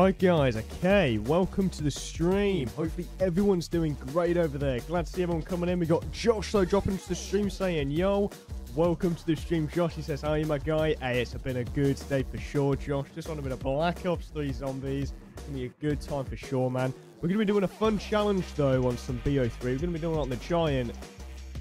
Alright guys, okay, welcome to the stream. Hopefully everyone's doing great over there. Glad to see everyone coming in. We got Josh though dropping into the stream saying, yo, welcome to the stream. Josh, he says, you my guy? Hey, it's been a good day for sure, Josh. Just on a bit of Black Ops 3 zombies. It's Gonna be a good time for sure, man. We're gonna be doing a fun challenge though on some BO3. We're gonna be doing it on the Giant.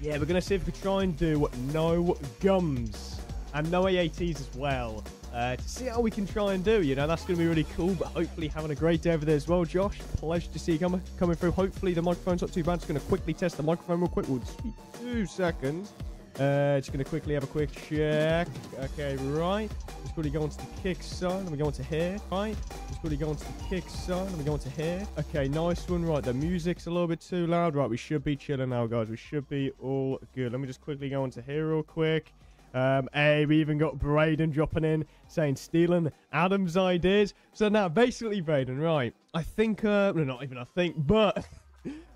Yeah, we're gonna see if we can try and do no gums and no AATs as well uh, to see how we can try and do. You know, that's going to be really cool, but hopefully having a great day over there as well, Josh. Pleasure to see you coming, coming through. Hopefully the microphone's not too bad. Just going to quickly test the microphone real quick. We'll just be two seconds. Uh, just going to quickly have a quick check. Okay, right. Just quickly go onto the kick side. Let me go into here. Right. Just quickly go onto the kick side. Let me go into here. Okay, nice one. Right, the music's a little bit too loud. Right, we should be chilling now, guys. We should be all good. Let me just quickly go into here real quick. Um, hey, we even got Braden dropping in saying stealing Adam's ideas. So now, basically, Braden, right? I think, uh, no, not even I think, but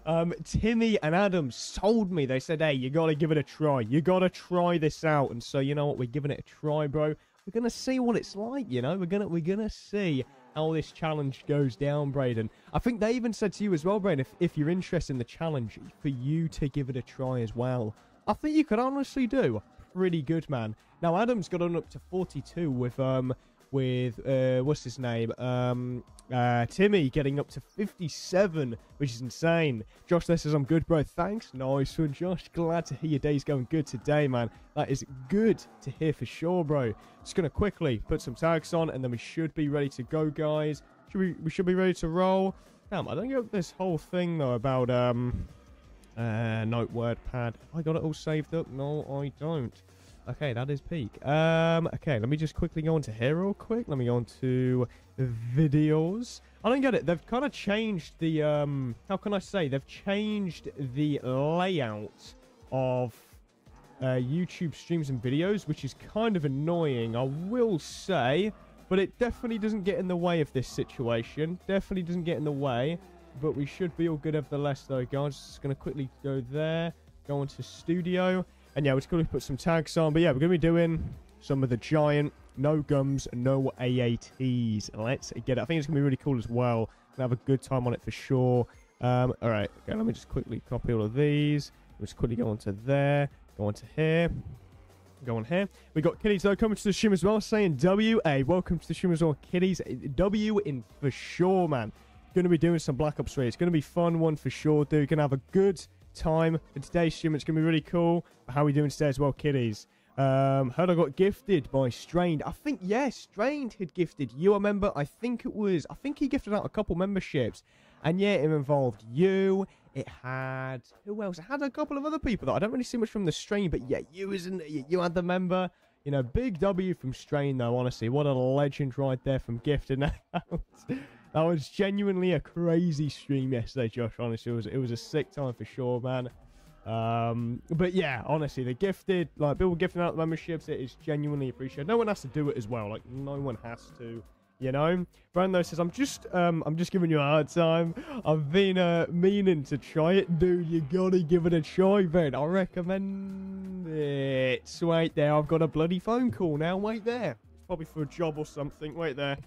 um, Timmy and Adam told me. They said, hey, you got to give it a try. You got to try this out. And so, you know what? We're giving it a try, bro. We're gonna see what it's like. You know, we're gonna we're gonna see how this challenge goes down, Braden. I think they even said to you as well, Braden, if, if you're interested in the challenge, for you to give it a try as well. I think you could honestly do pretty good, man. Now, Adam's got on up to 42 with, um, with, uh, what's his name? Um, uh, Timmy getting up to 57, which is insane. Josh this says, I'm good, bro. Thanks. Nice one, Josh. Glad to hear your day's going good today, man. That is good to hear for sure, bro. Just to quickly put some tags on, and then we should be ready to go, guys. Should we, we should be ready to roll. Damn, I don't get this whole thing, though, about, um, uh, note word pad. I got it all saved up? No, I don't. Okay, that is peak. Um, okay, let me just quickly go into here real quick. Let me go into videos. I don't get it. They've kind of changed the, um, how can I say? They've changed the layout of uh, YouTube streams and videos, which is kind of annoying, I will say. But it definitely doesn't get in the way of this situation. Definitely doesn't get in the way. But we should be all good nevertheless, though, guys. Just going to quickly go there. Go into studio. And yeah, we're going to put some tags on. But yeah, we're going to be doing some of the giant no gums, no AATs. Let's get it. I think it's going to be really cool as well. Gonna have a good time on it for sure. Um, all right, okay, let me just quickly copy all of these. We'll just quickly go onto there, go onto here, go on here. We got Kiddies though coming to the stream as well, saying W. A. Welcome to the stream as well, Kiddies. W in for sure, man. Going to be doing some Black Ops 3. It's going to be fun one for sure, dude. To have a good time for today's stream. It's going to be really cool. How are we doing today as well, kiddies? Um, heard I got gifted by Strained. I think, yes, Strained had gifted you a member. I think it was, I think he gifted out a couple memberships. And yeah, it involved you. It had, who else? It had a couple of other people that I don't really see much from the stream. But yeah, you isn't, you had the member. You know, big W from Strain though, honestly. What a legend right there from gifting that was genuinely a crazy stream yesterday, Josh. Honestly, it was it was a sick time for sure, man. Um, but yeah, honestly, the gifted, like people gifting out the memberships, it is genuinely appreciated. No one has to do it as well. Like no one has to, you know. Brando says, "I'm just, um, I'm just giving you a hard time. I've been uh, meaning to try it, dude. You gotta give it a try, man. I recommend it. Wait there, I've got a bloody phone call now. Wait there. Probably for a job or something. Wait there."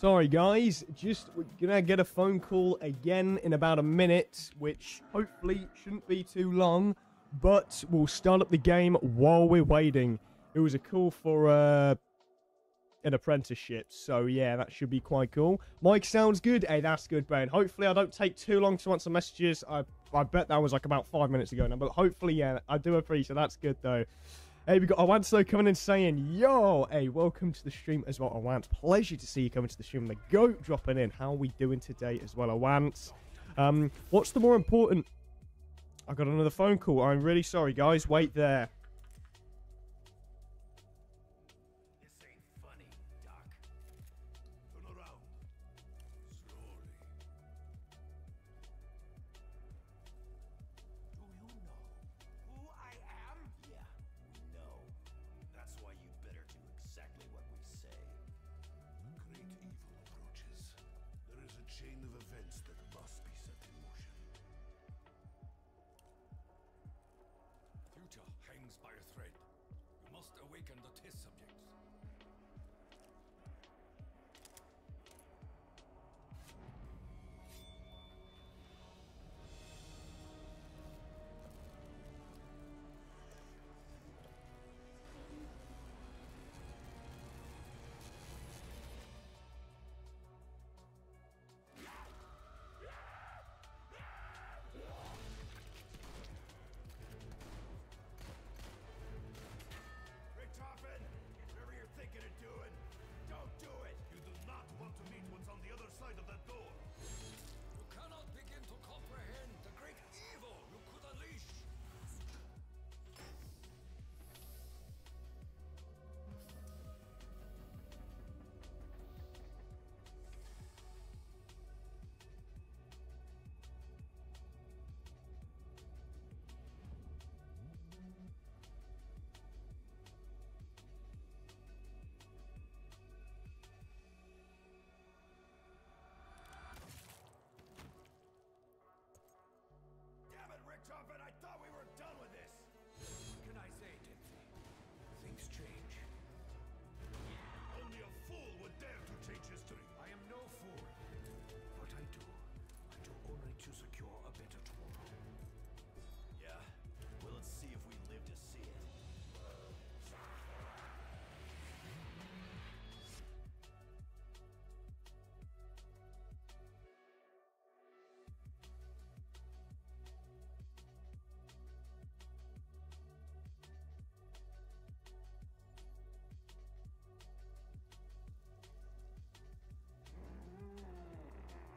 Sorry, guys. Just we're gonna get a phone call again in about a minute, which hopefully shouldn't be too long. But we'll start up the game while we're waiting. It was a call for uh, an apprenticeship, so yeah, that should be quite cool. Mic sounds good. Hey, that's good, Ben. Hopefully, I don't take too long to answer messages. I I bet that was like about five minutes ago now, but hopefully, yeah, I do appreciate. That's good though. Hey, we got Awanto coming in saying, Yo, hey, welcome to the stream as well, Awant. Pleasure to see you coming to the stream. The GOAT dropping in. How are we doing today as well, Awant? Um, what's the more important... I got another phone call. I'm really sorry, guys. Wait there.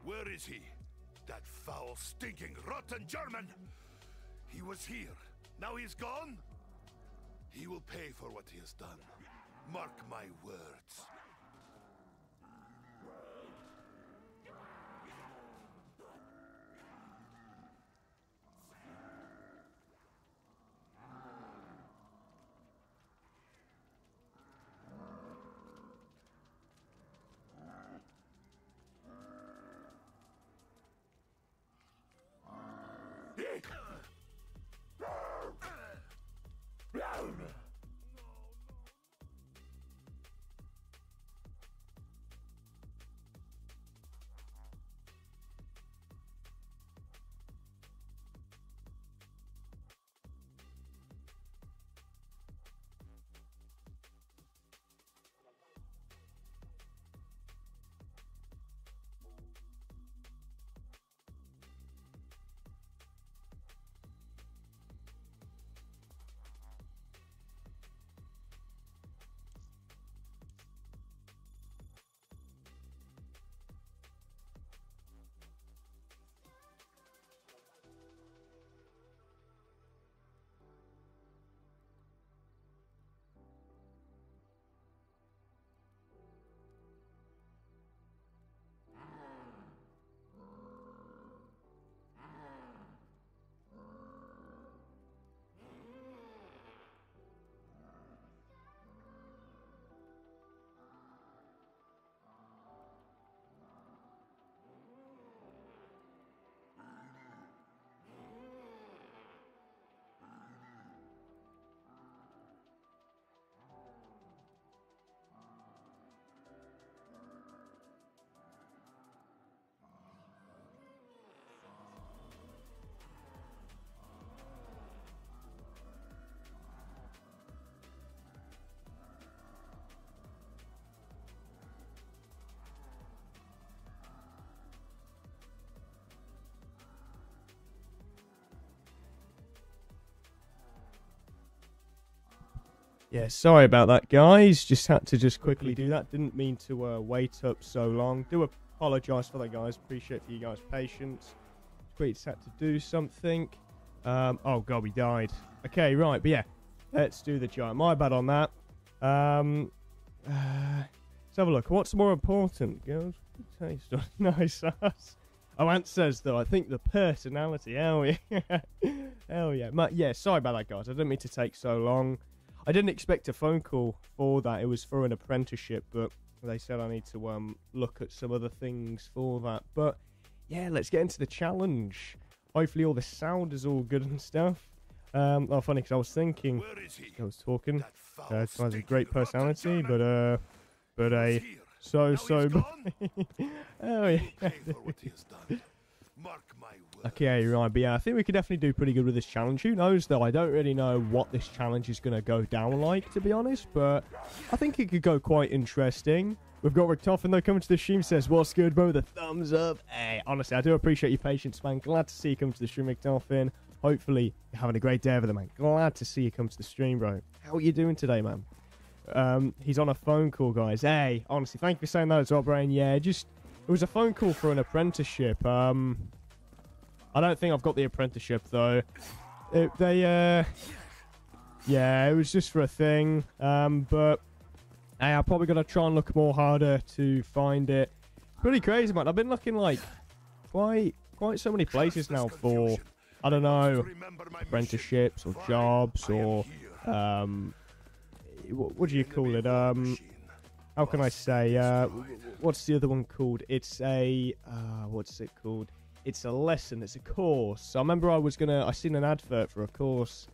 Where is he? That foul, stinking, rotten German! He was here. Now he's gone? He will pay for what he has done. Mark my words. Yeah, sorry about that, guys. Just had to just quickly do that. Didn't mean to uh, wait up so long. Do apologise for that, guys. Appreciate you guys' patience. Quick had to do something. Um, oh god, we died. Okay, right, but yeah, let's do the giant. My bad on that. Um, uh, let's have a look. What's more important, girls? Taste nice ass. Oh, Ant says though. I think the personality. Hell yeah, hell yeah. Ma- yeah, sorry about that, guys. I didn't mean to take so long. I didn't expect a phone call for that. It was for an apprenticeship, but they said I need to um look at some other things for that. But yeah, let's get into the challenge. Hopefully, all the sound is all good and stuff. Um, oh, funny because I was thinking, I was talking. Uh, has a great personality, but uh, but a so so. oh yeah. okay, right, but yeah, I think we could definitely do pretty good with this challenge. Who knows though? I don't really know what this challenge is going to go down like, to be honest. But I think it could go quite interesting. We've got Richtofen though coming to the stream. Says, "What's good, bro?" The thumbs up. Hey, honestly, I do appreciate your patience, man. Glad to see you come to the stream, Richtofen. Hopefully, you're having a great day over there, man. Glad to see you come to the stream, bro. How are you doing today, man? Um, he's on a phone call, guys. Hey, honestly, thank you for saying that as well, Brain. Yeah, just it was a phone call for an apprenticeship. Um, I don't think I've got the apprenticeship though. It, they, uh, yeah, it was just for a thing. Um, but Hey, I'm probably going to try and look more harder to find it. Pretty crazy, man. I've been looking like quite quite so many places now for, I don't know, apprenticeships or jobs or, um, what, what do you call it? Um, how can I say? Uh, what's the other one called? It's a, uh, what's it called? It's a lesson. It's a course. I remember I was gonna. I seen an advert for a course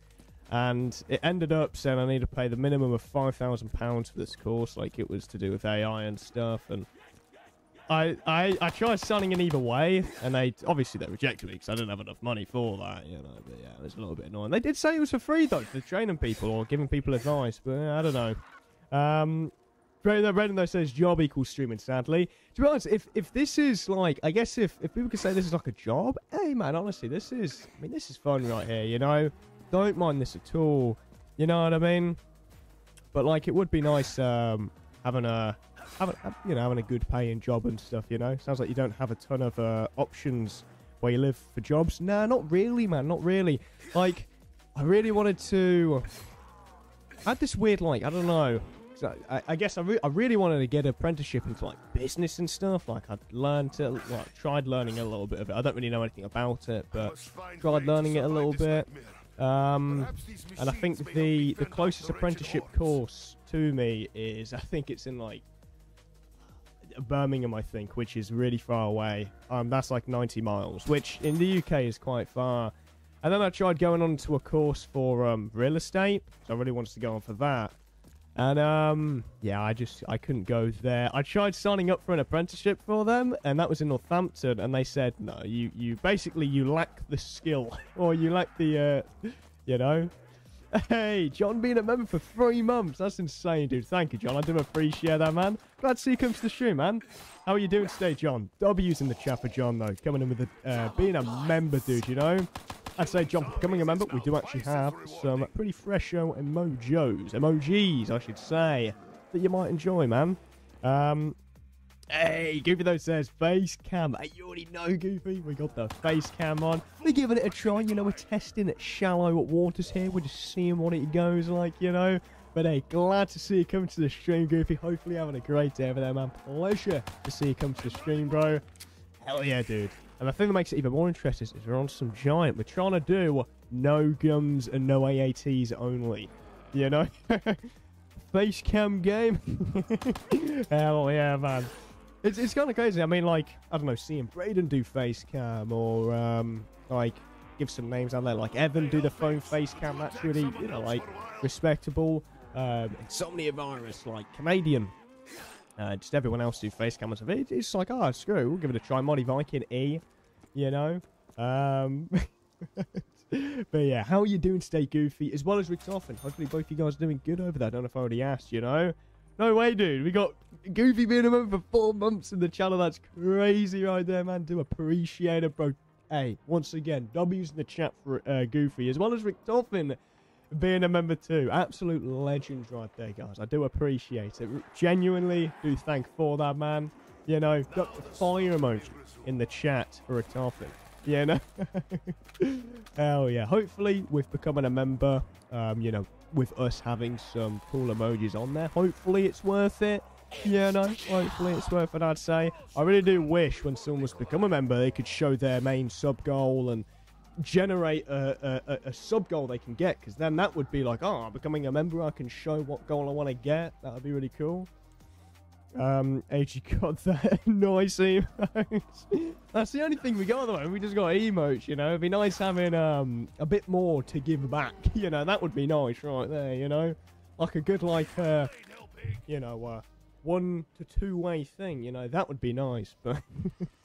and it ended up saying I need to pay the minimum of five thousand pounds for this course, like it was to do with AI and stuff. And I I, I tried signing in either way, and they obviously they rejected me because I didn't have enough money for that, you know. But yeah, it was a little bit annoying. They did say it was for free though, for training people or giving people advice, but I don't know. Um, Brendan though says job equals streaming. Sadly, to be honest, if if this is like, I guess if if people could say this is like a job, hey man, honestly, this is. I mean, this is fun right here. You know, don't mind this at all. You know what I mean? But like, it would be nice um, having a, having, you know, having a good paying job and stuff. You know, sounds like you don't have a ton of uh, options where you live for jobs. Nah, not really, man. Not really. Like, I really wanted to. I had this weird, like, I don't know. I, I, guess I, re- I really wanted to get an apprenticeship into like business and stuff. Like I'd learned to, like, tried learning a little bit of it. I don't really know anything about it, but tried learning it a little bit. Um, and I think the the closest apprenticeship course to me is I think it's in like Birmingham, I think, which is really far away. Um, that's like 90 miles, which in the UK is quite far. And then I tried going on to a course for um, real estate, so I really wanted to go on for that. And um, yeah, I just I couldn't go there. I tried signing up for an apprenticeship for them, and that was in Northampton, and they said no, you you basically you lack the skill or you lack the uh, you know. Hey, John being a member for three months. That's insane, dude. Thank you, John. I do appreciate that, man. Glad to see you come to the stream, man. How are you doing today, John? W's in the chat for John, though. Coming in with the, uh, being a member, dude, you know? I say, for becoming a member, we do actually have some pretty fresh-o emojis, emojis, I should say, that you might enjoy, man. Um, hey, Goofy though says face cam. Hey, you already know, Goofy. We got the face cam on. We're giving it a try. You know, we're testing shallow waters here. We're just seeing what it goes like, you know. But hey, glad to see you coming to the stream, Goofy. Hopefully, having a great day over there, man. Pleasure to see you come to the stream, bro. Hell yeah, dude. And the thing that makes it even more interesting is we're on some giant. We're trying to do no gums and no AATs only. You know? Face cam game. Hell yeah, man. It's, it's kind of crazy. I mean, like, I don't know, seeing Braden do face cam or, um, like, give some names out there, like Evan do the phone face cam. That's really, you know, like, respectable. Um, Insomnia Virus, like, Canadian uh, just everyone else do face cameras stuff. It, it's like, oh, screw. We'll give it a try. Monty Viking E, you know. Um, but yeah, how are you doing today, Goofy? As well as Richtofen. Hopefully both you guys are doing good over there. I don't know if I already asked, you know. No way, dude. We got Goofy being a member for four months in the channel. That's crazy right there, man. Do appreciate it, bro. Hey, once again, W's in the chat for uh, Goofy, as well as Richtofen being a member too. Absolute legends right there, guys. I do appreciate it. Genuinely do thank for that, man. You know, got the fire emoji in the chat for a topic. You know? Hell yeah. Hopefully, with becoming a member, um, you know, with us having some cool emojis on there, hopefully it's worth it. Yeah, no, hopefully it's worth it, I'd say. I really do wish when someone was become a member, they could show their main sub goal and generate a, a, a sub goal they can get, because then that would be like, oh, becoming a member, I can show what goal I want to get. That would be really cool. Um, AG got that nice emotes. That's the only thing we got at the moment. We just got emotes, you know. It'd be nice having um a bit more to give back. You know, that would be nice right there, you know. Like a good like uh you know, uh one to two way thing, you know, that would be nice, but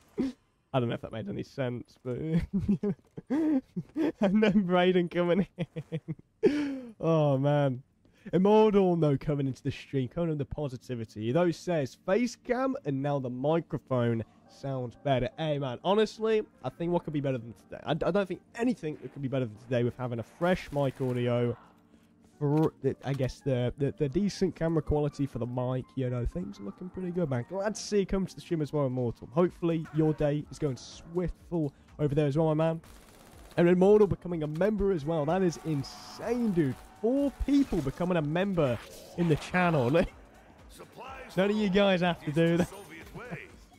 I don't know if that made any sense, but and then Braden coming in. oh man. Immortal, no, coming into the stream, coming in the positivity. Though says face cam and now the microphone sounds better. Hey man, honestly, I think what could be better than today? I, I don't think anything could be better than today with having a fresh mic audio. I guess the, the, the decent camera quality for the mic, you know, things are looking pretty good, man. Glad to see you come to the stream as well, Immortal. Hopefully your day is going swiftful over there as well, my man. And Immortal becoming a member as well. That is insane, dude four people becoming a member in the channel. None of you guys have to do that.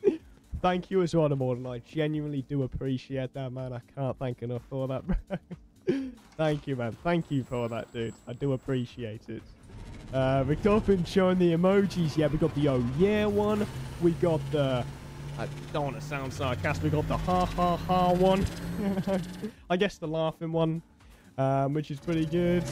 thank you as well, Immortal. I genuinely do appreciate that, man. I can't thank enough for that, bro. thank you, man. Thank you for that, dude. I do appreciate it. Uh, we've been showing the emojis. Yeah, we got the oh yeah one. We got the... I don't want to sound sarcastic. We got the ha ha ha one. I guess the laughing one, um, which is pretty good.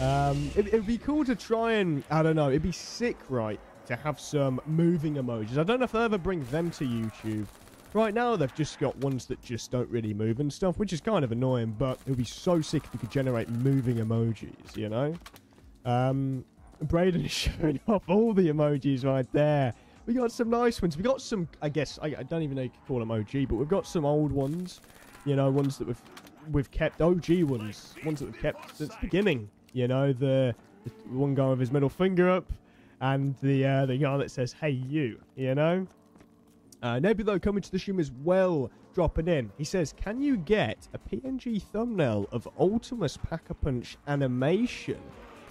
Um, it, would be cool to try and, I don't know, it'd be sick, right, to have some moving emojis. I don't know if they'll ever bring them to YouTube. Right now, they've just got ones that just don't really move and stuff, which is kind of annoying, but it would be so sick if you could generate moving emojis, you know? Um, Braden is showing off all the emojis right there. We got some nice ones. We got some, I guess, I, I don't even know you call them OG, but we've got some old ones, you know, ones that we've, we've kept, OG ones, ones that we've kept since the beginning. You know, the, the one guy with his middle finger up and the uh, the guy that says, hey, you, you know? Uh, Nebula coming to the stream as well, dropping in. He says, can you get a PNG thumbnail of Ultimis Pack-a-Punch animation?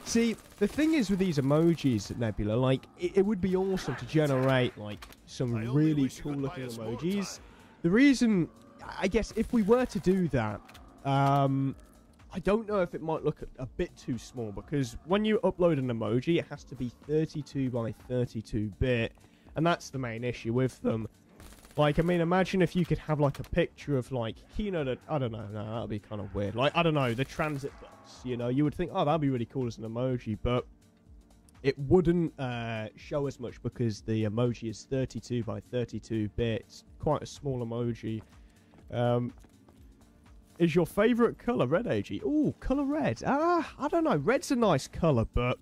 See, the thing is with these emojis, Nebula, like, it, it would be awesome to generate, like, some really cool-looking emojis. The reason, I guess, if we were to do that, um, I don't know if it might look a, a bit too small because when you upload an emoji, it has to be 32 by 32 bit, and that's the main issue with them. Like, I mean, imagine if you could have like a picture of like Keynote. I don't know. No, that'd be kind of weird. Like, I don't know the TranZit bus. You know, you would think, oh, that'd be really cool as an emoji, but it wouldn't uh, show as much because the emoji is 32 by 32 bits. Quite a small emoji. Um, is your favourite colour red, AG? Oh, colour red. Ah, I don't know. Red's a nice colour, but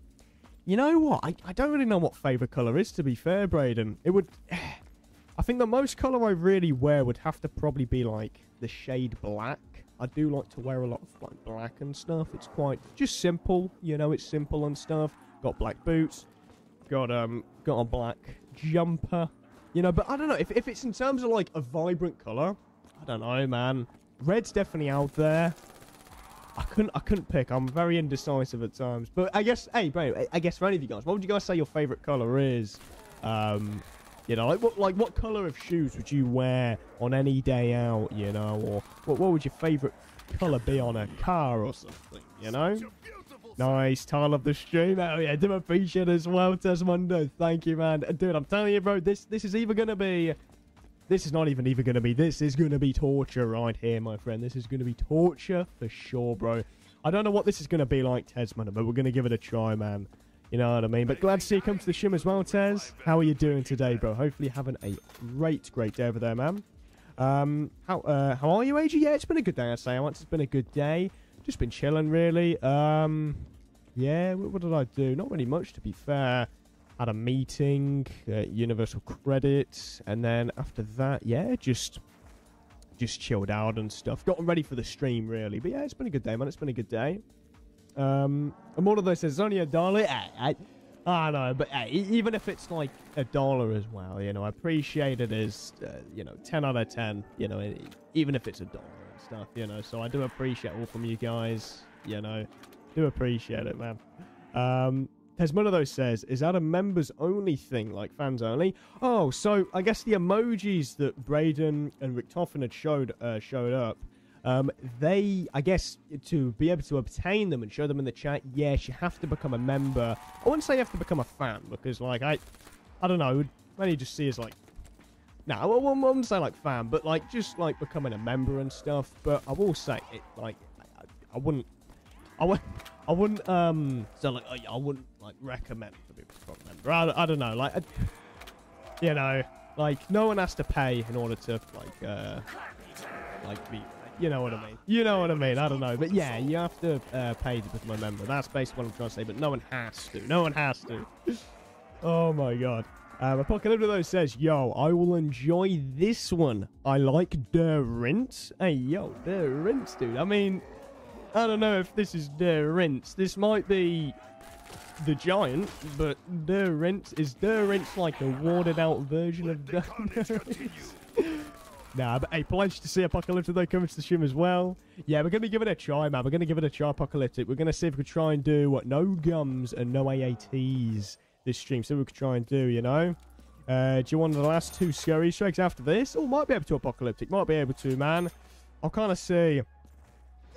you know what? I, I don't really know what favourite colour is, to be fair, Braden. It would... I think the most colour I really wear would have to probably be, like, the shade black. I do like to wear a lot of, like, black and stuff. It's quite... Just simple, you know, it's simple and stuff. Got black boots. Got, um, got a black jumper. You know, but I don't know. If, if it's in terms of, like, a vibrant colour, I don't know, man. Red's definitely out there. I couldn't I couldn't pick. I'm very indecisive at times. But I guess hey, bro, I guess for any of you guys, what would you guys say your favorite color is? Um, you know, like what like what color of shoes would you wear on any day out? You know, or what what would your favorite color be on a car or something? You know. Nice, time of the stream. Oh yeah, do appreciate as well, Tesmundo. Thank you, man. Dude, I'm telling you, bro, this this is either gonna be this is not even even going to be. This is going to be torture right here, my friend. This is going to be torture for sure, bro. I don't know what this is going to be like, Tesman, but we're going to give it a try, man. You know what I mean? But glad to see you come to the shim as well, Tez. How are you doing today, bro? Hopefully you're having a great, great day over there, man. Um, how uh, how are you, AG? Yeah, it's been a good day, I'd say. It's been a good day. Just been chilling, really. Um, yeah, what, what did I do? Not really much, to be fair had a meeting at Universal Credit, and then after that, yeah, just just chilled out and stuff. Gotten ready for the stream, really. But yeah, it's been a good day, man. It's been a good day. Um, and one of those says only a dollar. I, I, I don't know, but hey, e- even if it's like a dollar as well, you know, I appreciate it as, uh, you know, 10 out of 10, you know, even if it's a dollar and stuff, you know. So I do appreciate all from you guys, you know, do appreciate it, man. Um, Tesmonodo says, is that a members only thing, like fans only? Oh, so I guess the emojis that Braden and Richtofen had showed uh, showed up. Um, they, I guess, to be able to obtain them and show them in the chat, yes, you have to become a member. I wouldn't say you have to become a fan because, like, I, I don't know, many just see as like, no, I wouldn't, I wouldn't say like fan, but like just like becoming a member and stuff. But I will say it, like, I, I wouldn't, I wouldn't, I wouldn't, um, so like, I, I wouldn't like recommend for people to become member. I, I don't know, like, I, you know, like no one has to pay in order to like, uh, like be you know what I mean. You know what I mean. I don't know. But yeah, you have to uh, pay to become a member. That's basically what I'm trying to say. But no one has to. No one has to. oh my god. Um, Apocalypto says, Yo, I will enjoy this one. I like the Rinse. Hey, yo, Der Rinse, dude. I mean, I don't know if this is Der. This might be the giant, but Der is Der like a watered out version of Der? Nah, but hey, pledge to see Apocalyptic though coming to the stream as well. Yeah, we're gonna give it a try, man. We're gonna give it a try, Apocalyptic. We're gonna see if we can try and do what no gums and no AATs this stream. See what we can try and do, you know. Uh, do you want the last two scurry strikes after this? Oh, might be able to Apocalyptic. Might be able to, man. I'll kind of see.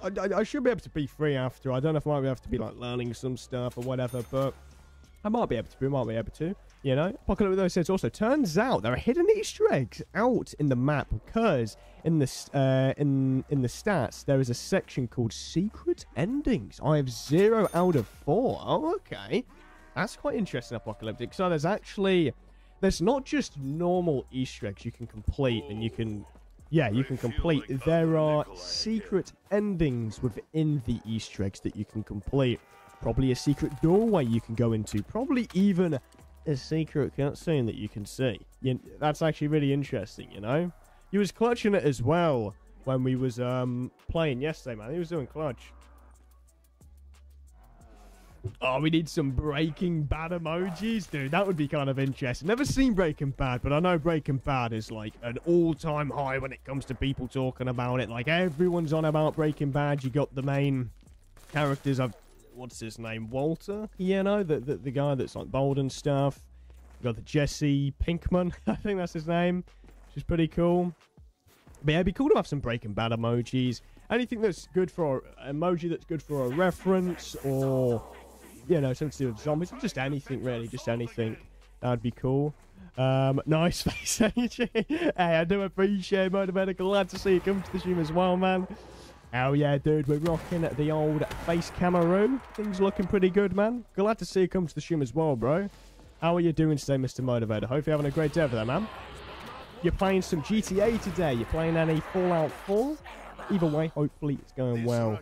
I, I, should be able to be free after. I don't know if I might be able to be like learning some stuff or whatever, but I might be able to. We might be able to. You know, Apocalypse though says also turns out there are hidden Easter eggs out in the map because in the uh, in in the stats there is a section called secret endings. I have zero out of four. Oh, okay, that's quite interesting. Apocalyptic. So there's actually there's not just normal Easter eggs you can complete and you can yeah you can complete. There are secret endings within the Easter eggs that you can complete. Probably a secret doorway you can go into. Probably even a secret cutscene that you can see. You, that's actually really interesting, you know? He was clutching it as well when we was um playing yesterday, man. He was doing clutch. Oh, we need some Breaking Bad emojis, dude. That would be kind of interesting. Never seen Breaking Bad, but I know Breaking Bad is like an all-time high when it comes to people talking about it. Like everyone's on about Breaking Bad. You got the main characters. I've what's his name, Walter? You know, the the, the guy that's like bold and stuff. You got the Jesse Pinkman, I think that's his name, which is pretty cool. But yeah, it'd be cool to have some Breaking Bad emojis. Anything that's good for emoji that's good for a reference, or you know, something to do with zombies, or just anything really, just anything. That'd be cool. Um, nice face, AJ. hey, I do appreciate Motivator. Glad to see you come to the stream as well, man. Oh yeah, dude, we're rocking the old face camera room. Things looking pretty good, man. Glad to see you come to the stream as well, bro. How are you doing today, Mr. Motivator? Hope you're having a great day over there, man. You're playing some GTA today. You're playing any Fallout 4? Either way, hopefully it's going well.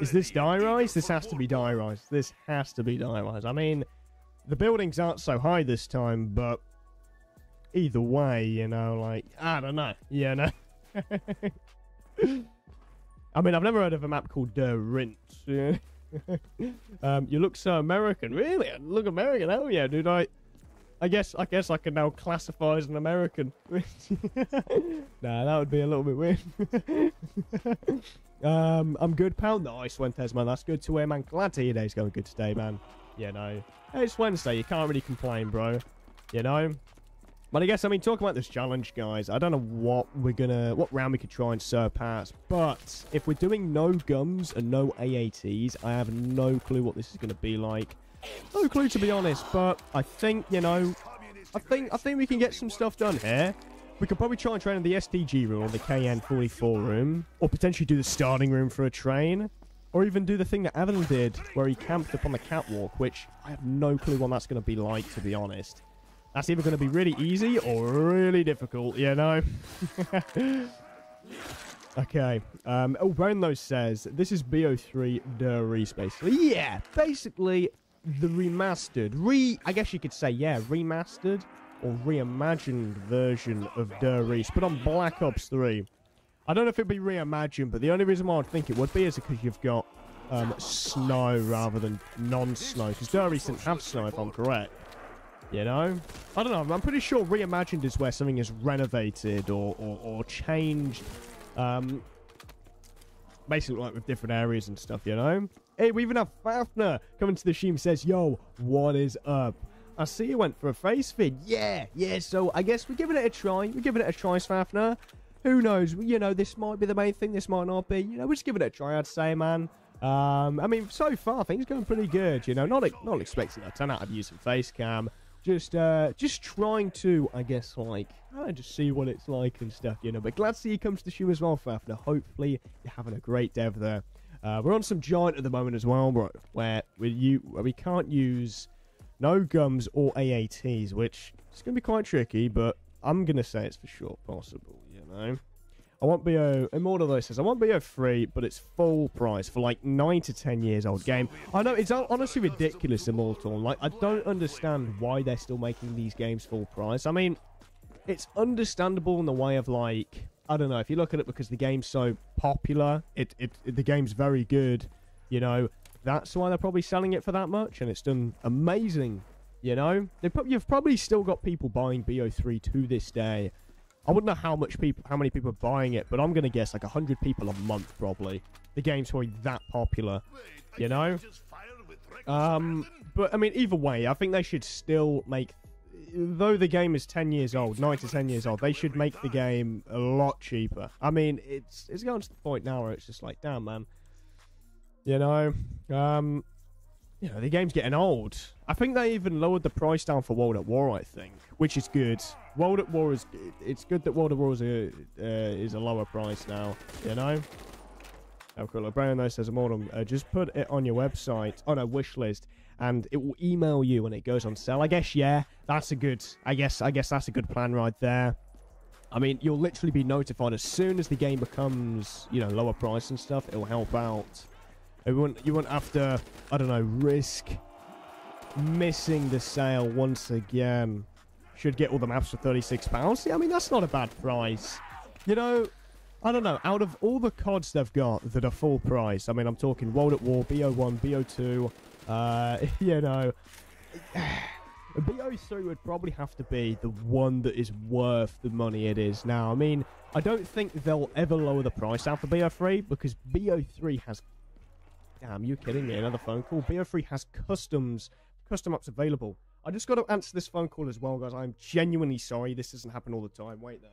Is this Die Rise? This has to be Die Rise. This has to be Die Rise. I mean, the buildings aren't so high this time, but either way, you know, like, I don't know. Yeah, know? I mean, I've never heard of a map called Der Rinse. um, you look so American, really? I look American? Hell yeah, dude! I, I guess, I guess I can now classify as an American. nah, that would be a little bit weird. um, I'm good, pal. Nice, Fuentes, man. That's good to hear, man. Glad to hear day's going good today, man. No. Hey, it's Wednesday. You can't really complain, bro. You know. But I guess, I mean, talking about this challenge, guys, I don't know what we're gonna, what round we could try and surpass. But if we're doing no gums and no AATs, I have no clue what this is gonna be like. No clue, to be honest. But I think, you know, I think, I think we can get some stuff done here. We could probably try and train in the SDG room or the KN44 room, or potentially do the starting room for a train. Or even do the thing that Evan did, where he camped up on the catwalk, which I have no clue what that's going to be like, to be honest. That's either going to be really easy or really difficult, you know? okay. Um, oh, Brownlow says, this is BO3 Der Riese, basically. Yeah, basically the remastered, re, I guess you could say, yeah, remastered or reimagined version of Der Riese, but on Black Ops 3. I don't know if it'd be reimagined, but the only reason why I'd think it would be is because you've got um, snow rather than non-snow. Because Derby didn't have snow, if I'm correct. You know? I don't know. I'm pretty sure reimagined is where something is renovated or, or, or changed. Um, basically, like with different areas and stuff, you know? Hey, we even have Fafner coming to the stream says, Yo, what is up? I see you went for a face vid. Yeah, yeah, so I guess we're giving it a try. We're giving it a try, Fafner. Who knows? You know, this might be the main thing. This might not be. You know, we're just giving it a try, I'd say, man. Um, I mean, so far, things going pretty good. You know, not not expecting a ton out of using face cam. Just, uh, just trying to, I guess, like, I just see what it's like and stuff, you know. But glad to see you come to the stream as well, Fafner. Hopefully, you're having a great over there. Uh, we're on some giant at the moment as well, bro, where we you we can't use no gums or AATs, which is going to be quite tricky, but I'm going to say it's for sure possible, you know. I want BO, Immortal though says, I want BO free, but it's full price for like 9 to 10 years old game. I know, it's honestly ridiculous, Immortal. Like, I don't understand why they're still making these games full price. I mean, it's understandable in the way of like, I don't know, if you look at it because the game's so popular, it, it, it the game's very good, you know, that's why they're probably selling it for that much, and it's done amazing. You know, they you've probably still got people buying BO3 to this day. I wouldn't know how much people, how many people are buying it, but I'm gonna guess like hundred people a month probably. The game's probably that popular, you know. Um, but I mean, either way, I think they should still make. Though the game is ten years old, nine to ten years old, they should make the game a lot cheaper. I mean, it's it's going to the point now where it's just like, damn, man you know, um, you know, the game's getting old. I think they even lowered the price down for World at War. I think, which is good. World at War is it's good that World at War is a uh, is a lower price now. You know. Oh, cool. Brian though says, "Immortal, uh, just put it on your website on a wish list, and it will email you when it goes on sale." I guess yeah, that's a good. I guess I guess that's a good plan right there. I mean, you'll literally be notified as soon as the game becomes, you know, lower price and stuff. It will help out. You wouldn't, you wouldn't have to, I don't know, risk missing the sale once again. Should get all the maps for £36. See, I mean, that's not a bad price. You know, I don't know. Out of all the CODs they've got that are full price, I mean, I'm talking World at War, BO1, BO2, uh, you know... BO3 would probably have to be the one that is worth the money it is now. I mean, I don't think they'll ever lower the price out for BO3 because BO3 has Damn, you kidding me? Another phone call. BO3 has customs, custom ups available. I just got to answer this phone call as well, guys. I'm genuinely sorry. This doesn't happen all the time. Wait there.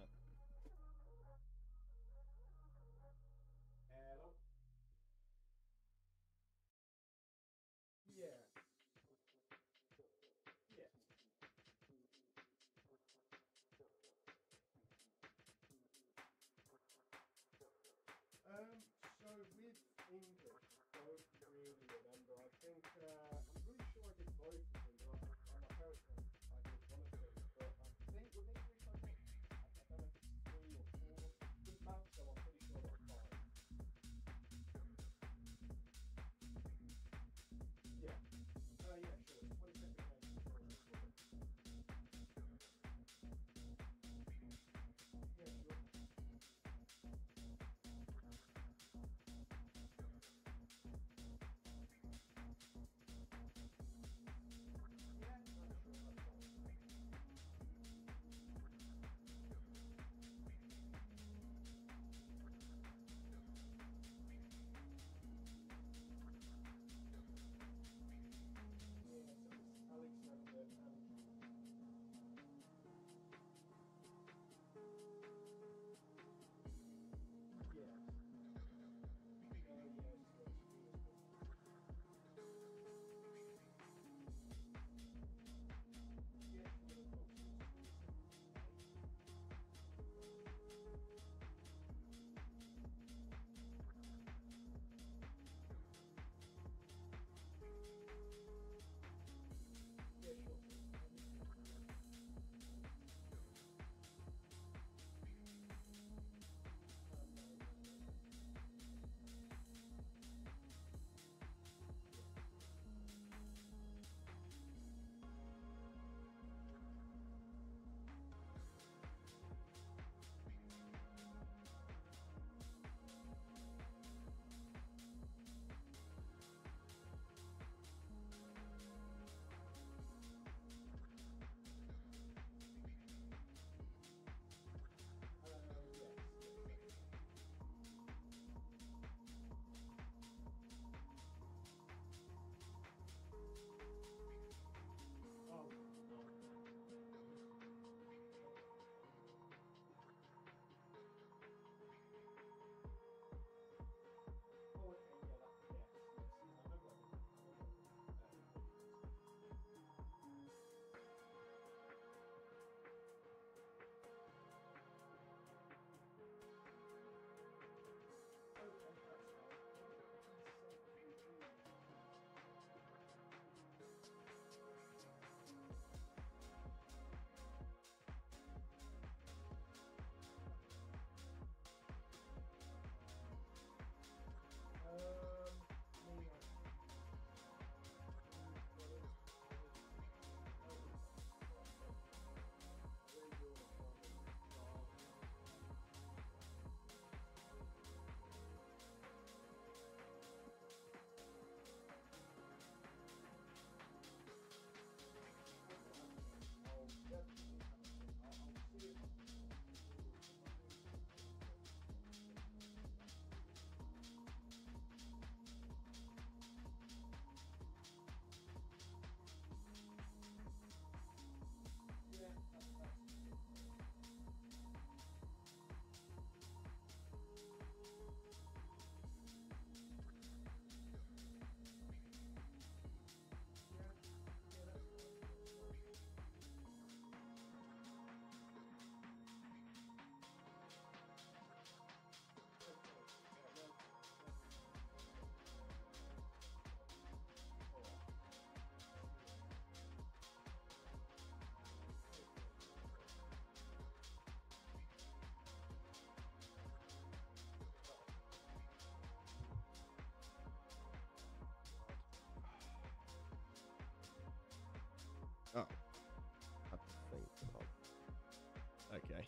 Okay.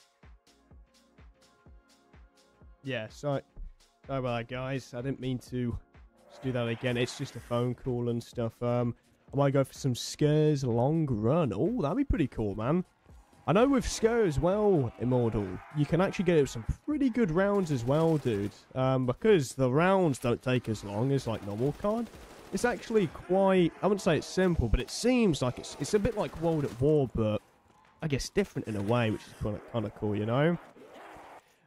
Yeah, so sorry about that, guys. I didn't mean to do that again. It's just a phone call and stuff. Um, I might go for some Skurs long run. Oh, that'd be pretty cool, man. I know with Sker as well, Immortal, you can actually get some pretty good rounds as well, dude. Um, because the rounds don't take as long as like normal COD. It's actually quite, I wouldn't say it's simple, but it seems like it's, it's a bit like World at War, but I guess different in a way, which is kind of, kind of cool, you know?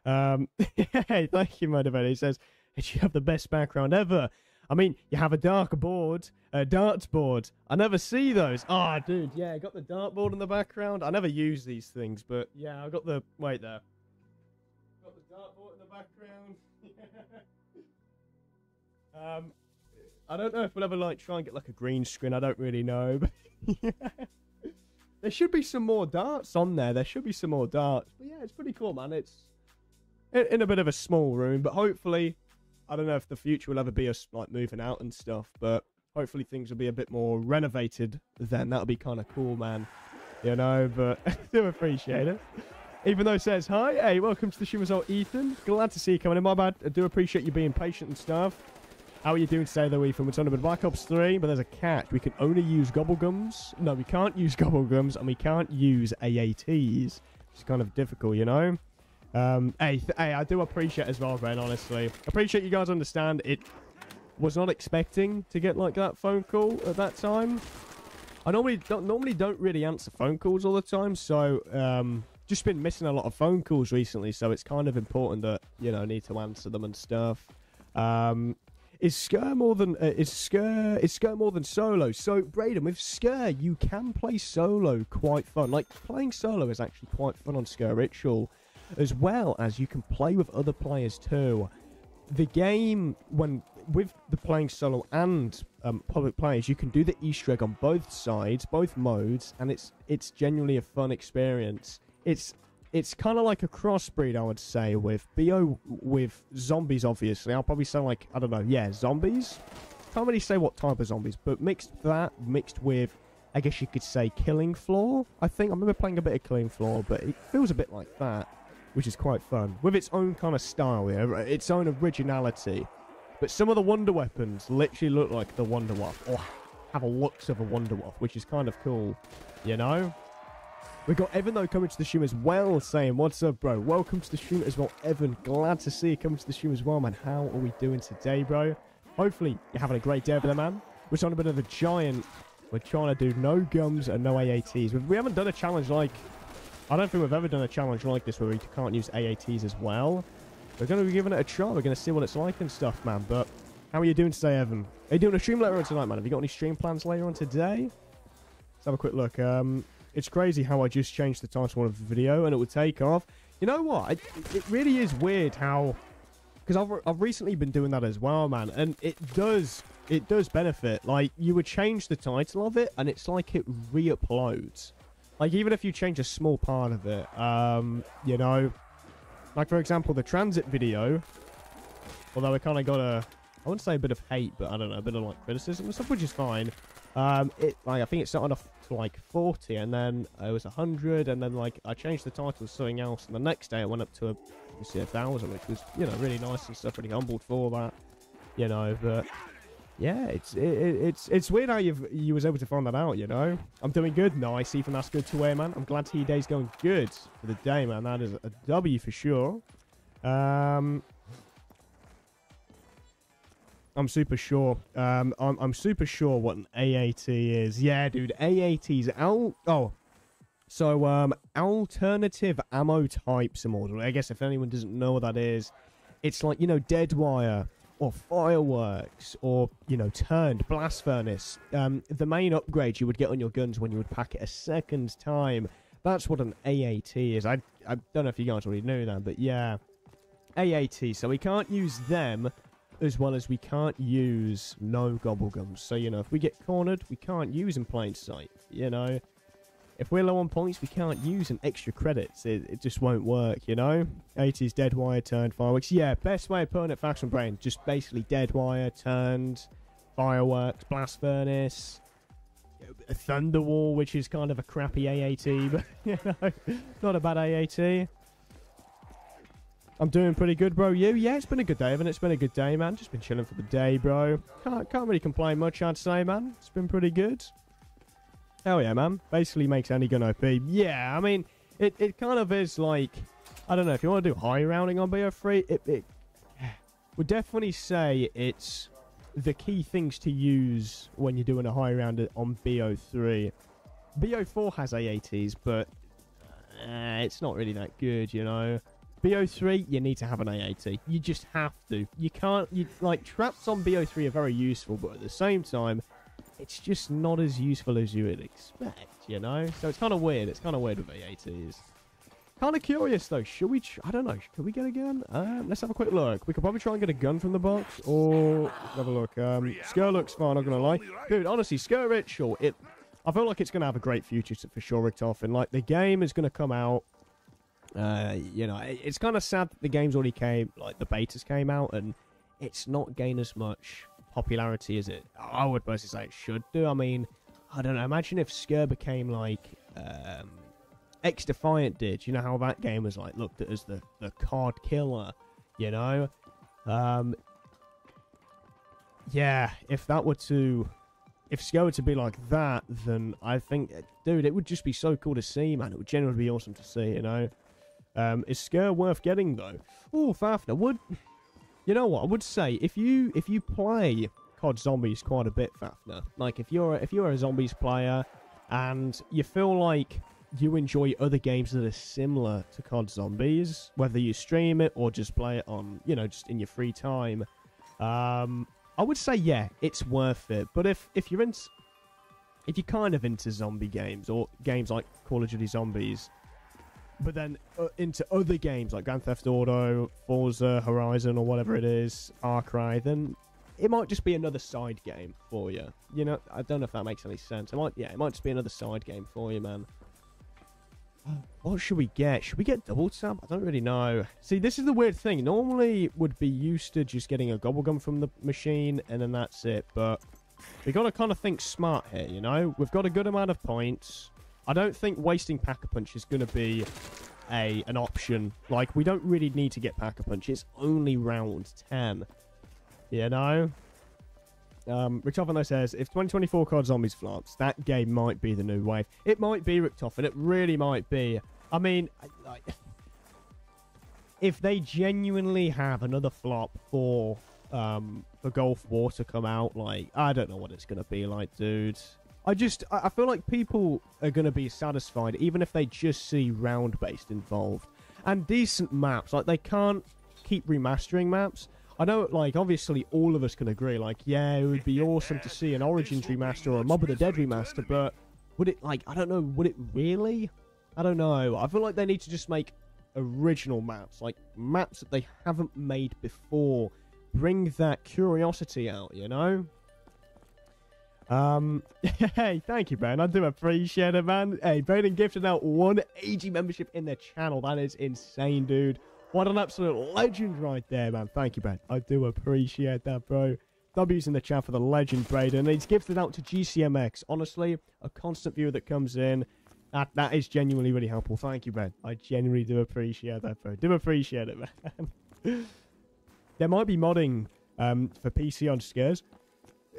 Um, thank you, Motivator. He says, "Did you have the best background ever?" I mean, you have a dark board, a darts board. I never see those. Ah, oh, dude, yeah, I got the dart board in the background. I never use these things, but yeah, I got the wait there. Got the dart board in the background. um, I don't know if we'll ever like try and get like a green screen. I don't really know, but yeah. There should be some more darts on there. There should be some more darts. But yeah, it's pretty cool, man. It's in a bit of a small room, but hopefully I don't know if the future will ever be us like moving out and stuff, but hopefully things will be a bit more renovated. Then that'll be kind of cool, man. You know, but I do appreciate it. Even though it says hi, hey, welcome to the Result, Ethan. Glad to see you coming in. My bad. I do appreciate you being patient and stuff. How are you doing today, though, Ethan? We're on about Black Ops 3, but there's a catch. We can only use Gobblegums. No, we can't use Gobblegums, and we can't use AATs. It's kind of difficult, you know? Um, hey, hey, I do appreciate as well, Ben, honestly. Appreciate you guys understand it was not expecting to get like that phone call at that time. I normally don't normally don't really answer phone calls all the time, so um, just been missing a lot of phone calls recently, so it's kind of important that you know need to answer them and stuff. Um, is Sker more than uh, is Sker is Sker more than solo? So Braden, with Sker, you can play solo quite fun. Like playing solo is actually quite fun on Sker Ritual as well as you can play with other players too. The game, when with the playing solo and um, public players, you can do the Easter egg on both sides, both modes, and it's it's genuinely a fun experience. It's it's kind of like a crossbreed, I would say, with BO with zombies. Obviously, I'll probably say like I don't know, yeah, zombies. Can't really say what type of zombies, but mixed that mixed with, I guess you could say, Killing Floor. I think I remember playing a bit of Killing Floor, but it feels a bit like that which is quite fun, with its own kind of style, yeah, its own originality. But some of the Wonder Weapons literally look like the Wunderwaffe, or have a looks of a Wunderwaffe, which is kind of cool, you know? We got Evan though coming to the stream as well, saying, "What's up, bro? Welcome to the stream as well, Evan. Glad to see you coming to the stream as well, man. How are we doing today, bro? Hopefully you're having a great day over there, man. We're on a bit of a giant. We're trying to do no gums and no AATs. We haven't done a challenge like I don't think we've ever done a challenge like this where we can't use AATs as well. We're going to be giving it a try. We're going to see what it's like and stuff, man. But how are you doing today, Evan? Are you doing a stream later on tonight, man? Have you got any stream plans later on today? Let's have a quick look. Um, it's crazy how I just changed the title of the video and it would take off. You know what? It, it really is weird how... Because I've, I've recently been doing that as well, man. And it does it does benefit. Like, you would change the title of it and it's like it re-uploads. Like, even if you change a small part of it, um, you know, like, for example, the TranZit video, although it kind of got a, I wouldn't say a bit of hate, but I don't know, a bit of, like, criticism and stuff, which is fine. Um, it, like, I think it started off to, like, 40, and then it was 100, and then, like, I changed the title to something else, and the next day it went up to, a, see, a 1,000, which was, you know, really nice and stuff, really humbled for that, you know, but yeah, it's it, it's it's weird how you you was able to find that out. You know, I'm doing good. Nice, Ethan. That's good to wear, man. I'm glad your day's going good for the day, man. That is a W for sure. Um, I'm super sure. Um, I'm I'm super sure what an AAT is. Yeah, dude. AATs. Al. Oh, so um, alternative ammo types immortal. I guess if anyone doesn't know what that is, it's like you know dead wire or fireworks or you know turned blast furnace um, the main upgrade you would get on your guns when you would pack it a second time that's what an aat is i, I don't know if you guys already know that but yeah aat so we can't use them as well as we can't use no gobblegums so you know if we get cornered we can't use in plain sight you know if we're low on points, we can't use an extra credits. It, it just won't work, you know? AATs dead wire turned fireworks. Yeah, best way of putting it, Faction Brain. Just basically dead wire turned fireworks, blast furnace. Thunderwall, which is kind of a crappy AAT, but you know, not a bad AAT. I'm doing pretty good, bro. You? Yeah, it's been a good day, haven't it? It's been a good day, man. Just been chilling for the day, bro. Can't, can't really complain much, I'd say, man. It's been pretty good. Hell yeah, man. Basically makes any gun OP. Yeah, I mean, it, it kind of is like, I don't know, if you want to do high rounding on BO3, it, it would definitely say it's the key things to use when you're doing a high round on BO3. BO4 has AATs, but uh, it's not really that good, you know. BO3, you need to have an AAT. You just have to. You can't, you like, traps on BO3 are very useful, but at the same time, it's just not as useful as you would expect, you know? So it's kind of weird. It's kind of weird with AATs. Kind of curious, though. Should we... I don't know. Could we get a gun? Um, let's have a quick look. We could probably try and get a gun from the box. Or... have a look. Um, looks fine, I'm not to lie. Dude, honestly, Sker Ritual, it... I feel like it's to have a great future for sure, Richtofen. Like, the game is to come out uh, you know, it, it's kind of sad that the games already came, like the betas came out, and it's not gained as much popularity as it. I would personally say it should do. I mean, I don't know. Imagine if Sker became like um, X Defiant did. You know how that game was like looked at as the the COD killer. You know, um, yeah. If that were to if Sker were to be like that, then I think, dude, it would just be so cool to see, man. It would generally be awesome to see, you know. Um, is Sker worth getting though? Oh, Fafner would. You know what? I would say if you if you play COD Zombies quite a bit, Fafner. Like if you're if you're a Zombies player and you feel like you enjoy other games that are similar to COD Zombies, whether you stream it or just play it on, you know, just in your free time, um, I would say yeah, it's worth it. But if if you're into if you're kind of into zombie games or games like Call of Duty Zombies, but then uh, into other games like Grand Theft Auto, Forza Horizon, or whatever it is, Far Cry, then it might just be another side game for you. You know, I don't know if that makes any sense. It might, yeah, it might just be another side game for you, man. What should we get? Should we get double tap? I don't really know. See, this is the weird thing. Normally, would be used to just getting a gobble gum from the machine, and then that's it. But we got to kind of think smart here, you know? We've got a good amount of points. I don't think wasting Pack-a-Punch is going to be a an option. Like, we don't really need to get Pack-a-Punch. It's only round 10. You know? Um, Richtofen says, if 2024 COD Zombies flops, that game might be the new wave. It might be, Richtofen. It really might be. I mean, like, if they genuinely have another flop for um, for Gulf War to come out, like, I don't know what it's going to be like, dude. I just I feel like people are going to be satisfied even if they just see round based involved and decent maps. Like they can't keep remastering maps. I know, like obviously all of us can agree. Like, yeah, it would be awesome to see an Origins remaster or a Mob of the Dead remaster, but would it like I don't know, would it really? I don't know. I feel like they need to just make original maps, like maps that they haven't made before. Bring that curiosity out, you know? Um, hey, thank you, Ben. I do appreciate it, man. Hey, Braden gifted out one AG membership in the channel. That is insane, dude. What an absolute legend right there, man. Thank you, Ben. I do appreciate that, bro. W's in the chat for the legend, Braden. He's gifted out to GCMX. Honestly, a constant viewer that comes in. That, that is genuinely really helpful. Thank you, Ben. I genuinely do appreciate that, bro. Do appreciate it, man. there might be modding um, for PC on Scares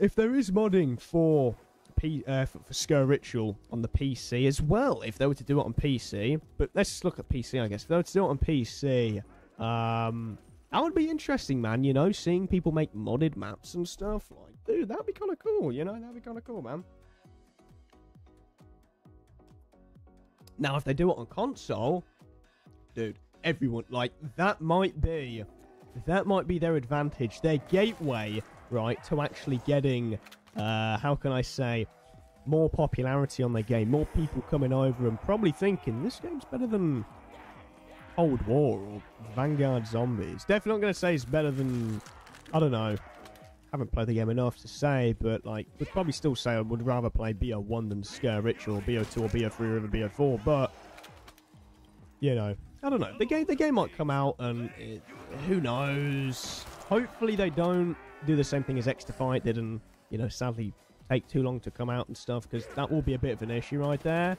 if there is modding for P, uh, for, for Sker Ritual on the PC as well, if they were to do it on PC, but let's just look at PC, I guess. If they were to do it on PC, um, that would be interesting, man. You know, seeing people make modded maps and stuff. Like, dude, that'd be kind of cool. You know, that'd be kind of cool, man. Now, if they do it on console, dude, everyone like that might be that might be their advantage, their gateway right, to actually getting, uh, how can I say, more popularity on the game, more people coming over and probably thinking this game's better than Cold War or Vanguard Zombies. Definitely not going to say it's better than, I don't know, haven't played the game enough to say, but like, would probably still say I would rather play BO1 than Sker Ritual, or BO2 or BO3 or even BO4, but, you know, I don't know. The game, the game might come out and it, who knows. Hopefully they don't do the same thing as X Defiant did and, you know, sadly take too long to come out and stuff because that will be a bit of an issue right there.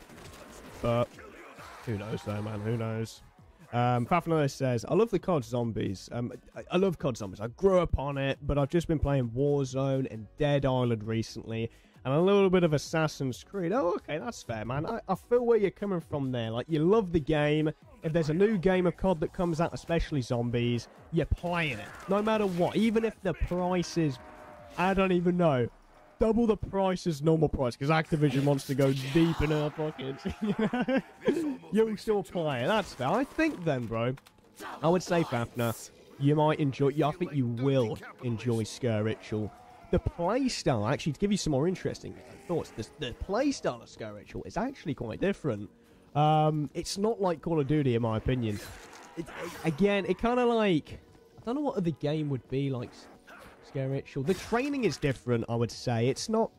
But who knows though, man? Who knows? Um, Fafnir says, I love the COD Zombies. Um, I, I love COD Zombies. I grew up on it, but I've just been playing Warzone and Dead Island recently, and a little bit of Assassin's Creed. Oh, okay, that's fair, man. I, I feel where you're coming from there. Like, you love the game. If there's a new game of COD that comes out, especially Zombies, you're playing it. No matter what. Even if the price is, I don't even know, double the price as normal price, because Activision wants to go deep in our pockets. You know? You'll still play it. That's fair. I think then, bro, I would say, Fafner, you might enjoy, yeah, I think you will enjoy Sker Ritual the playstyle, actually, to give you some more interesting thoughts, the, the playstyle of Sker Ritual is actually quite different. Um, it's not like Call of Duty, in my opinion. It, it, again, it kind of like... I don't know what other game would be like Sker Ritual. The training is different, I would say. It's not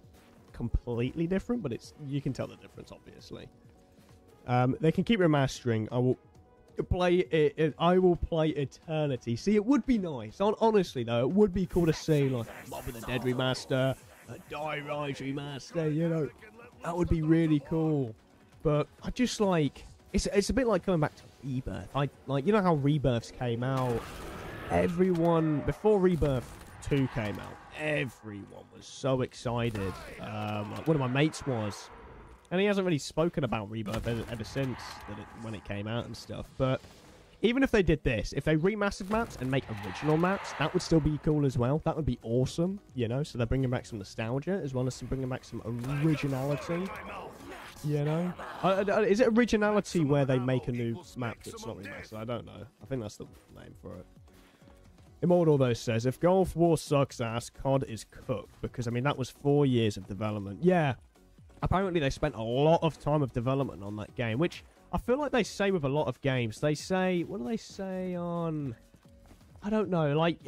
completely different, but it's you can tell the difference, obviously. Um, they can keep remastering. I will play it, it, I will play Eternity. See, it would be nice. On, honestly, though, it would be cool to see, like, Mob of the Dead remaster, a Die Rise remaster, you know. That would be really cool. But I just like... It's, it's a bit like going back to Rebirth. I Like, you know how Rebirths came out? Everyone... Before Rebirth 2 came out, everyone was so excited. Um, one of my mates was. And he hasn't really spoken about Rebirth ever, ever since it, when it came out and stuff. But even if they did this, if they remastered maps and make original maps, that would still be cool as well. That would be awesome, you know? So they're bringing back some nostalgia as well as bringing back some originality. You know? Is it originality where they make a new map that's not remastered? I don't know. I think that's the name for it. Immortal though says, if Gulf War sucks ass, COD is cooked. Because, I mean, that was four years of development. Yeah, apparently they spent a lot of time of development on that game, which I feel like they say with a lot of games. They say, what do they say on? I don't know, like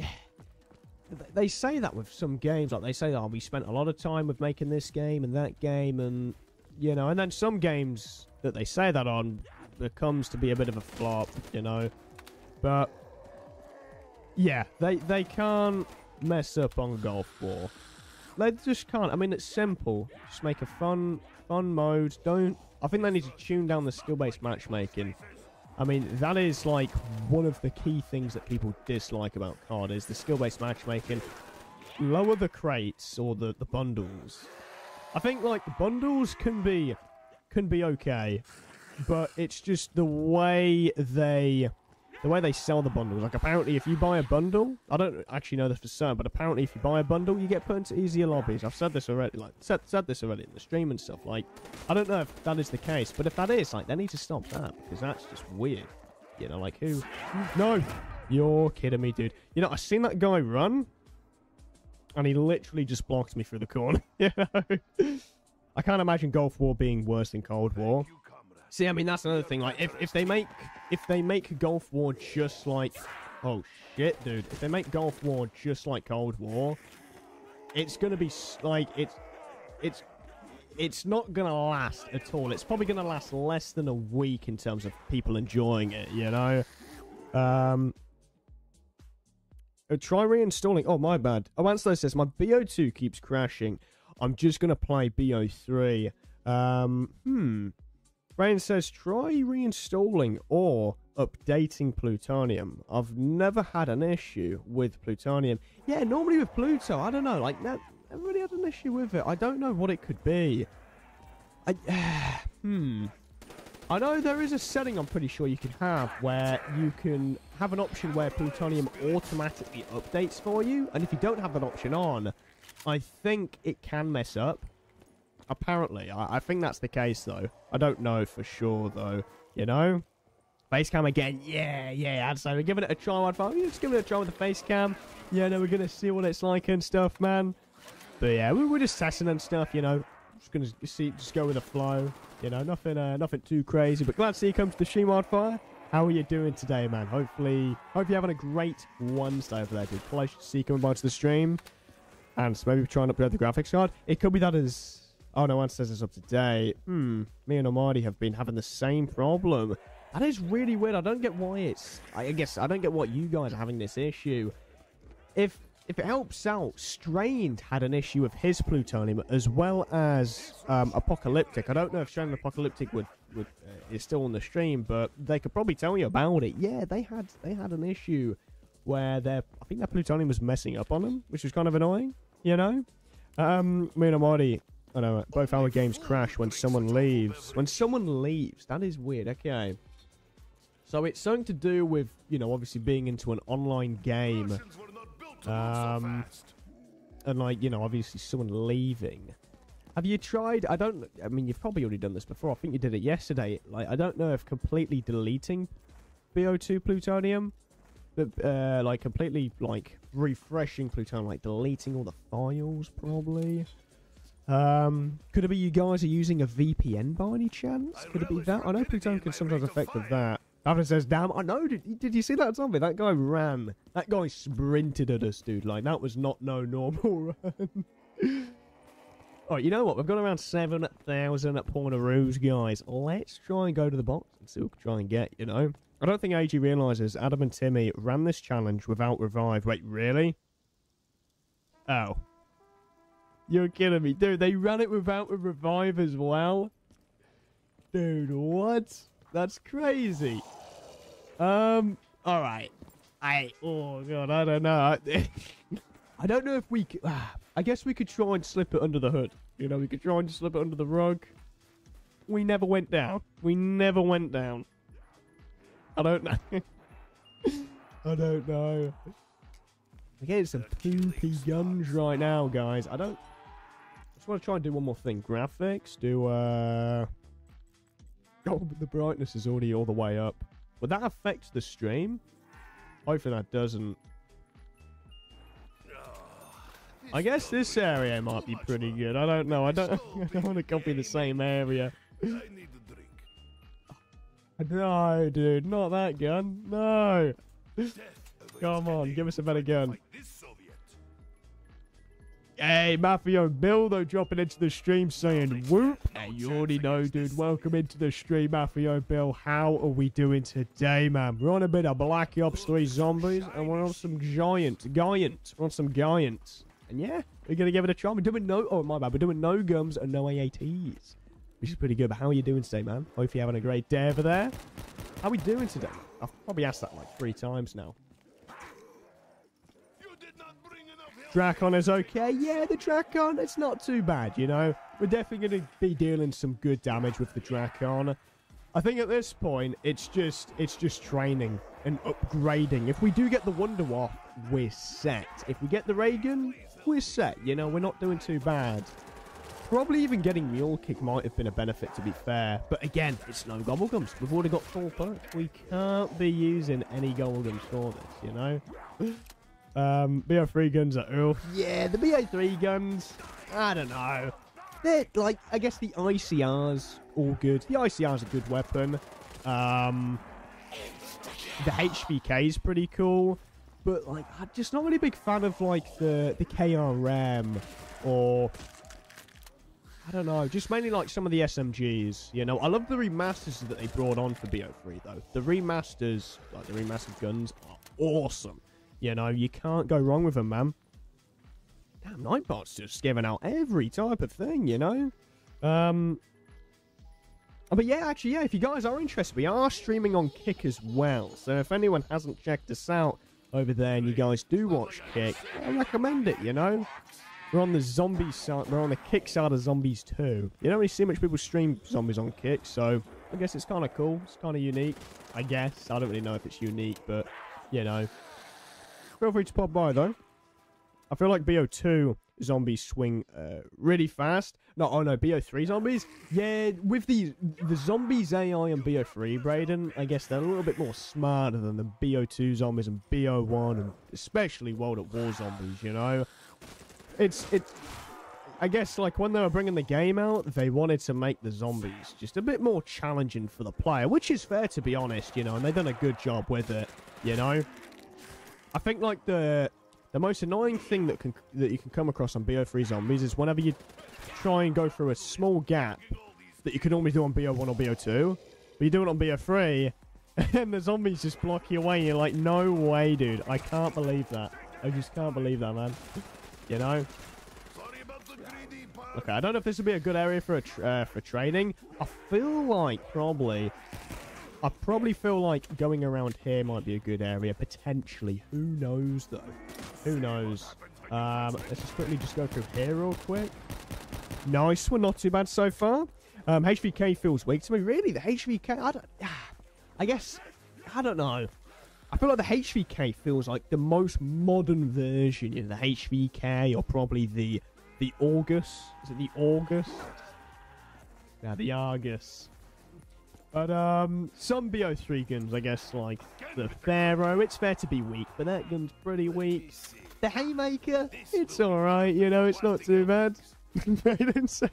they say that with some games. Like they say, oh, we spent a lot of time with making this game and that game, and you know, and then some games that they say that on becomes to be a bit of a flop, you know. But yeah, they they can't mess up on Gulf War. They just can't. I mean, it's simple. Just make a fun, fun mode. Don't. I think they need to tune down the skill-based matchmaking. I mean, that is like one of the key things that people dislike about COD is the skill-based matchmaking. Lower the crates or the the bundles. I think like bundles can be can be okay, but it's just the way they the way they sell the bundles. Like, apparently, if you buy a bundle, I don't actually know this for certain, but apparently, if you buy a bundle, you get put into easier lobbies. I've said this already, like, said, said this already in the stream and stuff. Like, I don't know if that is the case, but if that is, like, they need to stop that because that's just weird. You know, like, who? No! You're kidding me, dude. You know, I seen that guy run, and he literally just blocked me through the corner. you know? I can't imagine Gulf War being worse than Cold War. See, I mean, that's another thing. Like, if, if they make if they make Gulf War just like, oh shit, dude, if they make Gulf War just like Cold War, it's gonna be like it's it's it's not gonna last at all. It's probably gonna last less than a week in terms of people enjoying it. You know. Um. Uh, try reinstalling. Oh my bad. Oh, Anslo says my BO2 keeps crashing. I'm just gonna play BO3. Um. Hmm. Rain says, try reinstalling or updating Plutonium. I've never had an issue with Plutonium. Yeah, normally with Pluto, I don't know, like, really had an issue with it. I don't know what it could be. I, hmm. I know there is a setting I'm pretty sure you can have where you can have an option where Plutonium automatically updates for you. And if you don't have that option on, I think it can mess up. Apparently. I, I think that's the case, though. I don't know for sure, though. You know? Face cam again. Yeah, yeah. So we're giving it a try. I'd just give it a try with the face cam. Yeah, no, we're going to see what it's like and stuff, man. But yeah, we we're just testing and stuff, you know. Just going to see, just go with the flow. You know, nothing uh, nothing too crazy. But glad to see you come to the stream, Wildfire. How are you doing today, man? Hopefully, hope you're having a great Wednesday over there, dude. Pleasure to see you coming by to the stream. And so maybe try and upgrade the graphics card. It could be that as Oh, no one says it's up to date. Hmm, me and Omadi have been having the same problem. That is really weird. I don't get why it's... I guess I don't get what you guys are having this issue. If if it helps out, Strained had an issue with his plutonium as well as um, Apocalyptic. I don't know if Strained Apocalyptic would, would uh, is still on the stream, but they could probably tell you about it. Yeah, they had they had an issue where their I think their plutonium was messing up on them, which was kind of annoying. You know, um, me and Amadi, I know both our games crash when someone leaves. When someone leaves, that is weird. Okay. So it's something to do with, you know, obviously being into an online game. Um, and like you know obviously someone leaving. Have you tried i don't i mean you've probably already done this before. I think you did it yesterday. Like i don't know if completely deleting bo2 plutonium but uh like completely like refreshing plutonium like deleting all the files probably. Um could it be you guys are using a vpn by any chance? Could it be that? I know plutonium can sometimes affect with that Avon says, damn, I know. Did, did you see that zombie? That guy ran. That guy sprinted at us, dude. Like, that was not no normal run. Alright, you know what? We've got around 7,000 at Pornaroos, guys. Let's try and go to the box and see what we can try and get, you know? I don't think AG realises Adam and Timmy ran this challenge without revive. Wait, really? Oh. You're kidding me. Dude, they ran it without a revive as well? Dude, what? That's crazy. Um, alright. I, oh god, I don't know. I, don't know if we I guess we could try and slip it under the hood. You know, we could try and slip it under the rug. We never went down. We never went down. I don't know. I don't know. We're getting some poopy guns right now, guys. I don't. I just want to try and do one more thing. Graphics. Do uh. Oh, but the brightness is already all the way up. Would that affect the stream? Hopefully that doesn't. I guess this area might be pretty good. I don't know. I don't. I don't want to copy the same area. No, dude, not that gun. No. Come on, give us a better gun. Fight This Soviet. Hey, Mafia Bill, though, dropping into the stream saying, whoop. Hey, you already know, dude. Welcome into the stream, Mafia Bill. How are we doing today, man? We're on a bit of Black Ops 3 zombies, and we're on some giant, giant. We're on some giants. And yeah, we're going to give it a try. We're doing no, oh, my bad. We're doing no gums and no AATs, which is pretty good. But how are you doing today, man? Hope you're having a great day over there. How are we doing today? I've probably asked that like three times now. You did not bring enough help. Drakon is okay. Yeah, the Drakon, it's not too bad, you know. We're definitely going to be dealing some good damage with the Drakon. I think at this point, it's just it's just training and upgrading. If we do get the Wunderwaffe, we're set. If we get the Ray Gun, we're set. You know, we're not doing too bad. Probably even getting Mule Kick might have been a benefit, to be fair. But again, it's no Gobblegums. We've already got full perks. We can't be using any Gobblegums for this, you know? Um, BO3 guns are oof. Yeah, the BO3 guns, I don't know. They're like, I guess the ICR's all good. The ICR's a good weapon. Um, the HVK is pretty cool, but like, I'm just not really a big fan of like the the KRM or I don't know, just mainly like some of the SMGs. You know, I love the remasters that they brought on for BO3 though. The remasters, like the remastered guns, are awesome. You know, you can't go wrong with them, man. Damn, Nightbot's just giving out every type of thing, you know? Um, but yeah, actually, yeah, if you guys are interested, we are streaming on Kick as well. So if anyone hasn't checked us out over there and you guys do watch Kick, I recommend it, you know? We're on the zombie side, we're on the Kick side of zombies too. You don't really see much people stream zombies on Kick, so I guess it's kind of cool. It's kind of unique, I guess. I don't really know if it's unique, but, you know. Feel free to pop by, though. I feel like BO2 zombies swing uh, really fast. No, oh no, BO3 zombies? Yeah, with the the zombies AI and BO3, Braden, I guess they're a little bit more smarter than the BO2 zombies and BO1 and especially World at War zombies, you know? It's, it's, I guess like when they were bringing the game out, they wanted to make the zombies just a bit more challenging for the player, which is fair to be honest, you know, and they've done a good job with it, you know? I think like the the most annoying thing that can that you can come across on BO3 zombies is whenever you try and go through a small gap that you could normally do on BO1 or BO2, but you do it on BO3, and the zombies just block you away. You're like, no way, dude! I can't believe that. I just can't believe that, man. You know? Okay, I don't know if this would be a good area for a uh, for trading. I feel like probably, I probably feel like going around here might be a good area potentially. Who knows though? Who knows? Um, let's just quickly just go through here real quick. Nice one, not too bad so far. Um, HVK feels weak to me. Really, the HVK? I don't. I guess I don't know. I feel like the HVK feels like the most modern version of the HVK, or probably the the August. Is it the August? Yeah, the Argus. But um, some BO3 guns, I guess, like the Pharo, it's fair to be weak, but that gun's pretty weak. The Haymaker, it's alright, you know, it's not too bad. Raiden says,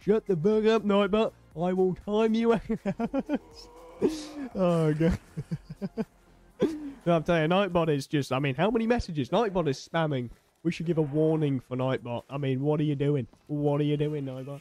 shut the bug up, Nightbot. I will time you out. oh, God. no, I'm telling you, Nightbot is just, I mean, how many messages? Nightbot is spamming. We should give a warning for Nightbot. I mean, what are you doing? What are you doing, Nightbot?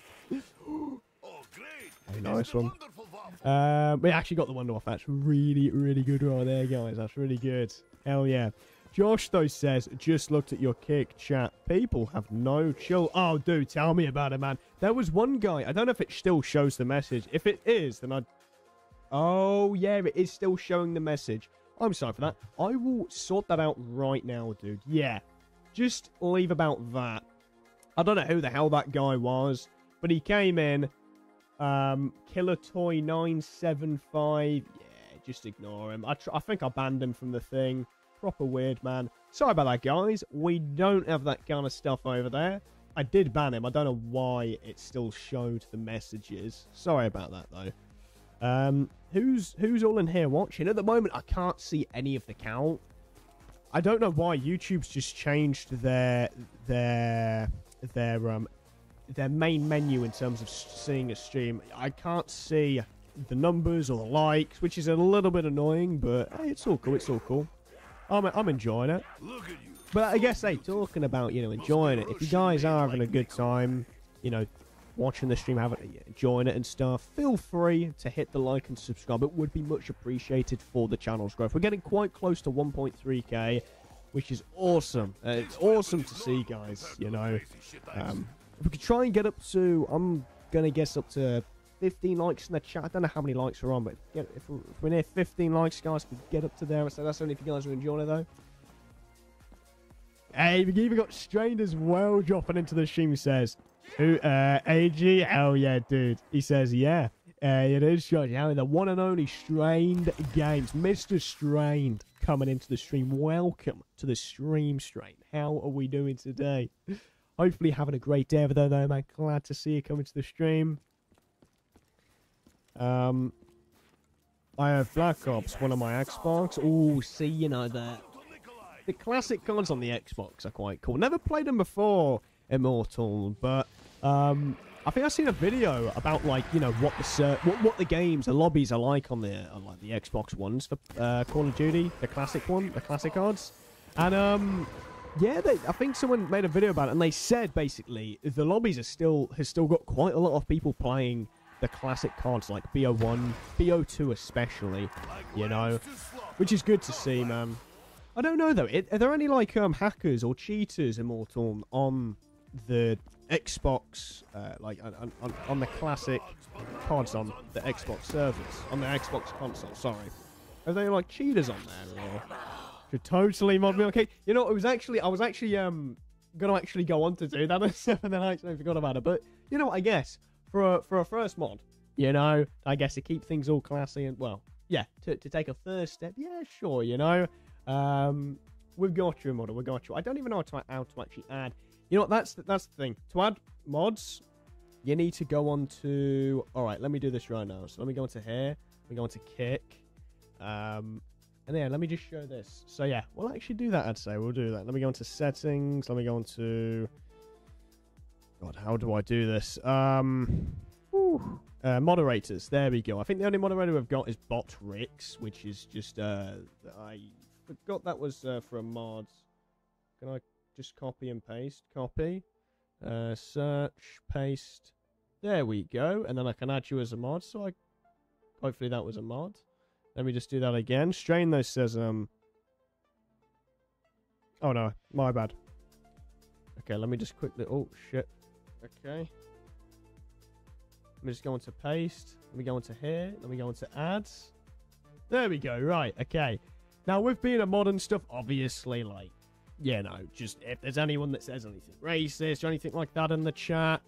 Oh, great. Hey, nice one. wonderful. Um, we actually got the Wunderwaffe. That's really, really good right there, guys. That's really good. Hell yeah. Josh, though, says, just looked at your kick chat. People have no chill. Oh, dude, tell me about it, man. There was one guy. I don't know if it still shows the message. If it is, then I'd... Oh, yeah, it is still showing the message. I'm sorry for that. I will sort that out right now, dude. Yeah. Just leave about that. I don't know who the hell that guy was, but he came in. Um, Killer Toy 975. Yeah, just ignore him. I, tr- I think I banned him from the thing. Proper weird, man. Sorry about that, guys. We don't have that kind of stuff over there. I did ban him. I don't know why it still showed the messages. Sorry about that, though. Um, who's who's all in here watching? At the moment, I can't see any of the count. I don't know why YouTube's just changed their their their um their main menu in terms of seeing a stream. I can't see the numbers or the likes, which is a little bit annoying, but hey, it's all cool. It's all cool. I'm I'm enjoying it. But I guess, hey, talking about you know enjoying it. If you guys are having a good time, you know, watching the stream, having enjoying it and stuff, feel free to hit the like and subscribe. It would be much appreciated for the channel's growth. We're getting quite close to 1.3k, which is awesome. Uh, it's awesome to see, guys. You know, um, if we could try and get up to, I'm gonna guess up to 15 likes in the chat. I don't know how many likes we're on, but get, if, we're, if we're near 15 likes, guys, we get up to there. So that's only if you guys are enjoying it, though. Hey, we even got strained as well dropping into the stream. Says, "Who? Uh, AG? Hell yeah, dude." He says, "Yeah, uh, it is Josh. Yeah, the one and only Strained Games, Mister Strained, coming into the stream. Welcome to the stream, Strained. How are we doing today? Hopefully, having a great day over there, though, man. Glad to see you coming to the stream. Um, I have Black Ops, one of my Xbox. Oh, see, you know that the classic CODs on the Xbox are quite cool. Never played them before, Immortal, but um, I think I've seen a video about like you know what the what, what the games, the lobbies are like on the on like the Xbox ones for uh, Call of Duty, the classic one, the classic CODs, and um. Yeah, they, I think someone made a video about it, and they said basically the lobbies are still has still got quite a lot of people playing the classic CODs like BO1, BO2 especially, you know, which is good to see, man. I don't know though. It, are there any like um hackers or cheaters immortal on the Xbox, uh, like on, on, on the classic CODs on the Xbox servers on the Xbox console? Sorry, are they like cheaters on there? Or could totally mod me. Okay, you know it was actually I was actually um gonna actually go on to do that, and then I actually forgot about it. But you know? I guess for a, for a first mod, you know, I guess to keep things all classy and well, yeah, to, to take a first step, yeah, sure, you know. Um, we've got you, model. We've got you. I don't even know how to, how to actually add. You know? That's that's the thing. To add mods, you need to go on to. All right, let me do this right now. So let me go into here. We go into kick. Um, and yeah, let me just show this. So yeah, we'll actually do that. I'd say we'll do that. Let me go into settings. Let me go into. God, how do I do this? Um, uh, moderators. There we go. I think the only moderator we've got is Bot Rix, which is just uh, I forgot that was uh, for a mod. Can I just copy and paste? Copy, uh, search, paste. There we go, and then I can add you as a mod. So I, hopefully that was a mod. Let me just do that again. Strain those says um. Oh no, my bad. Okay, let me just quickly. Oh shit. Okay. Let me just go into paste. Let me go into here. Let me go into ads. There we go. Right. Okay. Now with being a modern stuff, obviously, like, you know, just if there's anyone that says anything racist or anything like that in the chat,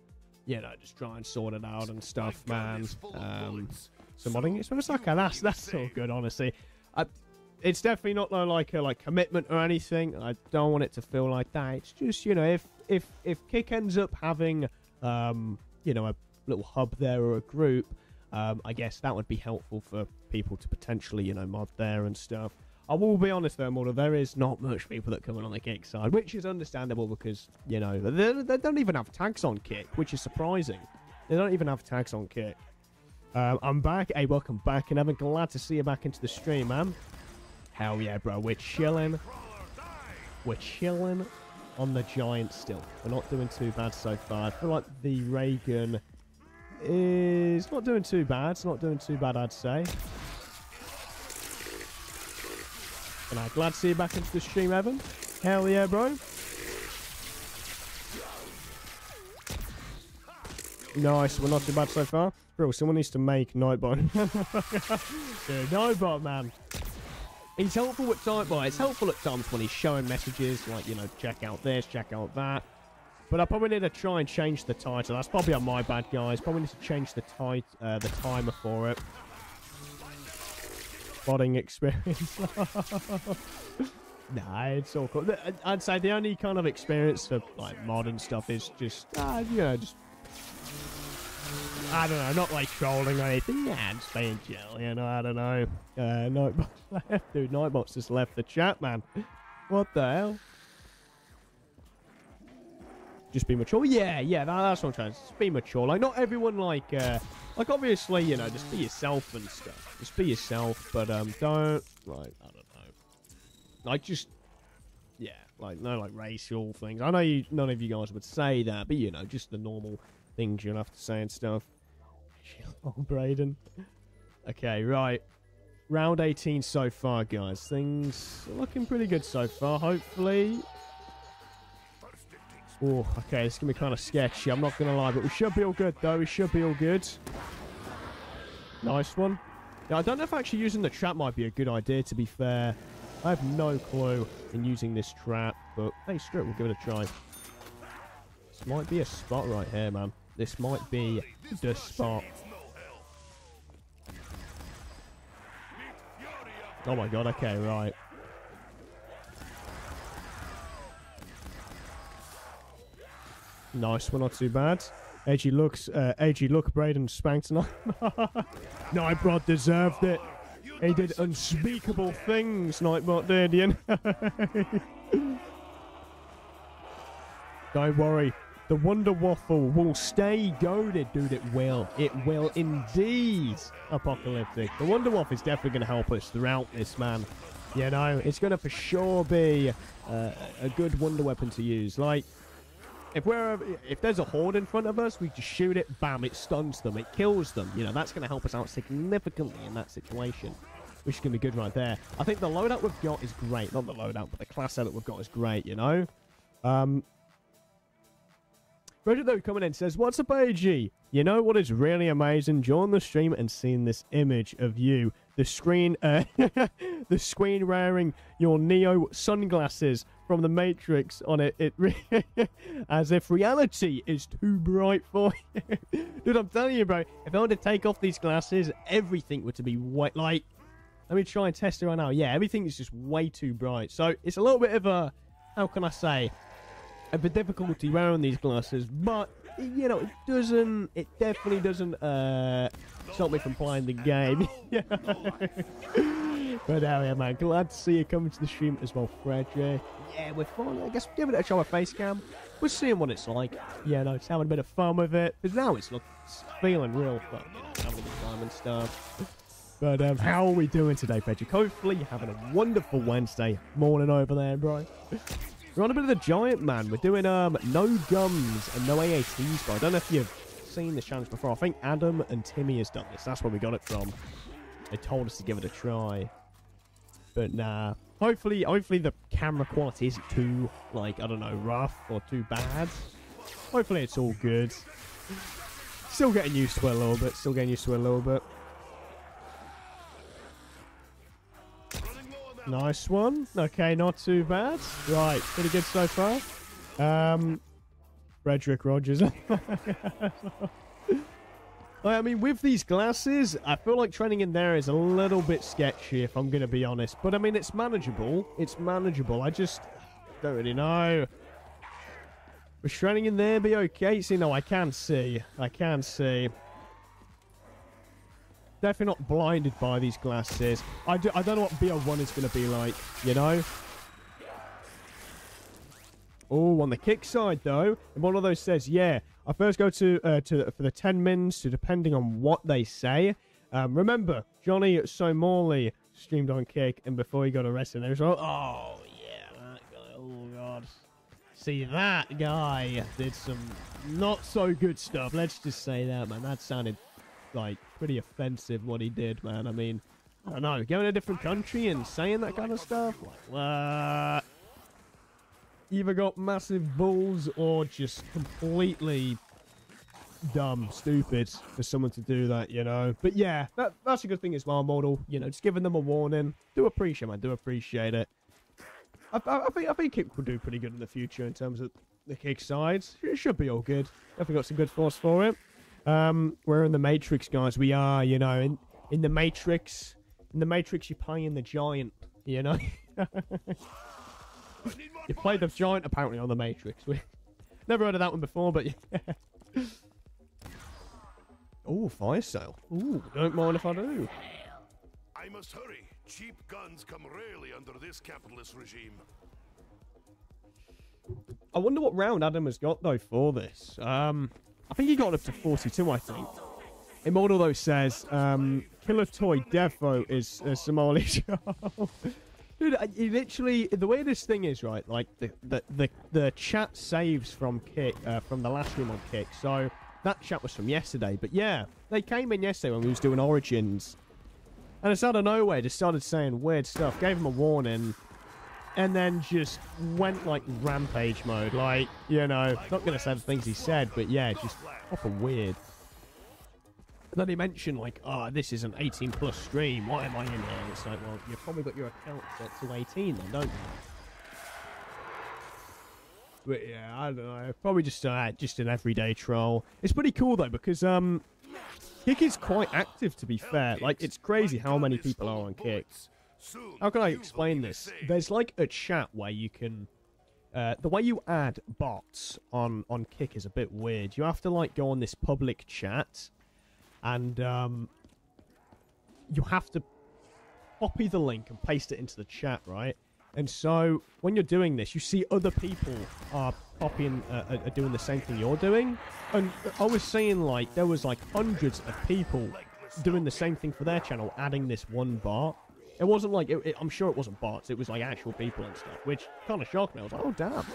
you know, just try and sort it out and stuff, man. Um, so modding, it's, like an ass. that's all good, honestly. I, it's definitely not no, like a like commitment or anything. I don't want it to feel like that. It's just you know, if if if Kick ends up having um, you know, a little hub there or a group, um, I guess that would be helpful for people to potentially you know mod there and stuff. I will be honest though, Mortar, there is not much people that come in on the Kick side, which is understandable because, you know, they, they don't even have tags on Kick, which is surprising. They don't even have tags on Kick. Um, I'm back. Hey, welcome back, and I'm glad to see you back into the stream, man. Hell yeah, bro. We're chilling. We're chilling on the Giant still. We're not doing too bad so far. I feel like the Reagan is not doing too bad. It's not doing too bad, I'd say. And I'm glad to see you back into the stream, Evan. Hell yeah, bro. Nice, we're not too bad so far. Bro, someone needs to make Nightbot. Dude, Nightbot, man. He's helpful at times. Well, it's helpful at times when he's showing messages like, you know, check out this, check out that. But I probably need to try and change the title. That's probably on my bad, guys. Probably need to change the tit uh, the timer for it. Modding experience. nah, it's all cool. I'd say the only kind of experience for like modern stuff is just, uh, you know, just I don't know, not like trolling or anything. Yeah, just being chill, you know, I don't know. Uh, left. Dude, Nightbot's just left the chat, man. What the hell? Just be mature? Yeah, yeah, that, that's what I'm trying to Just be mature. Like, not everyone, like, uh, like, obviously, you know, just be yourself and stuff. Just be yourself, but, um, don't, like, I don't know. Like, just, yeah, like, no, like, racial things. I know you, none of you guys would say that, but, you know, just the normal things you'll have to say and stuff. Oh, Braden. Okay, right. Round 18 so far, guys. Things are looking pretty good so far, hopefully. Oh, okay, it's going to be kind of sketchy, I'm not going to lie, but we should be all good, though. We should be all good. Nice one. Now, I don't know if actually using the trap might be a good idea, to be fair. I have no clue in using this trap, but hey, screw it, we'll give it a try. This might be a spot right here, man. This might be the spot. Oh my god, okay, right. Nice, we're not too bad. AG looks, uh, AG look, Braden spanked tonight. Nightbot deserved it. He did unspeakable things, Nightbot did, you know? Don't worry, the Wunderwaffe will stay goaded, dude. It will. It will indeed. Apocalyptic. The Wunderwaffe is definitely going to help us throughout this, man. You know, it's going to for sure be uh, a good wonder weapon to use. Like, if we're if there's a horde in front of us, we just shoot it, bam, it stuns them, it kills them. You know, that's going to help us out significantly in that situation, which is going to be good right there. I think the loadout we've got is great. Not the loadout, but the class that we've got is great, you know? Um, Roger though coming in says, What's up, AG? You know what is really amazing? Join the stream and seeing this image of you. The screen uh, the screen wearing your Neo sunglasses from the Matrix on it. It as if reality is too bright for you. Dude, I'm telling you, bro, if I were to take off these glasses, everything would to be white like let me try and test it right now. Yeah, everything is just way too bright. So it's a little bit of a how can I say bit difficulty wearing these glasses, but you know, it doesn't. It definitely doesn't uh, stop me from playing the game. but now, yeah, man, glad to see you coming to the stream as well, Frederick. Yeah, we're fine. I guess we're giving it a try with face cam. We're seeing what it's like. Yeah, no, it's having a bit of fun with it. Because now it's, look, it's feeling real fun, you know, having a good time and stuff. But um, how are we doing today, Frederick? Hopefully you're having a wonderful Wednesday morning over there, bro. We're on a bit of the giant man. We're doing um no gums and no AATs, but I don't know if you've seen this challenge before. I think Adam and Timmy has done this. That's where we got it from. They told us to give it a try. But nah, Hopefully, hopefully the camera quality isn't too, like, I don't know, rough or too bad. Hopefully it's all good. Still getting used to it a little bit. Still getting used to it a little bit. Nice one. Okay, not too bad. Right, pretty good so far. Um, Frederick Rogers. I mean, with these glasses, I feel like training in there is a little bit sketchy, if I'm going to be honest. But I mean, it's manageable. It's manageable. I just don't really know. Was training in there be okay? See, no, I can see. I can see. Definitely not blinded by these glasses. I, do, I don't know what BO1 is going to be like, you know? Oh, on the kick side though, and one of those says, "Yeah, I first go to uh, to for the ten mins to depending on what they say." Um, remember, Johnny Somali streamed on kick, and before he got arrested, they was like, "Oh yeah, that guy. Oh god, see that guy did some not so good stuff." Let's just say that, man. That sounded like pretty offensive what he did, man. I mean, I don't know, going to a different country and saying that kind of stuff, like what? either got massive balls or just completely dumb, stupid for someone to do that, you know. But yeah, that, that's a good thing as well, model. You know, just giving them a warning. Do appreciate, man. Do appreciate it. I, I, I think I think it could do pretty good in the future in terms of the kick sides. It should be all good. Definitely got some good force for it. Um, we're in the Matrix, guys. We are, you know, in in the Matrix. In the Matrix, you're playing the giant. You know. I need more You played the giant apparently on the Matrix. We never heard of that one before, but yeah. oh, fire sale. Ooh, don't mind if I do. I must hurry. Cheap guns come rarely under this capitalist regime. I wonder what round Adam has got though for this. Um, I think he got up to 42. I think. Immortal though says, um, Killer Toy Defo is a Somali show. Dude, I- he literally the way this thing is right, like the the the, the chat saves from Kick uh, from the last room on Kick, so that chat was from yesterday. But yeah, they came in yesterday when we was doing Origins, and it's out of nowhere just started saying weird stuff. Gave him a warning, and then just went like rampage mode. Like you know, not gonna say the things he said, but yeah, just proper weird. Then he mentioned like, oh, this is an 18 plus stream. Why am I in here? It's like, well, you've probably got your account set to 18 then, don't you? But yeah, I don't know. Probably just uh, just an everyday troll. It's pretty cool though because um, Kick is quite active to be fair. Like it's crazy how many people are on Kick. How can I explain this? There's like a chat where you can. Uh, the way you add bots on on Kick is a bit weird. You have to like go on this public chat, and um, you have to copy the link and paste it into the chat, right? And so when you're doing this, you see other people are copying, uh, are doing the same thing you're doing. And I was saying like there was like hundreds of people doing the same thing for their channel, adding this one bot. It wasn't like it, it- I'm sure it wasn't bots. It was like actual people and stuff, which kind of shocked me. I was like, oh damn,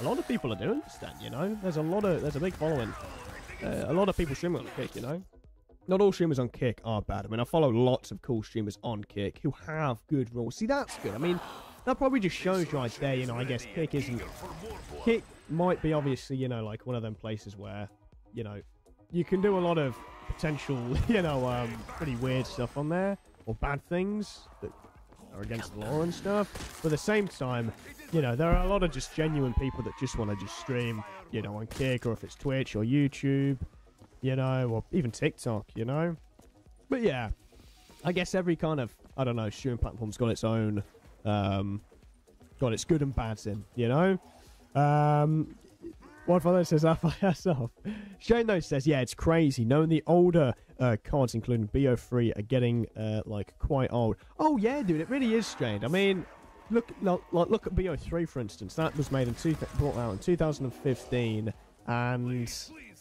a lot of people are doing this. Then you know, there's a lot of there's a big following. Uh, a lot of people streaming on Kick, you know. Not all streamers on Kick are bad. I mean, I follow lots of cool streamers on Kick who have good rules. See, that's good. I mean, that probably just shows right there. You know, I guess Kick isn't Kick might be obviously, you know, like one of them places where, you know, you can do a lot of potential, you know, um, pretty weird stuff on there or bad things that are against the law and stuff. But at the same time, you know, there are a lot of just genuine people that just want to just stream, you know, on Kick or if it's Twitch or YouTube, you know, or even TikTok, you know. But yeah, I guess every kind of I don't know streaming platform's got its own, um, got its good and bads in, you know. Um, one fellow says that by herself. Shane though says, yeah, it's crazy. Knowing the older uh, cards, including BO3, are getting uh, like quite old. Oh yeah, dude, it really is strange. I mean, look, look, like look at BO3 for instance. That was made in two, brought out in 2015, and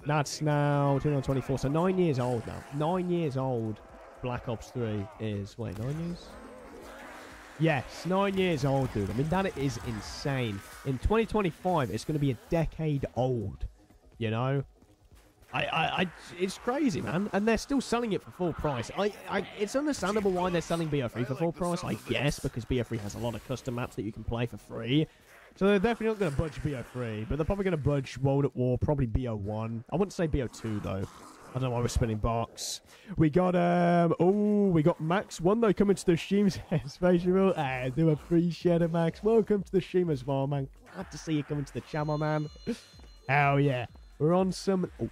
that's now 2024. So nine years old now. Nine years old. Black Ops 3 is wait nine years. Yes, nine years old, dude. I mean, that is insane. In 2025, it's going to be a decade old. You know? I, I, I, it's crazy, man, and they're still selling it for full price. I, I, it's understandable why they're selling BO3 for full price, I guess, because BO3 has a lot of custom maps that you can play for free. So they're definitely not going to budge BO3, but they're probably going to budge World at War, probably BO1. I wouldn't say BO2 though. I don't know why we're spinning box. We got um oh we got Max one though coming to the stream special. I do appreciate it, Max. Welcome to the stream as well, man. Glad to see you coming to the channel, man. Hell yeah. We're on some oh,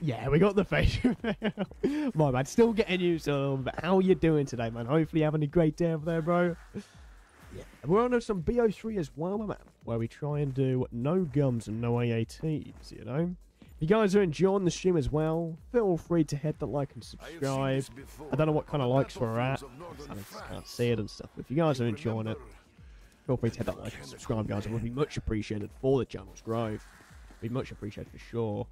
yeah, we got the facial. My man, still getting used to them. How are you doing today, man? Hopefully having a great day over there, bro. Yeah. We're on some BO3 as well, my man, where we try and do no gums and no AATs, you know? If you guys are enjoying the stream as well, feel free to hit that like and subscribe. I don't know what kind of likes we're at. I can't see it and stuff. If you guys are enjoying it, feel free to hit that like and subscribe, guys. It would be much appreciated for the channel's growth. It'd Be much appreciated for sure.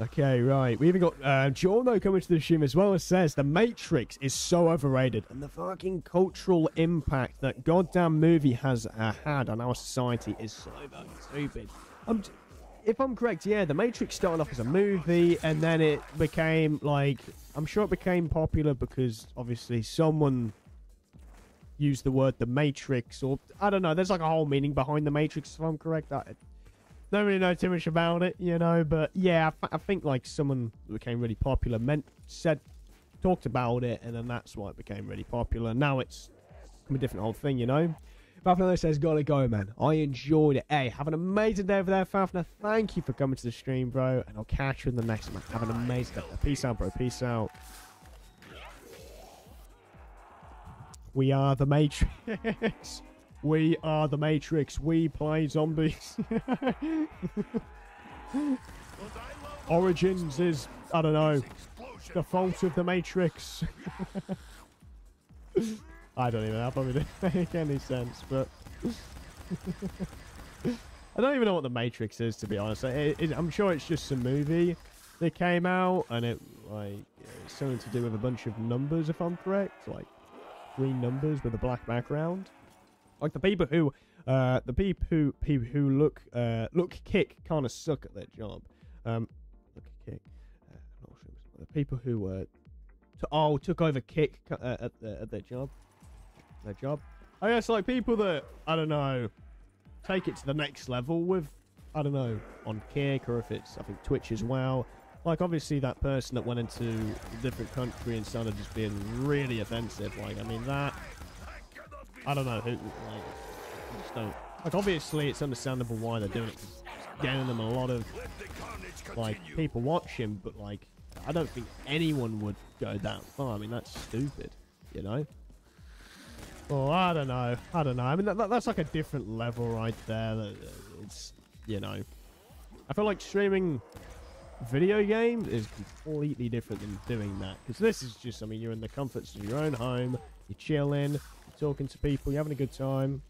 Okay, right. We even got uh, Jorno coming to the stream as well. It says the Matrix is so overrated, and the fucking cultural impact that goddamn movie has uh, had on our society is so fucking stupid. Um, if I'm correct, yeah, the Matrix started off as a movie, and then it became like I'm sure it became popular because obviously someone used the word the Matrix, or I don't know. There's like a whole meaning behind the Matrix. If I'm correct, don't really know too much about it, you know. But yeah, I, think like someone became really popular, meant said, talked about it, and then that's why it became really popular. Now it's a different whole thing, you know. Fafner says, gotta go, man. I enjoyed it. Hey, have an amazing day over there, Fafner. Thank you for coming to the stream, bro. And I'll catch you in the next one. Have an amazing day. Peace out, bro. Peace out. We are the Matrix. We are the Matrix. We play zombies. Origins is, I don't know, the fault of the Matrix. I don't even know. That probably didn't make any sense, but... I don't even know what the Matrix is, to be honest. It, it, I'm sure it's just a movie that came out, and it, like, it's something to do with a bunch of numbers, if I'm correct. Like, green numbers with a black background. Like the people who, uh, the people who people who look uh, look kick kind of suck at their job. Um, look kick. Uh, the people who uh, to, oh took over kick uh, at, at their job, their job. I guess like people that I don't know take it to the next level with I don't know on kick or if it's I think Twitch as well. Like obviously that person that went into a different country and started just being really offensive. Like I mean that I don't know who. Like, I just don't. Like, obviously, it's understandable why they're doing it. Getting them a lot of like people watching, but like, I don't think anyone would go that far. I mean, that's stupid, you know. Oh, I don't know. I don't know. I mean, that, that's like a different level right there. Uh, it's, you know, I feel like streaming video games is completely different than doing that because this is just, I mean, you're in the comforts of your own home, you're chilling, talking to people, you're having a good time.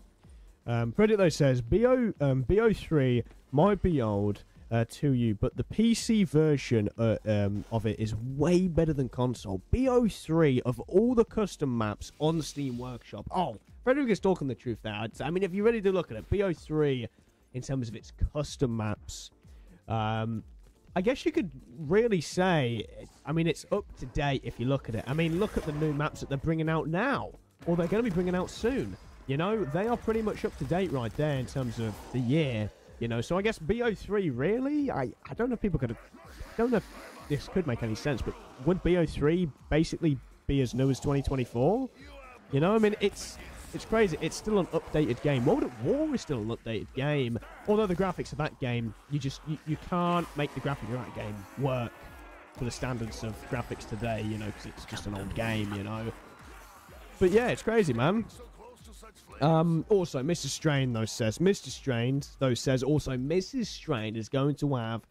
Um, though says BO um, BO3 might be old uh, to you, but the PC version uh, um, of it is way better than console. BO3 of all the custom maps on Steam Workshop. Oh, Frederick is talking the truth there. I mean, if you really do look at it, BO3 in terms of its custom maps, um, I guess you could really say, I mean, it's up to date if you look at it. I mean, look at the new maps that they're bringing out now or they're going to be bringing out soon. You know, they are pretty much up to date right there in terms of the year. You know, so I guess BO3 really, I, I don't know if people could, don't know if this could make any sense, but would BO3 basically be as new as 2024? You know, I mean, it's it's crazy. It's still an updated game. World at War is still an updated game. Although the graphics of that game, you just you, you can't make the graphics of that game work for the standards of graphics today. You know, because it's just an old game. You know, but yeah, it's crazy, man. Um, also, Mr. Strain, though, says, Mr. Strain, though, says, also, Mrs. Strain is going to have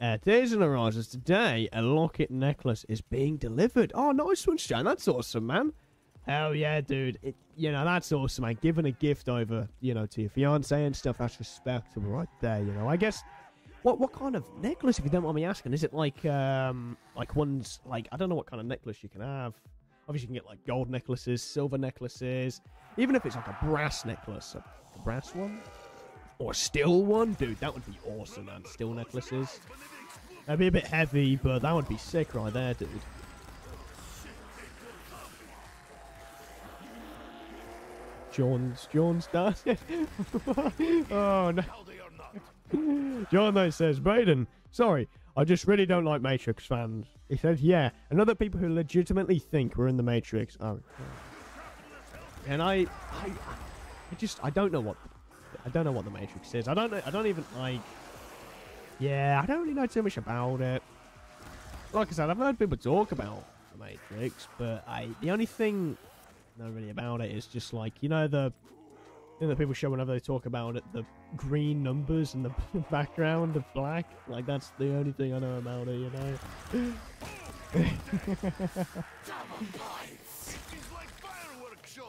uh, Days and Horizons today. A locket necklace is being delivered. Oh, nice one, Strain. That's awesome, man. Hell yeah, dude. It, you know, that's awesome, man. Giving a gift over, you know, to your fiance and stuff, that's respectable right there, you know. I guess, what what kind of necklace, if you don't mind me asking? Is it like, um, like ones, like, I don't know what kind of necklace you can have. Obviously, you can get like gold necklaces, silver necklaces, even if it's like a brass necklace, a, brass one or a steel one, dude, that would be awesome, man. Steel necklaces. That'd be a bit heavy, but that would be sick right there, dude. John's John's done. oh no. John though says, Braden, sorry, I just really don't like Matrix fans. He says, yeah, and other people who legitimately think we're in the Matrix. Oh, and I, I, I just, I don't know what, I don't know what the Matrix is. I don't know, I don't even like. Yeah, I don't really know too much about it. Like I said, I've heard people talk about the Matrix, but I, the only thing I know really about it is just like you know the thing that people show whenever they talk about it, the green numbers in the background of black. Like that's the only thing I know about it, you know.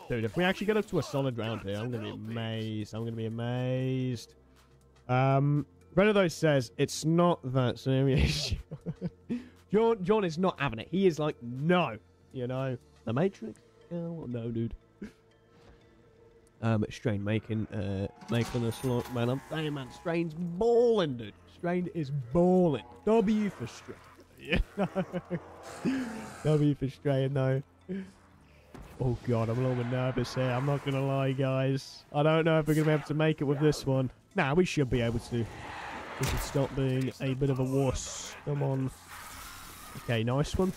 Dude, if we actually get up to a solid round here, I'm gonna be amazed. I'm gonna be amazed. Um, Renato says it's not that serious. John, John is not having it. He is like, no, you know, the Matrix. Oh no, dude. Um, Strain making, uh, making a slot, man. I'm saying, man, Strain's balling, dude. Strain is balling. W for Strain. Yeah. w for Strain, though. Oh god, I'm a little bit nervous here. I'm not gonna lie, guys. I don't know if we're gonna be able to make it with this one. Nah, we should be able to. We should stop being a bit of a wuss. Come on. Okay, nice one.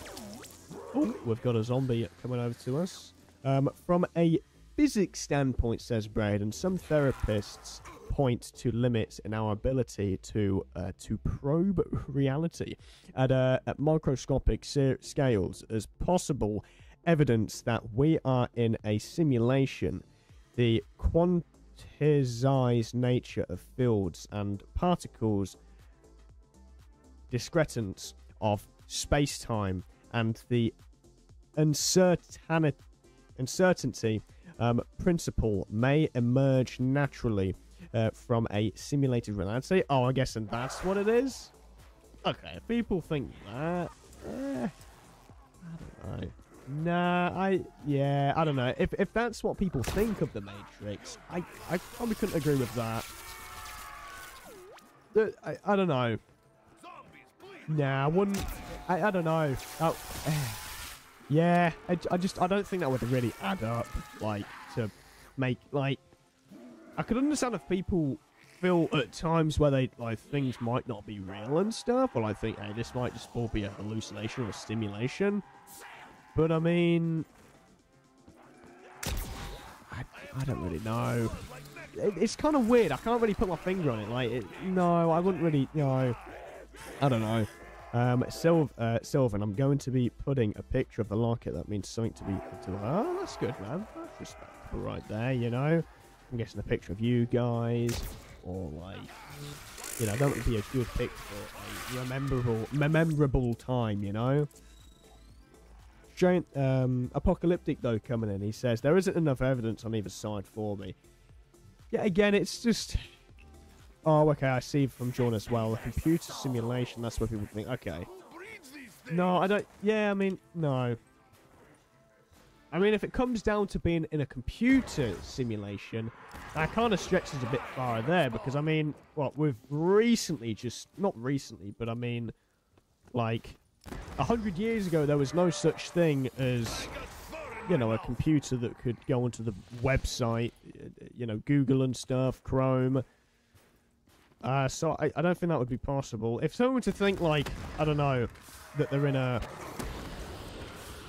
Oh, we've got a zombie coming over to us. Um, from a physics standpoint, says Braden, some therapists point to limits in our ability to uh, to probe reality at, uh, at microscopic sa- scales as possible evidence that we are in a simulation. The quantized nature of fields and particles discretance of space time and the uncertainty, uncertainty um, principle may emerge naturally uh, from a simulated reality. Oh, I guess and that's what it is. Okay, people think that, eh, I don't know. Nah, I yeah, I don't know. If if that's what people think of the Matrix, I I probably couldn't agree with that. Uh, I I don't know. Nah, I wouldn't. I, I don't know. Oh, yeah, I, I just I don't think that would really add up. Like to make like I could understand if people feel at times where they like things might not be real and stuff, or like think, hey, this might just all be a hallucination or a stimulation. But I mean, I, I don't really know. It, it's kind of weird. I can't really put my finger on it. Like, it, no, I wouldn't really. You No, I don't know. Um, uh, Sylvan, I'm going to be putting a picture of the locket. That means something to be. To, oh, that's good, man. That's respectable right there. You know, I'm guessing a picture of you guys, or like, you know, that would be a good picture for a memorable, memorable time. You know. Giant um, apocalyptic though coming in. He says there isn't enough evidence on either side for me. Yeah, again, it's just. Oh, okay. I see from John as well. A computer simulation. That's what people think. Okay. No, I don't. Yeah, I mean, no. I mean, if it comes down to being in a computer simulation, that kind of stretches a bit far there because I mean, what we've recently just not recently, but I mean, like a hundred years ago, there was no such thing as you know a computer that could go onto the website, you know, Google and stuff, Chrome. Uh, so I, I don't think that would be possible. If someone were to think like I don't know that they're in a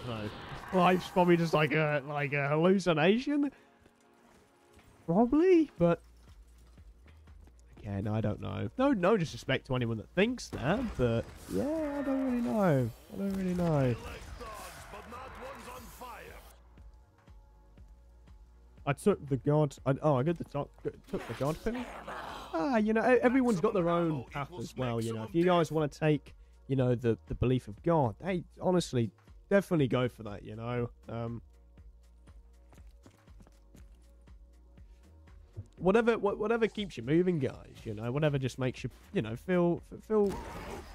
no, life's probably just like a like a hallucination. Probably, but again, I don't know. No, no disrespect to anyone that thinks that, but yeah, I don't really know. I don't really know. I took the god. I, oh, I got the took the god pill. Ah, you know, everyone's got their own path as well. You know, if you guys want to take, you know, the the belief of God, hey, honestly, definitely go for that. You know, um, whatever wha- whatever keeps you moving, guys. You know, whatever just makes you, you know, feel feel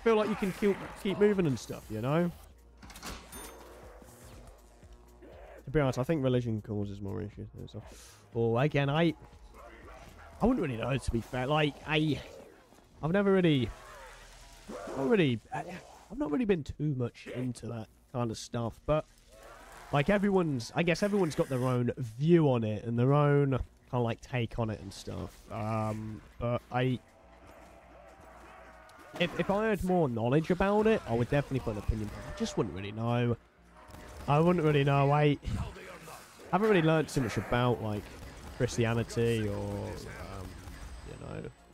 feel like you can keep keep moving and stuff. You know. To be honest, I think religion causes more issues. So, well, again, I I wouldn't really know. To be fair, like I I've never really not really, I've not really been too much into that kind of stuff, but like everyone's, I guess everyone's got their own view on it and their own kind of like take on it and stuff. Um, but I, if if I had more knowledge about it, I would definitely put an opinion. I just wouldn't really know. I wouldn't really know. I, I haven't really learned too much about like Christianity or.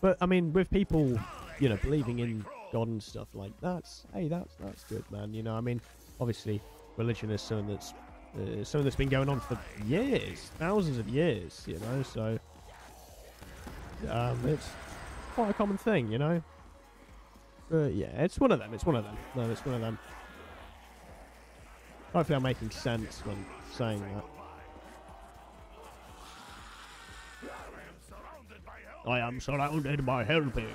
But I mean, with people, you know, believing in God and stuff like that's hey, that's that's good, man. You know, I mean, obviously, religion is something that's uh, something that's been going on for years, thousands of years. You know, so um, it's quite a common thing, you know. But yeah, it's one of them. It's one of them. No, it's one of them. Hopefully, I'm making sense when saying that. I am surrounded by hell pigs.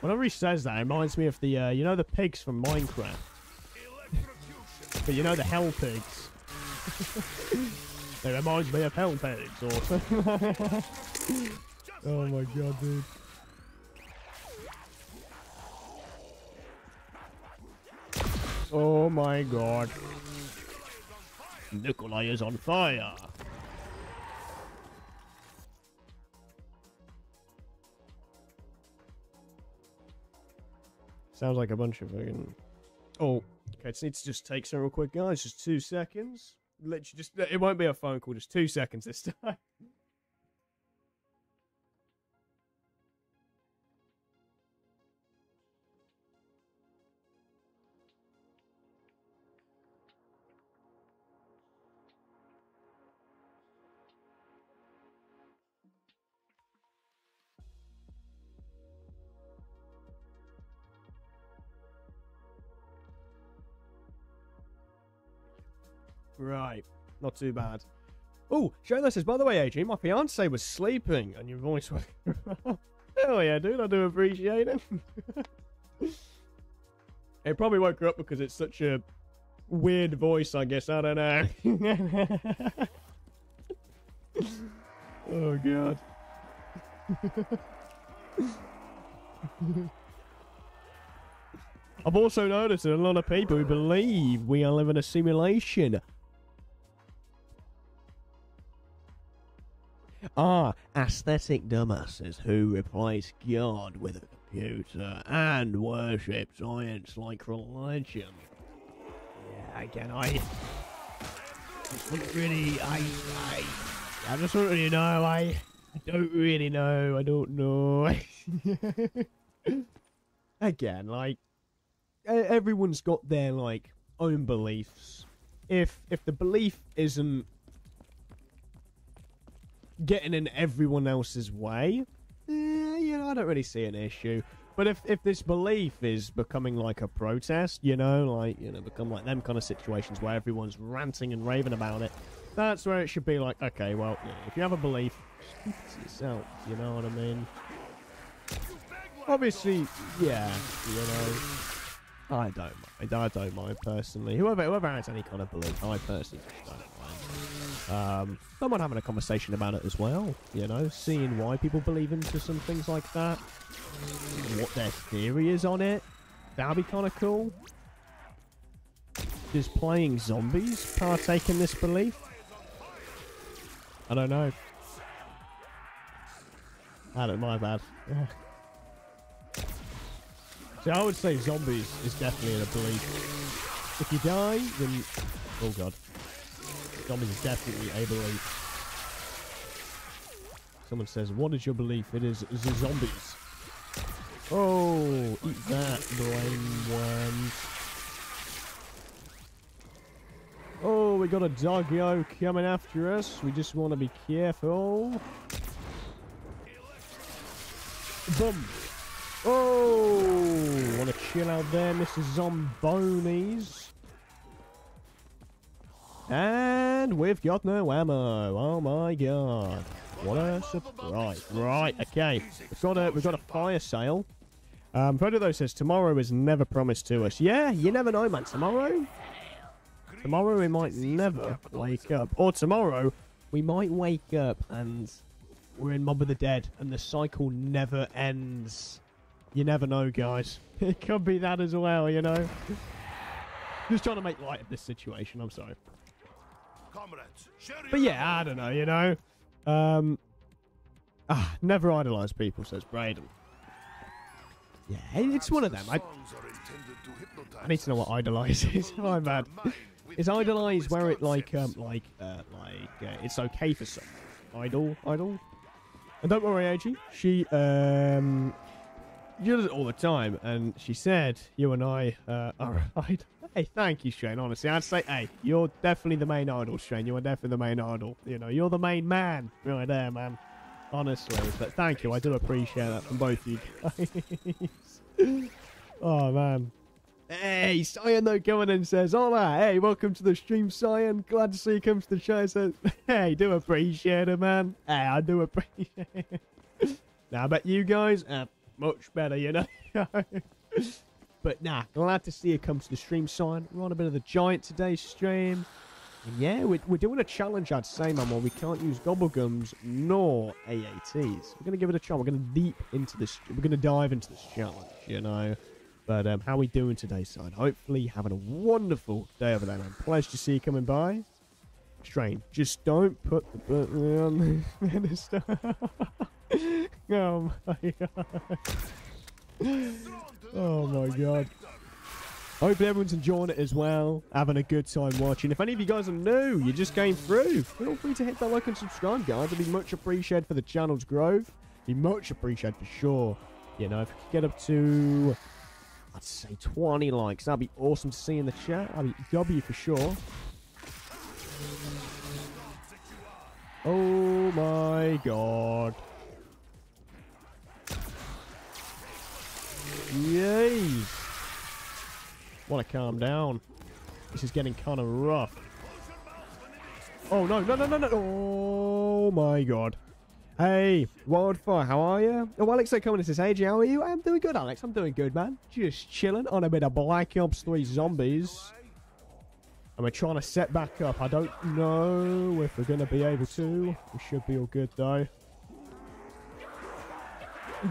Whenever he says that, it reminds me of the, uh, you know, the pigs from Minecraft. but you know, the hell pigs. it reminds me of hell pigs or oh my god, dude. Oh my god. Nikolai is on fire. Sounds like a bunch of fucking. Oh, okay. Just need to just take some real quick, guys. Just two seconds. Literally, just it won't be a phone call. Just two seconds this time. Right. Not too bad. Oh, Shayla says, by the way, AJ, my fiance was sleeping and your voice was. Hell yeah, dude. I do appreciate it. it probably woke her up because it's such a weird voice, I guess. I don't know. oh, God. I've also noticed that a lot of people who believe we are living a simulation are aesthetic dumbasses who replace God with a computer and worship science like religion. Yeah, again, I don't really, I, I, I just don't really know. I, I don't really know. I don't know. again, like everyone's got their like own beliefs. If if the belief isn't getting in everyone else's way, eh, you know, I don't really see an issue. But if, if this belief is becoming like a protest, you know, like, you know, become like them kind of situations where everyone's ranting and raving about it, that's where it should be like, okay, well, if you have a belief, keep it to yourself, you know what I mean? Obviously, yeah, you know, I don't mind. I don't mind personally. Whoever whoever has any kind of belief, I personally don't um, someone having a conversation about it as well, you know, seeing why people believe into some things like that, what their theory is on it. That'd be kind of cool. Does playing zombies partake in this belief? I don't know. I don't my bad. See, I would say zombies is definitely a belief. If you die, then... Oh, God. Zombies is definitely a belief. Someone says, what is your belief? It is the zombies. Oh, eat that, brain worms. Oh, we got a doggo coming after us. We just want to be careful. Boom. Oh, want to chill out there, Mr. Zombonis. And we've got no ammo. Oh my god. What a surprise. Right, okay. We've got a, we've got a fire sale. Um, Predator says, tomorrow is never promised to us. Yeah, you never know, man. Tomorrow? Tomorrow we might never wake up. Or tomorrow, we might wake up and we're in Mob of the Dead and the cycle never ends. you never know, guys. It could be that as well, you know. Just trying to make light of this situation. I'm sorry. But yeah, I don't know, you know. Um, ah, never idolize people, says Braden. Yeah, it's one of them. I, songs are intended to hypnotize I need to know what idolize is. My bad. Is idolize where it like um like uh like uh, it's okay for some idol idol? And don't worry, Ag. She um she does it all the time, and she said you and I uh, are idol. Hey, thank you, Shane. Honestly, I'd say, hey, you're definitely the main idol, Shane. You are definitely the main idol. You know, you're the main man right there, man. Honestly, but thank you. I do appreciate that from both of you guys. oh man. Hey, Cyan though coming in says, Hola, hey, welcome to the stream, Cyan. Glad to see you come to the show. Says, hey, do appreciate it, man. Hey, I do appreciate it. now, I bet you guys are much better, you know. But nah, glad to see you come to the stream, Cyan. We're on a bit of the Giant today stream. And yeah, we're, we're doing a challenge, I'd say, man, where we can't use Gobblegums nor AATs. We're going to give it a try. We're going to deep into this. We're going to dive into this challenge, you know. But um, how we doing today, son? Hopefully having a wonderful day over there, man. Pleasure to see you coming by. Strain, just don't put the button on the minister. oh my god. Oh my god. Hopefully everyone's enjoying it as well, having a good time watching. If any of you guys are new, you just came through, feel free to hit that like and subscribe, guys. It'd be much appreciated for the channel's growth. Be much appreciated for sure. You know, if we could get up to, I'd say 20 likes, that'd be awesome to see in the chat. I'd be W for sure. Oh my god. Yay! Want to calm down. This is getting kind of rough. Oh no, no, no, no, no. Oh my god. Hey, Wildfire, how are you? Oh, Alex, they coming and says, Hey, how are you? I'm doing good, Alex. I'm doing good, man. Just chilling on a bit of Black Ops 3 Zombies. And we're trying to set back up. I don't know if we're going to be able to. We should be all good, though.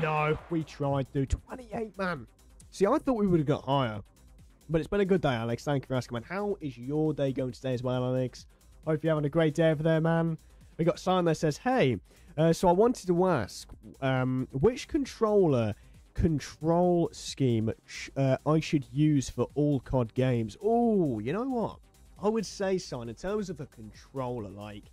No, we tried, dude. 28, man. See, I thought we would have got higher. But it's been a good day, Alex. Thank you for asking, man. How is your day going today as well, Alex? Hope you're having a great day over there, man. We got Simon that says, Hey, uh, so I wanted to ask, um, which controller control scheme sh- uh, I should use for all COD games? Oh, you know what? I would say, Simon, in terms of a controller, like,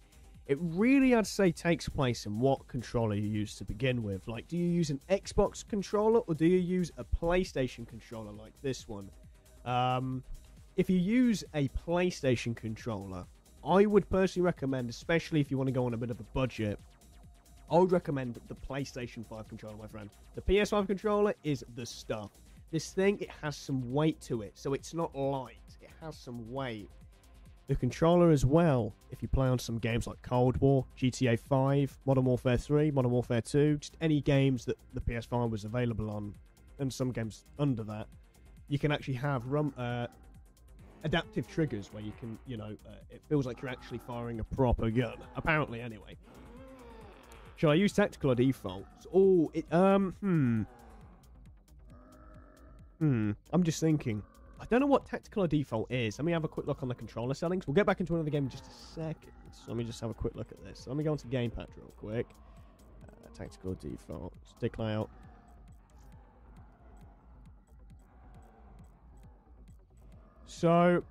it really, I'd say, takes place in what controller you use to begin with. Like, do you use an Xbox controller or do you use a PlayStation controller like this one? Um, if you use a PlayStation controller, I would personally recommend, especially if you want to go on a bit of a budget, I would recommend the PlayStation 5 controller, my friend. The PS5 controller is the stuff. This thing, it has some weight to it, so it's not light. It has some weight. The controller as well, if you play on some games like Cold War, GTA 5, Modern Warfare 3, Modern Warfare 2, just any games that the PS5 was available on, and some games under that, you can actually have rum, uh, adaptive triggers where you can, you know, uh, it feels like you're actually firing a proper gun. Apparently, anyway. Shall I use tactical or default? Oh, it, um, hmm. Hmm. I'm just thinking. I don't know what tactical or default is. Let me have a quick look on the controller settings. We'll get back into another game in just a second. So let me just have a quick look at this. So let me go into gamepad real quick. Uh, tactical default. Stick layout. So,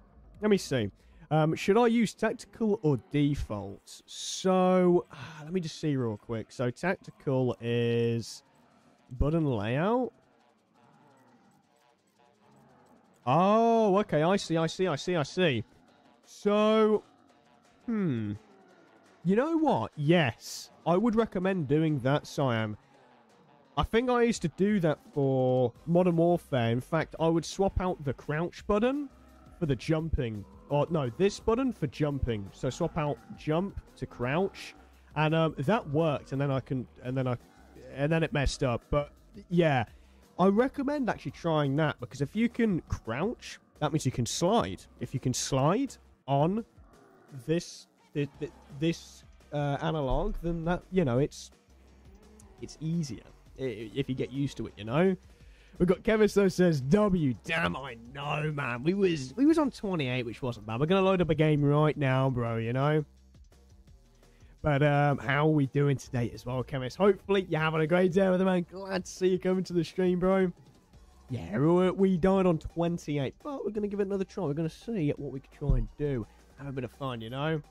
let me see. Um, should I use tactical or default? So, ah, let me just see real quick. So, tactical is button layout. Oh, okay. I see. I see. I see. I see. So, hmm. You know what? Yes, I would recommend doing that, Siam. I think I used to do that for Modern Warfare. In fact, I would swap out the crouch button for the jumping. Or, no, this button for jumping. So swap out jump to crouch. And um, that worked. And then I can... And then I... And then it messed up. But, yeah. I recommend actually trying that. Because if you can crouch, that means you can slide. If you can slide on this... This, this uh, analog, then that, you know, it's... It's easier if you get used to it, you know? We've got Kevin so says W. Damn, I know, man. We was we was on 28, which wasn't bad. We're gonna load up a game right now, bro. You know. But um, how are we doing today as well, Chemist? Hopefully you're having a great day with it, man. Glad to see you coming to the stream, bro. Yeah, we died on 28, but we're going to give it another try. We're going to see what we can try and do. Have a bit of fun, you know?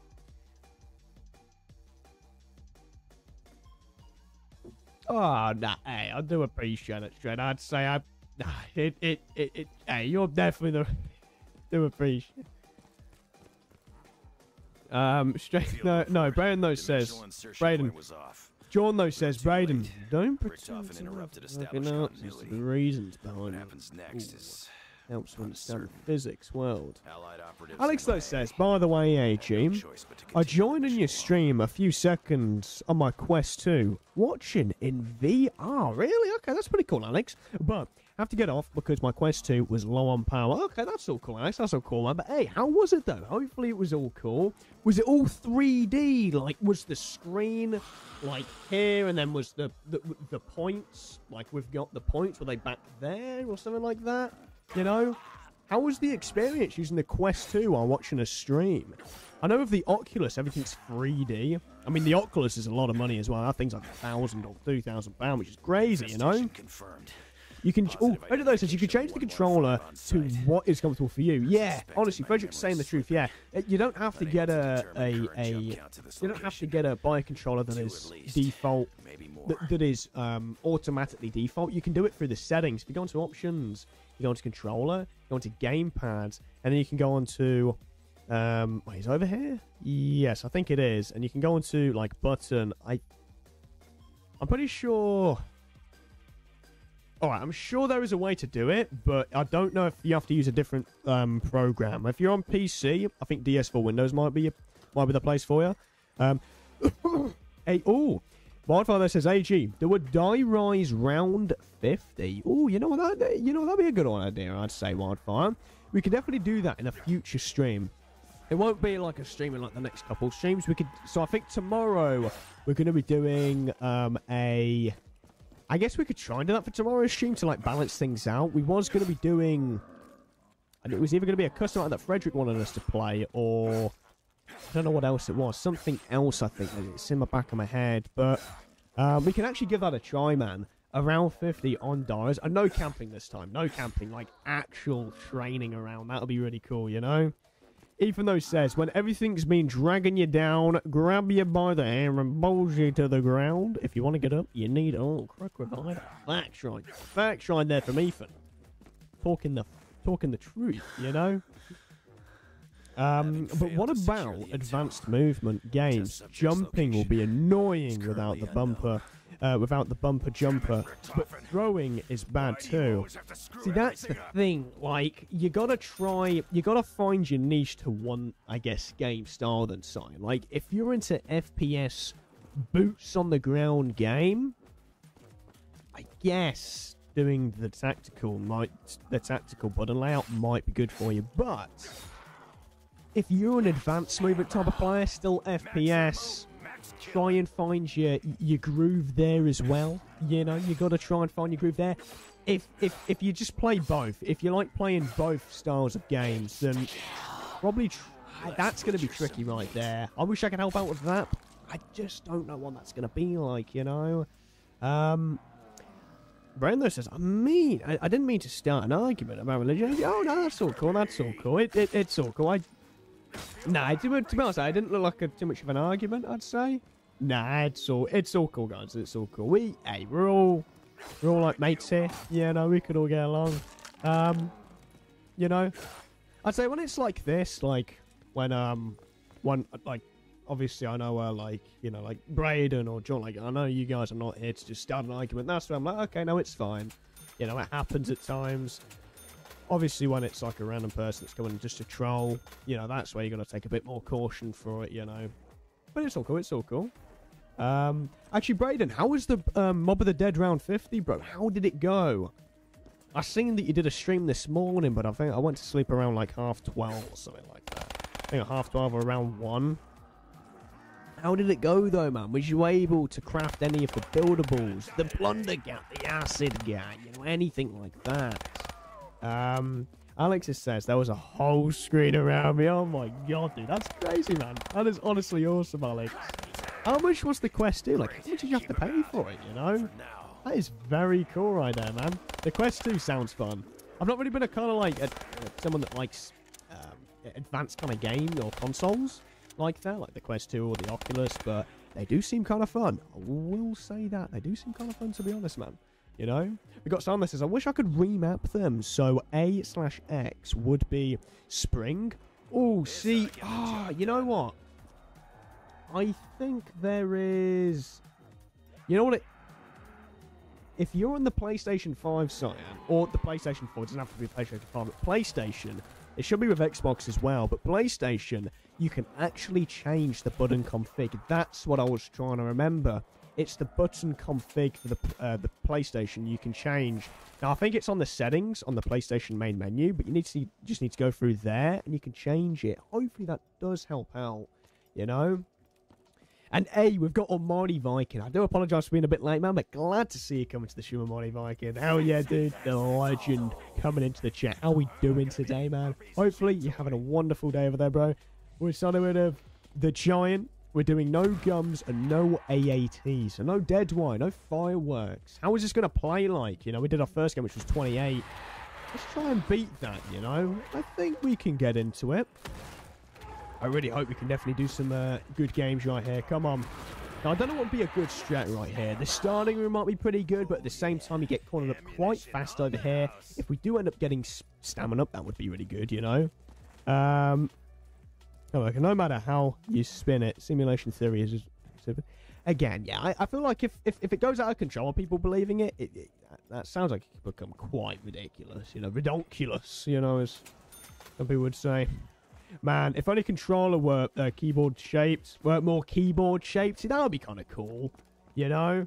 Oh, nah, hey, I do appreciate it, Shred. I'd say I... nah, It, it, it, it, hey, you're definitely the... do appreciate um, straight, no, no, Braden though says, Braden, was off. John though says, Braden, don't pretend interrupted established the reasons behind what happens next is helps to understand the physics world. Alex though says, by the way, AG, I joined in your stream a few seconds on my Quest 2, watching in VR. Really? Okay, that's pretty cool, Alex. But have to get off because my Quest 2 was low on power. Okay, that's all cool, Alex. That's all cool, man. But hey, how was it though? Hopefully it was all cool. Was it all 3D? Like, was the screen like here, and then was the the, the points like we've got the points? Were they back there or something like that? You know, how was the experience using the Quest 2 while watching a stream? I know with the Oculus, everything's 3D. I mean, the Oculus is a lot of money as well. That thing's like a thousand or two thousand pounds, which is crazy, you know. Confirmed. You can. Oh, Frederick says you can change the controller to what is comfortable for you. Yeah, honestly, Frederick's saying the truth. Yeah, uh, you don't have to get a a, a you don't have to get a buy controller that is default that, that is um, automatically default. You can do it through the settings. If you go into options, you go into controller, you go into gamepad, and then you can go onto. Um, wait, is over here? Yes, I think it is. And you can go into like button. I. I'm pretty sure. Alright, I'm sure there is a way to do it, but I don't know if you have to use a different um, program. If you're on PC, I think DS4 Windows might be might be the place for you. Um, hey, oh, Wildfire says, AG, do a die rise round 50. Oh, you know what that you know that'd be a good idea, I'd say, Wildfire. We could definitely do that in a future stream. It won't be like a stream in like the next couple streams. We could so I think tomorrow we're gonna be doing um a I guess we could try and do that for tomorrow's stream to like balance things out. We was going to be doing, and it was either going to be a custom that Frederick wanted us to play, or I don't know what else it was. Something else, I think. It's in the back of my head, but um, we can actually give that a try, man. Around 50 on Dars, and no camping this time. No camping, like actual training around. That'll be really cool, you know. Even though says, when everything's been dragging you down, grab you by the hair and bulge you to the ground. If you want to get up, you need a little Quick Revive. Facts right. Facts right there from Ethan. Talking the talking the truth, you know? Um, but what about advanced movement games? Jumping will be annoying without the bumper uh, without the bumper jumper. But throwing is bad too. See, that's the thing. Like, you gotta try, you gotta find your niche to one, I guess, game style than sign. Like, if you're into FPS boots on the ground game, I guess doing the tactical might, the tactical button layout might be good for you. But if you're an advanced movement type of player, still FPS, try and find your your groove there as well. You know, you got to try and find your groove there. If if if you just play both, if you like playing both styles of games, then probably tr- that's going to be tricky right there. I wish I could help out with that. I just don't know what that's going to be like. You know. Um, Brando says, I mean, I, I, didn't mean to start an argument about religion. Oh, no, that's all cool. That's all cool. It, it, it's all cool. I Nah, to, to be honest, I didn't look like a, too much of an argument. I'd say. Nah, it's all it's all cool, guys. It's all cool. We hey, we're all we're all like mates here. Yeah, no, we could all get along. Um, you know, I'd say when it's like this, like when um, when like obviously I know uh, like you know like Braden or John, like I know you guys are not here to just start an argument. That's why I'm like, okay, no, it's fine. You know, it happens at times. Obviously, when it's like a random person that's coming just to troll, you know, that's where you're going to take a bit more caution for it, you know. But it's all cool, it's all cool. Um, actually, Braden, how was the um, Mob of the Dead round 50, bro? How did it go? I seen that you did a stream this morning, but I think I went to sleep around like half 12 or something like that. I think half 12 or around 1. How did it go though, man? Was you able to craft any of the buildables, the Blundergat, the Acid Gat, you know, anything like that? Um, Alexis says there was a whole screen around me. Oh my god, dude, that's crazy, man. That is honestly awesome, Alex. How much was the Quest 2? Like, how much did you have to pay for it? You know, that is very cool right there, man. The quest 2 sounds fun. I've not really been a kind of like a, someone that likes um, advanced kind of game or consoles like that, like the Quest 2 or the Oculus, but they do seem kind of fun. I will say that. They do seem kind of fun, to be honest, man. You know? We got someone that says, I wish I could remap them. So A slash X would be spring. Oh, see. Ah, oh, you know what? I think there is. You know what it. If you're on the PlayStation 5 side, or the PlayStation 4, it doesn't have to be PlayStation 5, but PlayStation, it should be with Xbox as well, but PlayStation, you can actually change the button config. That's what I was trying to remember. It's the button config for the uh, the PlayStation. You can change. Now I think it's on the settings on the PlayStation main menu, but you need to just need to go through there and you can change it. Hopefully that does help out. You know. And A, we've got Almighty Viking. I do apologise for being a bit late, man, but glad to see you coming to the show, Almighty Viking. Hell yeah, dude. The legend coming into the chat. How we doing today, man? Hopefully you're having a wonderful day over there, bro. We're starting with the Giant. We're doing no gums and no AATs. So no dead wire, no fireworks. How is this going to play like? You know, we did our first game, which was 28. Let's try and beat that, you know? I think we can get into it. I really hope we can definitely do some uh, good games right here. Come on. Now, I don't know what would be a good strat right here. The starting room might be pretty good, but at the same time, you get cornered up quite fast over here. If we do end up getting stamina up, that would be really good, you know? Um, no matter how you spin it, simulation theory is... Again, yeah, I, I feel like if, if, if, it goes out of control people believing it, it, it, that sounds like it could become quite ridiculous, you know, ridiculous, you know, as some people would say. Man, if only controller were uh, keyboard shaped, were more keyboard shaped, that would be kind of cool. You know?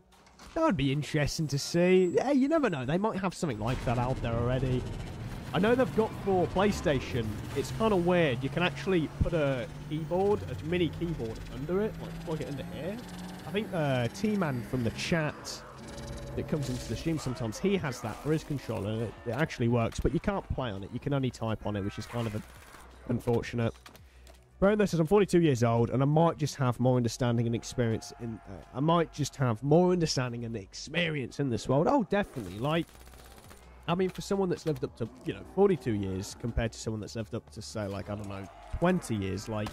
That would be interesting to see. Hey, you never know. They might have something like that out there already. I know they've got for PlayStation. It's kind of weird. You can actually put a keyboard, a mini keyboard under it, like plug it into here. I think uh, T-Man from the chat that comes into the stream sometimes, he has that for his controller, and it, it actually works. But you can't play on it. You can only type on it, which is kind of a Unfortunate. Brenda says, I'm 42 years old and I might just have more understanding and experience in... Uh, I might just have more understanding and experience in this world. Oh, definitely. Like, I mean, for someone that's lived up to, you know, 42 years compared to someone that's lived up to, say, like, I don't know, 20 years, like,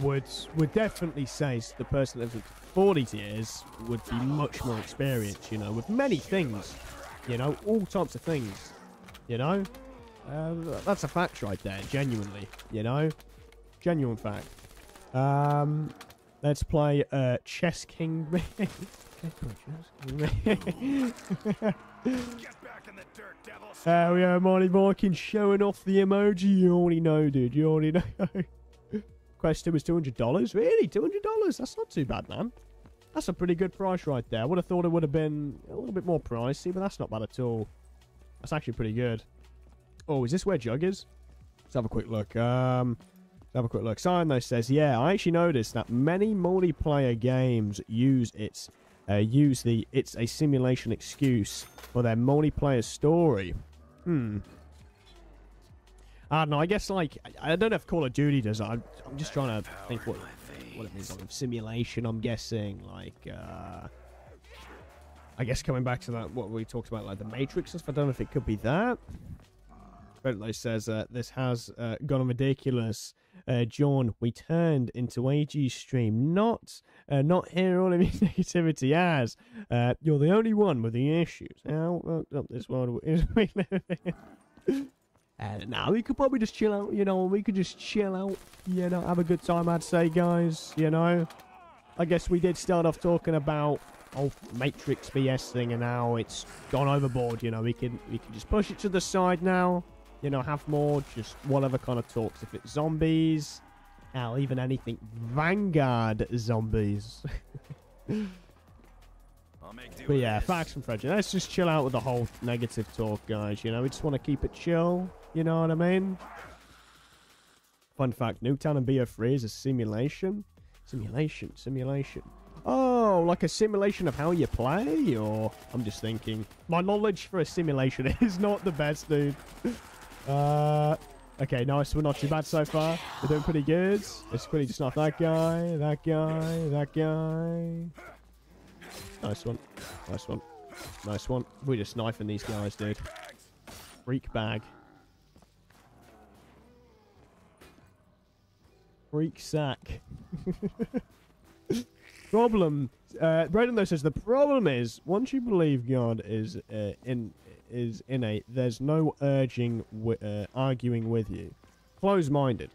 would would definitely say the person that lives up to 40 years would be much more experienced, you know, with many things, you know, all types of things, you know? Uh, that's a fact right there, genuinely, you know? Genuine fact. Um, let's play uh, Chess King. uh, we are Marty Viking showing off the emoji. You already know, dude. You already know. Question was $200. Really? $200? That's not too bad, man. That's a pretty good price right there. I would have thought it would have been a little bit more pricey, but that's not bad at all. That's actually pretty good. Oh, is this where Jug is? Let's have a quick look. Um, let's have a quick look. Sign though says, yeah, I actually noticed that many multiplayer games use its uh, use the it's a simulation excuse for their multiplayer story. Hmm. I don't know. I guess like I don't know if Call of Duty does. I'm, I'm just trying to think what what it means. Like simulation. I'm guessing like. Uh, I guess coming back to that, what we talked about, like the Matrix. I don't know if it could be that. Bentley says uh, this has uh, gone a ridiculous. Uh, John, we turned into AG's stream. Not, uh, not hear all of your negativity as uh, you're the only one with the issues. Now, this world is we live in. And now we could probably just chill out, you know. We could just chill out, you know, have a good time. I'd say, guys, you know. I guess we did start off talking about oh Matrix BS thing, and now it's gone overboard. You know, we can we can just push it to the side now you know, have more just whatever kind of talks. If it's zombies, hell, even anything Vanguard zombies. but yeah, facts and Frederick. Let's just chill out with the whole negative talk, guys. You know, we just want to keep it chill. You know what I mean? Fun fact, Nuketown and BO3 is a simulation. Simulation, simulation. Oh, like a simulation of how you play, or I'm just thinking. My knowledge for a simulation is not the best, dude. Uh, okay, nice. We're not too bad so far. We're doing pretty good. Let's quickly just snipe that guy, that guy, that guy. Nice one. Nice one. Nice one. We're just sniping these guys, dude. Freak bag. Freak sack. problem, uh, Braden though says the problem is once you believe God is uh, in is innate, there's no urging, uh, arguing with you. Close-minded.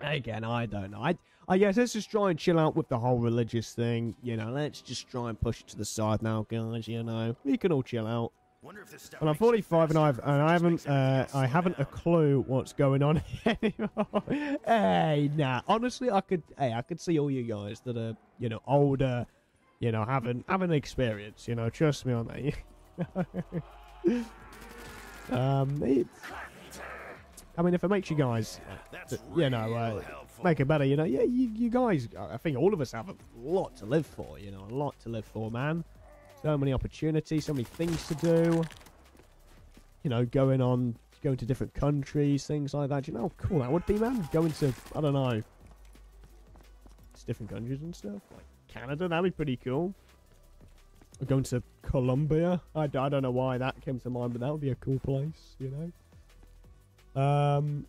Again, I don't know. I I guess let's just try and chill out with the whole religious thing. You know, let's just try and push it to the side now, guys. You know, we can all chill out. Wonder if this stuff And I'm 45 and I've and I haven't uh, I haven't a clue what's going on anymore. hey, nah. Honestly, I could hey I could see all you guys that are you know older, you know having having experience. You know, trust me on that. um, it, I mean, if it makes you guys, uh, you know, uh, make it better, you know, yeah, you, you guys, I think all of us have a lot to live for. You know, a lot to live for, man. So many opportunities, so many things to do. You know, going on, going to different countries, things like that. Do you know how cool that would be, man? Going to, I don't know, different countries and stuff, like Canada. That'd be pretty cool. Going to Colombia. I, I don't know why that came to mind, but that would be a cool place, you know. Um,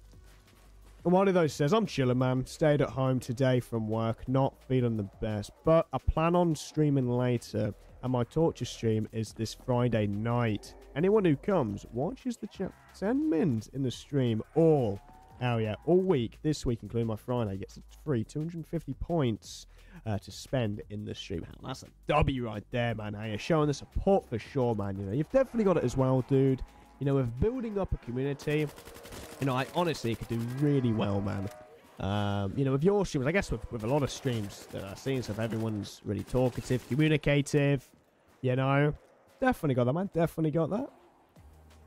one of those says, I'm chilling, man. Stayed at home today from work, not feeling the best, but I plan on streaming later. And my torture stream is this Friday night. Anyone who comes watches the chat 10 mins in the stream all, oh yeah, all week. This week, including my Friday, gets a free 250 points uh, to spend in the stream. That's a W right there, man. Hey, you're showing the support for sure, man. You know, you've definitely got it as well, dude. You know, with building up a community, you know, I honestly could do really well, man. Um, you know, with your streams, I guess with, with a lot of streams that I've seen, stuff, everyone's really talkative, communicative, you know. Definitely got that, man. Definitely got that.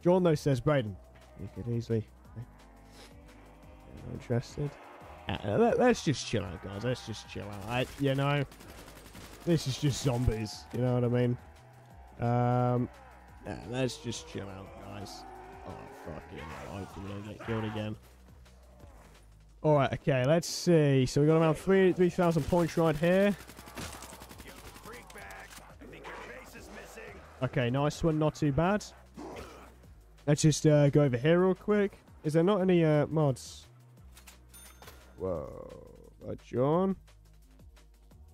John, though, says, Braden, you could easily. Interested? Uh, let, us just chill out, guys. Let's just chill out. I, you know, this is just zombies. You know what I mean? Um, yeah, let's just chill out, guys. Oh, fucking hell. Hopefully we don't get killed again. Alright, okay, let's see. So we got around three 3,000 points right here. Okay, nice one, not too bad. Let's just uh, go over here real quick. Is there not any uh, mods? Whoa, uh, John.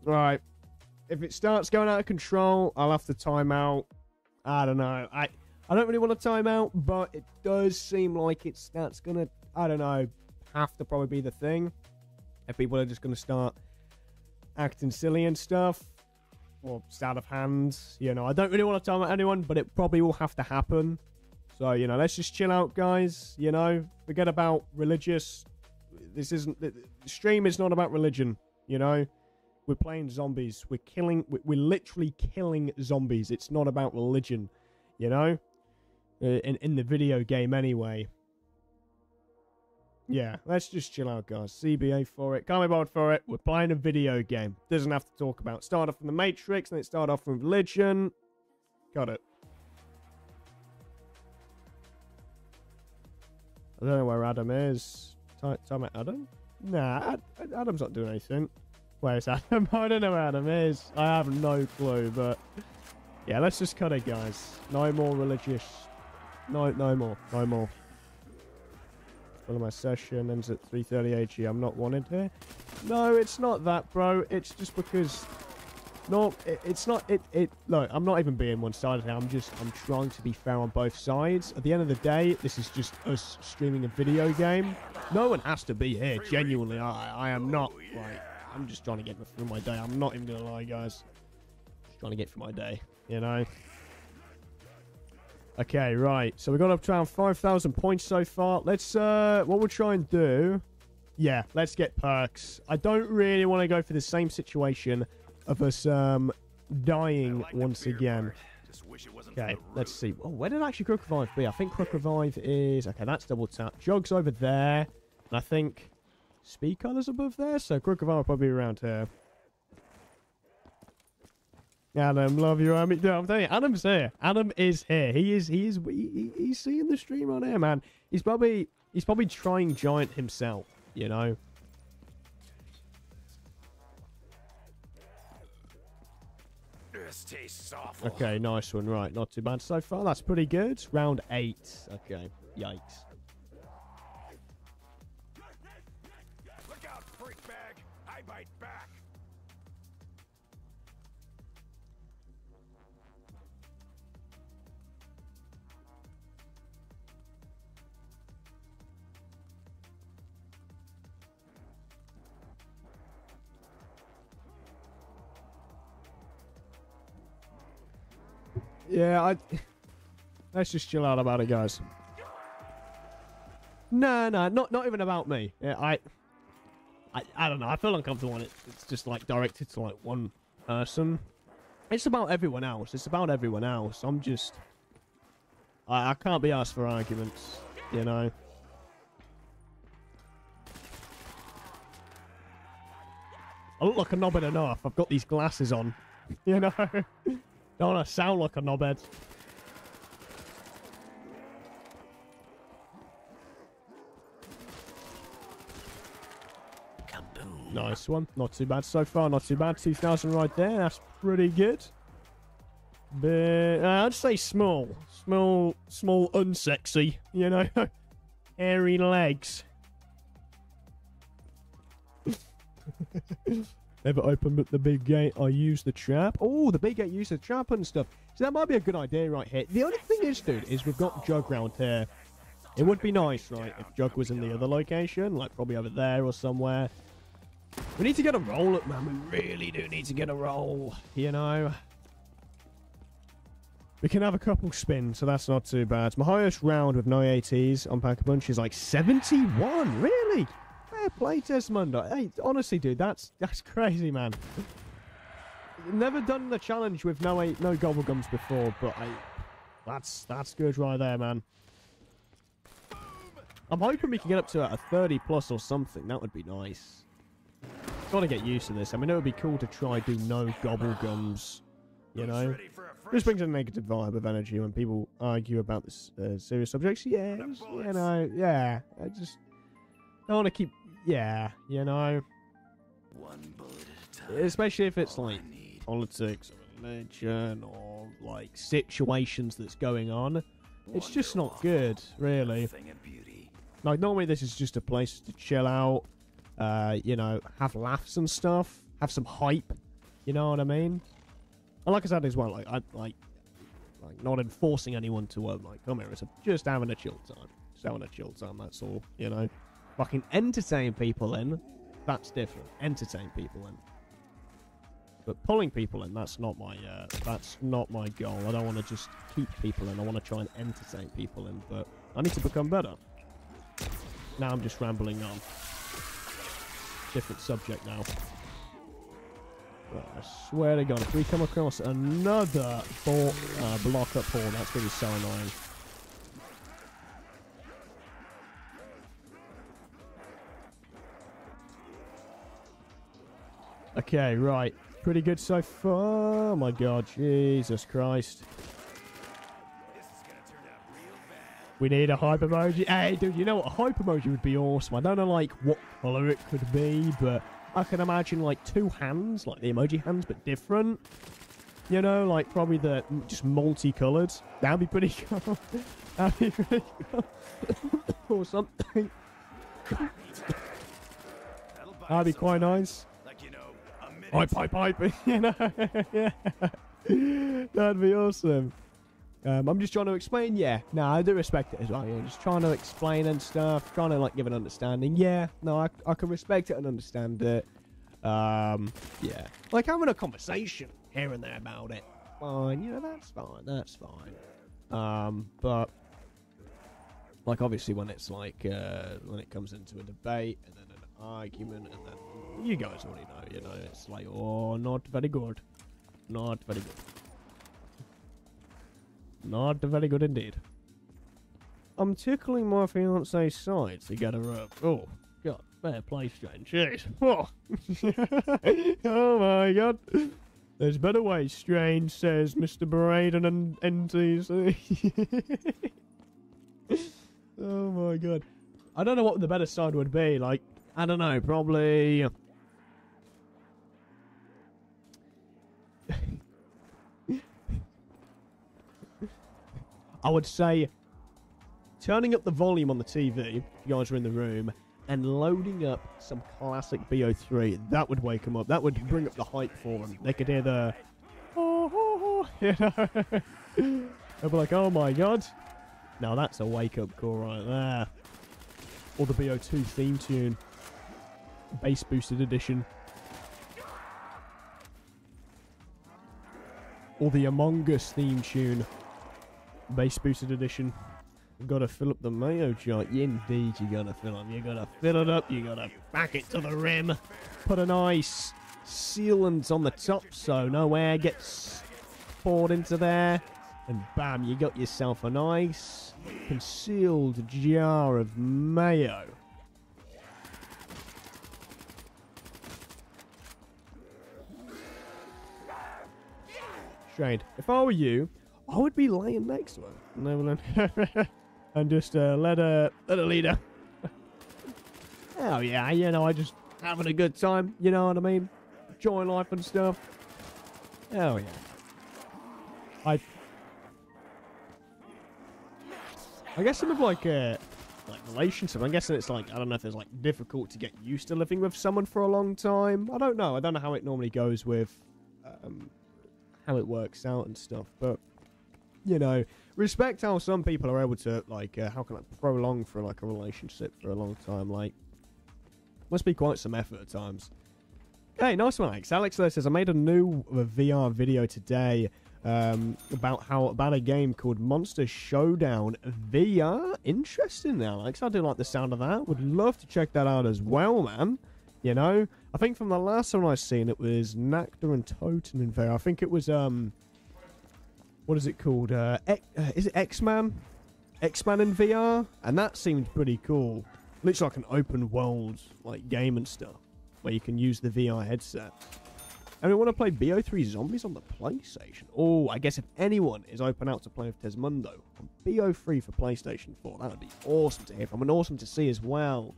Right, if it starts going out of control, I'll have to time out. I don't know. I I don't really want to time out, but it does seem like it's that's gonna. I don't know. Have to probably be the thing. If people are just gonna start acting silly and stuff, or out of hand. You know, I don't really want to time out anyone, but it probably will have to happen. So, you know, let's just chill out, guys. You know, forget about religious. This isn't. The stream is not about religion, you know? We're playing zombies. We're killing. we- We're literally killing zombies. It's not about religion, you know? Uh, In, in the video game, anyway. Yeah, let's just chill out, guys. CBA for it. Can't be bothered for it. We're playing a video game. Doesn't have to talk about. Start off from the Matrix, then it start off from religion. Got it. I don't know where Adam is. Time, at Adam? Nah, Ad, Ad- Adam's not doing anything. Where's Adam? I don't know where Adam is. I have no clue, but yeah, let's just cut it, guys. No more religious. No, no more. No more. Well, my session ends at 3:30 AG. I'm not wanted here. No, it's not that, bro. It's just because. No, it, it's not. It. It. Look, I'm not even being one-sided here. I'm just. I'm trying to be fair on both sides. At the end of the day, this is just us streaming a video game. No one has to be here. Genuinely, I. I am not. Like, I'm just trying to get through my day. I'm not even gonna lie, guys. Just trying to get through my day. You know. Okay, right. So we got up to around 5,000 points so far. Let's, uh, what we'll try and do, yeah, let's get perks. I don't really want to go for the same situation of us, um, dying like once again. Just wish it wasn't Okay, let's see. Oh, where did actually Quick Revive be? I think Quick Revive is, okay, that's double tap. Jug's over there. And I think Speed Cola's above there, so Crook of Armor probably around here. Adam, love you, Adam. No, I'm telling you, Adam's here. Adam is here. He is. He is. He, he's seeing the stream on here, man. He's probably. He's probably trying giant himself. You know. This tastes awful. Okay, nice one. Right, not too bad so far. That's pretty good. Round eight. Okay. Yikes. Yeah, I. Let's just chill out about it, guys. No, no, not not even about me. Yeah, I, I, I don't know. I feel uncomfortable when it, it's just like directed to like one person. It's about everyone else. It's about everyone else. I'm just. I, I can't be asked for arguments, you know. I look like a knobhead enough. I've got these glasses on, you know. Don't sound like a knobhead. Nice one. Not too bad so far. Not too bad. 2,000 right there. That's pretty good. But uh, I'd say small. Small, small, unsexy. You know? Hairy legs. Never opened up the big gate. I use the trap. Oh, the big gate used the trap and stuff. So that might be a good idea right here. The only thing is, dude, is we've got Jug round here. It would be nice, right, if Jug was in the other location, like probably over there or somewhere. We need to get a roll up, man. We really do need to get a roll, you know. We can have a couple spins, so that's not too bad. My highest round with no AATs on Pack-a-Punch is like 71. Really? Fair play, Desmond. Hey, honestly, dude, that's that's crazy, man. Never done the challenge with no eight, no gobblegums before, but I, that's that's good right there, man. I'm hoping we can get up to a 30 plus or something. That would be nice. Gotta get used to this. I mean, it would be cool to try do no gobblegums. You know, Ready for a fresh this brings a negative vibe of energy when people argue about this uh, serious subjects. Yeah, you know, yeah. I just don't want to keep. Yeah, you know, one bullet at a time. especially if it's All like politics or religion or like situations that's going on. It's just not good, really. Like normally this is just a place to chill out, uh, you know, have laughs and stuff, have some hype. You know what I mean? And like I said as well, like I like like not enforcing anyone to uh, like come here. It's just having a chill time. Just having a chill time. That's all. You know, fucking entertain people in. That's different. Entertain people in. But pulling people in, that's not my uh, that's not my goal. I don't want to just keep people in. I want to try and entertain people in. But I need to become better. Now I'm just rambling on. Different subject now. But I swear to God, if we come across another uh, block up hall, that's going to be so annoying. Okay, right. Pretty good so far. Oh my God, Jesus Christ. We need a hype emoji. Hey, dude, you know what? A hype emoji would be awesome. I don't know, like, what color it could be, but I can imagine, like, two hands, like the emoji hands, but different. You know, like, probably the just multicolored. That'd be pretty cool. That'd be pretty cool. or something. That'd be quite nice. Hype, hype, hype. You know? yeah. That'd be awesome. Um, I'm just trying to explain. Yeah, no, I do respect it as well. Know, just trying to explain and stuff, trying to like give an understanding. Yeah, no, I, I can respect it and understand it. Um, yeah, like having a conversation here and there about it. Fine, you know, that's fine. That's fine. Um, but like obviously when it's like uh, when it comes into a debate and then an argument and then you guys already know, you know, it's like oh, not very good, not very good. Not very good indeed. I'm tickling my fiance's side to get her up. Oh, God. Fair play, Strange. Jeez. Oh. oh my god. There's better ways, Strange, says Mr. Braden and NTC. oh my god. I don't know what the better side would be. Like, I don't know, probably. I would say turning up the volume on the TV, if you guys are in the room, and loading up some classic BO3. That would wake them up. That would bring up the hype for them. They could hear the. Oh, oh, oh, you know? They'll be like, oh my god. Now that's a wake up call right there. Or the BO2 theme tune. Bass boosted edition. Or the Among Us theme tune. Bass boosted edition. You gotta fill up the mayo jar. Indeed, you gotta fill up. You gotta fill it up. You gotta back it to the rim. Put a nice sealant on the top so no air gets poured into there. And bam, you got yourself a nice concealed jar of mayo. Shade, if I were you, I would be laying next to her. and just uh, let her let her lead her. oh yeah, you know, I just having a good time. You know what I mean? Enjoying life and stuff. Oh yeah. I I guess some of like uh like relationship. I'm guessing it's like I don't know if it's like difficult to get used to living with someone for a long time. I don't know. I don't know how it normally goes with um, how it works out and stuff. But you know, respect how some people are able to like uh, how can I prolong for like a relationship for a long time. Like, must be quite some effort at times. Hey, nice one, Alex. Alex there says I made a new VR video today um, about how about a game called Monster Showdown VR. Interesting, Alex. I do like the sound of that. Would love to check that out as well, man. You know, I think from the last one I seen it was Nacht der Untoten in VR. I think it was um, what is it called? Uh, X, uh is it X Man? X Man in VR, and that seemed pretty cool. Looks like an open world like game and stuff, where you can use the VR headset. And we want to play BO3 Zombies on the PlayStation. Oh, I guess if anyone is open out to play with Tesmundo on BO3 for PlayStation 4, that would be awesome to hear from and awesome to see as well.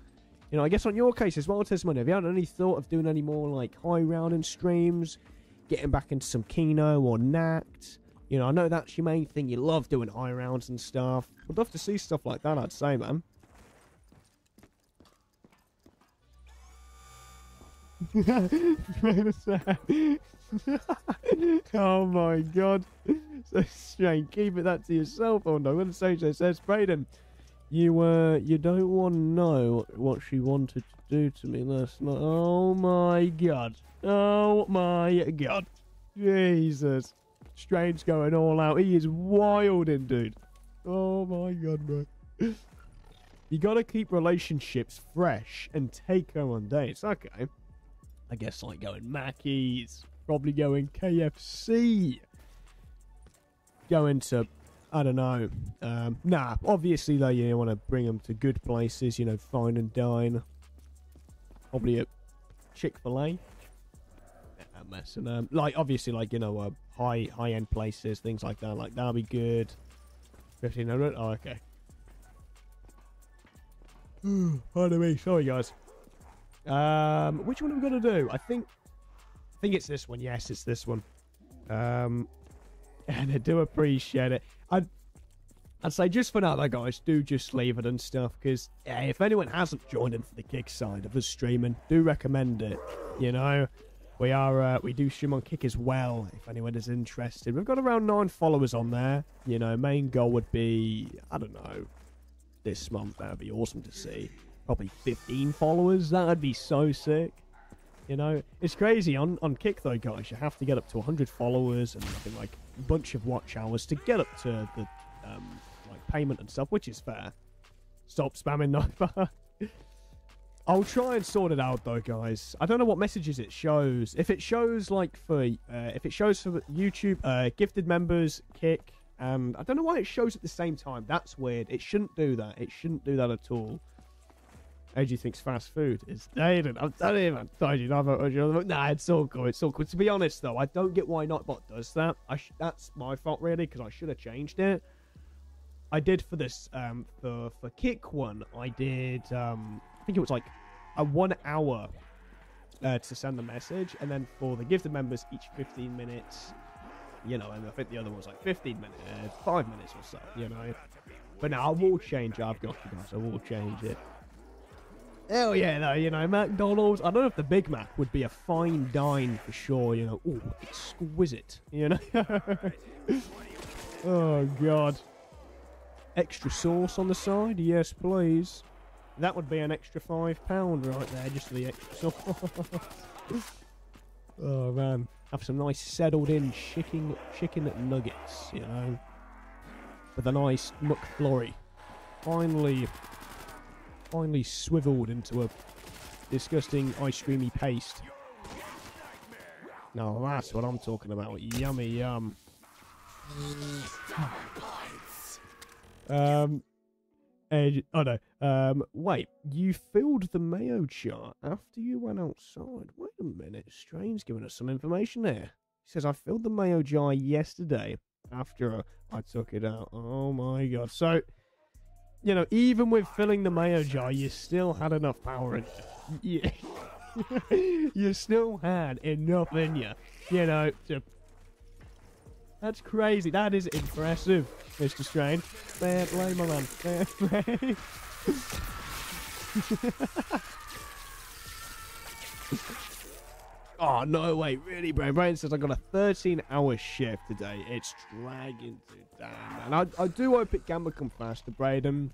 You know, I guess on your case as well, Tesmundo, have you had any thought of doing any more like high rounding streams, getting back into some Kino or Nacht? You know, I know that's your main thing. You love doing high rounds and stuff. I'd love to see stuff like that, I'd say, man. oh my god. So strange. Keep it that to yourself. Oh no, gonna say so says Braden. You uh you don't want to know what she wanted to do to me last night. Oh my god. Oh my god. Jesus. Strange going all out. He is wilding, dude. Oh my god, bro. You gotta keep relationships fresh and take her on dates. Okay. I guess like going Mackey's, probably going KFC, going to, I don't know. Um, nah, obviously though, you want to bring them to good places, you know, fine and dine. Probably at Chick Fil A. mess and um, like obviously like you know uh, high high end places, things like that. Like that'll be good. Fifteen hundred. Oh, okay. Pardon me. Sorry, guys. Um, which one are we gonna do? I think, I think it's this one. Yes, it's this one. Um, and I do appreciate it. I'd, I'd say just for now, though, guys, do just leave it and stuff. Because yeah, if anyone hasn't joined in for the kick side of us streaming, do recommend it. You know, we are uh, we do stream on Kick as well. If anyone is interested, we've got around nine followers on there. You know, main goal would be I don't know this month. That would be awesome to see probably 15 followers. That would be so sick. You know, it's crazy on on Kick though, guys. You have to get up to 100 followers and like a bunch of watch hours to get up to the um, like payment and stuff, which is fair. Stop spamming Nightbot. I'll try and sort it out though, guys. I don't know what messages it shows. If it shows like for uh, if it shows for YouTube uh, gifted members, Kick, and I don't know why it shows at the same time. That's weird. It shouldn't do that. It shouldn't do that at all. AG thinks fast food is dated. I'm telling you, man. Told you, Nah, it's all cool. It's all cool. To be honest, though, I don't get why Nightbot does that. I that's my fault, really, because I should have changed it. I did for this, um, for, for Kick one, I did, um, think it was like a one hour uh, to send the message, and then for the gifted members, each 15 minutes, you know, and I think the other one was like 15 minutes, uh, 5 minutes or so, you know. But now I will change. I've got you guys. I will change it. Hell yeah, though, you know, McDonald's. I don't know if the Big Mac would be a fine dine for sure, you know. Oh, exquisite, you know. oh, God. Extra sauce on the side? Yes, please. That would be an extra five pound right there, just for the extra sauce. oh, man. Have some nice settled in chicken, chicken nuggets, you know. With a nice McFlurry. Finally finally swiveled into a disgusting ice creamy paste. Now that's what I'm talking about. Yummy yum. um, and, oh no. Um, wait. You filled the mayo jar after you went outside. Wait a minute. Strange giving us some information there. He says I filled the mayo jar yesterday after I took it out. Oh my god. So you know, even with filling the mayo jar, you still had enough power in you. you still had enough in you, you know, to... That's crazy. That is impressive, Mr. Strange. Fair play, my man. Fair play. oh, no, wait. Really, Brain? Brain says I got a 13-hour shift today. It's dragging to damn, man. I, I do hope it can become faster, Braden.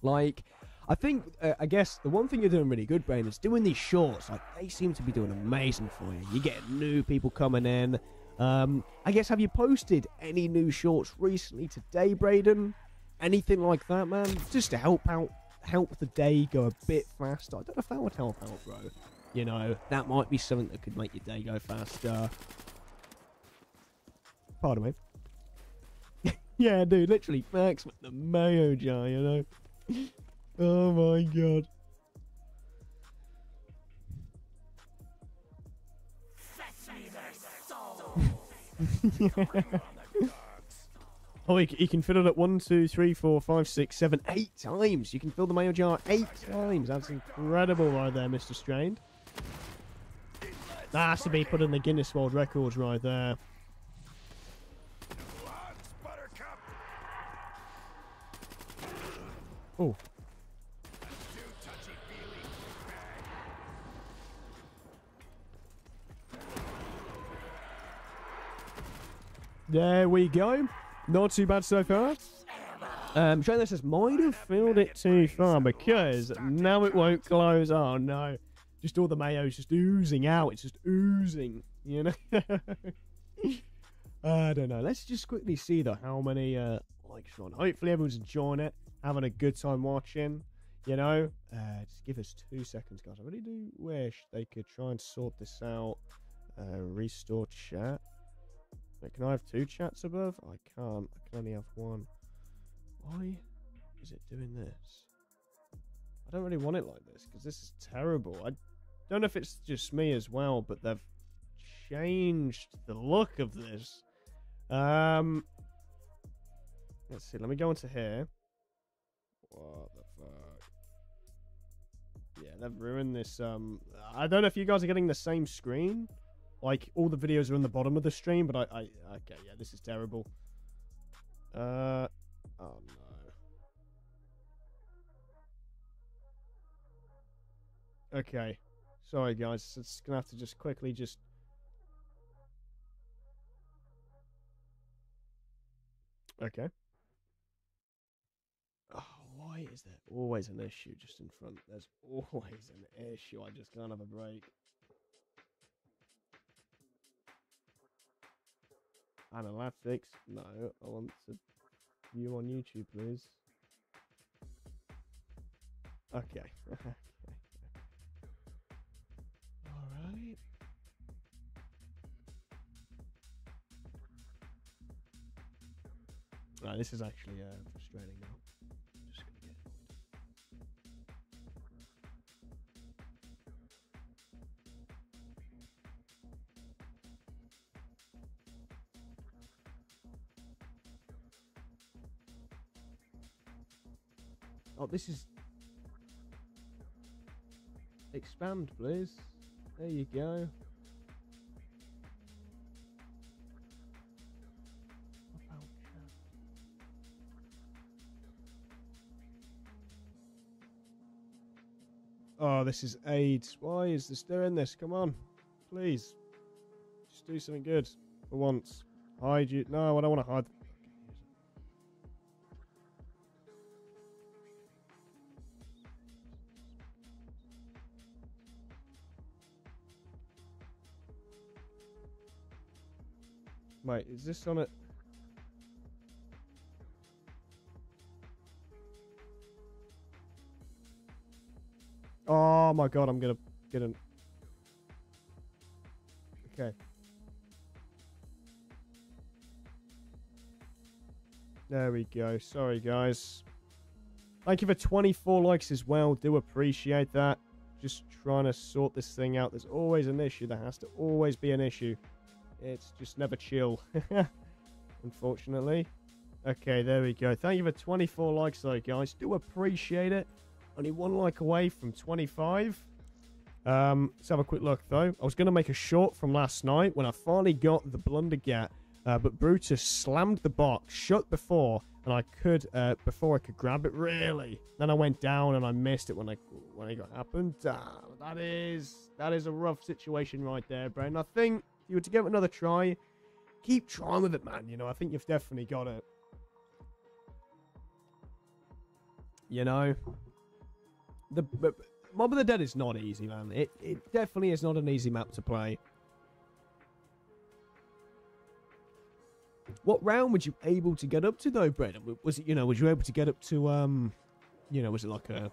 Like, I think, uh, I guess the one thing you're doing really good, Braden, is doing these shorts. Like, they seem to be doing amazing for you. You get new people coming in. Um, I guess, have you posted any new shorts recently today, Braden? Anything like that, man? Just to help out, help the day go a bit faster. I don't know if that would help out, bro. You know, that might be something that could make your day go faster. Pardon me. yeah, dude, literally, Max with the mayo jar, you know? oh my god. oh, you, you can fill it at one, two, three, four, five, six, seven, eight times. You can fill the mayo jar eight times. That's incredible right there, Mr. Strained. That has to be put in the Guinness World Records right there. Oh. There we go. Not too bad so far. Um, Shane says, might have filled it too far because now it won't close. Oh no. Just all the mayo's just oozing out. It's just oozing, you know? I don't know. Let's just quickly see though how many uh, likes on. Hopefully everyone's enjoying it having a good time watching. You know, uh, just give us two seconds, guys. I really do wish they could try and sort this out. Uh, restore chat. Can I have two chats above? I can't. I can only have one. Why is it doing this? I don't really want it like this because this is terrible. I don't know if it's just me as well, but they've changed the look of this. Um, let's see. Let me go into here. What the fuck? Yeah, they've ruined this. Um, I don't know if you guys are getting the same screen. Like all the videos are in the bottom of the stream, but I, I okay, yeah, this is terrible. Uh, oh no. Okay, sorry guys, it's gonna have to just quickly just. Okay why is there always an issue just in front? There's always an issue. I just can't have a break. Analytics? No, I want to view on YouTube, please. Okay. okay. Alright. Right, this is actually uh, frustrating now. Oh, this is. Expand, please. There you go. Oh, this is AIDS. Why is this doing this? Come on. Please. Just do something good for once. Hide you. No, I don't want to hide. Wait, is this on it? Oh my god, I'm gonna get an. Okay. There we go. Sorry, guys. Thank you for 24 likes as well. Do appreciate that. Just trying to sort this thing out. There's always an issue. There has to always be an issue. It's just never chill. Unfortunately. Okay, there we go. Thank you for 24 likes, though, guys. Do appreciate it. Only one like away from 25. Um, let's have a quick look, though. I was going to make a short from last night when I finally got the Blundergat, uh, but Brutus slammed the box shut before, and I could uh, before I could grab it. Really? Then I went down and I missed it when I when it got happened. Ah, that is that is a rough situation right there, Brent. I think if you were to give it another try, keep trying with it, man. You know, I think you've definitely got it. You know, the but Mob of the Dead is not easy, man. It it definitely is not an easy map to play. What round were you able to get up to though, Brett? Was it you know was you able to get up to um, you know was it like a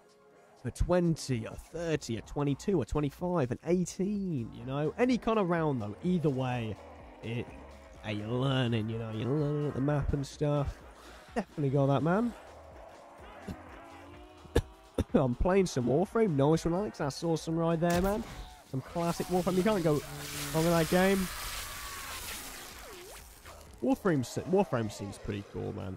a twenty, a thirty, a twenty-two, a twenty-five, an eighteen? You know any kind of round though. Either way, it hey, you're learning. You know you're learning at the map and stuff. Definitely got that, man. I'm playing some Warframe. Nice one, Alex. That's awesome right there, man. Some classic Warframe. You can't go wrong with that game. Warframe, Warframe seems pretty cool, man.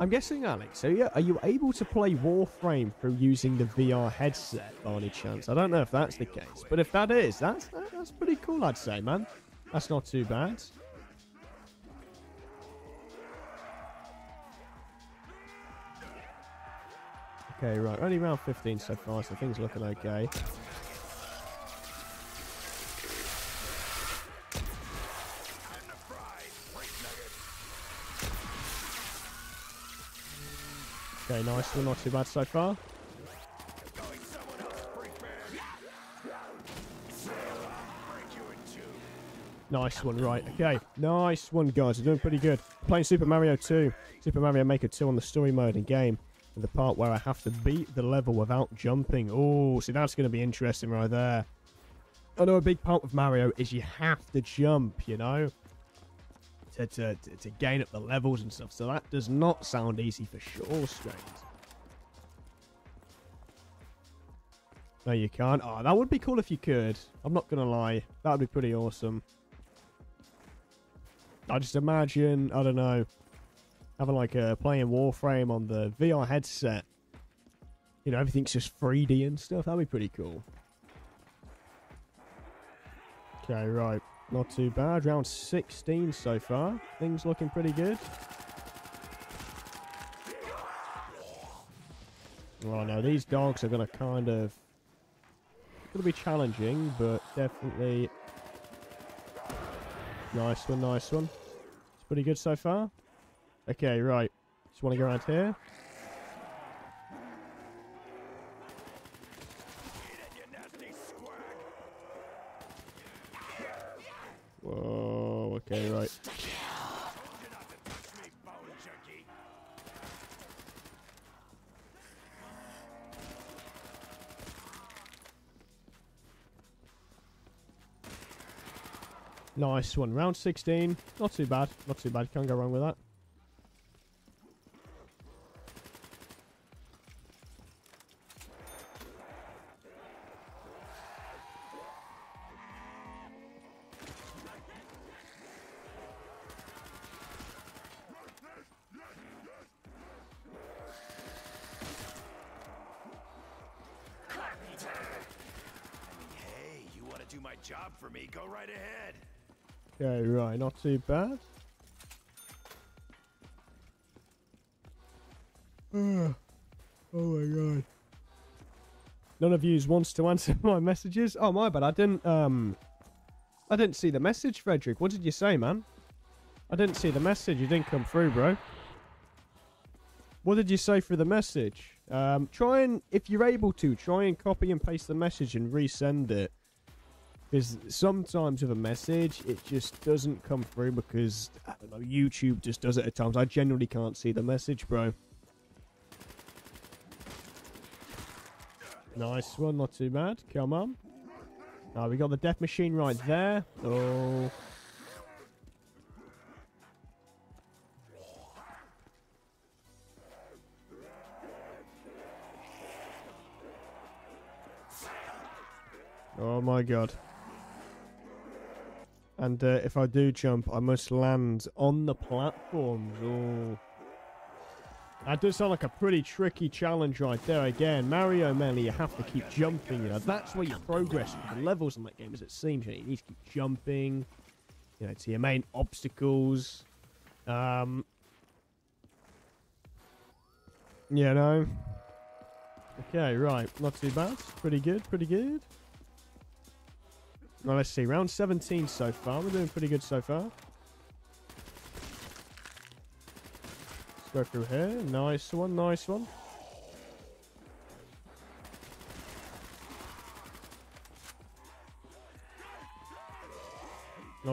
I'm guessing, Alex, so yeah, are you able to play Warframe through using the VR headset by any chance? I don't know if that's the case, but if that is, that's that's pretty cool, I'd say, man. That's not too bad. Okay, right, only round 15 so far, so things looking okay. Okay, nice one, not too bad so far. Nice one, right. Okay, nice one, guys. We're doing pretty good. Playing Super Mario 2, Super Mario Maker 2 on the story mode in game. And the part where I have to beat the level without jumping. Oh, see, that's going to be interesting right there. I know a big part of Mario is you have to jump, you know, to, to, to, gain up the levels and stuff. So that does not sound easy for sure, Strange. No, you can't. Oh, that would be cool if you could. I'm not going to lie. That would be pretty awesome. I just imagine, I don't know, having like a playing Warframe on the VR headset. You know, everything's just 3D and stuff. That'd be pretty cool. Okay, right. Not too bad. Round 16 so far. Things looking pretty good. Oh no, these dogs are going to kind of... Going to be challenging, but definitely... Nice one, nice one. It's pretty good so far. Okay, right. Just want to go around here. Whoa, okay, right. Nice one. Round 16. Not too bad. Not too bad. Can't go wrong with that. Too bad. oh my god. None of you wants to answer my messages. Oh my bad. I didn't um I didn't see the message, Frederick. What did you say, man? I didn't see the message. You didn't come through, bro. What did you say for the message? Um, try and, if you're able to, try and copy and paste the message and resend it. Because sometimes with a message, it just doesn't come through because, know, YouTube just does it at times. I generally can't see the message, bro. Nice one, not too bad. Come on. Ah, we got the death machine right there. Oh. Oh my god. And uh, if I do jump, I must land on the platforms. Oh. That does sound like a pretty tricky challenge right there. Again, Mario Melee, you have to keep jumping. You know, that's where you progress the levels in that game, as it seems. You, know, you need to keep jumping. You know, to your main obstacles. Um, you know. Okay, right. Not too bad. Pretty good, pretty good. Let's see. Round 17 so far. We're doing pretty good so far. Let's go through here. Nice one, nice one.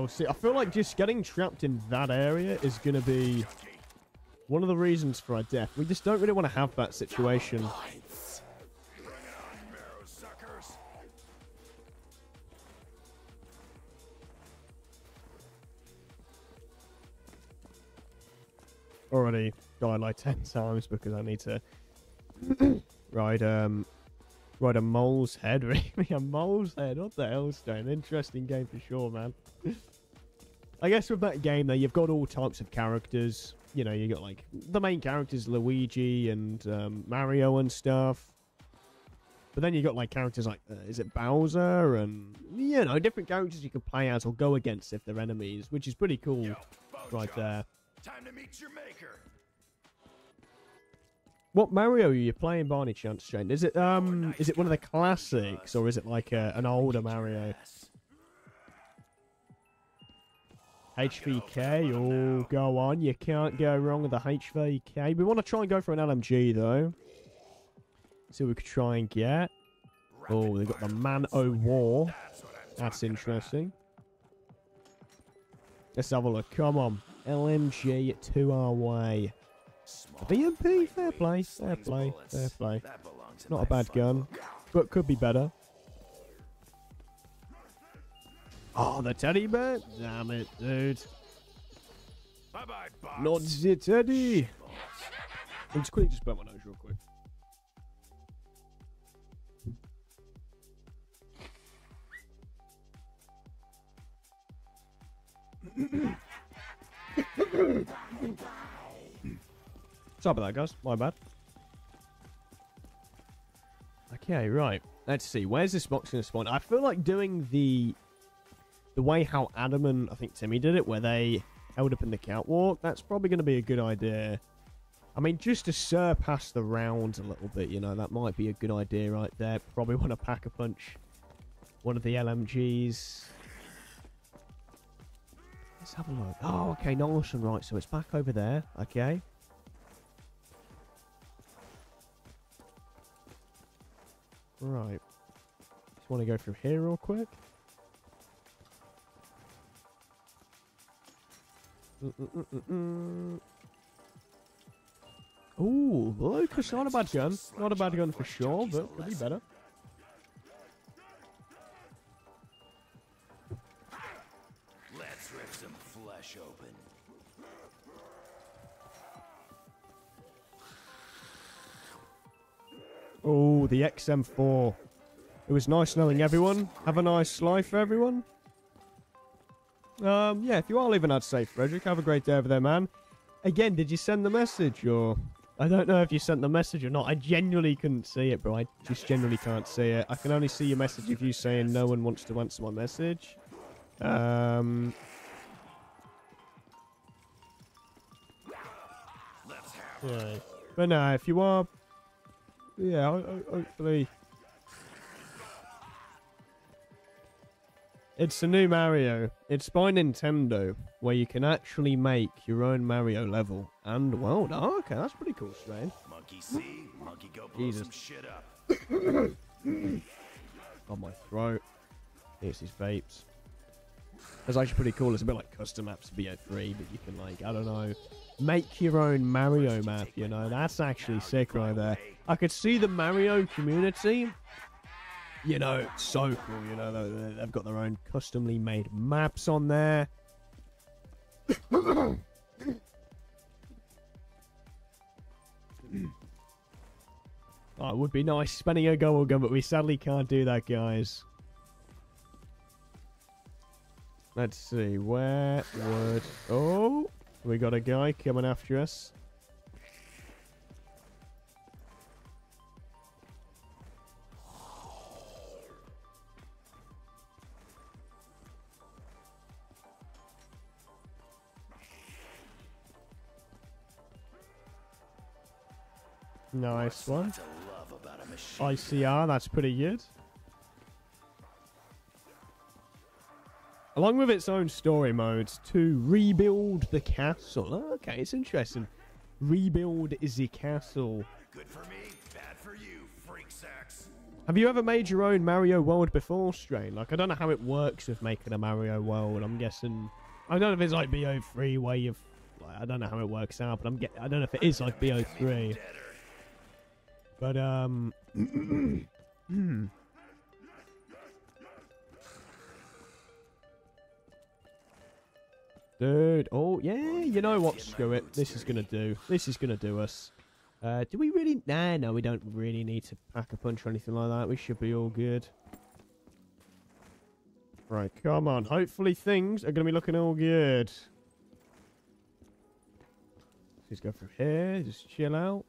See, I feel like just getting trapped in that area is going to be one of the reasons for our death. We just don't really want to have that situation. Already died like 10 times because I need to ride um ride a mole's head. Really? a mole's head? What the hell, Stone? Interesting game for sure, man. I guess with that game, though, you've got all types of characters. You know, you got like the main characters, Luigi and um, Mario and stuff. But then you got like characters like, uh, is it Bowser? And, you know, different characters you can play as or go against if they're enemies, which is pretty cool Yo, right there. Time to meet your maker. What Mario are you playing by any chance, Shane? Is it um is it one of the classics or is it like a, an older Mario? HVK, oh, go on. You can't go wrong with the HVK. We want to try and go for an LMG, though. See what we could try and get. Oh, they've got the Man-O-War. That's interesting. Let's have a look. Come on. LMG to our way. VMP, fair play, fair play, fair play. Not a bad gun, but could be better. Oh, the teddy bear? Damn it, dude. Bye bye, Not the teddy. I'm just quickly just burn my nose real quick. Sorry about that, guys. My bad. Okay, right. Let's see. Where's this box going to spawn? I feel like doing the the way how Adam and I think Timmy did it, where they held up in the catwalk, that's probably going to be a good idea. I mean, just to surpass the rounds a little bit, you know, that might be a good idea right there. Probably want to pack a punch one of the LMGs. Let's have a look. Oh, okay, Norton, right, so it's back over there. Okay. Right. Just want to go through here real quick. Mm -mm -mm Ooh, Locus, not a bad gun. Not a bad gun for sure, but could be better. Oh, the XM4. It was nice knowing everyone. Have a nice life, everyone. Um, yeah, if you are leaving, I'd say, Frederick, have a great day over there, man. Again, did you send the message, or I don't know if you sent the message or not. I genuinely couldn't see it, bro. I just genuinely can't see it. I can only see your message if you saying no one wants to answer my message. Um, Let's yeah. But no, if you are, yeah, ho- ho- hopefully. It's a new Mario. It's by Nintendo, where you can actually make your own Mario level. And, well, oh, okay, that's pretty cool, Strain. monkey see, monkey go blow Jesus. some shit up. on my throat. Here's his vapes. That's actually pretty cool. It's a bit like custom apps for BO3, but you can like I don't know, make your own Mario map. You know, that's actually sick right there. I could see the Mario community. You know, so cool. You know, they- they've got their own customly made maps on there. Oh, it would be nice spending a goal gun, but we sadly can't do that, guys. Let's see, where would... Oh, we got a guy coming after us. Nice one. To love about a machine. ICR, that's pretty good. Along with its own story modes, to rebuild the castle. Oh, okay, it's interesting. Rebuild the castle. Good for me, bad for you, freak sacks. Have you ever made your own Mario world before, Strain? Like, I don't know how it works with making a Mario world. I'm guessing. I don't know if it's like BO3 where you've. Like, I don't know how it works out, but I'm get. I don't know if it is like BO3. But um, hmm. Dude. Oh yeah, you know what? Screw it. This is gonna do. This is gonna do us. Uh, do we really? Nah, no, we don't really need to pack a punch or anything like that. We should be all good. Right, come on. Hopefully things are gonna be looking all good. Just go through here. Just chill out.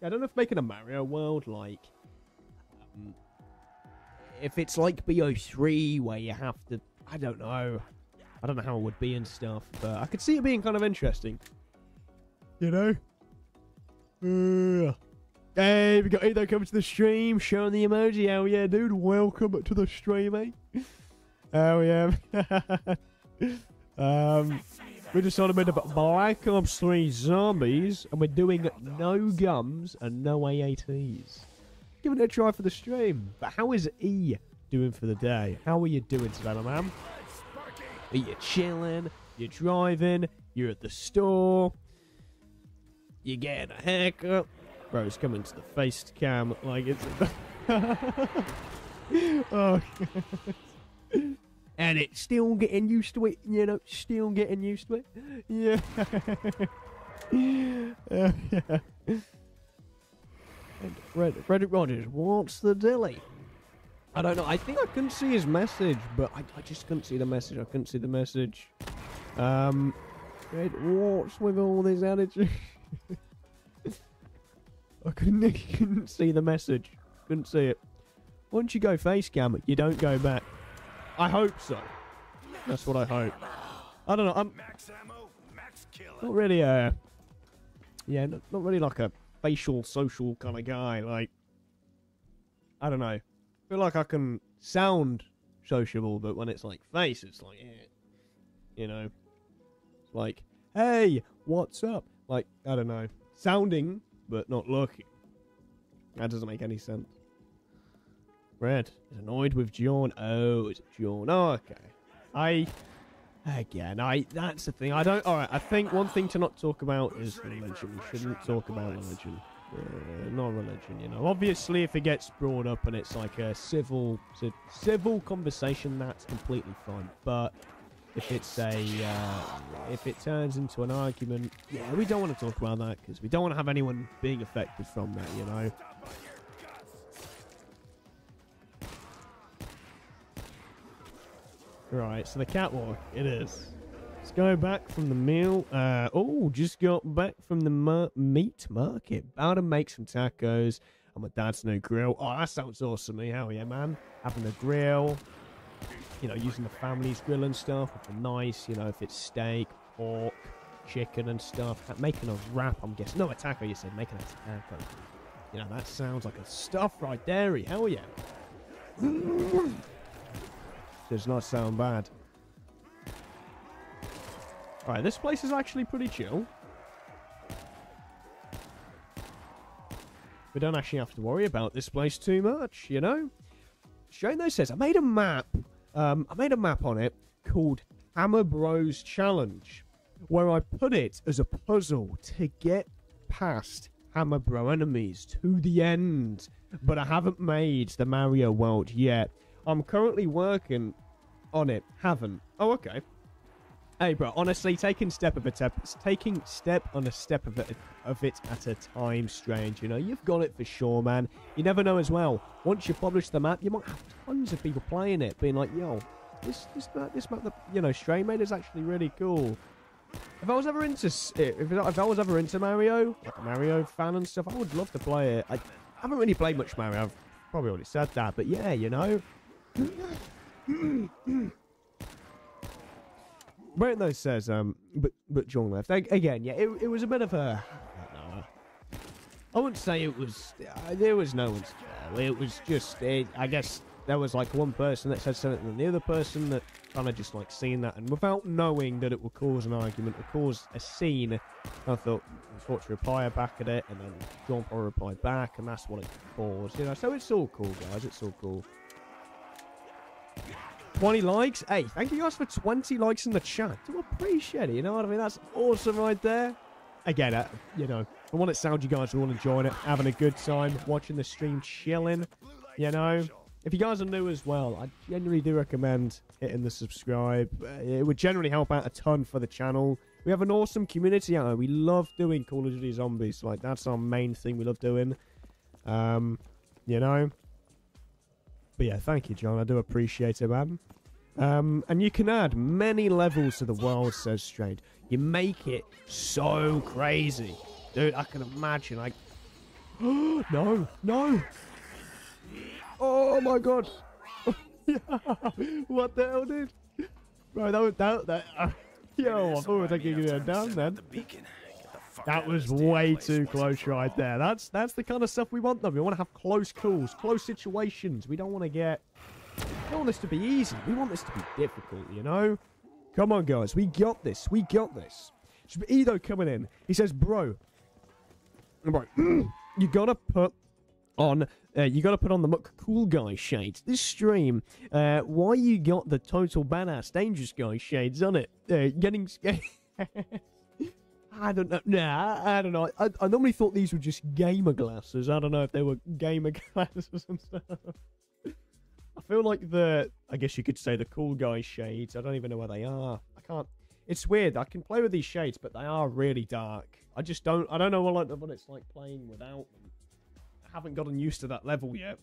Yeah, I don't know if making a Mario world like um, if it's like BO3 where you have to I don't know. I don't know how it would be and stuff, but I could see it being kind of interesting. You know? Uh, hey, we got Edo coming to the stream, showing the emoji. Hell yeah, dude. Welcome to the stream, eh? Hell yeah. um, we a bit of Black Ops 3 Zombies, and we're doing no gums and no AATs. Giving it a try for the stream. But how is E doing for the day? How are you doing today, man? Are you chilling? You're driving? You're at the store? You're getting a haircut? Bro, it's coming to the face cam like it's. oh, and it's still getting used to it, you know, still getting used to it. Yeah. Uh, yeah. And Fred, Frederick Rogers, what's the dilly? I don't know. I think I couldn't see his message, but I, I just couldn't see the message. I couldn't see the message. Um, Fred, what's with all this attitude? I couldn't, couldn't see the message. Couldn't see it. Once you go face cam, you don't go back. I hope so. That's what I hope. I don't know. I'm Max ammo, max not really a. Yeah, not, not really like a facial social kind of guy. Like, I don't know. Feel like I can sound sociable, but when it's like face, it's like, eh. you know, like, hey, what's up? Like, I don't know, sounding but not looking. That doesn't make any sense. Red is annoyed with John. Oh, it's John. Oh, okay. I again, I that's the thing. I don't. All right. I think one thing to not talk about is religion. We shouldn't talk about religion. Uh, not religion, you know. Obviously, if it gets brought up and it's like a civil, ci- civil conversation, that's completely fine. But if it's a, uh, if it turns into an argument, yeah, we don't want to talk about that because we don't want to have anyone being affected from that, you know. Right, so the catwalk, it is. Go back from the meal. Uh, oh, just got back from the mar- meat market. About to make some tacos on my dad's new grill. Oh, that sounds awesome, me. Hell yeah, man. Having a grill, you know, using the family's grill and stuff, which are nice. You know, if it's steak, pork, chicken and stuff. Making a wrap, I'm guessing. No, a taco, you said. Making a taco. You know, that sounds like a stuff right there. Hell yeah. Does not sound bad. Alright, this place is actually pretty chill. We don't actually have to worry about this place too much, you know? Shane though says, I made a map. Um, I made a map on it called Hammer Bros Challenge, where I put it as a puzzle to get past Hammer Bro enemies to the end. But I haven't made the Mario world yet. I'm currently working on it. Haven't. Oh, okay. Hey, bro. Honestly, taking step of a step, taking step on a step of it, of it at a time. Strange, you know. You've got it for sure, man. You never know as well. Once you publish the map, you might have tons of people playing it, being like, "Yo, this this map, this map, the, you know, Stray made is actually really cool." If I was ever into if, if I was ever into Mario, like a Mario fan and stuff, I would love to play it. I, I haven't really played much Mario. I've probably already said that, but yeah, you know. Brent though says, um, but but John left again. Yeah, it, it was a bit of a. I, I wouldn't say it was. Uh, there was no one. It was just. It, I guess there was like one person that said something, and the other person that kind of just like seen that, and without knowing that it would cause an argument or cause a scene, I thought I thought to reply back at it, and then John Paul replied back, and that's what it caused. You know, so it's all cool, guys. It's all cool. 20 likes. Hey, thank you guys for 20 likes in the chat. Do appreciate it. You know what I mean? That's awesome right there. Again, uh, you know, I want it sound you guys are all enjoying it, having a good time, watching the stream, chilling. You know, if you guys are new as well, I genuinely do recommend hitting the subscribe. Uh, it would generally help out a ton for the channel. We have an awesome community out there. We love doing Call of Duty Zombies. Like, that's our main thing we love doing. Um, you know, but yeah, thank you, John. I do appreciate it, man. Um, and you can add many levels to the world, says Straight. You make it so crazy. Dude, I can imagine, like... no, no! Oh my god! what the hell, dude? Bro, that was... That, that, uh, yo, I thought we were taking it down then. That was way too close right there. That's that's the kind of stuff we want, though. We want to have close calls, close situations. We don't want to get... We don't want this to be easy. We want this to be difficult, you know? Come on, guys. We got this. We got this. Edo coming in. He says, bro, bro, you gotta put on uh, you gotta put on the muck cool guy shades this stream uh why you got the total badass dangerous guy shades on it uh, getting scared I don't know. Nah, I don't know. I, I normally thought these were just gamer glasses. I don't know if they were gamer glasses and stuff. I feel like the, I guess you could say the cool guy shades. I don't even know where they are. I can't. It's weird. I can play with these shades, but they are really dark. I just don't. I don't know what, what it's like playing without them. I haven't gotten used to that level yet.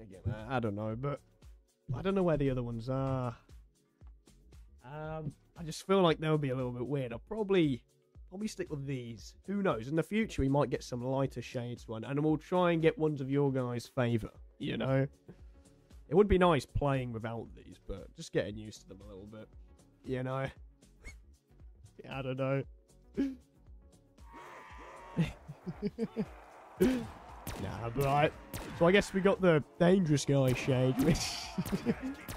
Again, I, I don't know, but I don't know where the other ones are. Um, I just feel like they'll be a little bit weird. I'll probably probably stick with these. Who knows? In the future, we might get some lighter shades one, and we'll try and get ones of your guys' favour. You know, it would be nice playing without these, but just getting used to them a little bit. You know, I don't know. nah, but right. So I guess we got the dangerous guy shade,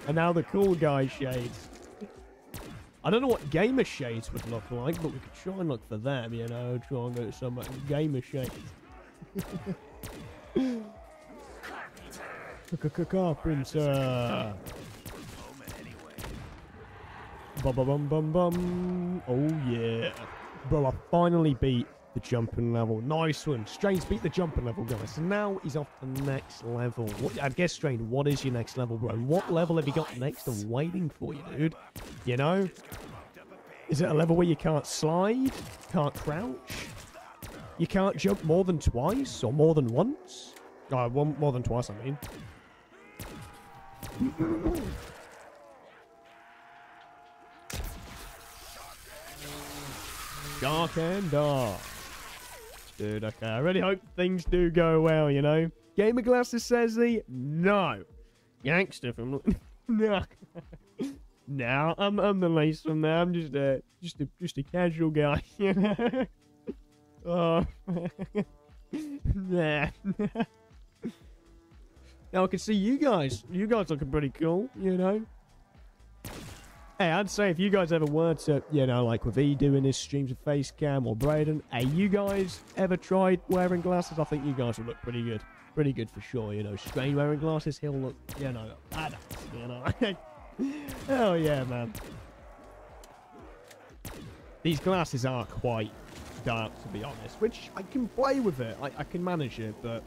and now the cool guy shades. I don't know what gamer shades would look like, but we could try and look for them, you know, try and get some gamer shades. Carpenter. Bum bum bum bum. Oh yeah. Bro, I finally beat the jumping level. Nice one. Strain's beat the jumping level, guys. So now he's off the next level. What, I guess, Strain, what is your next level, bro? What level have you got next and waiting for you, dude? You know? Is it a level where you can't slide? Can't crouch? You can't jump more than twice or more than once? Oh, one, more than twice, I mean. Shark and Dark. Dude, okay. I really hope things do go well, you know? Gamer Glasses says he? No. Gangster from... no. no, I'm, I'm the least from there. I'm just a, just a, just a casual guy, you know? oh. nah. now I can see you guys. You guys looking pretty cool, you know? Hey, I'd say if you guys ever were to, uh, you know, like with E doing his streams of face cam or Braden, hey, you guys ever tried wearing glasses? I think you guys would look pretty good. Pretty good for sure, you know. Strain wearing glasses, he'll look, you know, badass, you know. Hell yeah, man. These glasses are quite dark, to be honest, which I can play with it. I, I can manage it, but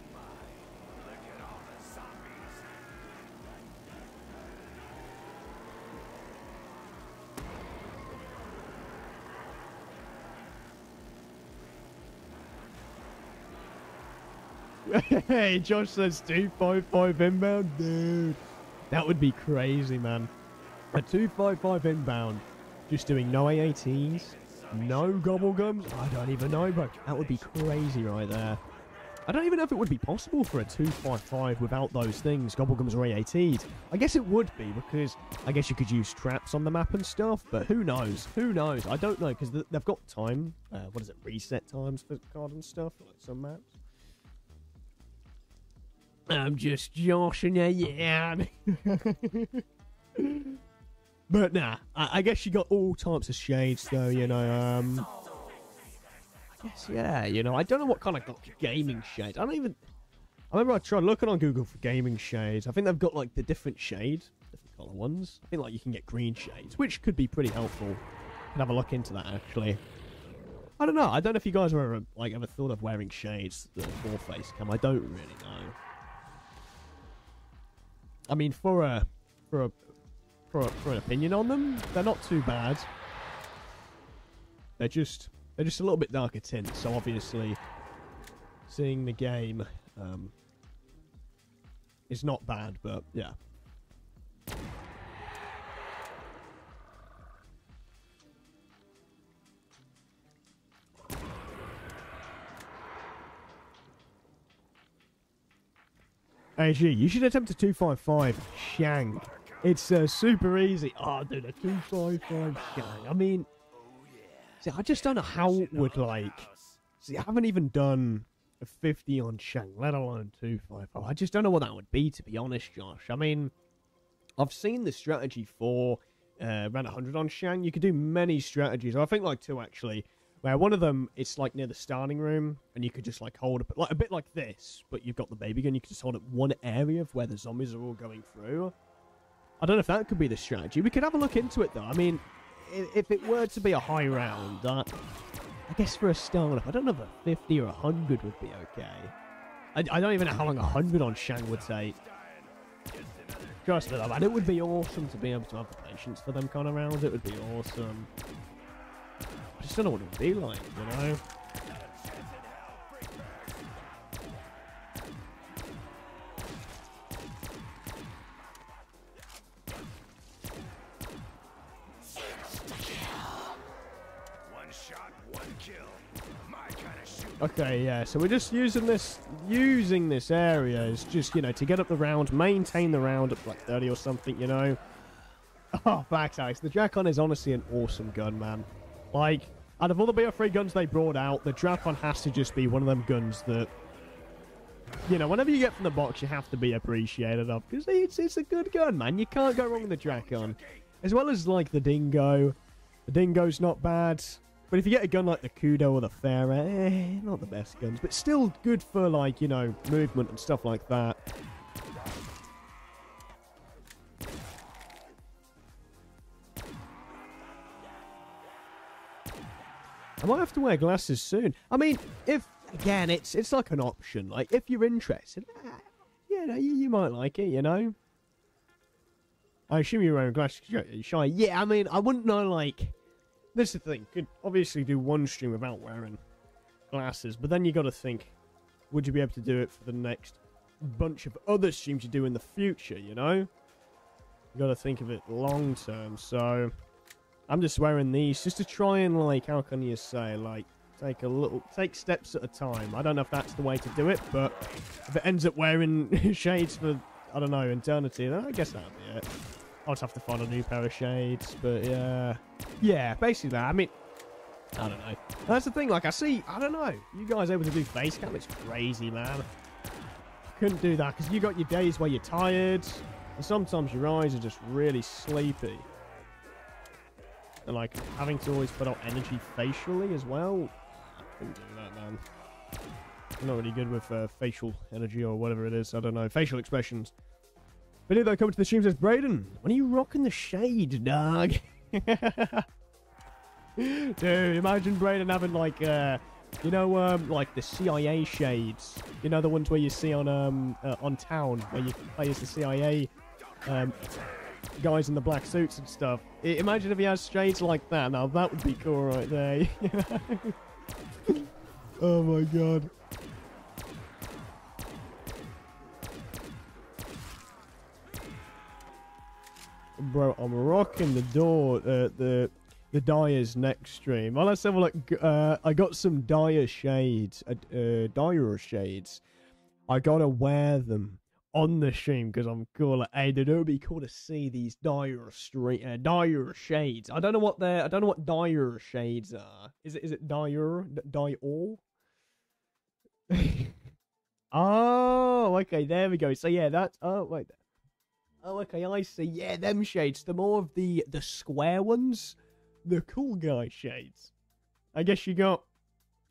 hey, Josh says 255 inbound. Dude, that would be crazy, man. A 255 inbound, just doing no AATs, no gobblegums. I don't even know, bro. That would be crazy right there. I don't even know if it would be possible for a 255 without those things, gobblegums or AATs. I guess it would be, because I guess you could use traps on the map and stuff, but who knows? Who knows? I don't know, because they've got time, uh, what is it, reset times for card and stuff, like some maps. I'm just joshing you, but nah, I, I, guess you got all types of shades, though. You know, um, I guess yeah. You know, I don't know what kind of gaming shades. I don't even. I remember I tried looking on Google for gaming shades. I think they've got like the different shades, different color ones. I think like you can get green shades, which could be pretty helpful. Can have a look into that actually. I don't know. I don't know if you guys ever like ever thought of wearing shades the full face cam. I don't really know. I mean, for a for a for, a, for an opinion on them, they're not too bad. They're just they're just a little bit darker tint. So obviously, seeing the game um, is not bad, but yeah. AG, you should attempt a 255 Shang. It's uh, super easy. Oh, dude, a 255 Shang. I mean, see, I just don't know how it would like. See, I haven't even done a 50 on Shang, let alone 255. I just don't know what that would be, to be honest, Josh. I mean, I've seen the strategy for uh, around 100 on Shang. You could do many strategies. I think like two actually where one of them it's like near the starting room and you could just like hold it like a bit like this but you've got the baby gun you could just hold it one area of where the zombies are all going through. I don't know if that could be the strategy. We could have a look into it though. I mean if it were to be a high round uh, i guess for a startup i don't know if a 50 or a 100 would be okay. I, I don't even know how long a 100 on shang would take. Trust me though man it would be awesome to be able to have the patience for them kind of rounds. It would be awesome I just don't know what it would be like, you know? Okay, yeah, so we're just using this using this area is just, you know, to get up the round, maintain the round at like 30 or something, you know. Oh, facts, Alex. The Drakon is honestly an awesome gun, man. Like, out of all the BO3 guns they brought out, the Drakon has to just be one of them guns that, you know, whenever you get from the box, you have to be appreciated of. Because it's, it's a good gun, man. You can't go wrong with the Drakon. As well as, like, the Dingo. The Dingo's not bad. But if you get a gun like the Kuda or the Pharo, eh, not the best guns. But still good for, like, you know, movement and stuff like that. I might have to wear glasses soon. I mean, if again, it's it's like an option. Like if you're interested, ah, yeah, no, you, you might like it. You know. I assume you're wearing glasses. You Shy. Yeah, I mean, I wouldn't know. Like, this is the thing. Could obviously do one stream without wearing glasses, but then you got to think: Would you be able to do it for the next bunch of other streams you do in the future? You know. You got to think of it long term. So. I'm just wearing these just to try and like, how can you say, like, take a little, take steps at a time. I don't know if that's the way to do it, but if it ends up wearing shades for, I don't know, eternity, then I guess that'll be it. I'll just have to find a new pair of shades, but yeah, yeah, basically that. I mean, I don't know. That's the thing. Like I see, I don't know. You guys able to do face cam? It's crazy, man. Couldn't do that because you got your days where you're tired, and sometimes your eyes are just really sleepy. And like having to always put out energy facially as well. I couldn't do that, man. I'm not really good with uh, facial energy or whatever it is. I don't know. Facial expressions. Video that coming to the stream says, Braden, when are you rocking the shade, dog? Dude, imagine Braden having like, uh, you know, um, like the CIA shades. You know, the ones where you see on um uh, on Town, where you play as the CIA um, guys in the black suits and stuff. I imagine if he has shades like that. Now that would be cool right there. oh my god. Bro, I'm rocking the door, uh, the the Dyer's next stream. Well, let's have a look. Uh, I got some Dyer shades, uh, uh, Dyer shades. I gotta wear them on the stream because I'm cool. Dude, it would be cool to see these Dyer street, uh, Dyer shades. I don't know what they're. I don't know what Dyer shades are. Is it? Is it Dyer? Dyer? oh, okay. There we go. So yeah, that's. Oh wait. Oh, okay. I see. Yeah, them shades. The more of the the square ones the cool guy shades. I guess you got,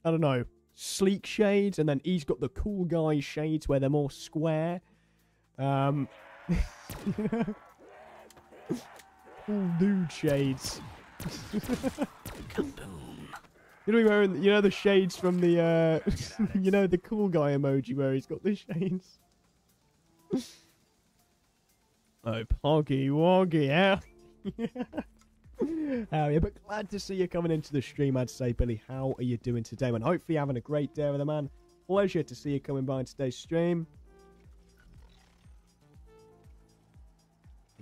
I don't know, sleek shades, and then he's got the cool guy shades where they're more square. Um, cool dude shades. You know, wearing, you know the shades from the, uh, you know the cool guy emoji where he's got the shades. oh, Poggy Woggy, yeah. Oh, yeah, but glad to see you coming into the stream, I'd say, Billy. How are you doing today, man? Hopefully you're having a great day with the man. Pleasure to see you coming by today's stream.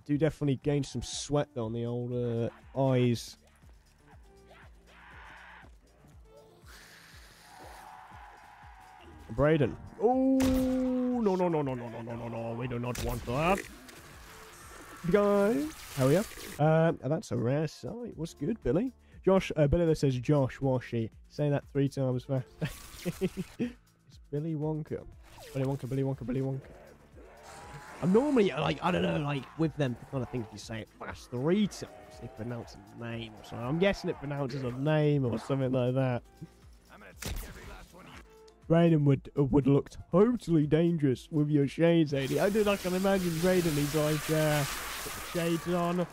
Do definitely gain some sweat, though, on the old uh, eyes. Braden. Oh, no, no, no, no, no, no, no, no, no. We do not want that guy. How are you? Uh, that's a rare sight. What's good, Billy? Josh, uh, Billy that says Josh Washy. Say that three times fast. it's Billy Wonka. Billy Wonka, Billy Wonka, Billy Wonka. I'm normally, like, I don't know, like, with them, the kind of thing you say it fast three times, they pronounce a name or something. I'm guessing it pronounces a name or something like that. Raiden would would look totally dangerous with your shades, AG. I did. I can imagine Raiden. He's like, uh, shades on.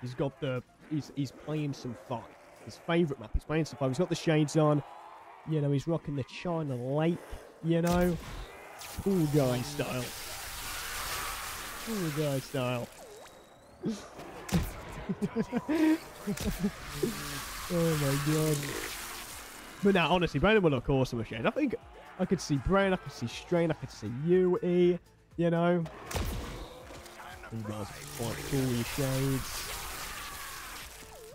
He's got the. He's he's playing some five. His favourite map. He's playing some five. He's got the shades on. You know, he's rocking the China Lake. You know, cool guy style. Cool guy style. oh my god. But now, honestly, Brandon would look awesome with shades. I think I could see Brain, I could see Strain, I could see UE, you know. You guys quite cool with shades.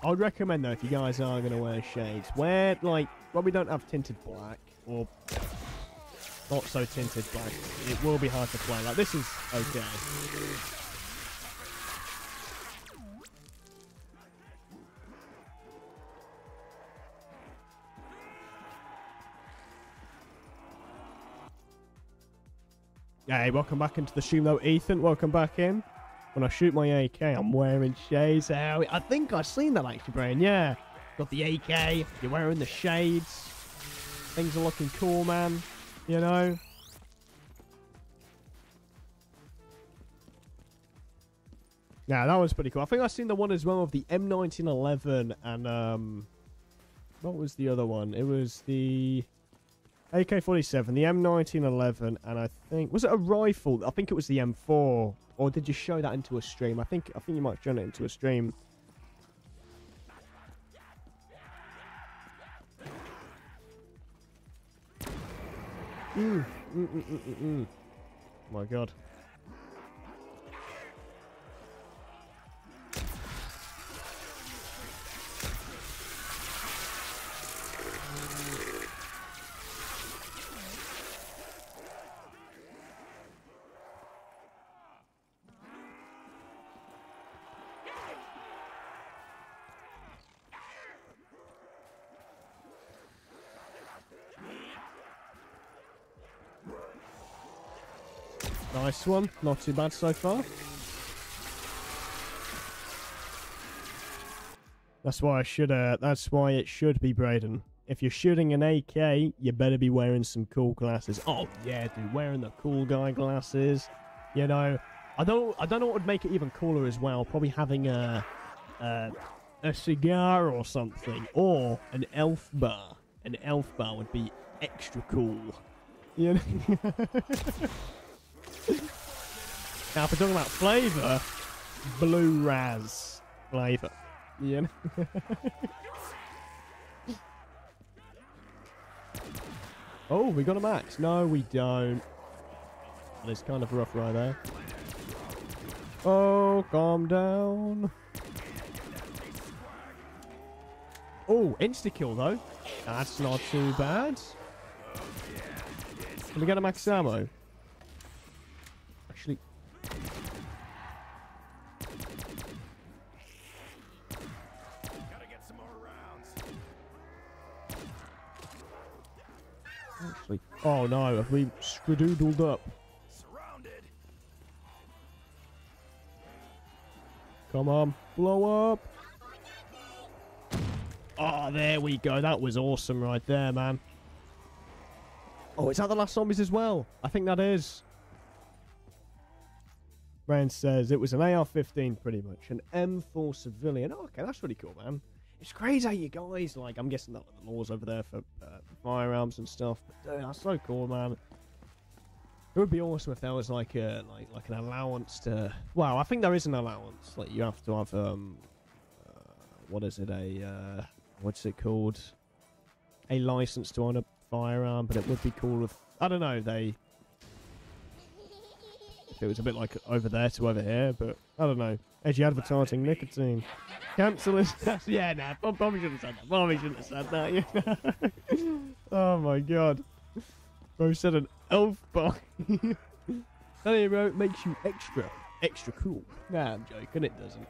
I would recommend, though, if you guys are going to wear shades, wear, like, well, we don't have tinted black, or not so tinted black. It will be hard to play. Like, this is okay. Hey, welcome back into the stream though, Ethan. Welcome back in. When I shoot my AK, I'm wearing shades. How I think I've seen that actually, Brian. Yeah, got the AK. You're wearing the shades. Things are looking cool, man. You know. Yeah, that was pretty cool. I think I've seen the one as well of the M1911 and um, what was the other one? It was the AK-47, the M1911, and I think was it a rifle? I think it was the M4. Or did you show that into a stream? I think I think you might have shown it into a stream. Mm, mm, mm, mm. My God. Nice one. Not too bad so far. That's why I should. Uh, that's why it should be Braden. If you're shooting an AK, you better be wearing some cool glasses. Oh yeah, dude, wearing the cool guy glasses. You know, I don't. I don't know what would make it even cooler as well. Probably having a, a, a cigar or something, or an elf bar. An elf bar would be extra cool. You know. now, if we're talking about flavour, blue raz flavour. Know. oh, we got a max. No, we don't. It's kind of rough right there. Oh, calm down. Oh, insta-kill though. That's not too bad. Can we get a max ammo? Actually... Oh no, have we skedoodled up? Surrounded. Come on, blow up. Oh, there we go. That was awesome right there, man. Oh, is that the last zombies as well? I think that is. Braden says it was an AR-15 pretty much, an M4 civilian. Oh, okay, that's really cool, man. It's crazy how you guys, like, I'm guessing that the laws over there for, uh, firearms and stuff. But, dude, that's so cool, man. It would be awesome if there was like a like like an allowance to. Well, I think there is an allowance. Like you have to have um, uh, what is it? A uh, what's it called? A license to own a firearm, but it would be cool if I don't know they. It was a bit like over there to over here, but I don't know. Edgy advertising, nicotine. Cancel it. yeah, nah, Bob- Bobby shouldn't have said that. Bobby shouldn't have said that. Oh my god. Bro said an elf bar. Honey, bro, it makes you extra, extra cool. Nah, I'm joking, it doesn't.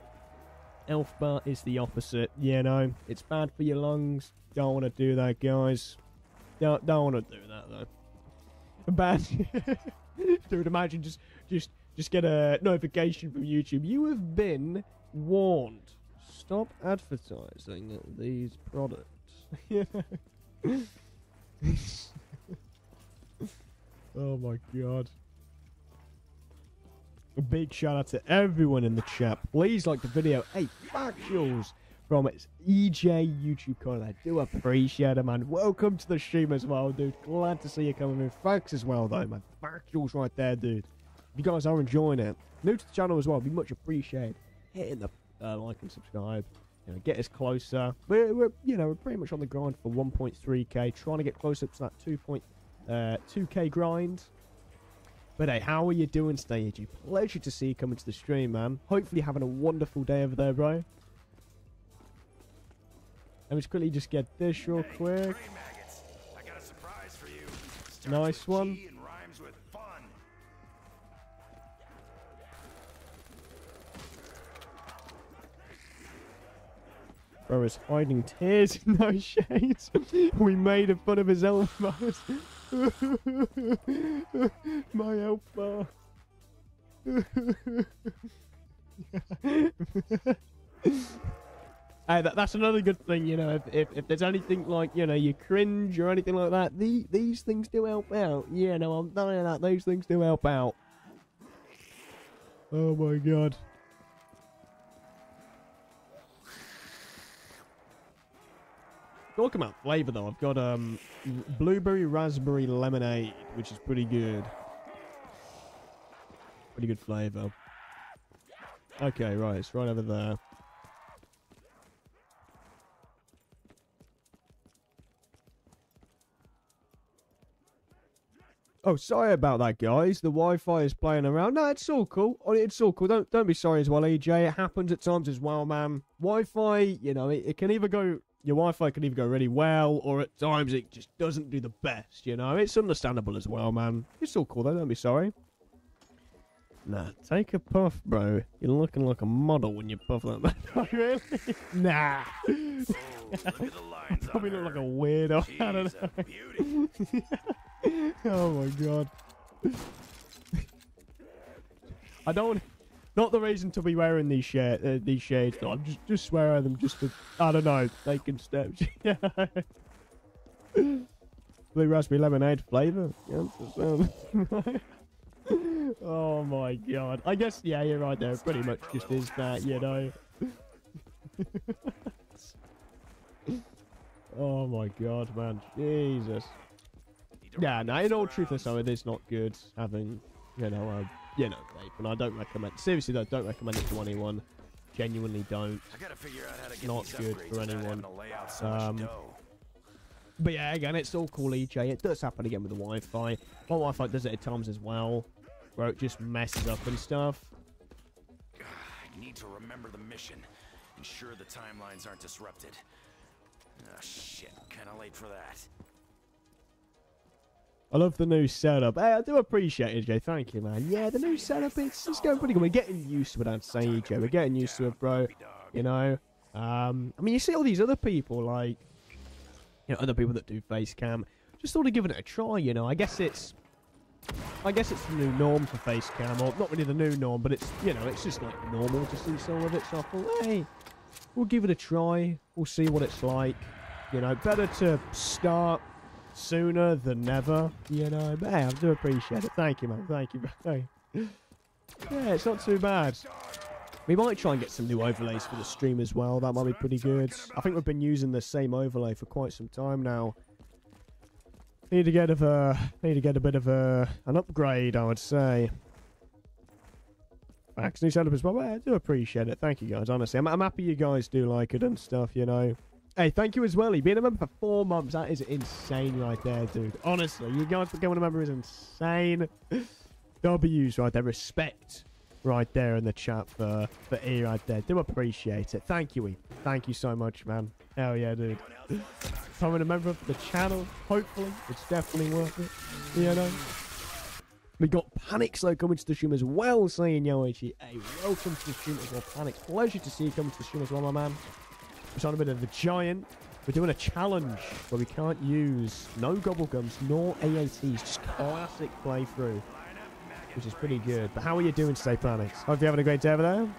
Elf bar is the opposite. Yeah, no, it's bad for your lungs. Don't want to do that, guys. Don't, don't want to do that, though. Bad. Dude, imagine just, just, just get a notification from YouTube. You have been warned. Stop advertising these products. Oh my god. A big shout out to everyone in the chat. Please like the video. Hey, factuals from its EJ YouTube channel. I do appreciate it, man. Welcome to the stream as well, dude. Glad to see you coming in. Thanks as well, though, man. Factuals right there, dude. If you guys are enjoying it, new to the channel as well, be much appreciated. Hitting the uh, like and subscribe. You know, get us closer. We're, we're, you know, we're pretty much on the grind for 1.3k, trying to get closer to that 2. Uh, 2k grind. But hey, how are you doing, Stagey? Pleasure to see you coming to the stream, man. Hopefully having a wonderful day over there, bro. Let me just quickly just get this real quick. Nice maggots. Bro is hiding tears in those shades. we made a fun of his elf bars. My elf bar. Hey, that, that's another good thing, you know. If, if, if there's anything like, you know, you cringe or anything like that, the, these things do help out. Yeah, no, I'm telling that. those things do help out. Oh my god. Talking about flavour though, I've got um blueberry raspberry lemonade, which is pretty good. Pretty good flavour. Okay, right, it's right over there. Oh, sorry about that, guys. The Wi-Fi is playing around. No, it's all cool. Oh, It's all cool. Don't don't be sorry as well, EJ. It happens at times as well, man. Wi-Fi, you know, it, it can either go. Your Wi-Fi can either go really well, or at times it just doesn't do the best. You know, it's understandable as well, man. It's all cool though. Don't be sorry. Nah, take a puff, bro. You're looking like a model when you puff like that. Oh, really? nah. Look at the lines Probably look like a weirdo. I don't know. beauty. oh my god. I don't. Not the reason to be wearing these. Uh, these shades. No, I'm just just wearing them just to. I don't know. Taking steps. yeah. Blue raspberry lemonade flavor. Yeah, oh my god. I guess yeah, you're right there. Pretty much just is that, you know. oh my god, man. Jesus. Yeah, no, in all truthfulness though, it is not good having, you know, a, you know, vape, and I don't recommend. Seriously though, don't recommend it to anyone. Genuinely don't. I gotta figure out how to get Not good for anyone. having to lay out so Um. But yeah, again, it's all cool, EJ. It does happen again with the Wi-Fi. My Wi-Fi does it at times as well, where it just messes up and stuff. I need to remember the mission. Ensure the timelines aren't disrupted. Ah, shit. Kinda late for that. I love the new setup. Hey, I do appreciate it, EJ. Thank you, man. Yeah, the new setup, it's, it's going pretty good. We're getting used to it, I'd say, EJ. We're getting used to it, bro. You know? Um, I mean, you see all these other people, like, you know, other people that do face cam. Just sort of giving it a try, you know? I guess it's... I guess it's the new norm for face cam, or not really the new norm, but it's, you know, it's just like normal to see some of it. So I thought, hey, we'll give it a try. We'll see what it's like. You know, better to start sooner than never, you know. But hey, I do appreciate it. Thank you, man. Thank you. Hey. Yeah, it's not too bad. We might try and get some new overlays for the stream as well. That might be pretty good. I think we've been using the same overlay for quite some time now. Need to get of a need to get a bit of a an upgrade, I would say. Max, new setup as well. Well, I do appreciate it. Thank you guys. Honestly, I'm, I'm happy you guys do like it and stuff. You know. Hey, thank you as well. You've been a member for four months. That is insane right there, dude. Honestly, you guys becoming a member is insane. W's right there. Respect right there in the chat for, for E right there. Do appreciate it. Thank you, E. Thank you so much, man. Hell yeah, dude. Becoming a member of the channel, hopefully. It's definitely worth it. You know? We got Panic Slow coming to the stream as well, saying, Yo, Ichi, hey, welcome to the stream as well, Panic. Pleasure to see you coming to the stream as well, my man. It's on a bit of the giant. We're doing a challenge where we can't use no gobblegums nor AATs, just classic playthrough, which is pretty good. But how are you doing today, Planets? Hope you're having a great day over there.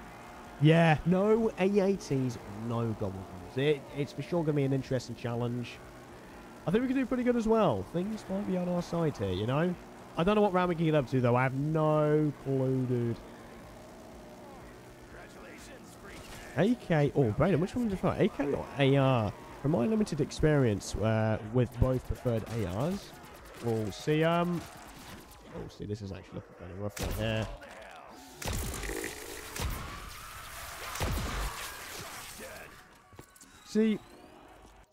Yeah, no AATs, no gobblegums. It, it's for sure going to be an interesting challenge. I think we can do pretty good as well. Things might be on our side here, you know? I don't know what round we can get up to, though. I have no clue, dude. AK or Brandon, which one would you prefer? AK or AR? From my limited experience uh, with both preferred ARs, we'll see. Um, oh, see, this is actually looking kind of rough right here. See,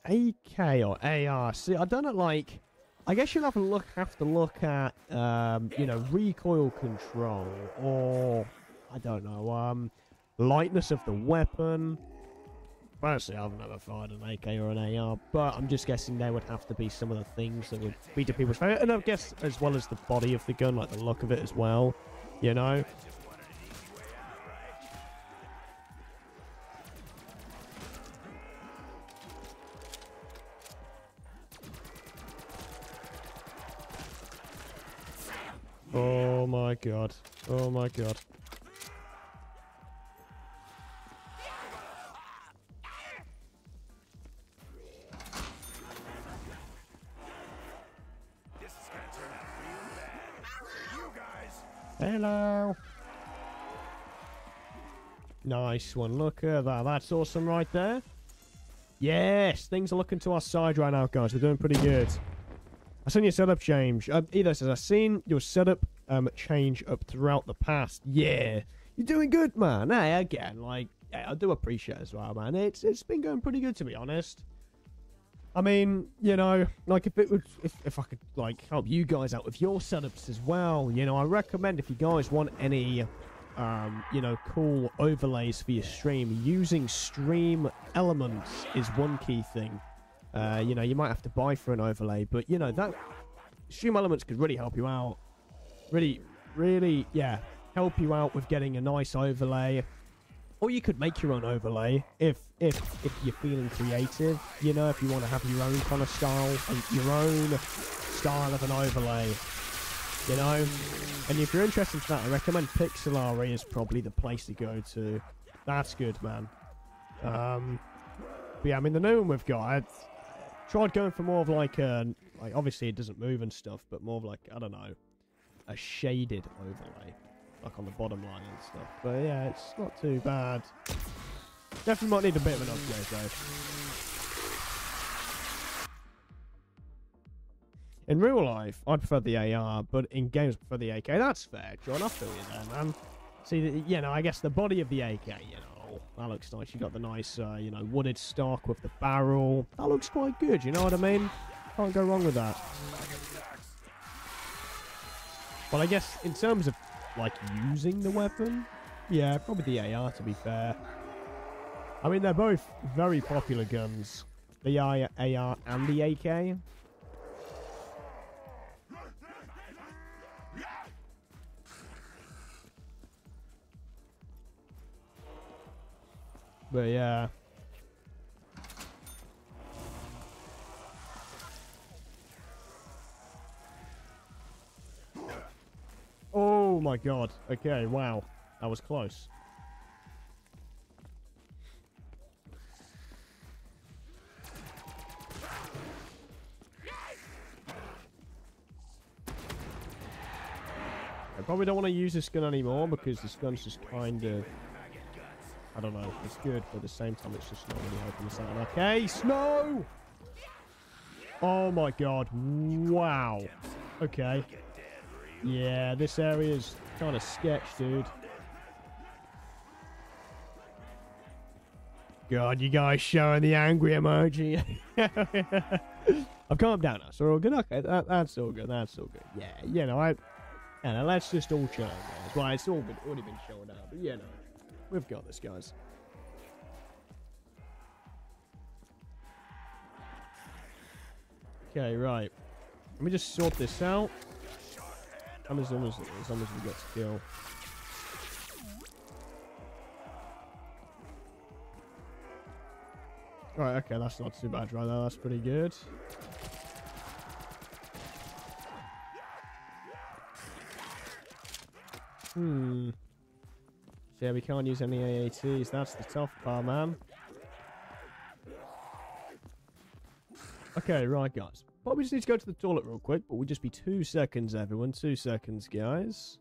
AK or AR. See, I don't know. Like, I guess you'll have to look have to look at um, you know, recoil control or I don't know. Um, lightness of the weapon. Honestly, I've never fired an AK or an AR, but I'm just guessing there would have to be some of the things that would be to people's favourite. And I guess as well as the body of the gun, like the look of it as well, you know? Oh my god. Oh my god. Hello. Nice one. Look at that. That's awesome right there. Yes, things are looking to our side right now, guys. We're doing pretty good. I seen your setup change. Uh, Either says, I've seen your setup um, change up throughout the past. Yeah. You're doing good, man. Hey, again, like, yeah, I do appreciate as well, man. It's It's been going pretty good, to be honest. I mean, you know, like if it would, if, if I could like help you guys out with your setups as well, you know, I recommend if you guys want any, um, you know, cool overlays for your stream, using Stream Elements is one key thing. Uh, you know, you might have to buy for an overlay, but you know that Stream Elements could really help you out. Really, really, yeah, help you out with getting a nice overlay or you could make your own overlay if if if you're feeling creative you know if you want to have your own kind of style your own style of an overlay You know? And if you're interested in that, I recommend Pixelari is probably the place to go to. That's good, man. Um, but yeah, I mean, the new one we've got, I tried going for more of like a, like obviously it doesn't move and stuff, but more of like, I don't know, a shaded overlay, like on the bottom line and stuff. But yeah, it's not too bad. Definitely might need a bit of an upgrade though. In real life, I prefer the AR, but in games, I prefer the AK. That's fair, John. I feel you there, man. See, you know, I guess the body of the AK, you know, that looks nice. You got the nice, uh, you know, wooded stock with the barrel. That looks quite good. You know what I mean? Can't go wrong with that. But I guess in terms of like using the weapon, yeah, probably the AR to be fair. I mean, they're both very popular guns, the AR and the AK. But yeah. Oh my god. Okay, wow. That was close. I probably don't want to use this gun anymore because this gun's just kind of... I don't know. It's good, but at the same time, it's just not really helping us out. Okay, snow! Oh my god. Wow. Okay. Yeah, this area is kind of sketch, dude. God, you guys showing the angry emoji. I've calmed down now, so all good. Okay, that, that's all good. That's all good. Yeah, you know, I. You know, let's just all chill, guys. Well, it's all been already been showing out, but you know, we've got this, guys. Okay, right. Let me just sort this out. How many zombies? Zombies we got to kill? Right, okay, that's not too bad right now. That's pretty good. Hmm. So yeah, we can't use any AATs. That's the tough part, man. Okay, right, guys. Probably just need to go to the toilet real quick, but we'll just be two seconds, everyone. Two seconds, guys.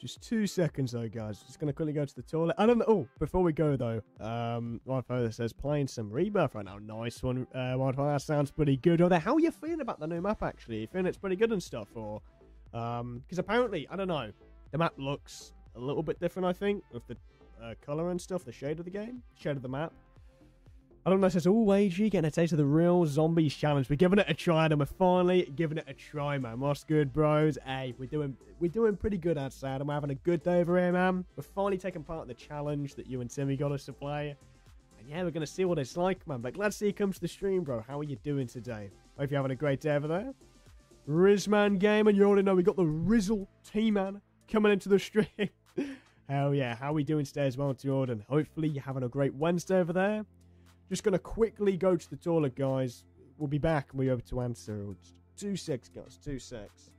Just two seconds, though, guys. Just going to quickly go to the toilet. I don't know. Oh, before we go, though, um, father says playing some Rebirth right now. Nice one, uh, Wildfire. That sounds pretty good. Or how are you feeling about the new map, actually? You feeling it's pretty good and stuff? Or, um, because apparently, I don't know, the map looks a little bit different, I think, with the uh, color and stuff, the shade of the game, shade of the map. I don't know, it says, oh, AG, getting a taste of the real zombies challenge. We're giving it a try, and we're finally giving it a try, man. What's good, bros? Hey, we're doing we're doing pretty good outside, and we're having a good day over here, man. We're finally taking part in the challenge that you and Timmy got us to play. And yeah, we're going to see what it's like, man. But glad to see you come to the stream, bro. How are you doing today? Hope you're having a great day over there. Rizman Game, and you already know we got the Rizzle T-Man coming into the stream. Hell yeah, how are we doing today as well, Jordan? Hopefully you're having a great Wednesday over there. Just going to quickly go to the toilet, guys. We'll be back and we'll be able to answer. Two secs, guys. Two secs.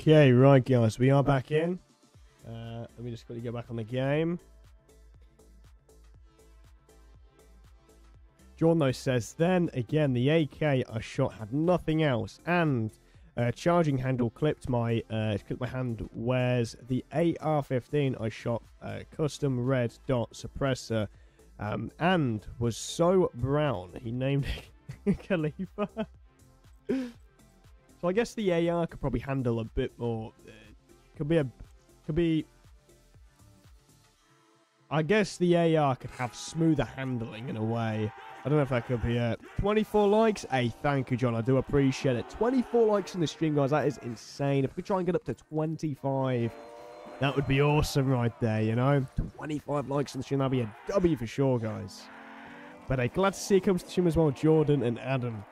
Okay, right, guys, we are back in. Uh, let me just quickly go back on the game. Jordan though says, then again, the AK I shot had nothing else, and uh, charging handle clipped my uh, clipped my hand. Whereas the AR-15 I shot uh, custom red dot suppressor, um, and was so brown he named it Khalifa. So I guess the AR could probably handle a bit more. Uh, could be a could be. I guess the AR could have smoother handling in a way. I don't know if that could be it. 24 likes. Hey, thank you, John. I do appreciate it. 24 likes in the stream, guys. That is insane. If we try and get up to 25, that would be awesome right there, you know? 25 likes in the stream. That'd be a W for sure, guys. But hey, glad to see it comes to stream as well, Jordan and Adam.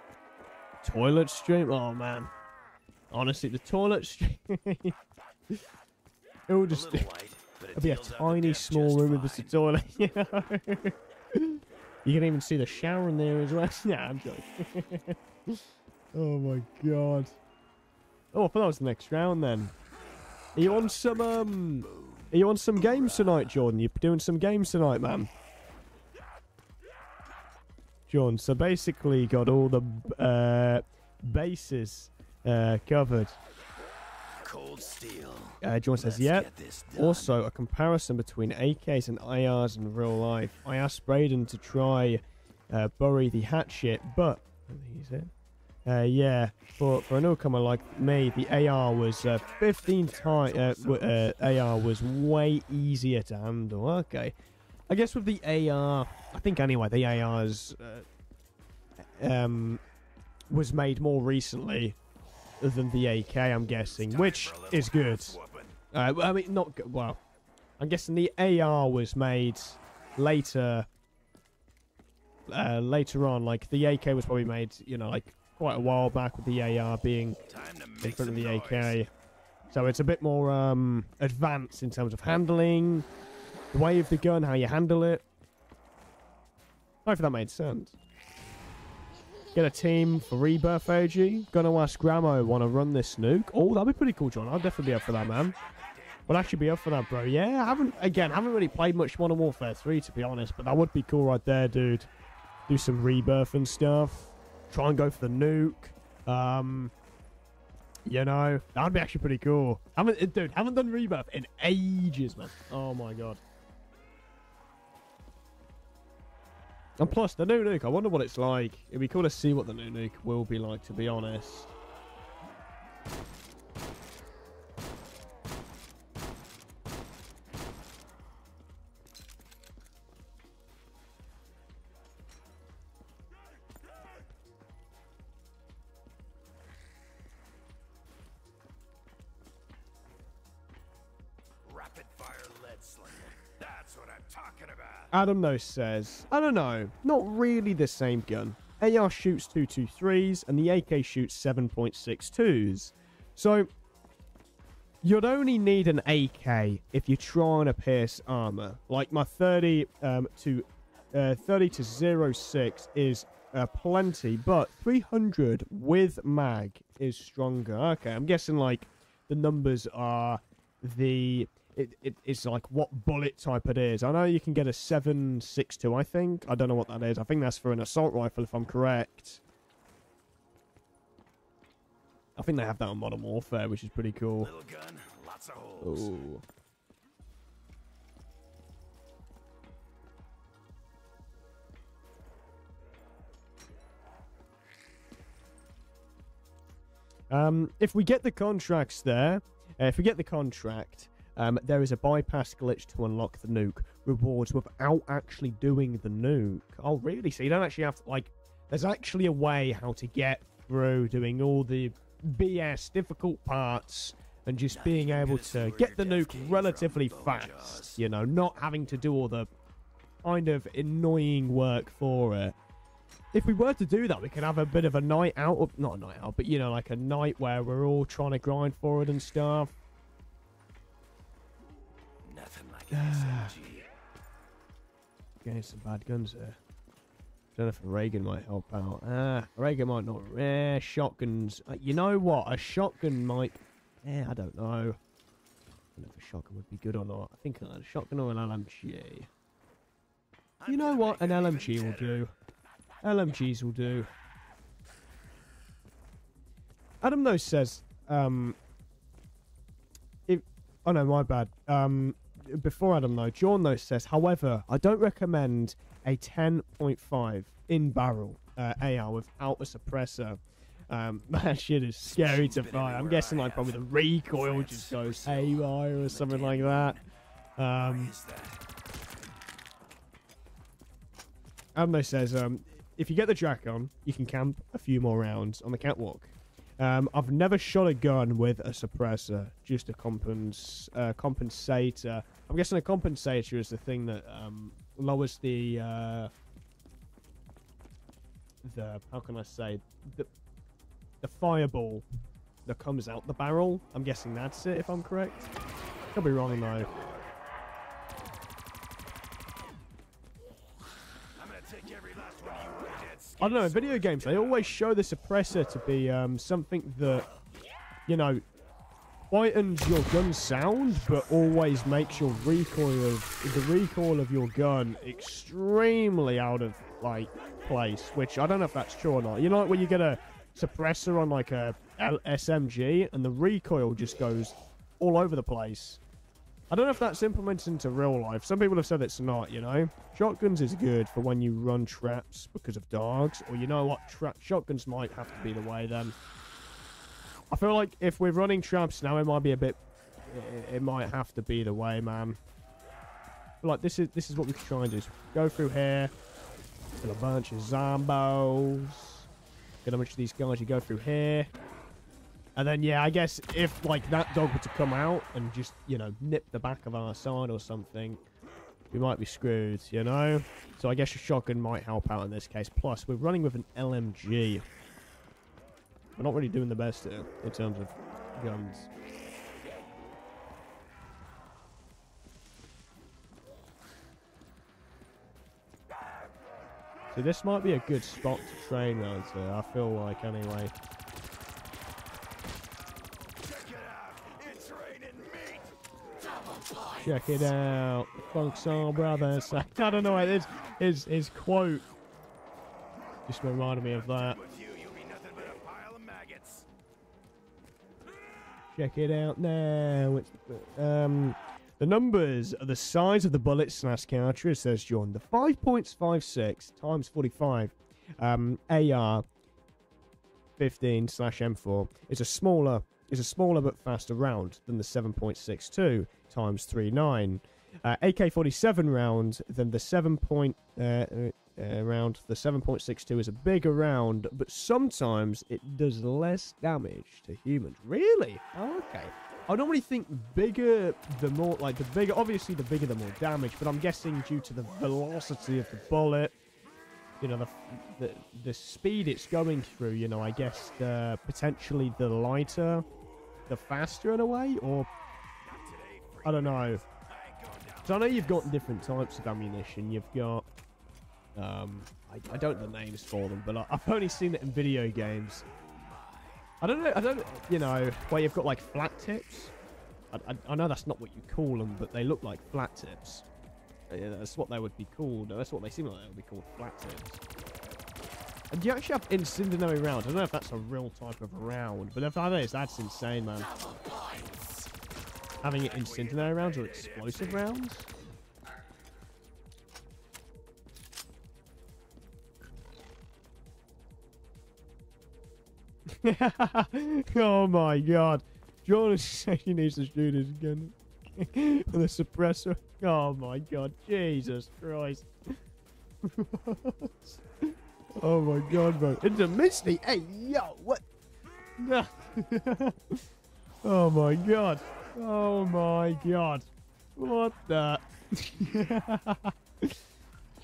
Toilet stream? Oh, man. Honestly, the toilet stream. it will just. light, It'll be a tiny, small room with just a toilet, you know? You can even see the shower in there as well. yeah, I'm joking. oh my god. Oh, I thought that was the next round then. Are you on some um? Are you on some games tonight, Jordan? You're doing some games tonight, man? Jordan, so basically you got all the uh, bases uh, covered. Cold steel. Uh, John says, Let's yeah. get this done. Also, a comparison between AKs and ARs in real life. I asked Braden to try uh, bury the hatchet, but I think he said, uh, yeah, for for a newcomer like me, the AR was uh, 15 times. Uh, uh, AR was way easier to handle. Okay, I guess with the AR, I think anyway, the ARs uh, um was made more recently than the AK. I'm guessing, which is good. Uh, I mean, not good. Well, I'm guessing the AR was made later. Uh, later on, like the AK was probably made, you know, like quite a while back with the AR being in front of the. AK. So it's a bit more um, advanced in terms of handling, the way of the gun, how you handle it. Hopefully that made sense. Get a team for Rebirth OG. Gonna ask Gramo, want to run this nuke? Oh, that'd be pretty cool, John. I'll definitely be up for that, man. Would actually be up for that, bro. Yeah, I haven't, again, haven't really played much Modern Warfare 3, to be honest, but that would be cool right there, dude. Do some Rebirth and stuff. Try and go for the nuke. Um, you know, that'd be actually pretty cool. Haven't, dude, haven't done Rebirth in ages, man. Oh my god. And plus, the new nuke, I wonder what it's like. It'd be cool to see what the new nuke will be like, to be honest. Adam though says, I don't know, not really the same gun. AR shoots 223s and the AK shoots 7.62s. So you'd only need an AK if you're trying to pierce armor. Like my 30 um, to uh, 30 to 06 is uh, plenty, but 300 Win Mag is stronger. Okay, I'm guessing like the numbers are the it, it, it's like what bullet type it is. I know you can get a 7.62, I think. I don't know what that is. I think that's for an assault rifle, if I'm correct. I think they have that on Modern Warfare, which is pretty cool. Little gun, lots of holes. Ooh. Um, if we get the contracts there, uh, if we get the contract, um, there is a bypass glitch to unlock the nuke rewards without actually doing the nuke. Oh, really? So you don't actually have to, like, there's actually a way how to get through doing all the BS difficult parts and just being able to get the nuke relatively fast. Bojaws. You know, not having to do all the kind of annoying work for it. If we were to do that, we could have a bit of a night out, of, not a night out, but you know, like a night where we're all trying to grind for it and stuff. Getting some bad guns there. Don't know if Ray Gun might help out. Ah, Ray Gun might not. Eh, shotguns. Uh, you know what? A shotgun might. Eh, I don't know. I don't know if a shotgun would be good or not. I think a shotgun or an LMG. You know what? An LMG will do. LMGs will do. Adam though says, um, if oh no, my bad. Um, before Adam though, John though says, however, I don't recommend a 10.5 in barrel uh, AR without a suppressor. Um, that shit is scary to fire. I'm guessing like probably the recoil just goes haywire or something like that. Um, Admo says, um, if you get the jack on, you can camp a few more rounds on the catwalk. Um, I've never shot a gun with a suppressor, just a compens uh, compensator. I'm guessing a compensator is the thing that um, lowers the uh, the how can I say the the fireball that comes out the barrel. I'm guessing that's it, if I'm correct. Could be wrong though. I don't know. In video games, they always show the suppressor to be um, something that, you know, quietens your gun sound, but always makes your recoil of the recoil of your gun extremely out of like place. Which I don't know if that's true or not. You know, like when you get a suppressor on like a SMG and the recoil just goes all over the place. I don't know if that's implemented into real life. Some people have said it's not, you know. Shotguns is good for when you run traps because of dogs, or you know what, shotguns might have to be the way then. I feel like if we're running traps now, it might be a bit, it, it might have to be the way, man. But like this is this is what we can try and do. Go through here, with a bunch of zombos. Get a bunch of these guys. You go through here. And then, yeah, I guess if, like, that dog were to come out and just, you know, nip the back of our side or something, we might be screwed, you know? So I guess a shotgun might help out in this case. Plus, we're running with an LMG. We're not really doing the best here in terms of guns. So this might be a good spot to train though, I feel like anyway. Check it out. Funk Soul Brothers. I don't know, his, his, his quote just reminded me of that. Check it out now. Um, the numbers are the size of the bullet slash cartridge, says John. The 5.56 times 45 um, AR 15 slash M4 is a smaller is a smaller but faster round than the 7.62 times 39. Uh, AK-47 round than the 7. Point, uh, uh, round. The 7.62 is a bigger round, but sometimes it does less damage to humans. Really? Oh, okay. I normally think bigger, the more, like, the bigger, obviously the bigger the more damage, but I'm guessing due to the velocity of the bullet, you know, the, the, the speed it's going through, you know, I guess the, potentially the lighter, the faster in a way, or, I don't know. So I know you've got different types of ammunition. You've got, um, I, I don't know the names for them, but I, I've only seen it in video games. I don't know. I don't. You know, where you've got like flat tips. I, I, I, know that's not what you call them, but they look like flat tips. Yeah, that's what they would be called. That's what they seem like they would be called, flat tips. And you actually have incendiary rounds. I don't know if that's a real type of round, but if that is, that's insane, man. Having it incendiary rounds or explosive rounds? oh my god. Jonas he needs to shoot his gun a suppressor. Oh my god. Jesus Christ. oh my god, bro. It's a misty. Hey, yo, what? oh my god. Oh my god. What the?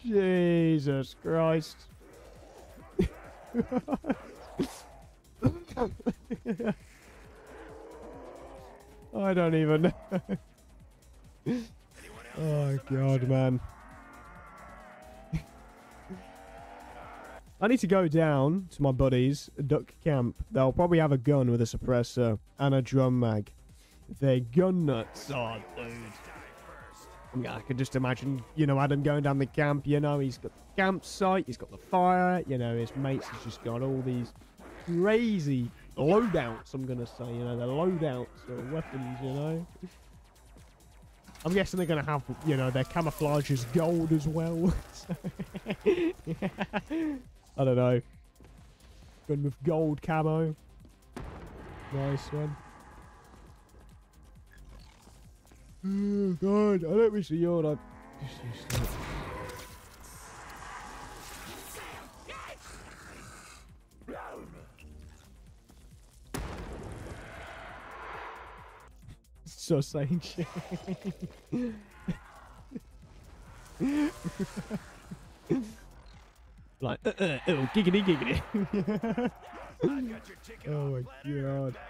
Jesus Christ. I don't even know. oh, oh god, man. I need to go down to my buddies, Duck Camp. They'll probably have a gun with a suppressor and a drum mag. They're gun nuts. Oh, dude. I, mean, I can just imagine, you know, Adam going down the camp. You know, he's got the campsite, he's got the fire. You know, his mates has just got all these crazy loadouts. I'm gonna say, you know, they're loadouts or weapons. You know. I'm guessing they're gonna have, you know, their camouflage is gold as well. yeah. I don't know. Gun with gold camo. Nice one. Oh god, I don't wish to yawn. I'm just used to it. So saying shit. like, uh, uh, oh, giggity giggity. I got your ticket Oh my God.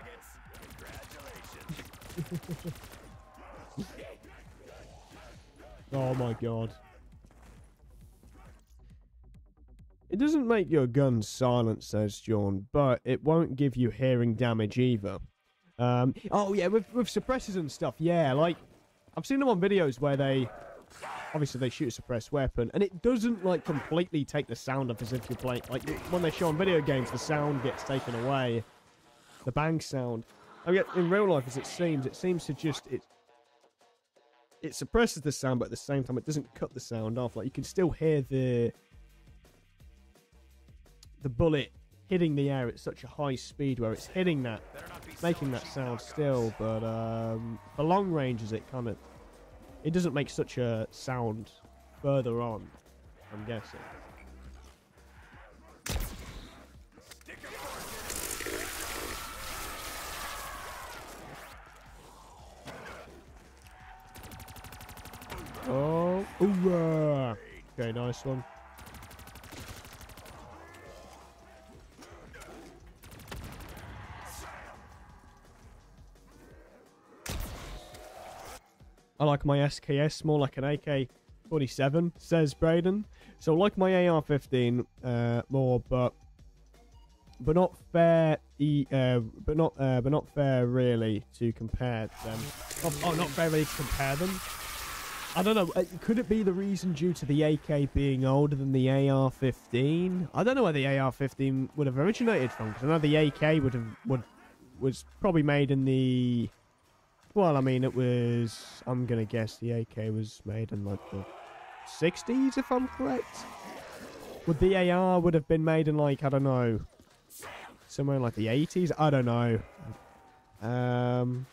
Oh my god. It doesn't make your gun silent, says John, but it won't give you hearing damage either. Um, oh yeah, with, with suppressors and stuff, yeah, like, I've seen them on videos where they, obviously they shoot a suppressed weapon, and it doesn't, like, completely take the sound off as if you're playing, like, when they show on video games, the sound gets taken away, the bang sound. I mean, in real life, as it seems, it seems to just, it, it suppresses the sound, but at the same time, it doesn't cut the sound off. Like, you can still hear the, the bullet hitting the air at such a high speed where it's hitting that Better not be making that sound still, but um, for long ranges, it kind of it doesn't make such a sound further on. I'm guessing. Oh, ooh, uh, okay, nice one. I like my SKS more like an AK-47, says Braden. So I like my AR-15 uh, more, but but not fair. E, uh, but not uh, but not fair really to compare them. Oh, oh, not fair really to compare them. I don't know. uh, Could it be the reason due to the AK being older than the AR-15? I don't know where the AR-15 would have originated from. Because I know the AK would have would was probably made in the well, I mean, it was. I'm gonna guess the AK was made in like the 60s, if I'm correct. Would the AR would have been made in like I don't know, somewhere in like the 80s? I don't know. Um,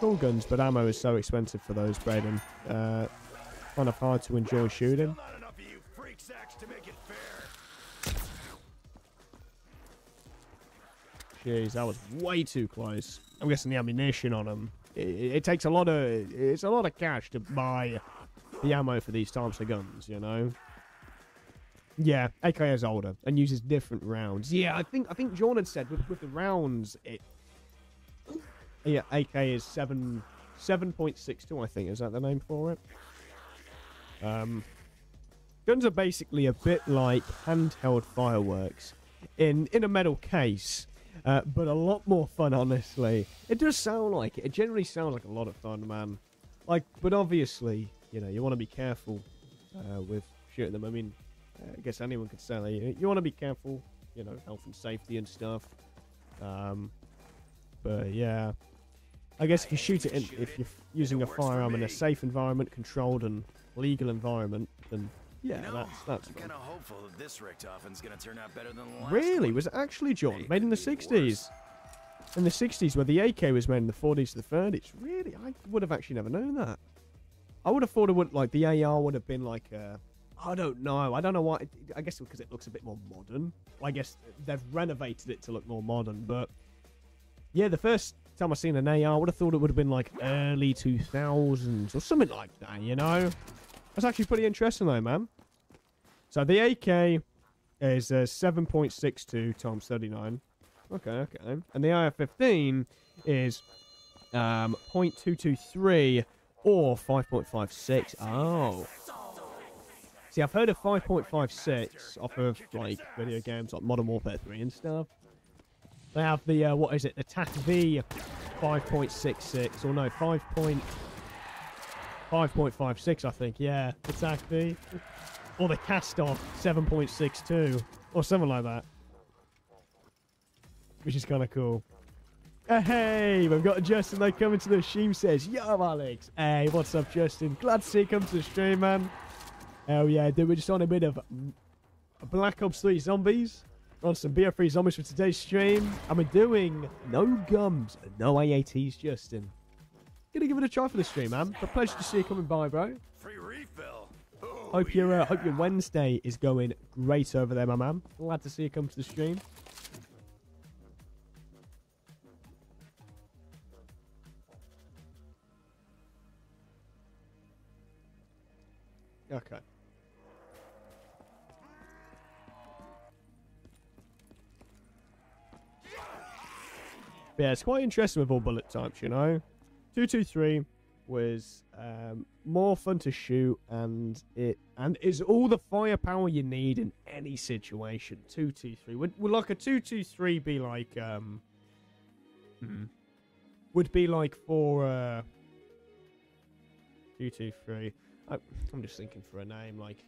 cool guns, but ammo is so expensive for those, Braden. Uh, kind of hard to enjoy shooting. Jeez, that was way too close. I'm guessing the ammunition on them. It, it takes a lot of it's a lot of cash to buy the ammo for these types of guns. You know. Yeah, AK is older and uses different rounds. Yeah, I think I think John had said with, with the rounds it. Yeah, AK is seven seven point six two. I think is that the name for it. Um, guns are basically a bit like handheld fireworks in in a metal case. Uh, but a lot more fun, honestly. It does sound like it. It generally sounds like a lot of fun, man. Like, but obviously, you know, you want to be careful uh, with shooting them. I mean, I guess anyone could say that. You, you want to be careful, you know, health and safety and stuff. Um, but yeah, I guess if you shoot it in, if you're using a firearm in a safe environment, controlled and legal environment, then yeah, you know, that's that's I'm kind of hopeful that this Richtofen's gonna turn out better than the last Really? one. Was it actually John? Made in the 60s? In the 60s, where the AK was made in the 40s to the 30s? Really? I would have actually never known that. I would have thought it would, like, the AR would have been like a. I don't know. I don't know why. I guess because it looks a bit more modern. I guess they've renovated it to look more modern, but. Yeah, the first time I seen an AR, I would have thought it would have been like early 2000s or something like that, you know? That's actually pretty interesting, though, man. So the AK is uh, 7.62 times 39. Okay, okay. And the AR-15 is um, 0.223 or 5.56. Oh. See, I've heard of 5.56 off of like video games like Modern Warfare 3 and stuff. They have the uh, what is it? Attack V 5.66 or no 5. 5.56 I think. Yeah, Attack B. or the Kastov 7.62 or something like that. Which is kind of cool. Uh, hey, we've got Justin like coming to the stream says, Yo Alex. Hey, what's up Justin? Glad to see you come to the stream, man. Hell yeah, dude, we're just on a bit of Black Ops 3 Zombies. We're on some BO3 Zombies for today's stream. And we're doing no gums, no AATs, Justin. Gonna give it a try for the stream, man. A pleasure to see you coming by, bro. Free refill. Oh, Hope your uh, hope your Wednesday is going great over there, my man. Glad to see you come to the stream. Okay. But yeah, it's quite interesting with all bullet types, you know. Two two three was um, more fun to shoot, and it and is all the firepower you need in any situation. Two two three would would like a two two three be like um hmm, would be like for uh two two three. I, I'm just thinking for a name like.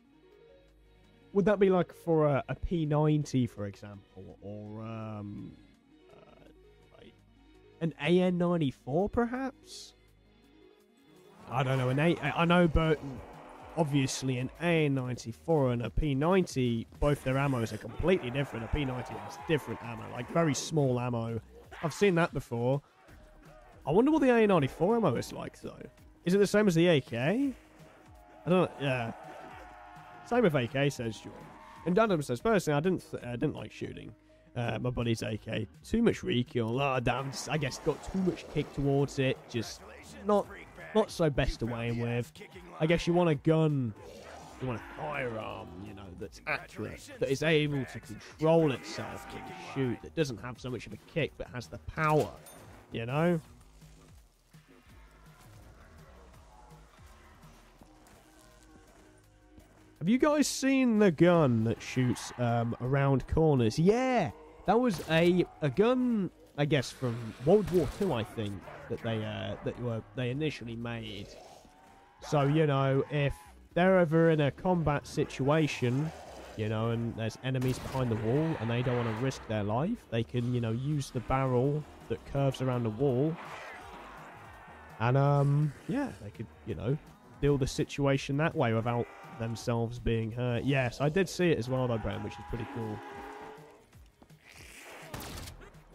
Would that be like for a, a P90, for example, or um, an AN94, perhaps? I don't know. An A, I know Burton. Obviously, an AN94 and a P90, both their ammos are completely different. A P90 has different ammo, like very small ammo. I've seen that before. I wonder what the AN94 ammo is like, though. Is it the same as the AK? I don't. Yeah. Same with AK, says Jordan. And Dundam says, personally, I didn't, th- I didn't like shooting uh, my buddy's AK. Too much recoil. Oh, damn. I guess got too much kick towards it. Just not, not so best in with. I guess you want a gun, you want a firearm, you know, that's accurate, that is able to control itself when shoot, that doesn't have so much of a kick, but has the power, you know? Have you guys seen the gun that shoots um, around corners? Yeah, that was a a gun, I guess, from World War Two, I think that they uh, that were they initially made. So you know, if they're ever in a combat situation, you know, and there's enemies behind the wall, and they don't want to risk their life, they can you know use the barrel that curves around the wall, and um, yeah, they could you know deal the situation that way without themselves being hurt. Yes, I did see it as well, though, Brent, which is pretty cool.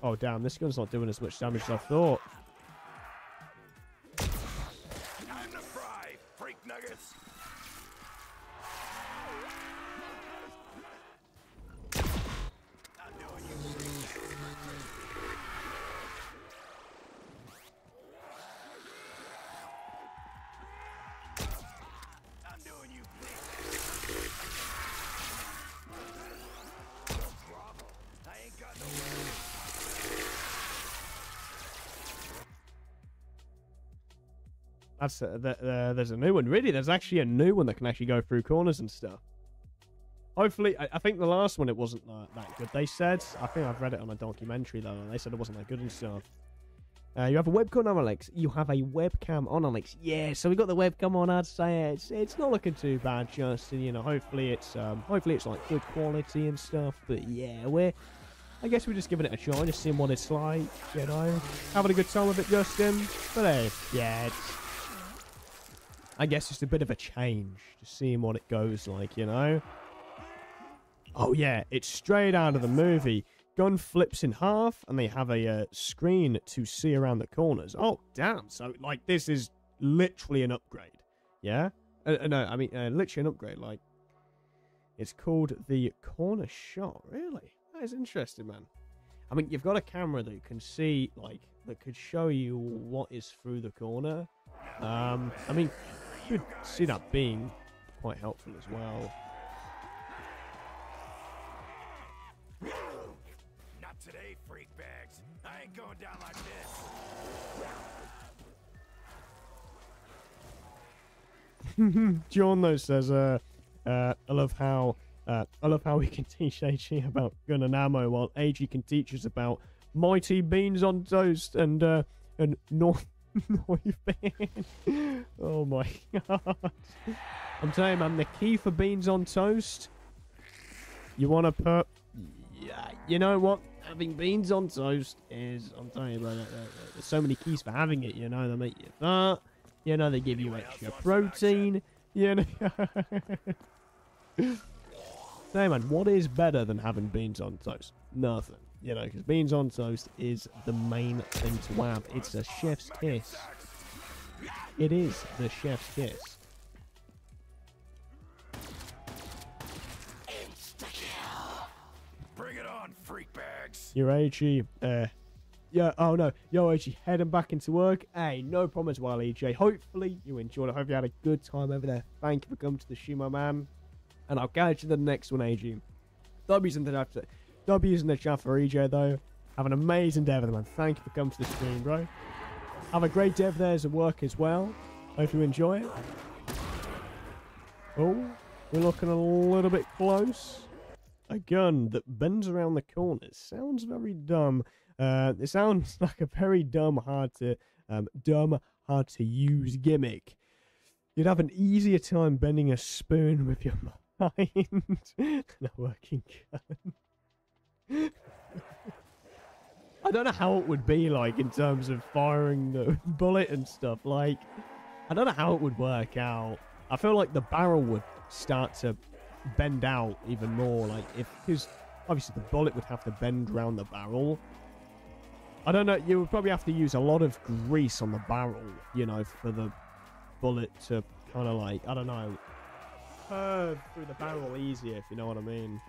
Oh, damn, this gun's not doing as much damage as I thought. That's uh, th- uh, there's a new one. Really, there's actually a new one that can actually go through corners and stuff. Hopefully, I, I think the last one it wasn't uh, that good. They said I think I've read it on a documentary though, and they said it wasn't that good and stuff. Uh, you have a webcam on, Alex. You have a webcam on, Alex. Yeah, so we got the webcam on. I'd say it's it's not looking too bad, Justin. You know, hopefully it's um, hopefully it's like good quality and stuff. But yeah, we're I guess we're just giving it a try, just seeing what it's like. You know, having a good time with it, Justin. But hey, yeah, it's I guess just a bit of a change, just seeing what it goes like. You know. Oh yeah, it's straight out of the movie. Gun flips in half, and they have a uh, screen to see around the corners. Oh damn! So like this is literally an upgrade. Yeah. Uh, uh, no, I mean uh, literally an upgrade. Like it's called the corner shot. Really, that is interesting, man. I mean, you've got a camera that you can see like that could show you what is through the corner. Um, I mean, you could see that being quite helpful as well. Not today, freak bags. I ain't going down like this. John though says, uh, Uh, I love how uh, I love how we can teach AG about gun and ammo while AG can teach us about mighty beans on toast and uh, and North oh my god! I'm telling you, man, the key for beans on toast. You want to put, yeah, you know what? Having beans on toast is, I'm telling you, man, there's so many keys for having it. You know, they make you fat. You know, they give you extra protein. You know. hey man, what is better than having beans on toast? Nothing. You know, because beans on toast is the main thing to have. It's a chef's kiss. It is the chef's kiss. Bring it on, freak bags. You're AG. Uh, yeah, oh no. Yo, AG, heading back into work. Hey, no problem as well, EJ. Hopefully you enjoyed it. Hope you had a good time over there. Thank you for coming to the show, my man. And I'll catch you in the next one, AG. W's in the chat. W's in the chat for EJ, though. Have an amazing day, man. Thank you for coming to the stream, bro. Have a great day over there as a work as well. Hope you enjoy it. Oh, we're looking a little bit close. A gun that bends around the corners. Sounds very dumb. Uh, it sounds like a very dumb, hard to um, dumb, hard to use gimmick. You'd have an easier time bending a spoon with your mind than a working gun. I don't know how it would be like in terms of firing the bullet and stuff. Like, I don't know how it would work out. I feel like the barrel would start to bend out even more. Like, if because obviously the bullet would have to bend around the barrel. I don't know. You would probably have to use a lot of grease on the barrel, you know, for the bullet to kind of like I don't know, curve through the barrel easier, if you know what I mean.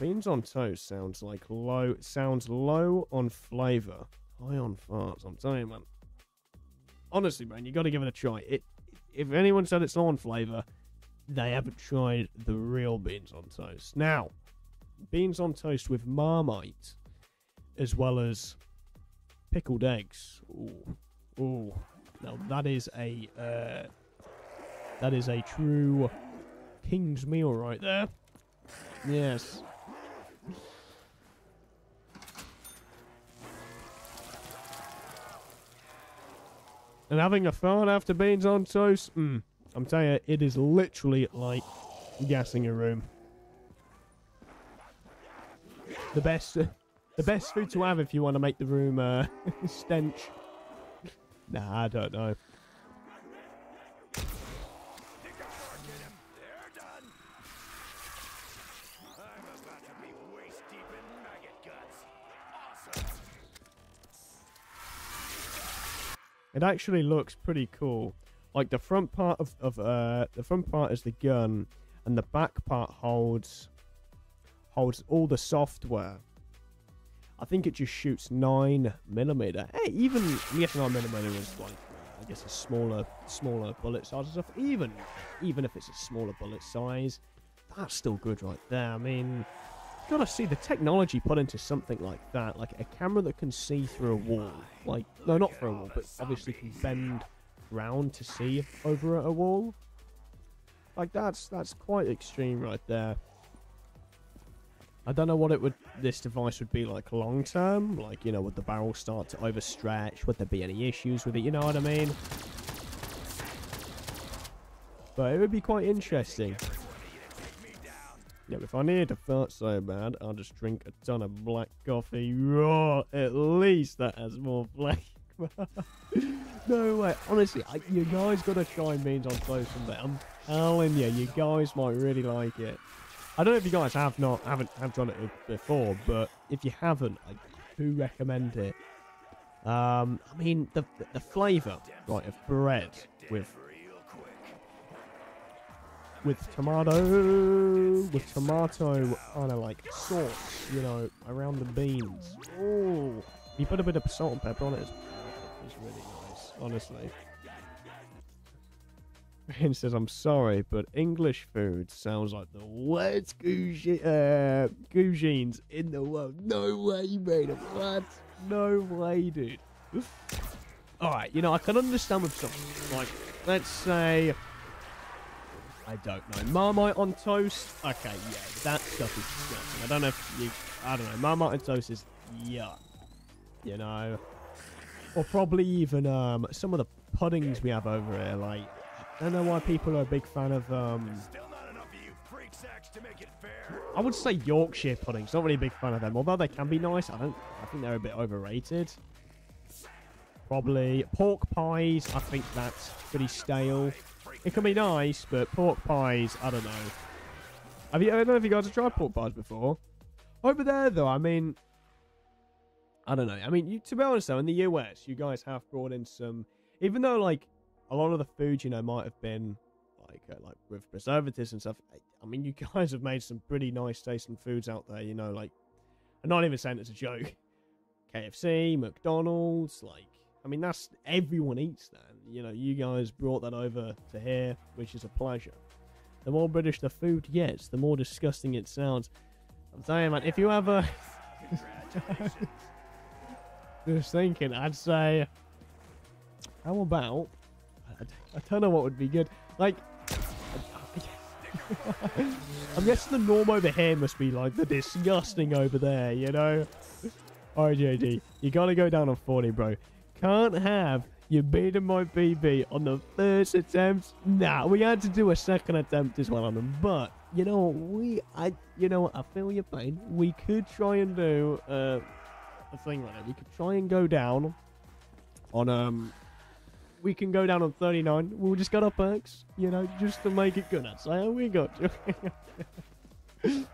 Beans on toast sounds like low. Sounds low on flavor, high on farts. I'm telling you, man. Honestly, man, you got to give it a try. It. If anyone said it's low on flavor, they haven't tried the real beans on toast. Now, beans on toast with Marmite, as well as pickled eggs. Ooh, ooh. Now that is a uh, that is a true king's meal right there. Yes. And having a fart after beans on toast, mm, I'm telling you, it is literally like gassing a room. The best, the best food to have if you want to make the room uh, stench. Nah, I don't know. It actually looks pretty cool. Like the front part of, of uh the front part is the gun and the back part holds holds all the software. I think it just shoots nine millimeter. Hey, even guess nine millimeter is like I guess a smaller smaller bullet size and stuff. Even even if it's a smaller bullet size, that's still good right there. I mean, gotta see the technology put into something like that, like a camera that can see through a wall. Like no, not through a wall, but obviously can bend round to see over a wall. Like that's that's quite extreme right there. I don't know what it would this device would be like long term. Like, you know, would the barrel start to overstretch? Would there be any issues with it? You know what I mean? But it would be quite interesting. Yeah, if I need to fart so bad, I'll just drink a ton of black coffee. Raw, at least that has more flavour. no way. Honestly, I, you guys gotta try beans on toast someday. I'm telling you, you guys might really like it. I don't know if you guys have not haven't have done it before, but if you haven't, I do recommend it. Um, I mean the the, the flavour right of bread with with tomato with tomato kind of like sauce, you know, around the beans. Oh, you put a bit of salt and pepper on it. It's, really nice, honestly. Ian says, I'm sorry, but English food sounds like the worst uh, cuisines in the world. No way, mate. What? No way, dude. Alright, you know, I can understand with something like, let's say, I don't know. Marmite on toast. Okay, yeah, that stuff is disgusting. I don't know if you. I don't know. Marmite on toast is yuck. You know, or probably even um some of the puddings we have over here. Like, I don't know why people are a big fan of um. Still not enough of you freak sacks to make it fair. I would say Yorkshire puddings. Not really a big fan of them, although they can be nice. I don't. I think they're a bit overrated. Probably pork pies. I think that's pretty stale. It can be nice, but pork pies. I don't know. Have you? I don't know if you guys have tried pork pies before. Over there, though, I mean, I don't know. I mean, you, to be honest, though, in the US, you guys have brought in some. Even though, like, a lot of the food, you know, might have been like uh, like with preservatives and stuff. I, mean, you guys have made some pretty nice tasting foods out there. You know, like I'm not even saying it's a joke. KFC, McDonald's, like I mean, that's everyone eats that. You know, you guys brought that over to here, which is a pleasure. The more British the food gets, the more disgusting it sounds. I'm saying, man, if you ever just thinking, I'd say, how about? I, don't know what would be good. Like, I'm guessing the norm over here must be like the disgusting over there, you know? Alright, JD, you gotta go down on 40, bro. Can't have you beating my BB on the first attempt. Nah, we had to do a second attempt as well on them. But, you know, we, I, you know I feel your pain. We could try and do uh, a thing like that. We could try and go down on, um, we can go down on 39. We'll just get our perks, you know, just to make it good. That's how we got you.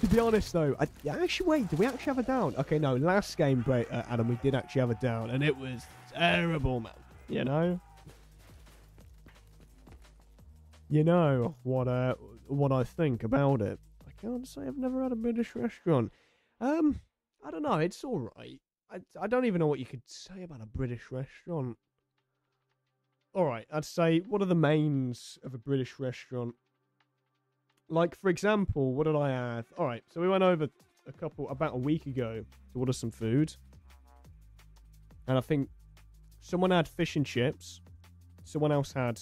to be honest, though, I, actually, wait, did we actually have a down? Okay, no, last game, break, uh, Adam, we did actually have a down, and it was terrible, man. You know? You know what, uh, what I think about it. I can't say I've never had a British restaurant. Um, I don't know, it's alright. I, I don't even know what you could say about a British restaurant. All right, I'd say what are the mains of a British restaurant? Like, for example, what did I have? All right, so we went over a couple about a week ago to order some food, and I think someone had fish and chips, someone else had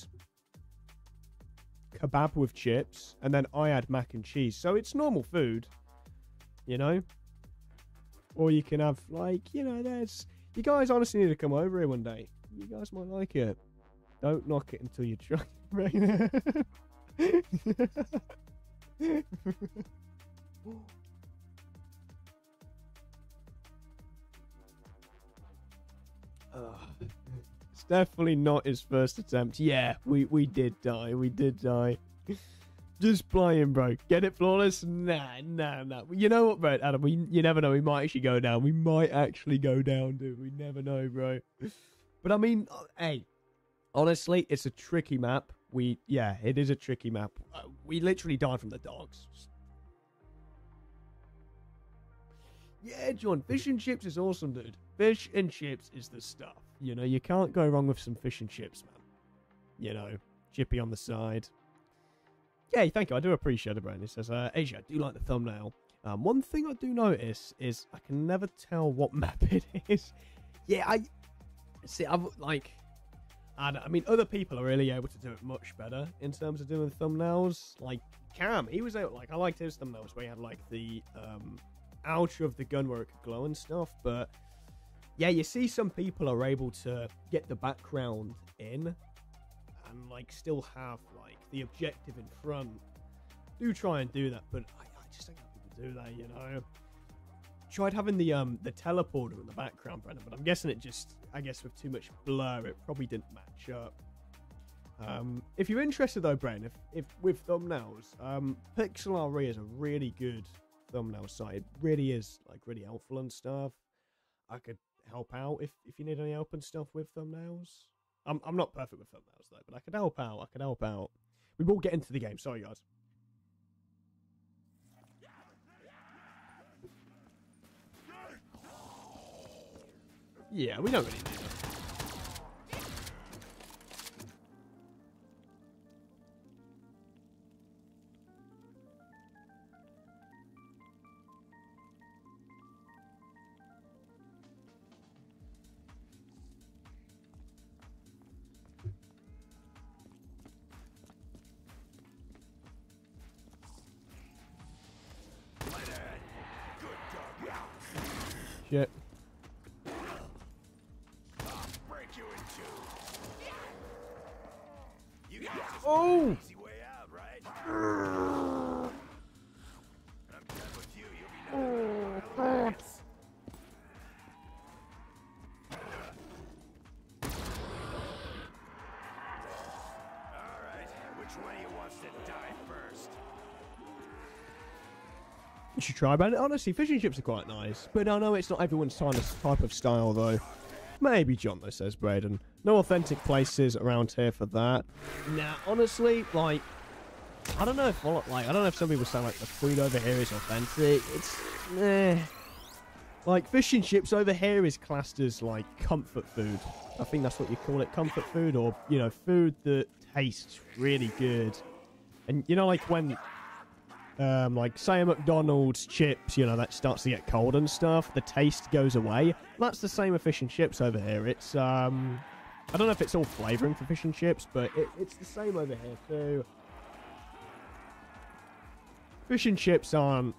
kebab with chips, and then I had mac and cheese. So it's normal food, you know. Or you can have like, you know, there's you guys honestly need to come over here one day. You guys might like it. Don't knock it until you try. Right? it's definitely not his first attempt. Yeah, we, we did die. We did die. Just playing, bro. Get it flawless? Nah, nah, nah. You know what, bro, Adam? We, you never know. We might actually go down. We might actually go down, dude. We never know, bro. But I mean, uh, hey, honestly, it's a tricky map. We, yeah, it is a tricky map. Uh, we literally died from the dogs. Yeah, John, fish and chips is awesome, dude. Fish and chips is the stuff. You know, you can't go wrong with some fish and chips, man. You know, chippy on the side. Yeah, thank you. I do appreciate it, Brandon. He says, uh, Asia, I do like the thumbnail. Um, one thing I do notice is I can never tell what map it is. Yeah, I see. I've like and I mean, other people are really able to do it much better in terms of doing thumbnails. Like Cam, he was able, like, I liked his thumbnails where he had like the um, outro of the gun where it could glow and stuff. But yeah, you see, some people are able to get the background in and like still have like the objective in front. Do try and do that, but I, I just don't know people do that, you know tried having the um the teleporter in the background, Brennan, but I'm guessing it just I guess with too much blur, it probably didn't match up. Um, if you're interested though, Bren, if if with thumbnails, um, Pixel is a really good thumbnail site. It really is like really helpful and stuff. I could help out if if you need any help and stuff with thumbnails. I'm I'm not perfect with thumbnails though, but I could help out. I could help out. We will get into the game. Sorry, guys. Yeah, we don't really need man. Honestly, fish and chips are quite nice. But I know it's not everyone's type of, style, though. Maybe John, though, says Braden. No authentic places around here for that. Nah, honestly, like, I don't know if, like, I don't know if some people say, like, the food over here is authentic. It's, eh. Like, fish and chips over here is classed as, like, comfort food. I think that's what you call it, comfort food, or, you know, food that tastes really good. And, you know, like, when um, like say a McDonald's chips, you know, that starts to get cold and stuff, the taste goes away. That's the same with fish and chips over here. It's um, I don't know if it's all flavouring for fish and chips, but it, it's the same over here too. Fish and chips aren't,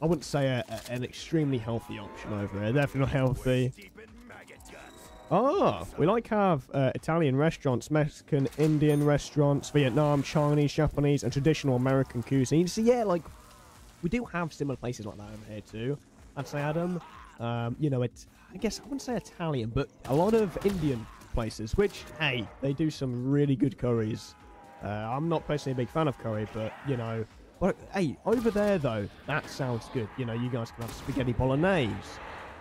I wouldn't say a, a- an extremely healthy option over here. Definitely not healthy. Oh, we like have uh, Italian restaurants, Mexican, Indian restaurants, Vietnam, Chinese, Japanese, and traditional American cuisine. So yeah, like we do have similar places like that over here too. I'd say, Adam. Um, you know, it. I guess I wouldn't say Italian, but a lot of Indian places. Which, hey, they do some really good curries. Uh, I'm not personally a big fan of curry, but you know, but hey, over there though, that sounds good. You know, you guys can have spaghetti bolognese.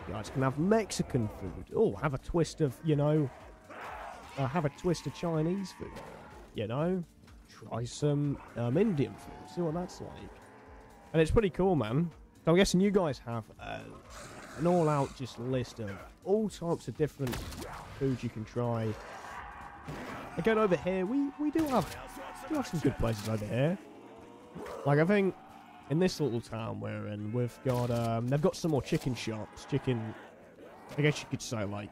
Guys can have Mexican food. Oh, have a twist of, you know, uh, have a twist of Chinese food. You know, try some um, Indian food. See what that's like. And it's pretty cool, man. So I'm guessing you guys have uh, an all-out just list of all types of different foods you can try. Again, over here, we, we do have we do have some good places over here. Like I think in this little town we're in, we've got um, they've got some more chicken shops. Chicken, I guess you could say like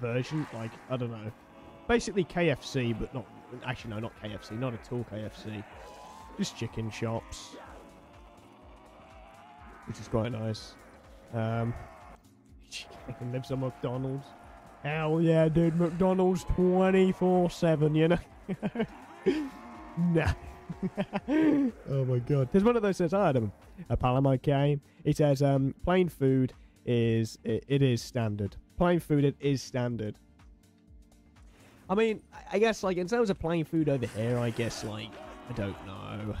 version, like I don't know, basically KFC, but not actually no, not KFC, not at all KFC, just chicken shops, which is quite nice. Um, chicken lives on McDonald's. Hell yeah, dude, McDonald's twenty four seven. You know. nah. oh my god. There's one of those says, "Hi, Adam, a Palom okay." He says, um, plain food is it, it is standard. Plain food it is standard. I mean, I- I guess like in terms of plain food over here, I guess like I don't know.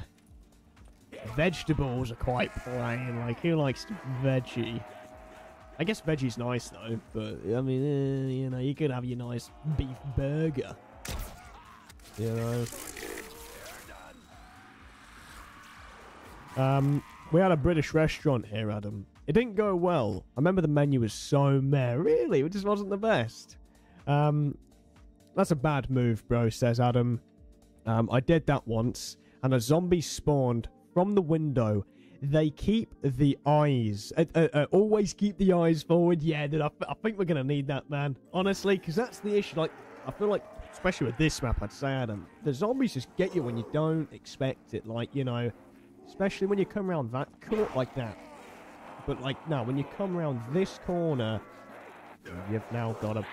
Vegetables are quite plain. Like who likes veggie? I guess veggie's nice though, but I mean, eh, you know, you could have your nice beef burger. You know. Um, we had a British restaurant here, Adam. It didn't go well. I remember the menu was so meh. Really, it just wasn't the best. Um, that's a bad move, bro. Says Adam. Um, I did that once, and a zombie spawned from the window. They keep the eyes. Uh, uh, uh, always keep the eyes forward. Yeah, dude, I, I think we're gonna need that, man. Honestly, because that's the issue. Like, I feel like, especially with this map, I'd say, Adam, the zombies just get you when you don't expect it. Like, you know, especially when you come around that corner like that. But like, now, when you come around this corner, you've now got a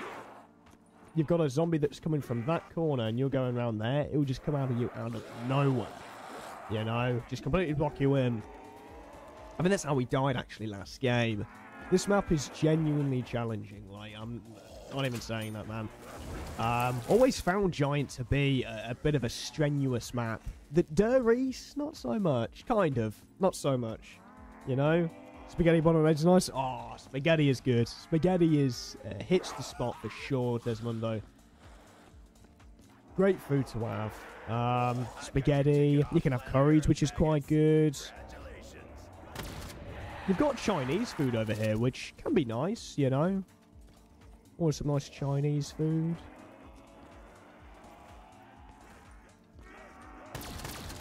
you've got a zombie that's coming from that corner and you're going around there, it will just come out of you out of nowhere. You know, just completely block you in. I mean, that's how we died actually last game. This map is genuinely challenging. Like, I'm not even saying that, man. Um, always found Giant to be a, a bit of a strenuous map. The East, not so much. Kind of. Not so much. You know? Spaghetti bolognese nice. Oh, spaghetti is good. Spaghetti is uh, hits the spot for sure, Desmondo. Great food to have. Um, spaghetti. You can have curries, which is quite good. You've got Chinese food over here, which can be nice, you know. Or some nice Chinese food.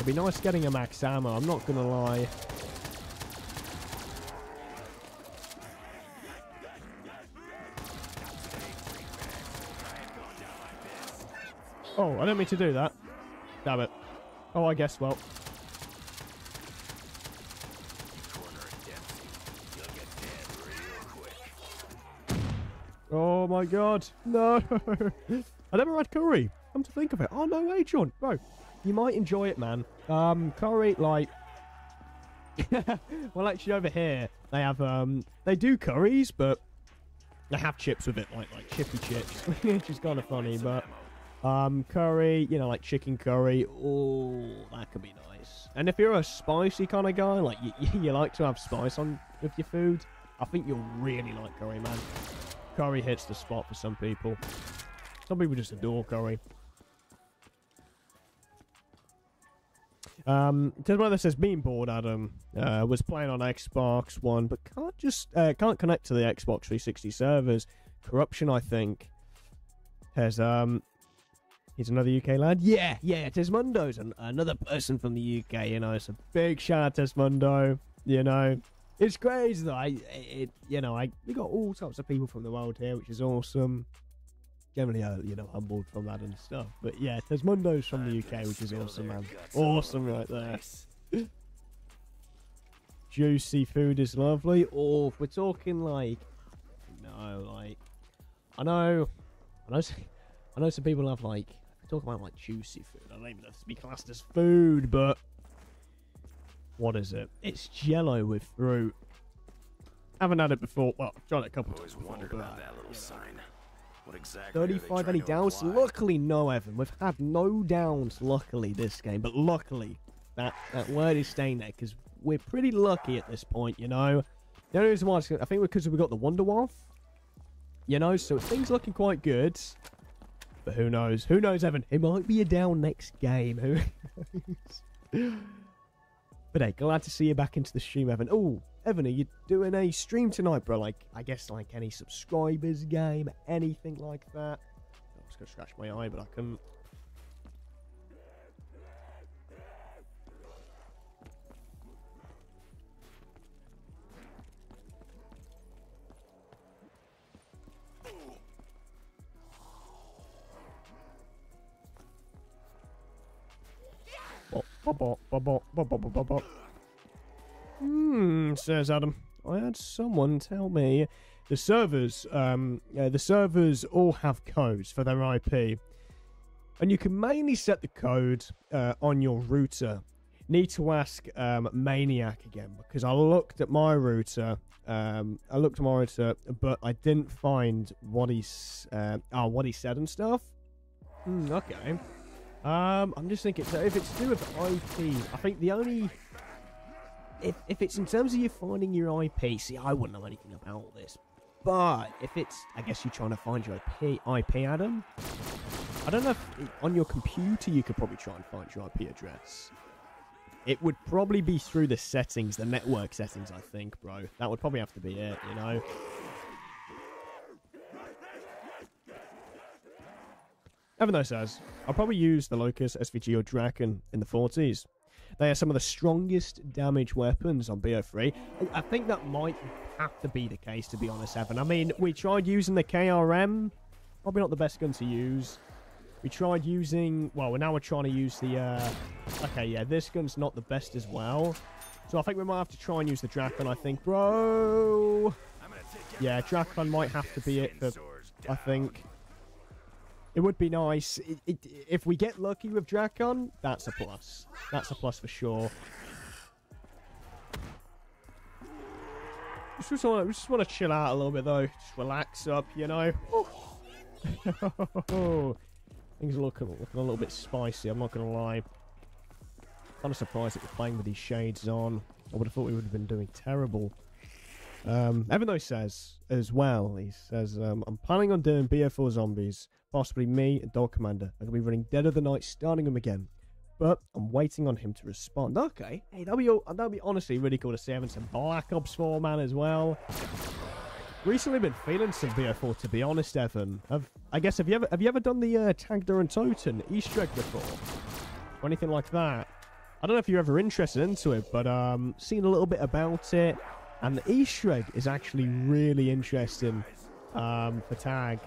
It'd be nice getting a max ammo, I'm not gonna lie. Oh, I don't mean to do that. Damn it. Oh, I guess, well. Oh my god. No. I never had curry. Come to think of it. Oh no way, John. Bro, you might enjoy it, man. Um, curry, like... well, actually, over here, they have, um... They do curries, but... They have chips with it, like, like chippy chips. which is kind of funny, but... Um, curry, you know, like chicken curry. Oh, that could be nice. And if you're a spicy kind of guy, like, you, you like to have spice on with your food, I think you'll really like curry, man. Curry hits the spot for some people. Some people just adore curry. Um, my brother says being bored, Adam. Uh, was playing on Xbox One, but can't just uh, can't connect to the Xbox 360 servers. Corruption, I think. Has um, he's another UK lad. Yeah, yeah. Tesmundo's an, another person from the UK. You know, it's a big shout out Tesmundo. You know, it's crazy though. I, it, you know, I we got all types of people from the world here, which is awesome. Generally, uh, you know, humbled from that and stuff. But yeah, Tesmundo's from the UK, which is awesome, man. Awesome right there. Juicy food is lovely. Or if we're talking like, no, like, I know, I know, I know some people have like, talk about like juicy food. I don't even know if it's be classed as food, but what is it? It's jello with fruit. Haven't had it before. Well, I've tried it a couple Always times. wondered before, about that little you know. sign. What exactly? 35 any downs? Luckily, no, Evan. We've had no downs, luckily, this game. But luckily, that, that word is staying there because we're pretty lucky at this point, you know. The only reason why it's, I think because we got the Wunderwaffe, you know, so things looking quite good. But who knows? Who knows, Evan? It might be a down next game. Who knows? But hey, glad to see you back into the stream, Evan. Oh, Evan, are you doing a stream tonight, bro? Like, I guess like any subscribers game, anything like that. I was gonna scratch my eye, but I couldn't. Bop, bop, bop, bop, bop, bop, bop, bop. Hmm, says Adam. I had someone tell me the servers, um, the servers all have codes for their IP, and you can mainly set the code uh, on your router. Need to ask um, Maniac again because I looked at my router. Um, I looked at my router, but I didn't find what he's uh, oh, what he said and stuff. Hmm, okay. Um, I'm just thinking. So if it's to do with IP, I think the only if if it's in terms of you finding your IP, see, I wouldn't know anything about this. But if it's, I guess you're trying to find your IP, IP Adam. I don't know if it- on your computer you could probably try and find your IP address. It would probably be through the settings, the network settings, I think, bro. That would probably have to be it, you know. Evan though says, I'll probably use the Locus, SVG, or Drakon in the 40s. They are some of the strongest damage weapons on BO3. I- I think that might have to be the case, to be honest, Evan. I mean, we tried using the KRM. Probably not the best gun to use. We tried using... Well, now we're trying to use the... Uh, okay, yeah, this gun's not the best as well. So I think we might have to try and use the Drakon, I think. Bro! I'm gonna take Yeah, Drakon might have to be it for... I think. It would be nice. It, it, if we get lucky with Drakon, that's a plus. That's a plus for sure. Just, just want to just want to chill out a little bit though. Just relax up, you know. Things looking, looking a little bit spicy. I'm not gonna lie. Kind of surprised that we're playing with these shades on. I would have thought we would have been doing terrible. Um, he says as well, he says, um, I'm planning on doing BO4 zombies. Possibly me and Dog Commander. I'm going to be running Dead of the Night, starting him again. But I'm waiting on him to respond. Okay. Hey, that'll be, that'll be honestly really cool to see having some Black Ops 4 man as well. Recently been feeling some BO4 to be honest, Evan. Have, I guess have you ever have you ever done the uh, Tag der Toten Easter egg before? Or anything like that? I don't know if you're ever interested into it, but um, seen a little bit about it, and the Easter egg is actually really interesting um, for Tag.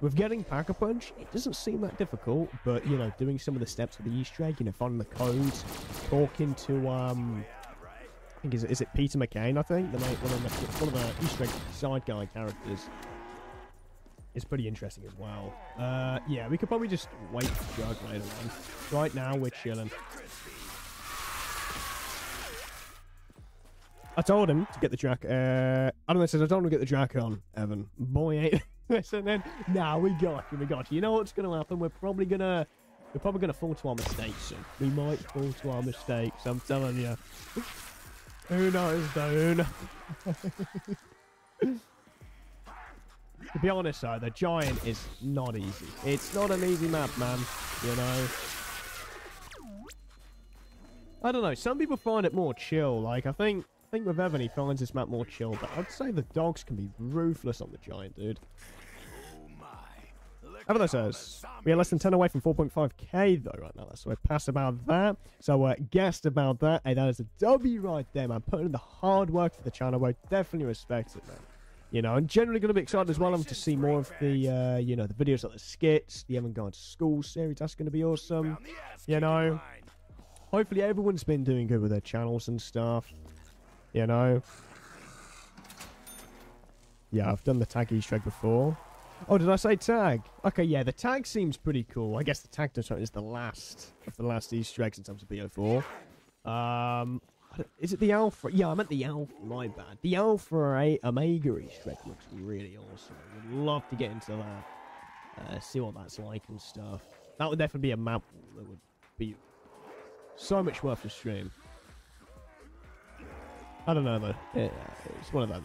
With getting Pack a Punch, it doesn't seem that difficult, but you know, doing some of the steps of the Easter egg, you know, finding the codes, talking to um, I think is it, is it Peter McCain? I think the mate, one of the one of the Easter egg side guy characters. is pretty interesting as well. Uh, yeah, we could probably just wait for Jug later on. Right now, we're chilling. I told him to get the track. Uh, I don't know. Says I told him to get the track on. Evan, boy, ain't this. And then, nah, we got you. We got you. You know what's going to happen? We're probably gonna, we're probably gonna fall to our mistakes. We might fall to our mistakes. I'm telling you. Who knows, dude? to be honest, though, the giant is not easy. It's not an easy map, man. You know. I don't know. Some people find it more chill. Like I think think with Evan, he finds this map more chill, but I'd say the dogs can be ruthless on the Giant, dude. Evan says, we are less than 10 away from 4.5k though right now, so we pass about that. So uh, guessed about that. Hey, that is a W right there, man. Putting in the hard work for the channel, bro. Definitely respect it, man. You know, I'm generally going to be excited as well I'm to see more of the, uh, you know, the videos like the skits, the Evan to School series. That's going to be awesome. You know, hopefully everyone's been doing good with their channels and stuff. You know? Yeah, I've done the tag Easter egg before. Oh, did I say tag? Okay, yeah, the tag seems pretty cool. I guess the tag is the last of the last Easter eggs in terms of BO4. Um, is it the Alpha? Yeah, I meant the Alpha, my bad. The Alpha A Omega Easter egg looks really awesome. I would love to get into that. Uh, see what that's like and stuff. That would definitely be a map that would be so much worth the stream. I don't know though. Yeah, it's one of them.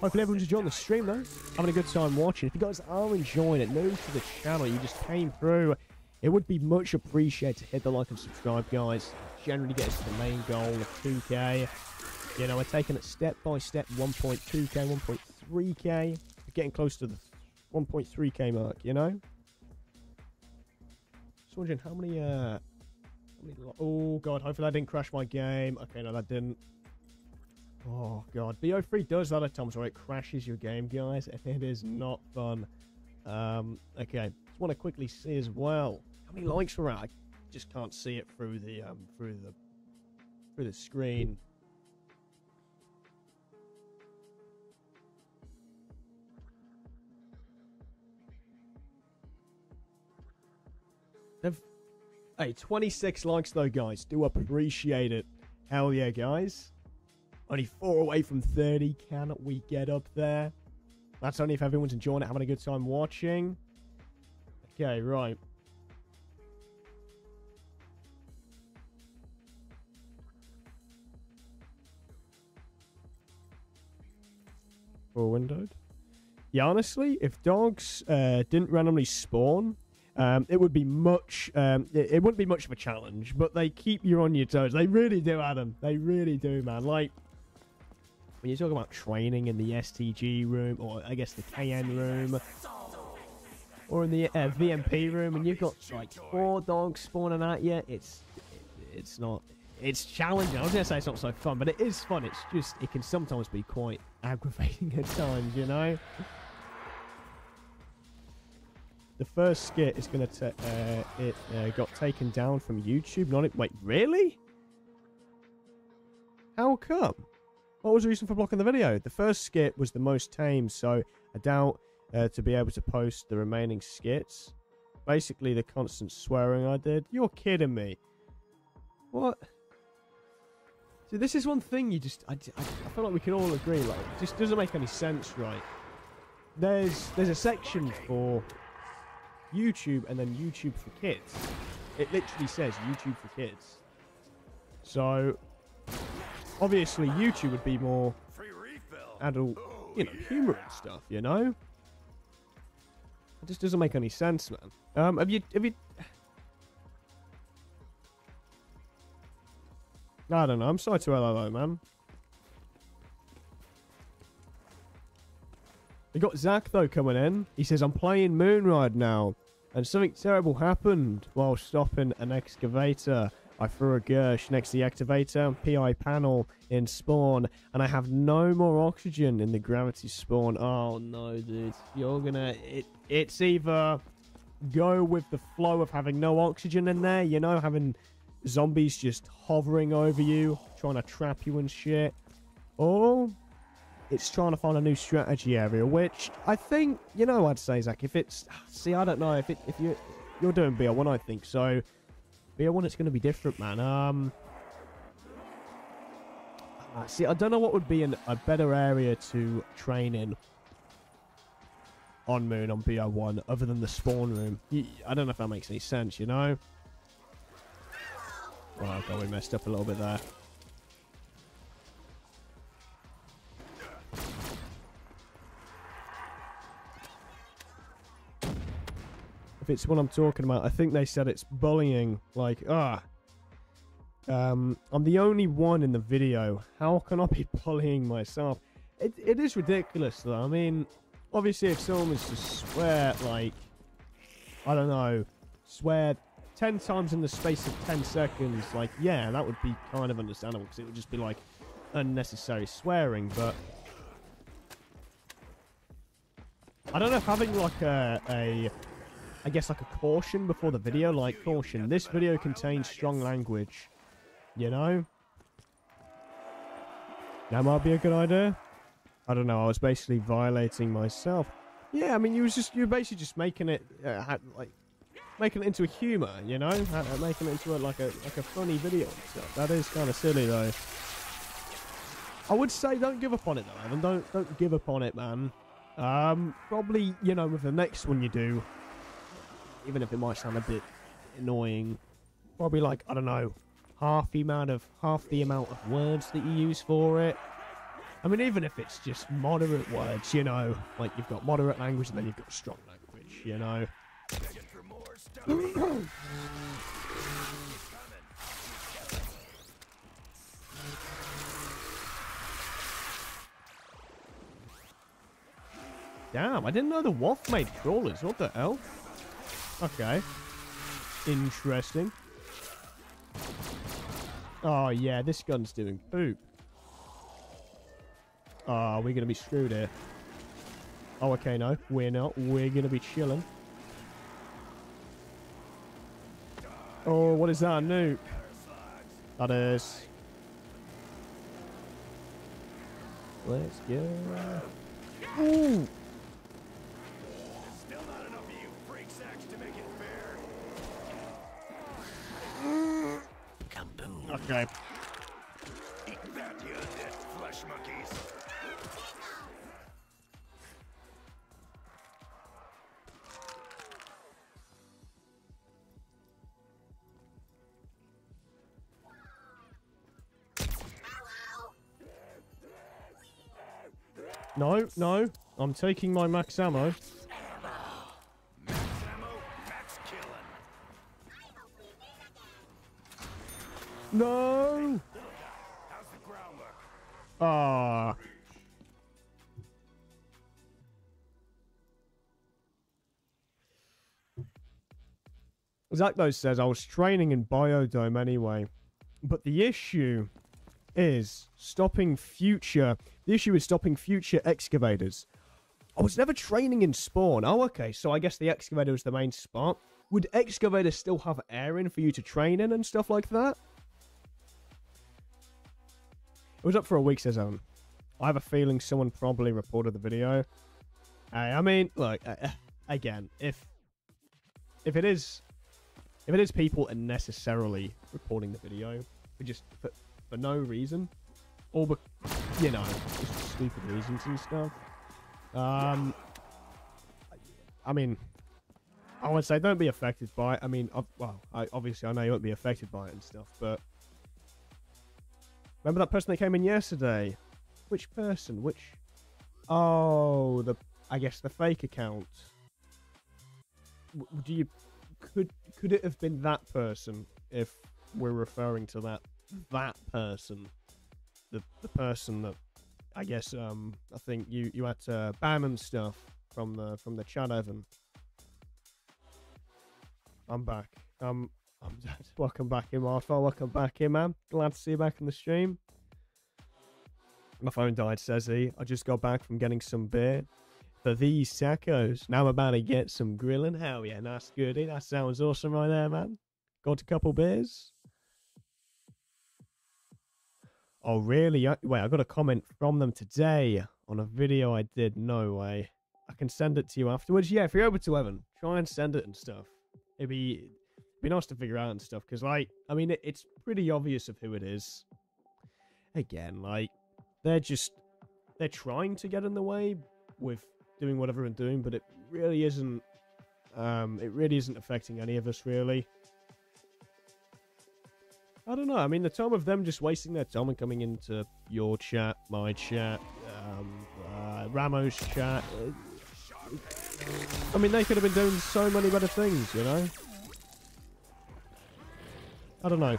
Hopefully everyone's enjoying the stream though. Having a good time watching. If you guys are enjoying it, new to the channel, you just came through, it would be much appreciated to hit the like and subscribe, guys. Generally get us to the main goal of 2k. You know, we're taking it step by step, 1.2k, 1.3k. We're getting close to the 1.3k mark, you know? Just wondering how many uh, Oh, God. Hopefully I didn't crash my game. Okay, no, that didn't. Oh, God. BO3 does that at times where it crashes your game, guys. And it is not fun. Um, okay. Just want to quickly see as well. How many likes were at? I just can't see it through the, um, through the, through the screen. Hey, 26 likes though, guys. Do appreciate it. Hell yeah, guys. Only four away from 30. Can we get up there? That's only if everyone's enjoying it, having a good time watching. Okay, right. Four windowed. Yeah, honestly, if dogs uh, didn't randomly spawn, um, it would be much. Um, it, it, wouldn't be much of a challenge, but they keep you on your toes. They really do, Adam. They really do, man. Like when you talk about training in the STG room, or I guess the KN room, or in the uh, VMP room, and you've got like four dogs spawning at you, it's it, it's not. It's challenging. I was gonna say it's not so fun, but it is fun. It's just it can sometimes be quite aggravating at times, you know. The first skit is going to uh, it uh, got taken down from YouTube. Not it. Wait, really? How come? What was the reason for blocking the video? The first skit was the most tame, so I doubt uh, to be able to post the remaining skits. Basically, the constant swearing I did. You're kidding me. What? So this is one thing you just... I, I, I feel like we can all agree, like, it just doesn't make any sense, right? There's, there's a section for YouTube and then YouTube for kids. It literally says YouTube for kids. So, obviously, YouTube would be more adult, you know, humor and stuff, you know? It just doesn't make any sense, man. Um, have you, have you... I don't know. I'm sorry to hello, man. We got Zach, though, coming in. He says, I'm playing Moonride now, and something terrible happened while stopping an excavator. I threw a Gersh next to the activator, PI panel in spawn, and I have no more oxygen in the gravity spawn. Oh no, dude. You're gonna... It, it's either go with the flow of having no oxygen in there, you know, having zombies just hovering over you, trying to trap you and shit, or it's trying to find a new strategy area, which I think you know. I'd say Zach, if it's see, I don't know if it if you you're doing BO1, I think so. BO1, it's going to be different, man. Um, uh, see, I don't know what would be an, a better area to train in on Moon on BO1 other than the spawn room. I don't know if that makes any sense, you know. Oh god, we messed up a little bit there. It's what I'm talking about, I think they said it's bullying. Like, ah. Um, I'm the only one in the video. How can I be bullying myself? It, it is ridiculous, though. I mean, obviously, if someone was to swear, like, I don't know, swear 10 times in the space of 10 seconds, like, yeah, that would be kind of understandable because it would just be like unnecessary swearing, but I don't know having like a, a I guess like a caution before the video, like caution, this video contains strong language, you know? That might be a good idea. I don't know, I was basically violating myself. Yeah, I mean, you was just, you were basically just making it, uh, like, making it into a humour, you know, uh, making it into a, like a like a funny video. That is kind of silly though. I would say don't give up on it though, Evan. Don't don't give up on it, man. Um, probably you know with the next one you do, even if it might sound a bit annoying, probably like I don't know, half the amount of half the amount of words that you use for it. I mean, even if it's just moderate words, you know, like you've got moderate language and then you've got strong language, you know. Damn, I didn't know the wolf made crawlers. What the hell? Okay. Interesting. Oh, yeah, this gun's doing poop. Oh, we're going to be screwed here. Oh, okay, no. We're not. We're going to be chilling. Oh, what is that? Nuke. That is. Let's go. Ooh. No, no. I'm taking my. Max ammo, No! Ah. Zach says I was training in Biodome anyway, but the issue is stopping future. The issue is stopping future excavators. I was never training in Spawn. Oh, okay. So I guess the excavator is the main spot. Would excavators still have air in for you to train in and stuff like that? It was up for a week, says Owen. I have a feeling someone probably reported the video. Uh, I mean, look, again, if if it is if it is people unnecessarily reporting the video for just for, for no reason, or be, you know, just stupid reasons and stuff. Um, I mean, I would say don't be affected by it. I mean, well, I, obviously I know you won't be affected by it and stuff, but remember that person that came in yesterday? Which person? Which? Oh, the I guess the fake account. Do you could could it have been that person if we're referring to that that person, the the person that I guess um I think you you had to ban and stuff from the from the chat Evan. I'm back. Um, I'm welcome back in Martha. Welcome back in, man. Glad to see you back in the stream. My phone died, says he. I just got back from getting some beer for these tacos. Now I'm about to get some grilling. Hell yeah, nice goodie. Eh? That sounds awesome right there, man. Got a couple beers. Oh, really? Wait, I got a comment from them today on a video I did. No way. I can send it to you afterwards. Yeah, if you're able to, Evan, try and send it and stuff. It'd be be nice to figure out and stuff because, like, I mean, it, it's pretty obvious of who it is. Again, like, they're just they're trying to get in the way with doing whatever and doing, but it really isn't. Um, it really isn't affecting any of us, really. I don't know. I mean, the time of them just wasting their time and coming into your chat, my chat, um, uh, Ramos' chat. uh, I mean, they could have been doing so many better things, you know? I don't know.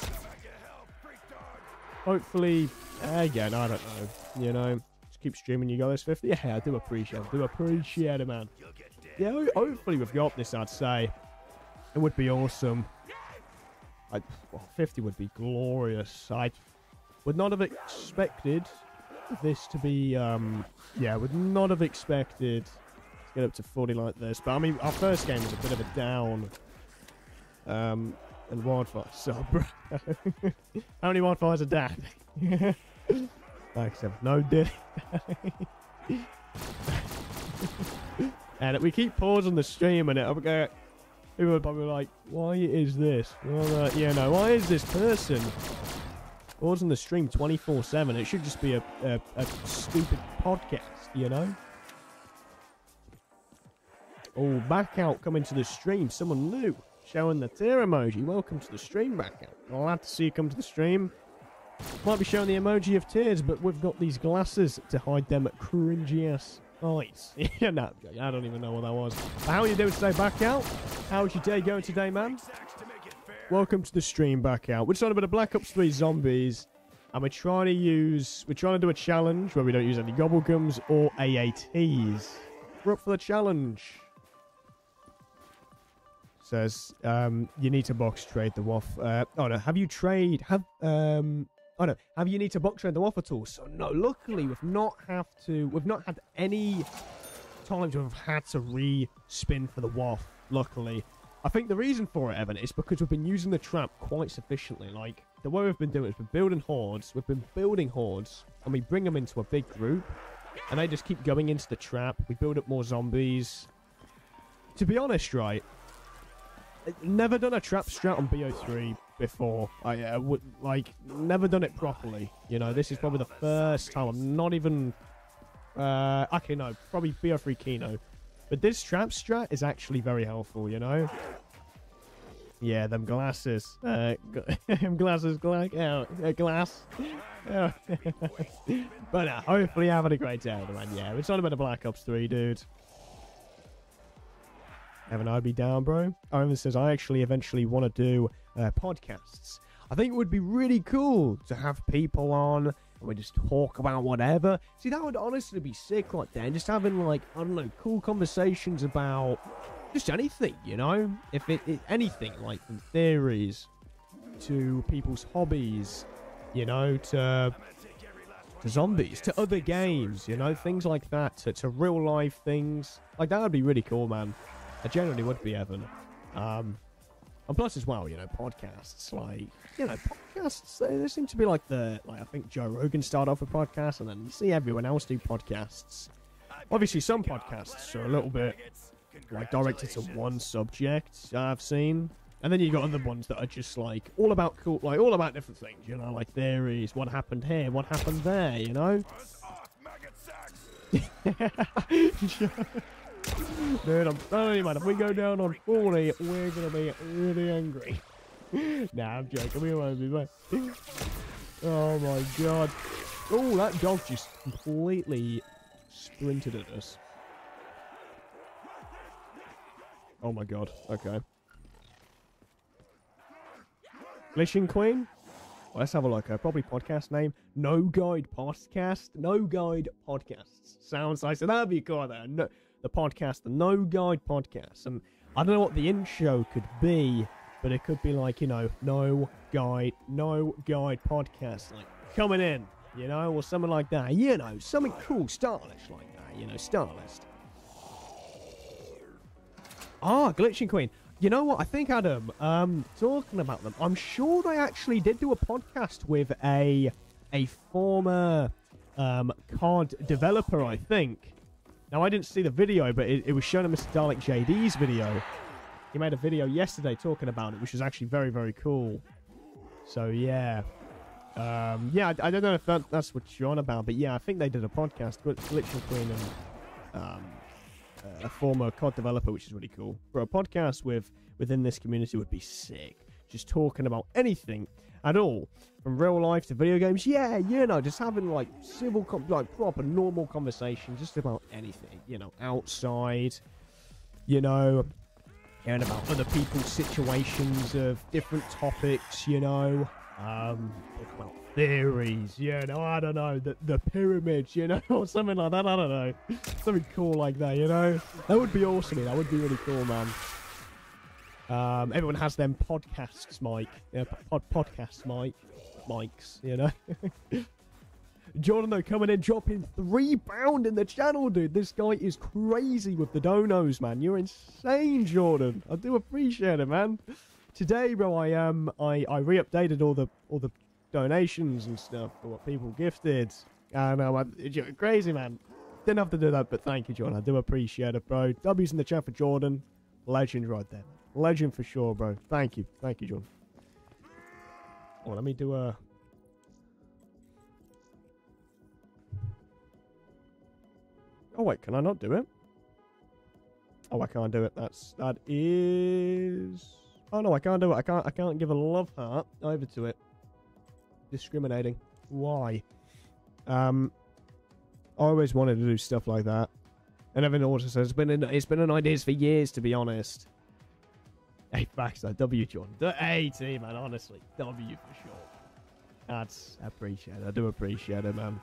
Hopefully, again, I don't know. You know, just keep streaming you guys 50. Yeah, I do appreciate it. do appreciate it, man. Yeah, hopefully we've got this, I'd say. It would be awesome. I, well, 50 would be glorious. I would not have expected this to be, um, yeah, would not have expected to get up to 40 like this. But I mean, our first game was a bit of a down. Um, and wildfire. So, bro, how many wildfires are dead? like seven. No, did. and we keep pausing the stream and it. I'm going. People are probably like, why is this? Well, uh, yeah, no, why is this person pausing the stream 24 7? It should just be a, a, a stupid podcast, you know? Oh, back out coming to the stream. Someone new showing the tear emoji. Welcome to the stream, back out. Glad to see you come to the stream. Might be showing the emoji of tears, but we've got these glasses to hide them at cringy ass eyes. yeah, no, I don't even know what that was. How are you doing today, back out? How's your day going today, man? Welcome to the stream, back out. We're trying a bit of Black Ops 3 Zombies, and we're trying to use, we're trying to do a challenge where we don't use any gobblegums or AATs. We're up for the challenge. Says, um, you need to box trade the WAF. Uh, oh no, have you trade, have, um, oh no, have you need to box trade the WAF at all? So no, luckily we've not have to, we've not had any times we've had to re-spin for the WAF, luckily. I think the reason for it, Evan, is because we've been using the trap quite sufficiently. Like, the way we've been doing it is been building hordes, we've been building hordes, and we bring them into a big group, and they just keep going into the trap. We build up more zombies. To be honest, right, never done a trap strat on BO3 before. I uh, would, like, never done it properly. You know, this is probably the first time. I'm not even... Uh, okay, no, probably BO3 Kino. But this trap strat is actually very helpful, you know? Yeah, them glasses. Uh, them glasses, gla- yeah, uh, glass. But uh, hopefully having a great day, man. Yeah, it's not about a Black Ops 3, dude. Evan, I'd be down, bro. Ivan says, I actually eventually want to do uh, podcasts. I think it would be really cool to have people on and we just talk about whatever. See, that would honestly be sick like that. Just having, like, I don't know, cool conversations about just anything, you know? If it, it anything, like from theories to people's hobbies, you know, to to zombies, to other games, you know, things like that, to, to real life things. Like, that would be really cool, man. I generally would be, Evan. Um, and plus, as well, you know, podcasts, like, you know, podcasts, they, they seem to be like the, like, I think Joe Rogan started off a podcast, and then you see everyone else do podcasts. Obviously, some podcasts are a little bit, like, directed to one subject, I've seen. And then you got other ones that are just, like, all about cool, like, all about different things, you know, like theories, what happened here, what happened there, you know? Dude, I'm telling you, man, if we go down on 40, we're gonna be really angry. nah, I'm joking, we won't be, man. Oh my god. Oh, that dog just completely sprinted at us. Oh my god, okay. Glitching Queen? Well, let's have a look. Uh, probably podcast name. No Guide Podcast. No Guide Podcasts. Sounds nice. so that'd be cool there. No, the podcast, the No Guide Podcast. And I don't know what the intro could be, but it could be like, you know, No Guide, No Guide Podcast. Like coming in, you know, or something like that. You know, something cool, stylish like that, you know, stylish. Ah, Glitching Queen. You know what? I think Adam, um, talking about them, I'm sure they actually did do a podcast with a a former um, COD developer, I think. Now, I didn't see the video, but it, it was shown in Mr. Dalek JD's video. He made a video yesterday talking about it, which was actually very, very cool. So, yeah. Um, yeah, I, I don't know if that, that's what you're on about, but yeah, I think they did a podcast with Glitch Queen and um, a former COD developer, which is really cool. For a podcast with within this community would be sick. Just talking about anything at all, from real life to video games. Yeah, you know, just having like civil, com- like proper normal conversation, just about anything. You know, outside. You know, hearing about other people's situations of different topics. You know, um, talk about theories. You know, I don't know the the pyramids. You know, or something like that. I don't know, something cool like that. You know, that would be awesome. That would be really cool, man. Um, everyone has them podcasts, Mike. Yeah, pod- podcasts, Mike. Mics, you know. Jordan, though, coming in, dropping three pound in the channel, dude. This guy is crazy with the donos, man. You're insane, Jordan. I do appreciate it, man. Today, bro, I um, I I re-updated all the all the donations and stuff for what people gifted, and um, I, you're crazy, man. Didn't have to do that, but thank you, Jordan. I do appreciate it, bro. W's in the chat for Jordan. Legend right there. Legend for sure, bro. Thank you. Thank you, John. Oh, let me do a. Oh wait, can I not do it? Oh, I can't do it. That's that is. Oh no, I can't do it. I can't. I can't give a love heart over to it. Discriminating. Why? Um, I always wanted to do stuff like that. And Evan also says it's been in, it's been an idea for years, to be honest. Hey, Baxter, W, John. The A team, man, honestly. W for sure. That's, I appreciate. I do appreciate it, man.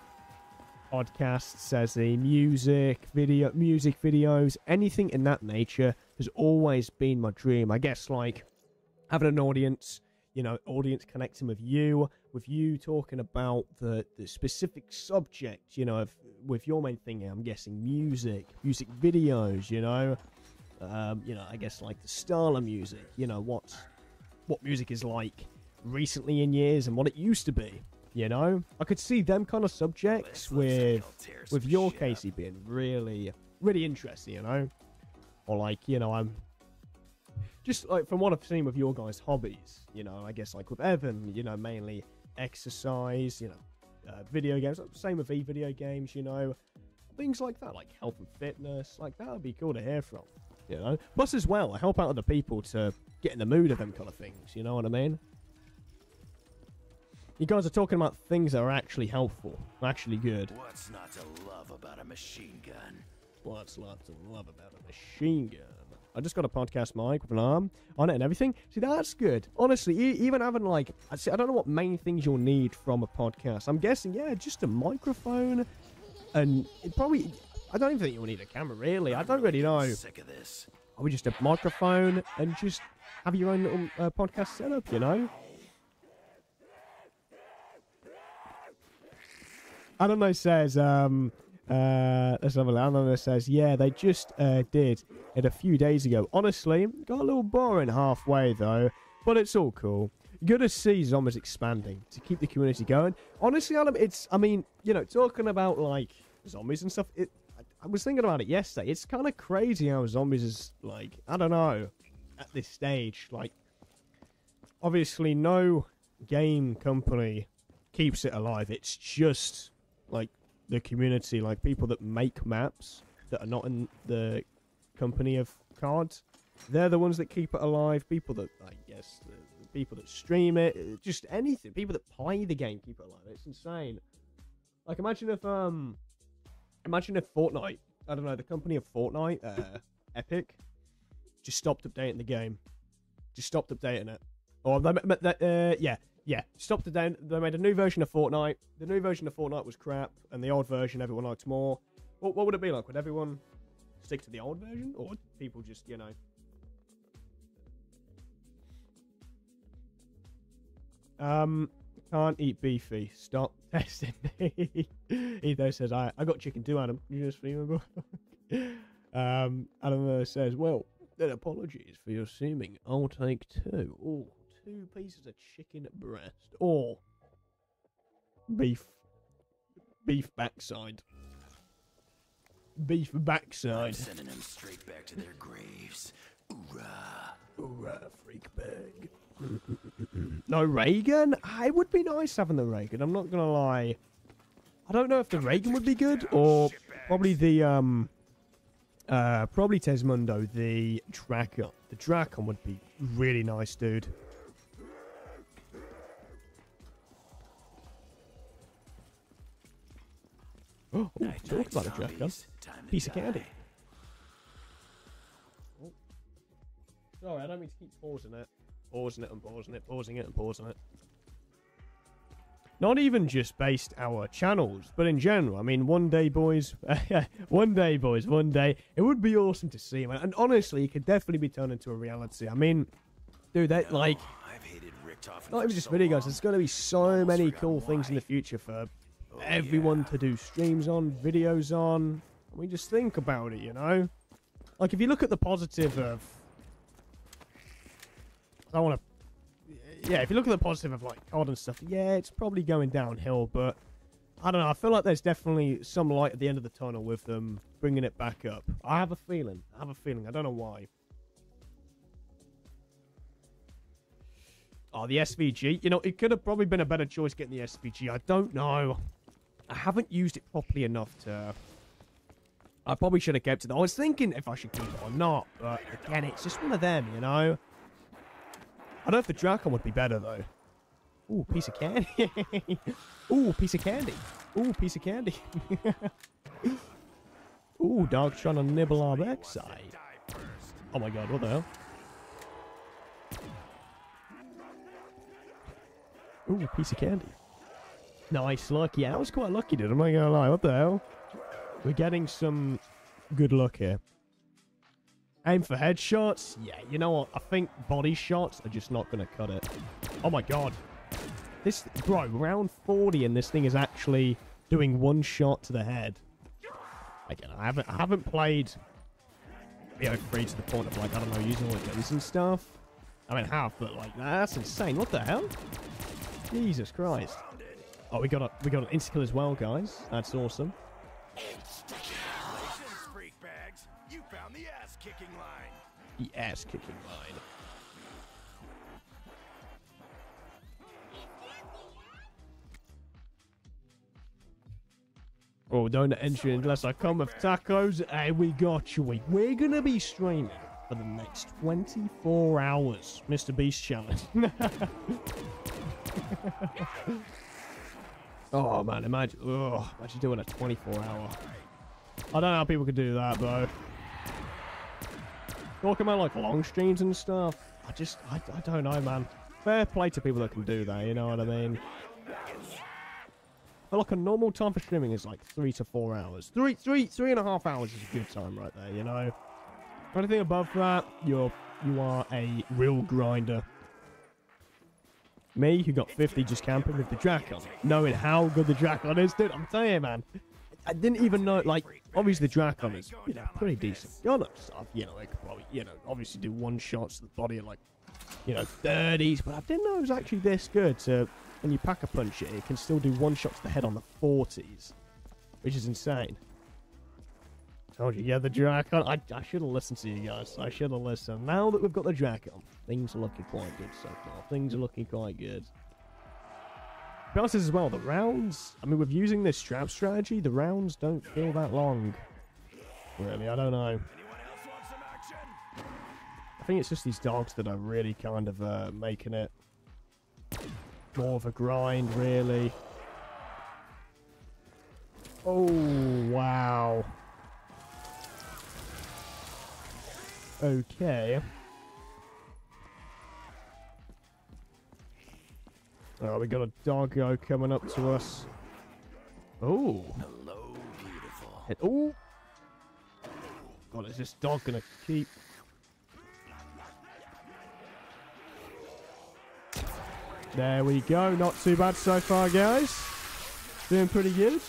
Podcast says the music, video, music videos, anything in that nature has always been my dream. I guess, like, having an audience, you know, audience connecting with you, with you talking about the, the specific subject, you know, of, with your main thing, I'm guessing music, music videos, you know, um, you know, I guess like the style of music, you know, what what music is like recently in years and what it used to be. You know, I could see them kind of subjects with with your Casey being really really interesting. You know, or like you know, I'm just like from what I've seen with your guys' hobbies. You know, I guess like with Evan, you know, mainly exercise. You know, uh, video games. Same with e video games. You know, things like that, like health and fitness. Like that would be cool to hear from. You know, plus as well, I help out other people to get in the mood of them kind of things. You know what I mean? You guys are talking about things that are actually helpful, actually good. What's not to love about a machine gun? What's not to love about a machine gun? I just got a podcast mic with an arm on it and everything. See, that's good. Honestly, e- even having like, I see, I don't know what main things you'll need from a podcast. I'm guessing, yeah, just a microphone, and probably. I don't even think you'll need a camera, really. I don't really know. Sick of this. Are we just a microphone and just have your own little uh, podcast setup, you know? Anonymous says, um, uh, let's have a look. Says, yeah, they just uh, did it a few days ago. Honestly, got a little boring halfway though, but it's all cool. Good to see zombies expanding to keep the community going. Honestly, Adam, it's, I mean, you know, talking about like zombies and stuff, it, I, was thinking about it yesterday. It's kind of crazy how zombies is like, I don't know, at this stage, like, obviously no game company keeps it alive. It's just like the community, like people that make maps that are not in the company of cards. They're the ones that keep it alive. People that, I guess, the, the people that stream it, uh, just anything. People that play the game keep it alive. It's insane. Like, imagine if, um, imagine if Fortnite, I don't know, the company of Fortnite, uh, Epic, just stopped updating the game. Just stopped updating it. Or, they, uh, yeah, yeah, stopped it down. They made a new version of Fortnite. The new version of Fortnite was crap, and the old version everyone liked more. What, what would it be like? Would everyone stick to the old version, or people just, you know? Um, can't eat beefy. Stop testing me. Etho says, I, I got chicken too, Adam. You just remember? um, Adam says, well, then apologies for your seeming. I'll take two. Oh, two pieces of chicken breast or beef beef backside. Beef backside. Sending them straight back to their graves. Hoorah. Hoorah, freak bag. No Ray Gun? Ah, It would be nice having the Ray Gun. I'm not gonna lie. I don't know if the Ray Gun would be good or probably the um uh probably Tesmundo, the Drakon. The Drakon would be really nice, dude. Oh, ooh, Night, talk night, about a Drakon. zombies. Time Piece of die. candy. Sorry, I don't mean to keep pausing it. Pausing it and pausing it, pausing it and pausing it. Not even just based our channels, but in general. I mean, one day, boys, one day, boys, one day, it would be awesome to see, man. And honestly, it could definitely be turned into a reality. I mean, dude, that oh, like, I've hated Richtofen not even just so video guys. There's going to be so many cool things in the future for oh, everyone to do streams on, videos on. I mean, just think about it, you know. Like if you look at the positive of, I want to, yeah. If you look at the positive of like COD and stuff, yeah, it's probably going downhill. But I don't know. I feel like there's definitely some light at the end of the tunnel with them bringing it back up. I have a feeling. I have a feeling. I don't know why. Oh, the SVG. You know, it could have probably been a better choice getting the SVG. I don't know. I haven't used it properly enough to. I probably should have kept it. I was thinking if I should keep it or not, but again, it's just one of them, you know. I don't know if the Drakon would be better though. Ooh, piece of candy. Ooh, piece of candy. Ooh, piece of candy. Ooh, dog trying to nibble our backside. Oh my god, what the hell? Ooh, piece of candy. Nice, lucky. I was quite lucky, dude. I'm not gonna lie. What the hell? We're getting some good luck here. Aim for headshots? Yeah, you know what? I think body shots are just not gonna cut it. Oh my god. This, bro, round 40 and this thing is actually doing one shot to the head. Again, I haven't, I haven't played BO3 to the point of like, I don't know, using all the guns and stuff. I mean, have, but like, that's insane. What the hell? Jesus Christ. Oh, we got a we got an insta kill as well, guys. That's awesome. The ass kicking line. Oh, don't enter unless I come with tacos. Hey, we got you. We- We're gonna be streaming for the next 24 hours, Mr. Beast challenge. oh man, imagine, oh, imagine doing a 24 hour. I don't know how people could do that, bro. Talking about like long streams and stuff. I just, I, I don't know, man. Fair play to people that can do that. You know what I mean? But like a normal time for streaming is like three to four hours. Three, three, three and a half hours is a good time right there. You know. Anything above that, you're you are a real grinder. Me, who got 50 just camping with the Drakon, knowing how good the Drakon is, dude. I'm telling you, man. I didn't even know, like, obviously the Drakon is, you know, pretty decent gun and stuff. You know, it could probably, you know, obviously do one shots to the body at like, you know, 30s, but I didn't know it was actually this good. So when you pack a punch it, it can still do one shot to the head on the 40s, which is insane. Told you, yeah, the Drakon. I, I should have listened to you guys. I should have listened. Now that we've got the Drakon, things are looking quite good so far. Things are looking quite good. To be as well, the rounds, I mean, with using this strap strategy, the rounds don't feel that long. Really, I don't know. I think it's just these dogs that are really kind of uh, making it more of a grind, really. Oh, wow. Okay. Oh, we got a doggo coming up to us. Oh. Hello, beautiful. Hit. Oh. God, is this dog gonna keep? There we go. Not too bad so far, guys. Doing pretty good.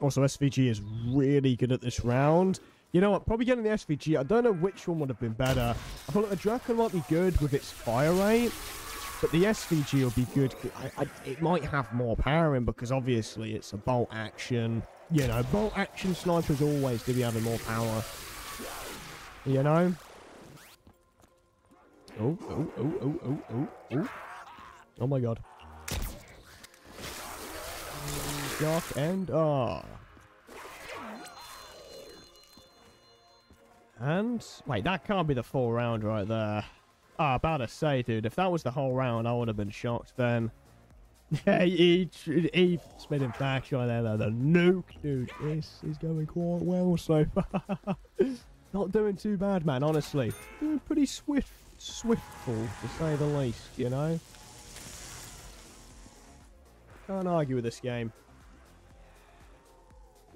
Also, SVG is really good at this round. You know what? Probably getting the SVG. I don't know which one would have been better. I like the Draco might be good with its fire rate. but the SVG will be good. I, I, it might have more power in because obviously it's a bolt action. You know, bolt action snipers always do be having more power. You know. Oh, oh, oh, oh, oh, oh, oh. Oh my god. Shock and ah. And wait, that can't be the full round right there. Ah, about to say, dude, if that was the whole round, I would have been shocked then. Yeah, he, he, him back right there. The nuke, dude. This is going quite well so far. Not doing too bad, man, honestly. Doing pretty swift, swiftful, to say the least, you know? Can't argue with this game.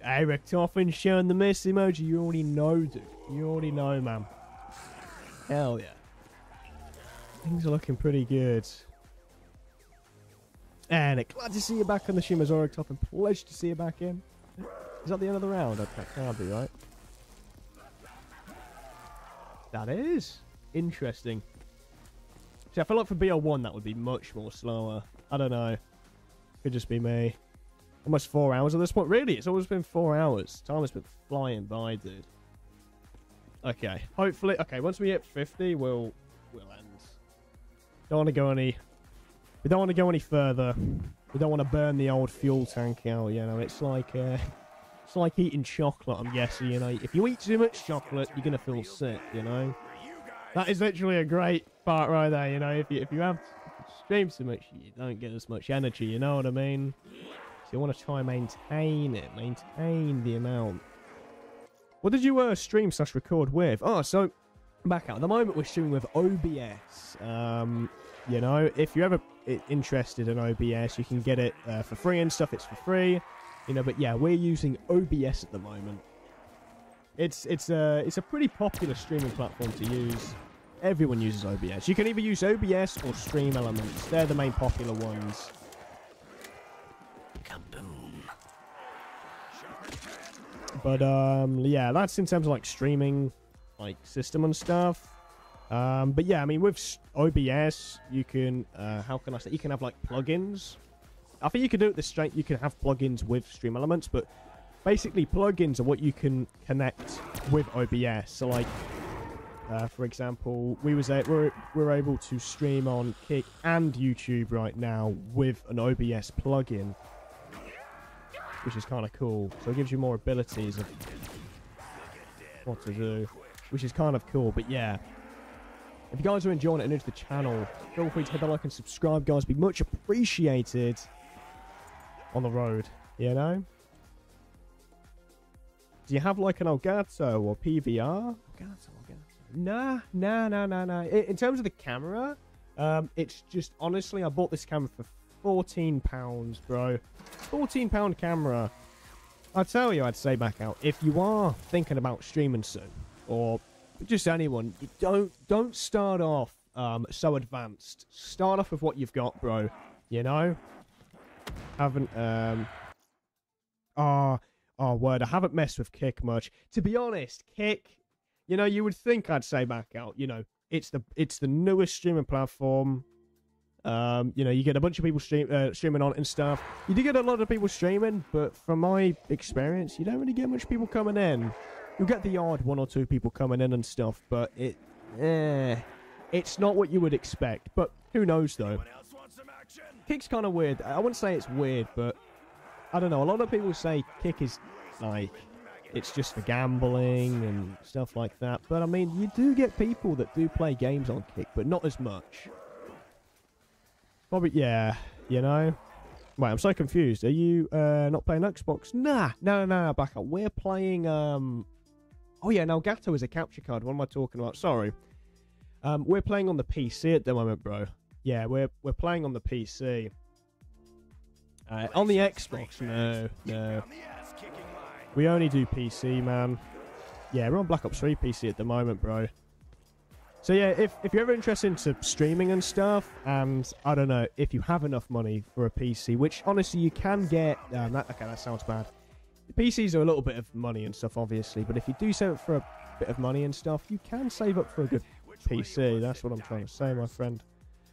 Hey, Richtofen showing the miss emoji. You already know, dude. You already know, man. Hell yeah. Things are looking pretty good. And glad to see you back on the Shimazora top and pleasure to see you back in. Is that the end of the round? That can't be, right? That is. Interesting. See, if I feel like for BO1 that would be much more slower. I don't know. Could just be me. Almost four hours at this point. Really? It's always been four hours. Time has been flying by, dude. Okay. Hopefully. Okay, once we hit 50, we'll, we'll end. Don't want to go any... We don't want to go any further. We don't want to burn the old fuel tank out, you know. It's like... Uh, it's like eating chocolate, I'm guessing, you know. If you eat too much chocolate, you're going to feel sick, you know. That is literally a great part right there, you know. If you, if you have stream too much, you don't get as much energy, you know what I mean? So you want to try and maintain it, maintain the amount. What did you uh, stream slash record with? Oh, so back out. At the moment, we're streaming with OBS. Um, you know, if you're ever interested in OBS, you can get it uh, for free and stuff. It's for free, you know. But yeah, we're using OBS at the moment. It's it's a it's a pretty popular streaming platform to use. Everyone uses OBS. You can either use OBS or Stream Elements. They're the main popular ones. Kaboom. But um, yeah, that's in terms of like streaming, like system and stuff. Um, but yeah, I mean, with OBS, you can, uh, how can I say, you can have like plugins. I think you can do it this straight. You can have plugins with Stream Elements, but basically, plugins are what you can connect with OBS. So, like, uh, for example, we was we're we're able to stream on Kick and YouTube right now with an OBS plugin, which is kind of cool. So it gives you more abilities of what to do, which is kind of cool. But yeah, if you guys are enjoying it and into the channel, feel free to hit the like and subscribe, guys. Be much appreciated on the road, you know? Do you have like an Elgato or PVR? Elgato, Elgato. Nah, nah, nah, nah, nah. In terms of the camera, um, it's just honestly, I bought this camera for fourteen pounds, bro. Fourteen pound camera. I tell you, I'd say back out if you are thinking about streaming soon, or just anyone, don't don't start off um, so advanced. Start off with what you've got, bro. You know, haven't um. Oh, oh, word! I haven't messed with Kick much. To be honest, Kick. You know, you would think I'd say back out. You know, it's the it's the newest streaming platform. Um, you know, you get a bunch of people stream, uh, streaming on it and stuff. You do get a lot of people streaming, but from my experience, you don't really get much people coming in. You'll get the odd one or two people coming in and stuff, but it, eh, it's not what you would expect. But who knows though? Kick's kind of weird. I wouldn't say it's weird, but I don't know. A lot of people say Kick is like it's just for gambling and stuff like that. But I mean, you do get people that do play games on Kick, but not as much. Probably, yeah, you know. Wait, I'm so confused. Are you uh, not playing Xbox? Nah, no, no, no, back up. We're playing um, Oh yeah, now Gato is a capture card. What am I talking about? Sorry. Um, we're playing on the PC at the moment, bro. Yeah, we're we're playing on the PC. Uh, on the Xbox, no, no. We only do PC, man. Yeah, we're on Black Ops 3 PC at the moment, bro. So yeah, if, if you're ever interested into streaming and stuff, and I don't know, if you have enough money for a PC, which honestly you can get, um, that, okay, that sounds bad. The PCs are a little bit of money and stuff, obviously, but if you do save up for a bit of money and stuff, you can save up for a good PC. That's what I'm trying to say, my friend.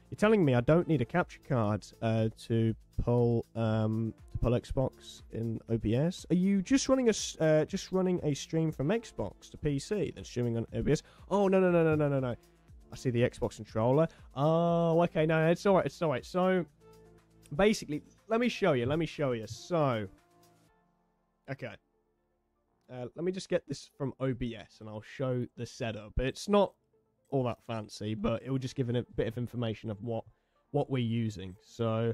You're telling me I don't need a capture card uh, to pull um, to pull Xbox in OBS? Are you just running a uh, just running a stream from Xbox to PC, then streaming on OBS? Oh no no no no no no no! I see the Xbox controller. Oh okay, no, it's all right, it's all right. So basically, let me show you. Let me show you. So okay. Uh, let me just get this from OBS and I'll show the setup. It's not all that fancy, but it will just give a bit of information of what what we're using. So,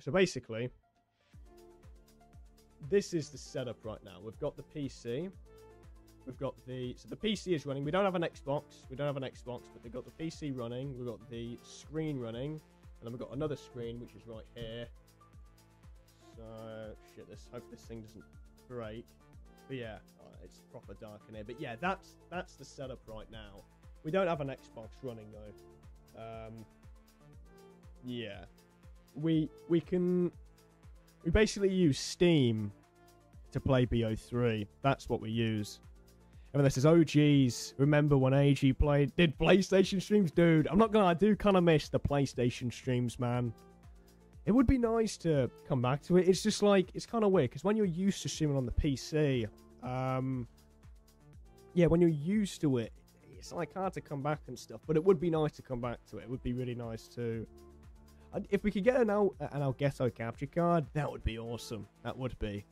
so basically, this is the setup right now. We've got the PC. We've got the so the PC is running. We don't have an Xbox. We don't have an Xbox, but they've got the PC running. We've got the screen running, and then we've got another screen which is right here. So shit. Let's hope this thing doesn't break. But yeah, uh, it's proper dark in here. But yeah, that's that's the setup right now. We don't have an Xbox running though. Um, yeah, we we can we basically use Steam to play BO3. That's what we use. And this is OGs. Remember when AG played did PlayStation streams, dude? I'm not gonna. I do kind of miss the PlayStation streams, man. It would be nice to come back to it. It's just like it's kind of weird because when you're used to streaming on the PC, um, yeah, when you're used to it, it's like hard to come back and stuff. But it would be nice to come back to it. It would be really nice to. If we could get an Al- an Elgato capture card, that would be awesome. That would be.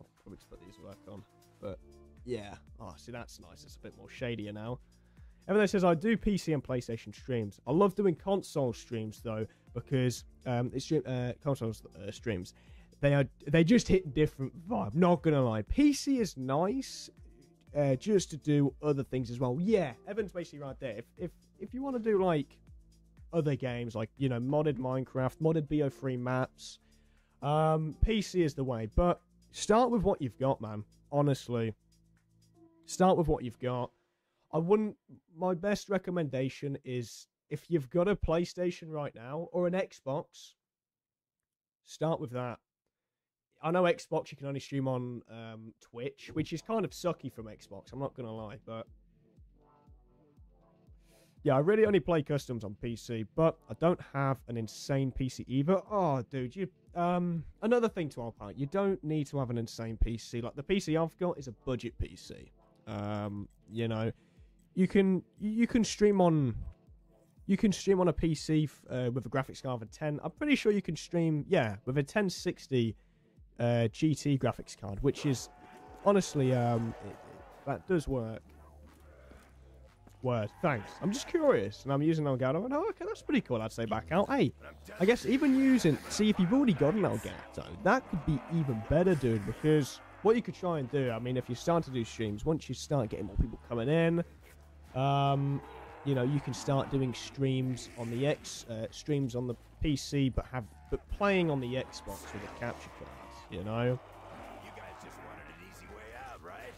I'll probably just put these work on, but yeah. Oh, see, that's nice. It's a bit more shadier now. Everyone says I do PC and PlayStation streams. I love doing console streams though because um, it's uh, console uh, streams. They are they just hit different vibe. Not gonna lie, PC is nice uh, just to do other things as well. Yeah, Evan's basically right there. If if if you want to do like other games like you know modded Minecraft, modded BO3 maps, um, PC is the way. But start with what you've got, man. Honestly, start with what you've got. I wouldn't. My best recommendation is if you've got a PlayStation right now or an Xbox, start with that. I know Xbox you can only stream on um, Twitch, which is kind of sucky from Xbox. I'm not gonna lie, but yeah, I really only play customs on PC, but I don't have an insane PC either. Oh, dude, you um another thing to our point, you don't need to have an insane PC. Like the PC I've got is a budget PC. Um, you know, you can you can stream on you can stream on a PC uh, with a graphics card of a 10. I'm pretty sure you can stream, yeah, with a 1060 uh, GT graphics card, which is honestly um, it, that does work. Word, thanks. I'm just curious, and I'm using Elgato, and oh, okay, that's pretty cool. I'd say back out. Hey, I guess even using, see, if you've already got an Elgato, that could be even better, dude. Because what you could try and do, I mean, if you start to do streams, once you start getting more people coming in, um, you know, you can start doing streams on the X, uh, streams on the PC, but have but playing on the Xbox with a capture card. You know, You guys just wanted an easy way out, right?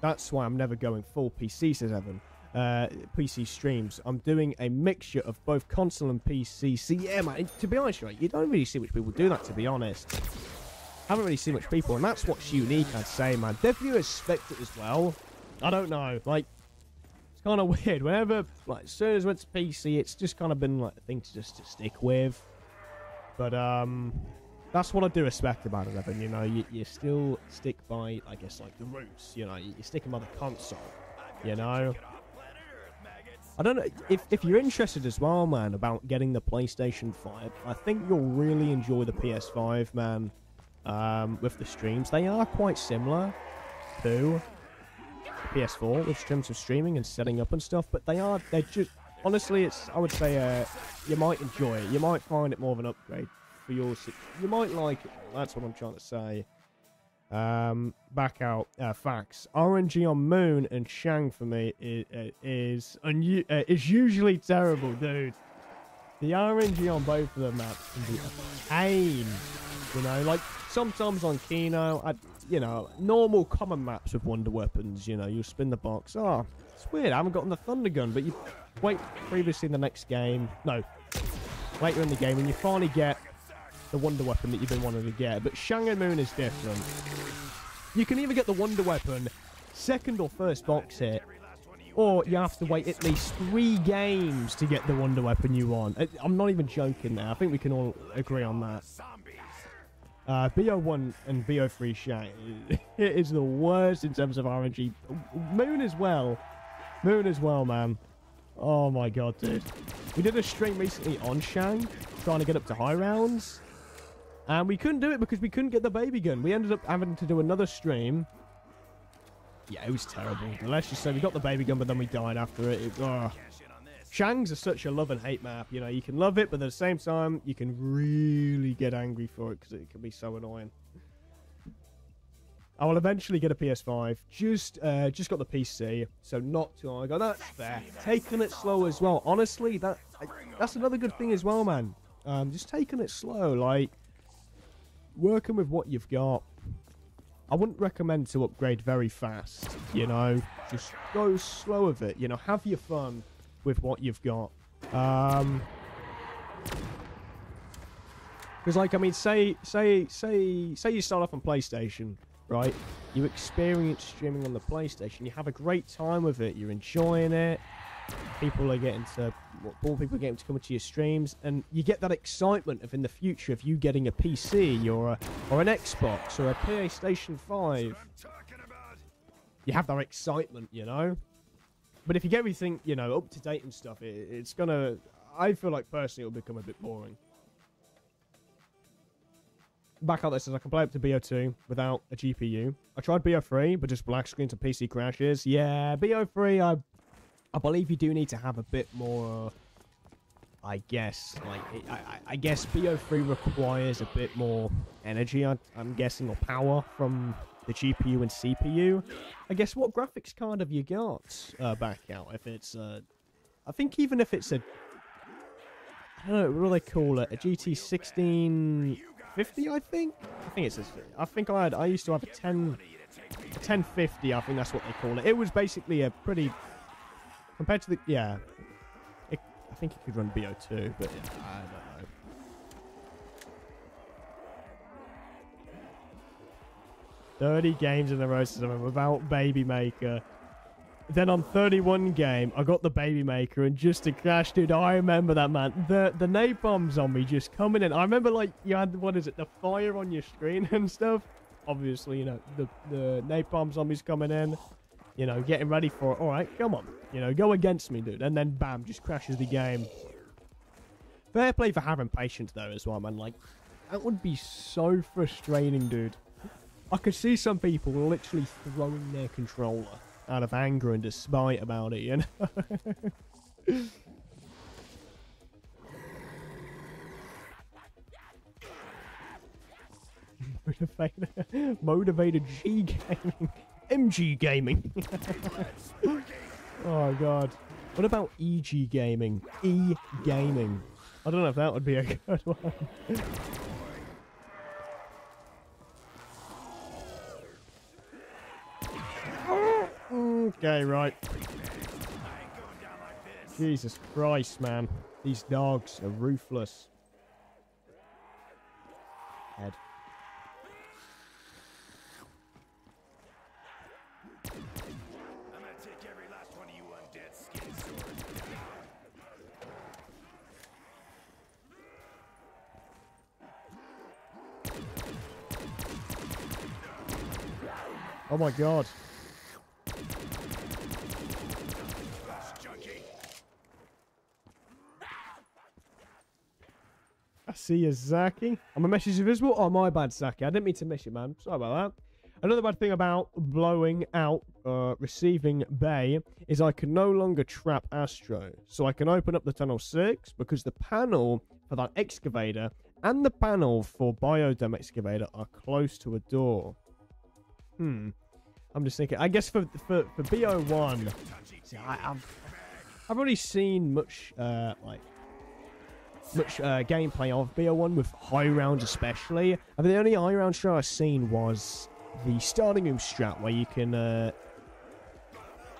that's why I'm never going full PC. Says Evan. Uh, PC streams. I'm doing a mixture of both console and PC. See, yeah, man. To be honest, right, you don't really see much people do that. To be honest, haven't really seen much people, and that's what's unique. I'd say, man. Definitely respect it as well. I don't know, like it's kind of weird. Whenever, like, as soon as went to PC, it's just kind of been like a thing to just to stick with. But um, that's what I do respect about it, Evan. You know, you, you still stick by, I guess, like the roots. You know, you, you stick by the console. You know. I don't know if if you're interested as well, man, about getting the PlayStation Five. I think you'll really enjoy the PS5, man. Um, with the streams, they are quite similar to PS4 with terms of streaming and setting up and stuff. But they are they're just honestly, it's I would say uh, you might enjoy it. You might find it more of an upgrade for your. You might like it. That's what I'm trying to say. Um, back out uh, facts. RNG on Moon and Shang for me is is uh, is usually terrible, dude. The RNG on both of the maps can be a pain. You know, like sometimes on Kino, I, you know, normal common maps with wonder weapons. You know, you spin the box. Oh, it's weird. I haven't gotten the thunder gun, but you wait previously in the next game. No, later in the game, and you finally get the wonder weapon that you've been wanting to get. But Shang and Moon is different. You can either get the wonder weapon second or first box hit, Or you have to wait at least three games to get the wonder weapon you want. I'm not even joking there. I think we can all agree on that. Uh, BO1 and BO3 Shang it is the worst in terms of RNG. Moon as well. Moon as well, man. Oh my god, dude. We did a stream recently on Shang, trying to get up to high rounds. And we couldn't do it because we couldn't get the baby gun. We ended up having to do another stream. Yeah, it was terrible. Let's just say we got the baby gun, but then we died after it. it this. Shang's are such a love and hate map. You know, you can love it, but at the same time, you can really get angry for it because it can be so annoying. I will eventually get a PS5. Just, uh, just got the PC, so not too long ago. That's fair. Taking it slow as well. Honestly, that that's another good thing as well, man. Um, just taking it slow, like working with what you've got. I wouldn't recommend to upgrade very fast. You know, just go slow with it. You know, have your fun with what you've got. Um, because, like, I mean, say, say, say, say you start off on PlayStation, right? You experience streaming on the PlayStation. You have a great time with it. You're enjoying it. People are getting to, more people are getting to come to your streams, and you get that excitement of in the future of you getting a PC or a, or an Xbox or a PlayStation Five I'm talking about. you have that excitement, you know. But if you get everything, you know, up to date and stuff, it, it's gonna. I feel like personally, it'll become a bit boring. Back out there says I can play up to BO2 without a GPU. I tried BO3, but just black screens and PC crashes. Yeah, BO3, I, I believe you do need to have a bit more. I guess, like, I, I- I guess BO3 requires a bit more energy. I, I'm guessing or power from the GPU and CPU. I guess what graphics card have you got uh, back out? If it's, uh, I think even if it's a, I don't know, what do they call it? A GT 1650, I think. I think it's. A, I think I had. I used to have a 10, a 1050. I think that's what they call it. It was basically a pretty, compared to the yeah. It, I think it could run BO2, but yeah, I don't know. Thirty games in row since I'm without Baby Maker. Then on 31 game, I got the Baby Maker, and just to crash, dude, I remember that man. The the napalm zombie just coming in. I remember like you had what is it, the fire on your screen and stuff. Obviously, you know the the napalm zombies coming in. You know, getting ready for it. All right, come on, you know, go against me, dude. And then bam, just crashes the game. Fair play for having patience though, as well, man. Like that would be so frustrating, dude. I could see some people literally throwing their controller out of anger and despite about it, you know? motivated, motivated G gaming, MG gaming. oh god. What about EG gaming? E gaming. I don't know if that would be a good one. Okay, right. Jesus Christ, man. These dogs are ruthless. Head. I'm gonna take every last one of you undead skin swords. Oh my god. I see you, Zaki. I'm a message invisible. Oh, my bad, Zaki. I didn't mean to miss you, man. Sorry about that. Another bad thing about blowing out uh, receiving bay is I can no longer trap Astro. So I can open up the tunnel 6 because the panel for that excavator and the panel for Biodome excavator are close to a door. Hmm. I'm just thinking. I guess for for, for BO1, see, I, I've I've already seen much uh, like much uh, gameplay of BO1 with high rounds, especially. I mean, the only high round strat I've seen was the starting room strat, where you can uh,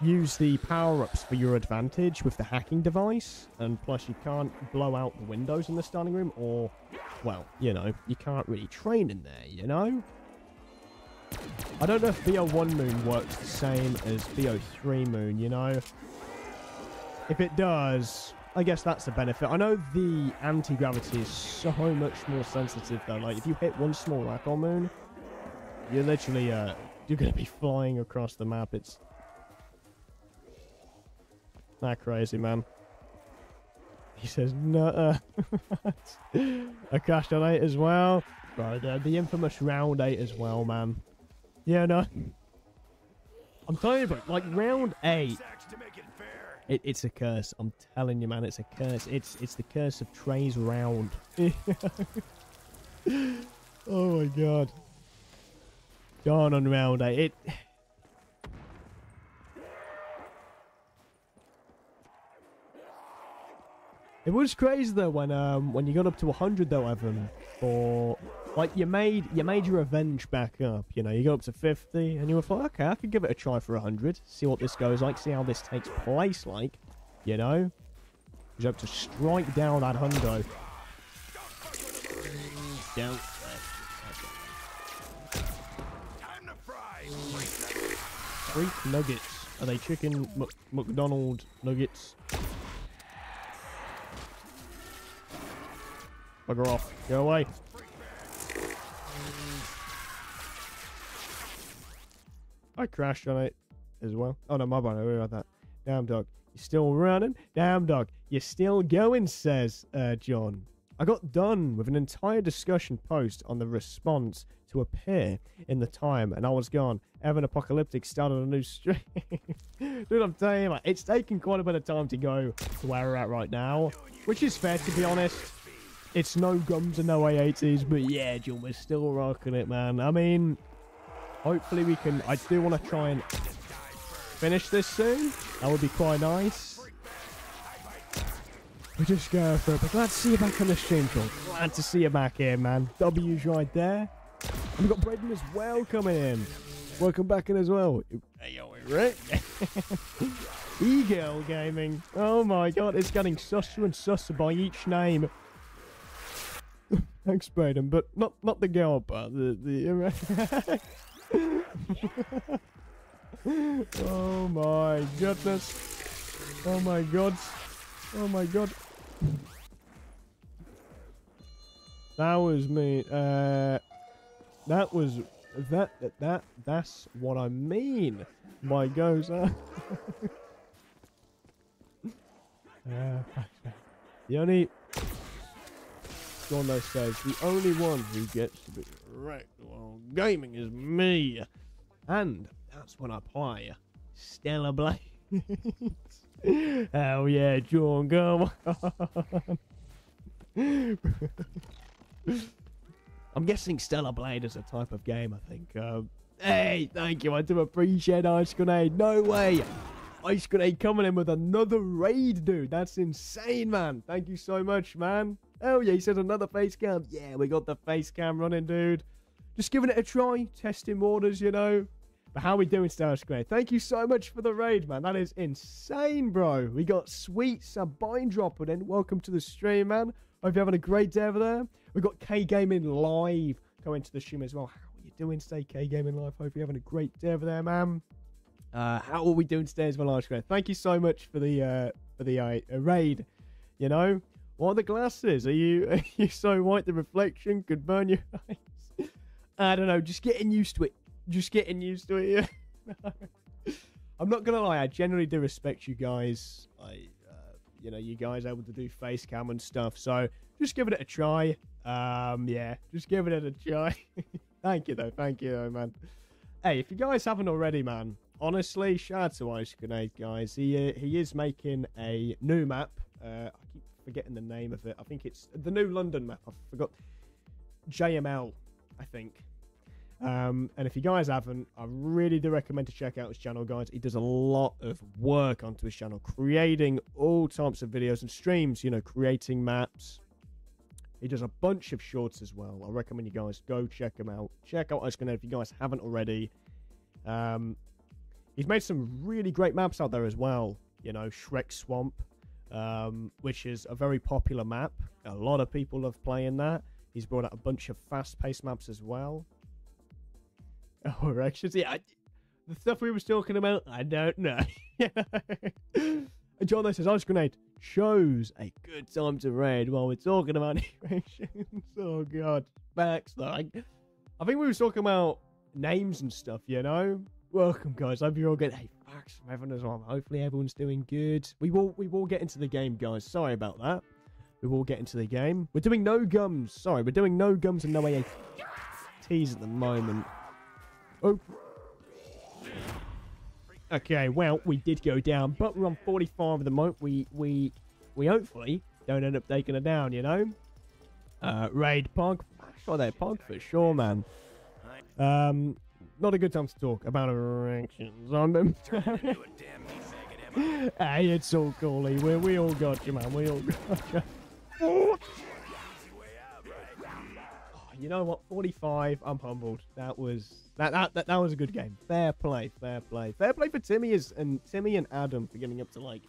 use the power ups for your advantage with the hacking device, and plus you can't blow out the windows in the starting room, or, well, you know, you can't really train in there, you know? I don't know if BO1 Moon works the same as BO3 Moon, you know? If it does, I guess that's the benefit. I know the anti-gravity is so much more sensitive though. Like if you hit one small rock on Moon, you're literally uh you're gonna be flying across the map. It's that crazy, man. He says, no. I crashed on 8 as well. Right, uh, the infamous round 8 as well, man. Yeah, no. I'm telling you, bro, like round 8, it, it's a curse. I'm telling you, man, it's a curse. It's it's the curse of Trey's round. oh my god. Gone on round 8. It... It was crazy though when um when you got up to 100 though, Evan. For like you made you made your revenge back up. You know, you go up to 50 and you were like, okay, I could give it a try for 100. See what this goes like. See how this takes place like. You know, you have to strike down that hundo. Down. Freak nuggets. Are they chicken McDonald nuggets? Bugger off. Go away. I crashed on it as well. Oh no, my bad. I worry about that. Damn dog. you're still running? Damn dog. You're still going, says uh, John. I got done with an entire discussion post on the response to appear in the time, and I was gone. Evan Apocalyptic started a new stream. Dude, I'm telling you, it's taking quite a bit of time to go to where we're at right now, which is fair to be honest. It's no gums and no AATs, but yeah, John, we're still rocking it, man. I mean, hopefully we can... I do want to try and finish this soon. That would be quite nice. We just go for it. But glad to see you back on the stream, John. Glad to see you back here, man. W's right there. And we've got Braden as well coming in. Welcome back in as well. Hey, yo, Rick. E-Girl Gaming. Oh my god, it's getting susser and susser by each name. Thanks, Braden, but not not the girl part. The the. oh my goodness! Oh my god! Oh my god! That was me. Uh, that was that that that's what I mean. My goes. Uh, the only Gondo says the only one who gets to be wrecked Well, gaming is me. And that's when I play Stellar Blade. Hell yeah, John, come on. I'm guessing Stellar Blade is a type of game, I think. Um, hey, thank you. I do appreciate Ice Grenade. No way. Ice Grenade coming in with another raid, dude. That's insane, man. Thank you so much, man. Oh yeah, he said another face cam. Yeah, we got the face cam running, dude. Just giving it a try, testing waters, you know. But how are we doing, Star Square? Thank you so much for the raid, man. That is insane, bro. We got sweet Sabine dropping in. Welcome to the stream, man. Hope you're having a great day over there. We got K Gaming live coming to the stream as well. How are you doing today, K Gaming live? Hope you're having a great day over there, man. Uh, how are we doing today as well, Square? Thank you so much for the uh, for the uh, raid. You know, what are the glasses? Are you are you so white the reflection could burn your eyes? I don't know. Just getting used to it. Just getting used to it. Yeah. I'm not gonna lie. I generally do respect you guys. I, uh, you know, you guys able to do face cam and stuff. So just giving it a try. Um, yeah, just giving it a try. Thank you though. Thank you though, man. Hey, if you guys haven't already, man, honestly, shout out to Ice Grenade, guys. He uh, he is making a new map. Uh, forgetting the name of it. I think it's the new London map. I forgot JML, I think. Um, and if you guys haven't, I really do recommend to check out his channel, guys. He does a lot of work onto his channel, creating all types of videos and streams. You know, creating maps. He does a bunch of shorts as well. I recommend you guys go check him out. Check out Ice if you guys haven't already. Um, he's made some really great maps out there as well. You know, Shrek Swamp um, which is a very popular map. A lot of people love playing that. He's brought out a bunch of fast-paced maps as well. Oh, erections. Yeah, I, the stuff we were talking about, I don't know. John there says, Ice Grenade chose a good time to raid while we're talking about erections. oh, God. Facts, though. I think we were talking about names and stuff, you know? Welcome, guys. Hope you're all good. Hey, facts from everyone as well. Hopefully, everyone's doing good. We will, we will get into the game, guys. Sorry about that. We will get into the game. We're doing no gums. Sorry, we're doing no gums and no AATs at the moment. Oh. Okay, well, we did go down, but we're on 45 at the moment. We we we hopefully don't end up taking it down, you know. Uh, raid Pog, sure they Pog for sure, man. Um, not a good time to talk about erections on them. hey, it's all cool. We we all got you, man. We all got you. Oh, you know what? 45. I'm humbled. That was that, that that that was a good game. Fair play, fair play, fair play for Timmy is and Timmy and Adam for getting up to like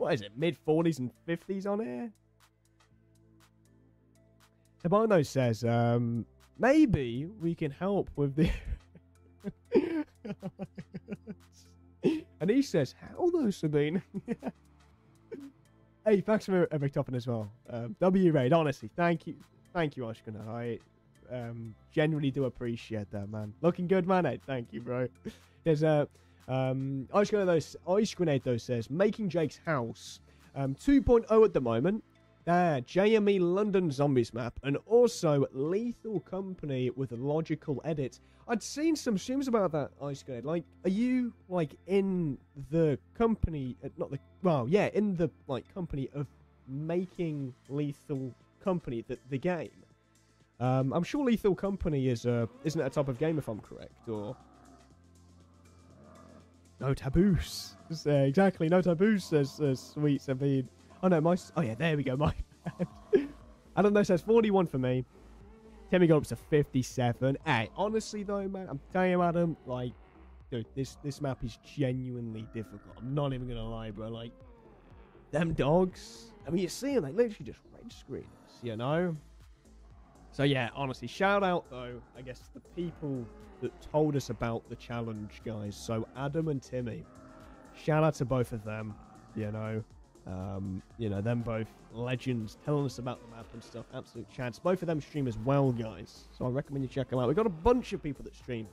what is it, mid 40s and 50s on here. Tabano says, um, maybe we can help with the. And he says, how though, Sabine? hey, thanks for every topping as well. Um, W Raid, honestly, thank you, thank you, Oshkana. I um, genuinely do appreciate that, man. Looking good, man. Hey, thank you, bro. There's a um, Ice Grenade. Those Ice Grenade though says making Jake's house um, 2.0 at the moment. Ah, JME London Zombies map, and also Lethal Company with logical edit. I'd seen some streams about that Ice Grenade. Like, are you like in the company? Uh, not the well, yeah, in the like company of making Lethal Company the the game. Um, I'm sure Lethal Company is a, isn't it a type of game if I'm correct, or no taboos? Uh, exactly, no taboos. Says uh, Sweet Sabine. Oh no, my oh yeah, there we go. My I don't know. Says 41 for me. Timmy got up to 57. Hey, honestly though, man, I'm telling you, Adam, like, dude, this this map is genuinely difficult. I'm not even gonna lie, bro. Like, them dogs. I mean, you're seeing like literally just red screens, you know. So yeah, honestly, shout out though, I guess the people that told us about the challenge, guys. So Adam and Timmy, shout out to both of them. You know, um, you know them both legends telling us about the map and stuff. Absolute chads. Both of them stream as well, guys. So I recommend you check them out. We've got a bunch of people that stream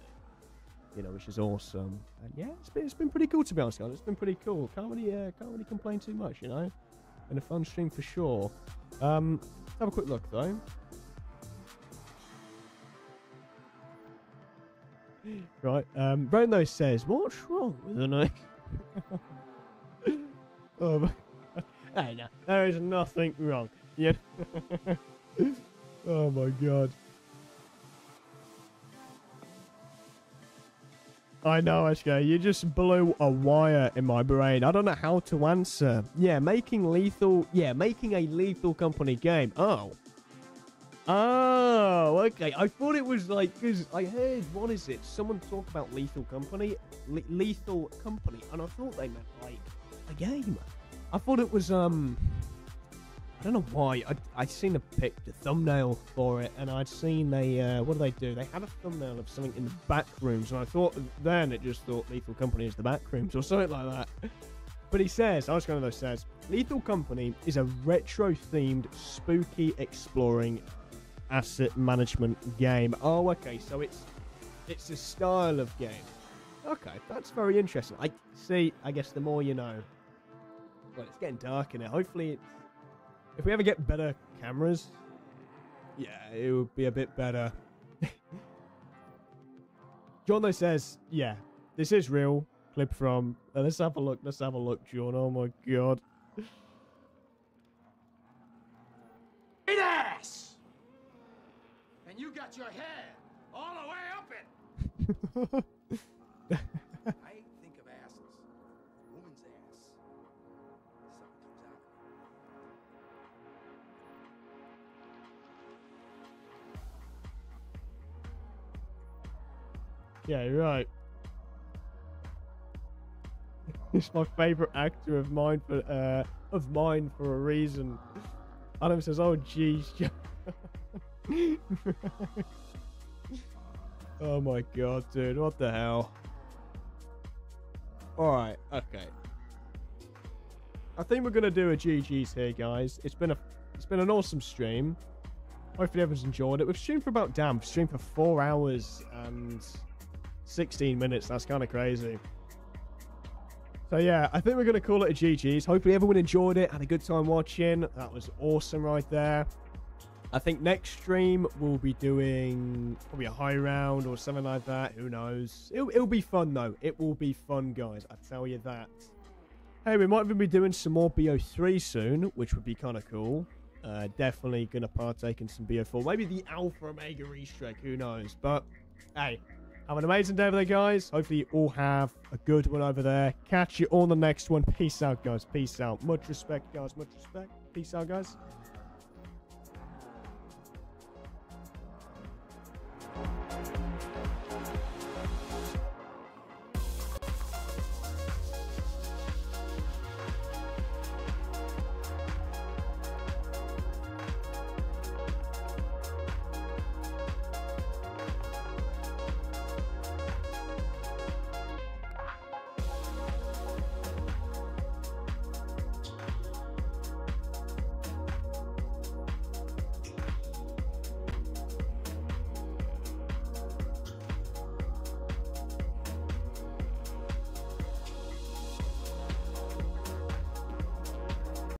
you know, which is awesome. And yeah, it's been, it's been pretty cool to be honest, guys. It's been pretty cool. Can't really uh, can't really complain too much, you know. Been a fun stream for sure. Um, let's have a quick look though. right. Um, Bruno says, "What's wrong with the night?" oh, my- there is nothing wrong. Yeah. oh my god. I know, Ashka. You just blew a wire in my brain. I don't know how to answer. Yeah, making lethal. Yeah, making a lethal company game. Oh. Oh, okay. I thought it was like because I heard what is it? Someone talk about Lethal Company, Le- Lethal Company, and I thought they meant like a game. I thought it was um. I don't know why. I I seen a pic, the thumbnail for it, and I'd seen they uh, what do they do? They had a thumbnail of something in the back rooms, and I thought then it just thought Lethal Company is the back rooms or something like that. But he says, I was going to says, Lethal Company is a retro themed, spooky, exploring asset management game. Oh, okay, so it's it's a style of game. Okay, that's very interesting. I see. I guess the more you know. It's getting dark in it. Hopefully, it's, if we ever get better cameras, yeah, it would be a bit better. John though says, yeah, this is real. Clip from. Uh, let's have a look. Let's have a look, John. Oh my god. Great ass! And you got your head all the way up it. Yeah, you're right. He's my favourite actor of mine for uh of mine for a reason. Adam says, "Oh, jeez." Oh my god, dude, what the hell? Alright, okay. I think we're gonna do a GG's here, guys. It's been a it's been an awesome stream. Hopefully everyone's enjoyed it. We've streamed for about damn, we've streamed for four hours and 16 minutes. That's kind of crazy. So yeah, I think we're gonna call it a GG's. Hopefully everyone enjoyed it, had a good time watching. That was awesome right there. I think next stream we'll be doing probably a high round or something like that. Who knows? It'll, it'll be fun though. It will be fun, guys. I tell you that. Hey, we might even be doing some more BO3 soon, which would be kind of cool. Uh, definitely going to partake in some BO4. Maybe the Alpha Omega egg. Who knows? But hey, have an amazing day over there, guys. Hopefully you all have a good one over there. Catch you on the next one. Peace out, guys. Peace out. Much respect, guys. Much respect. Peace out, guys.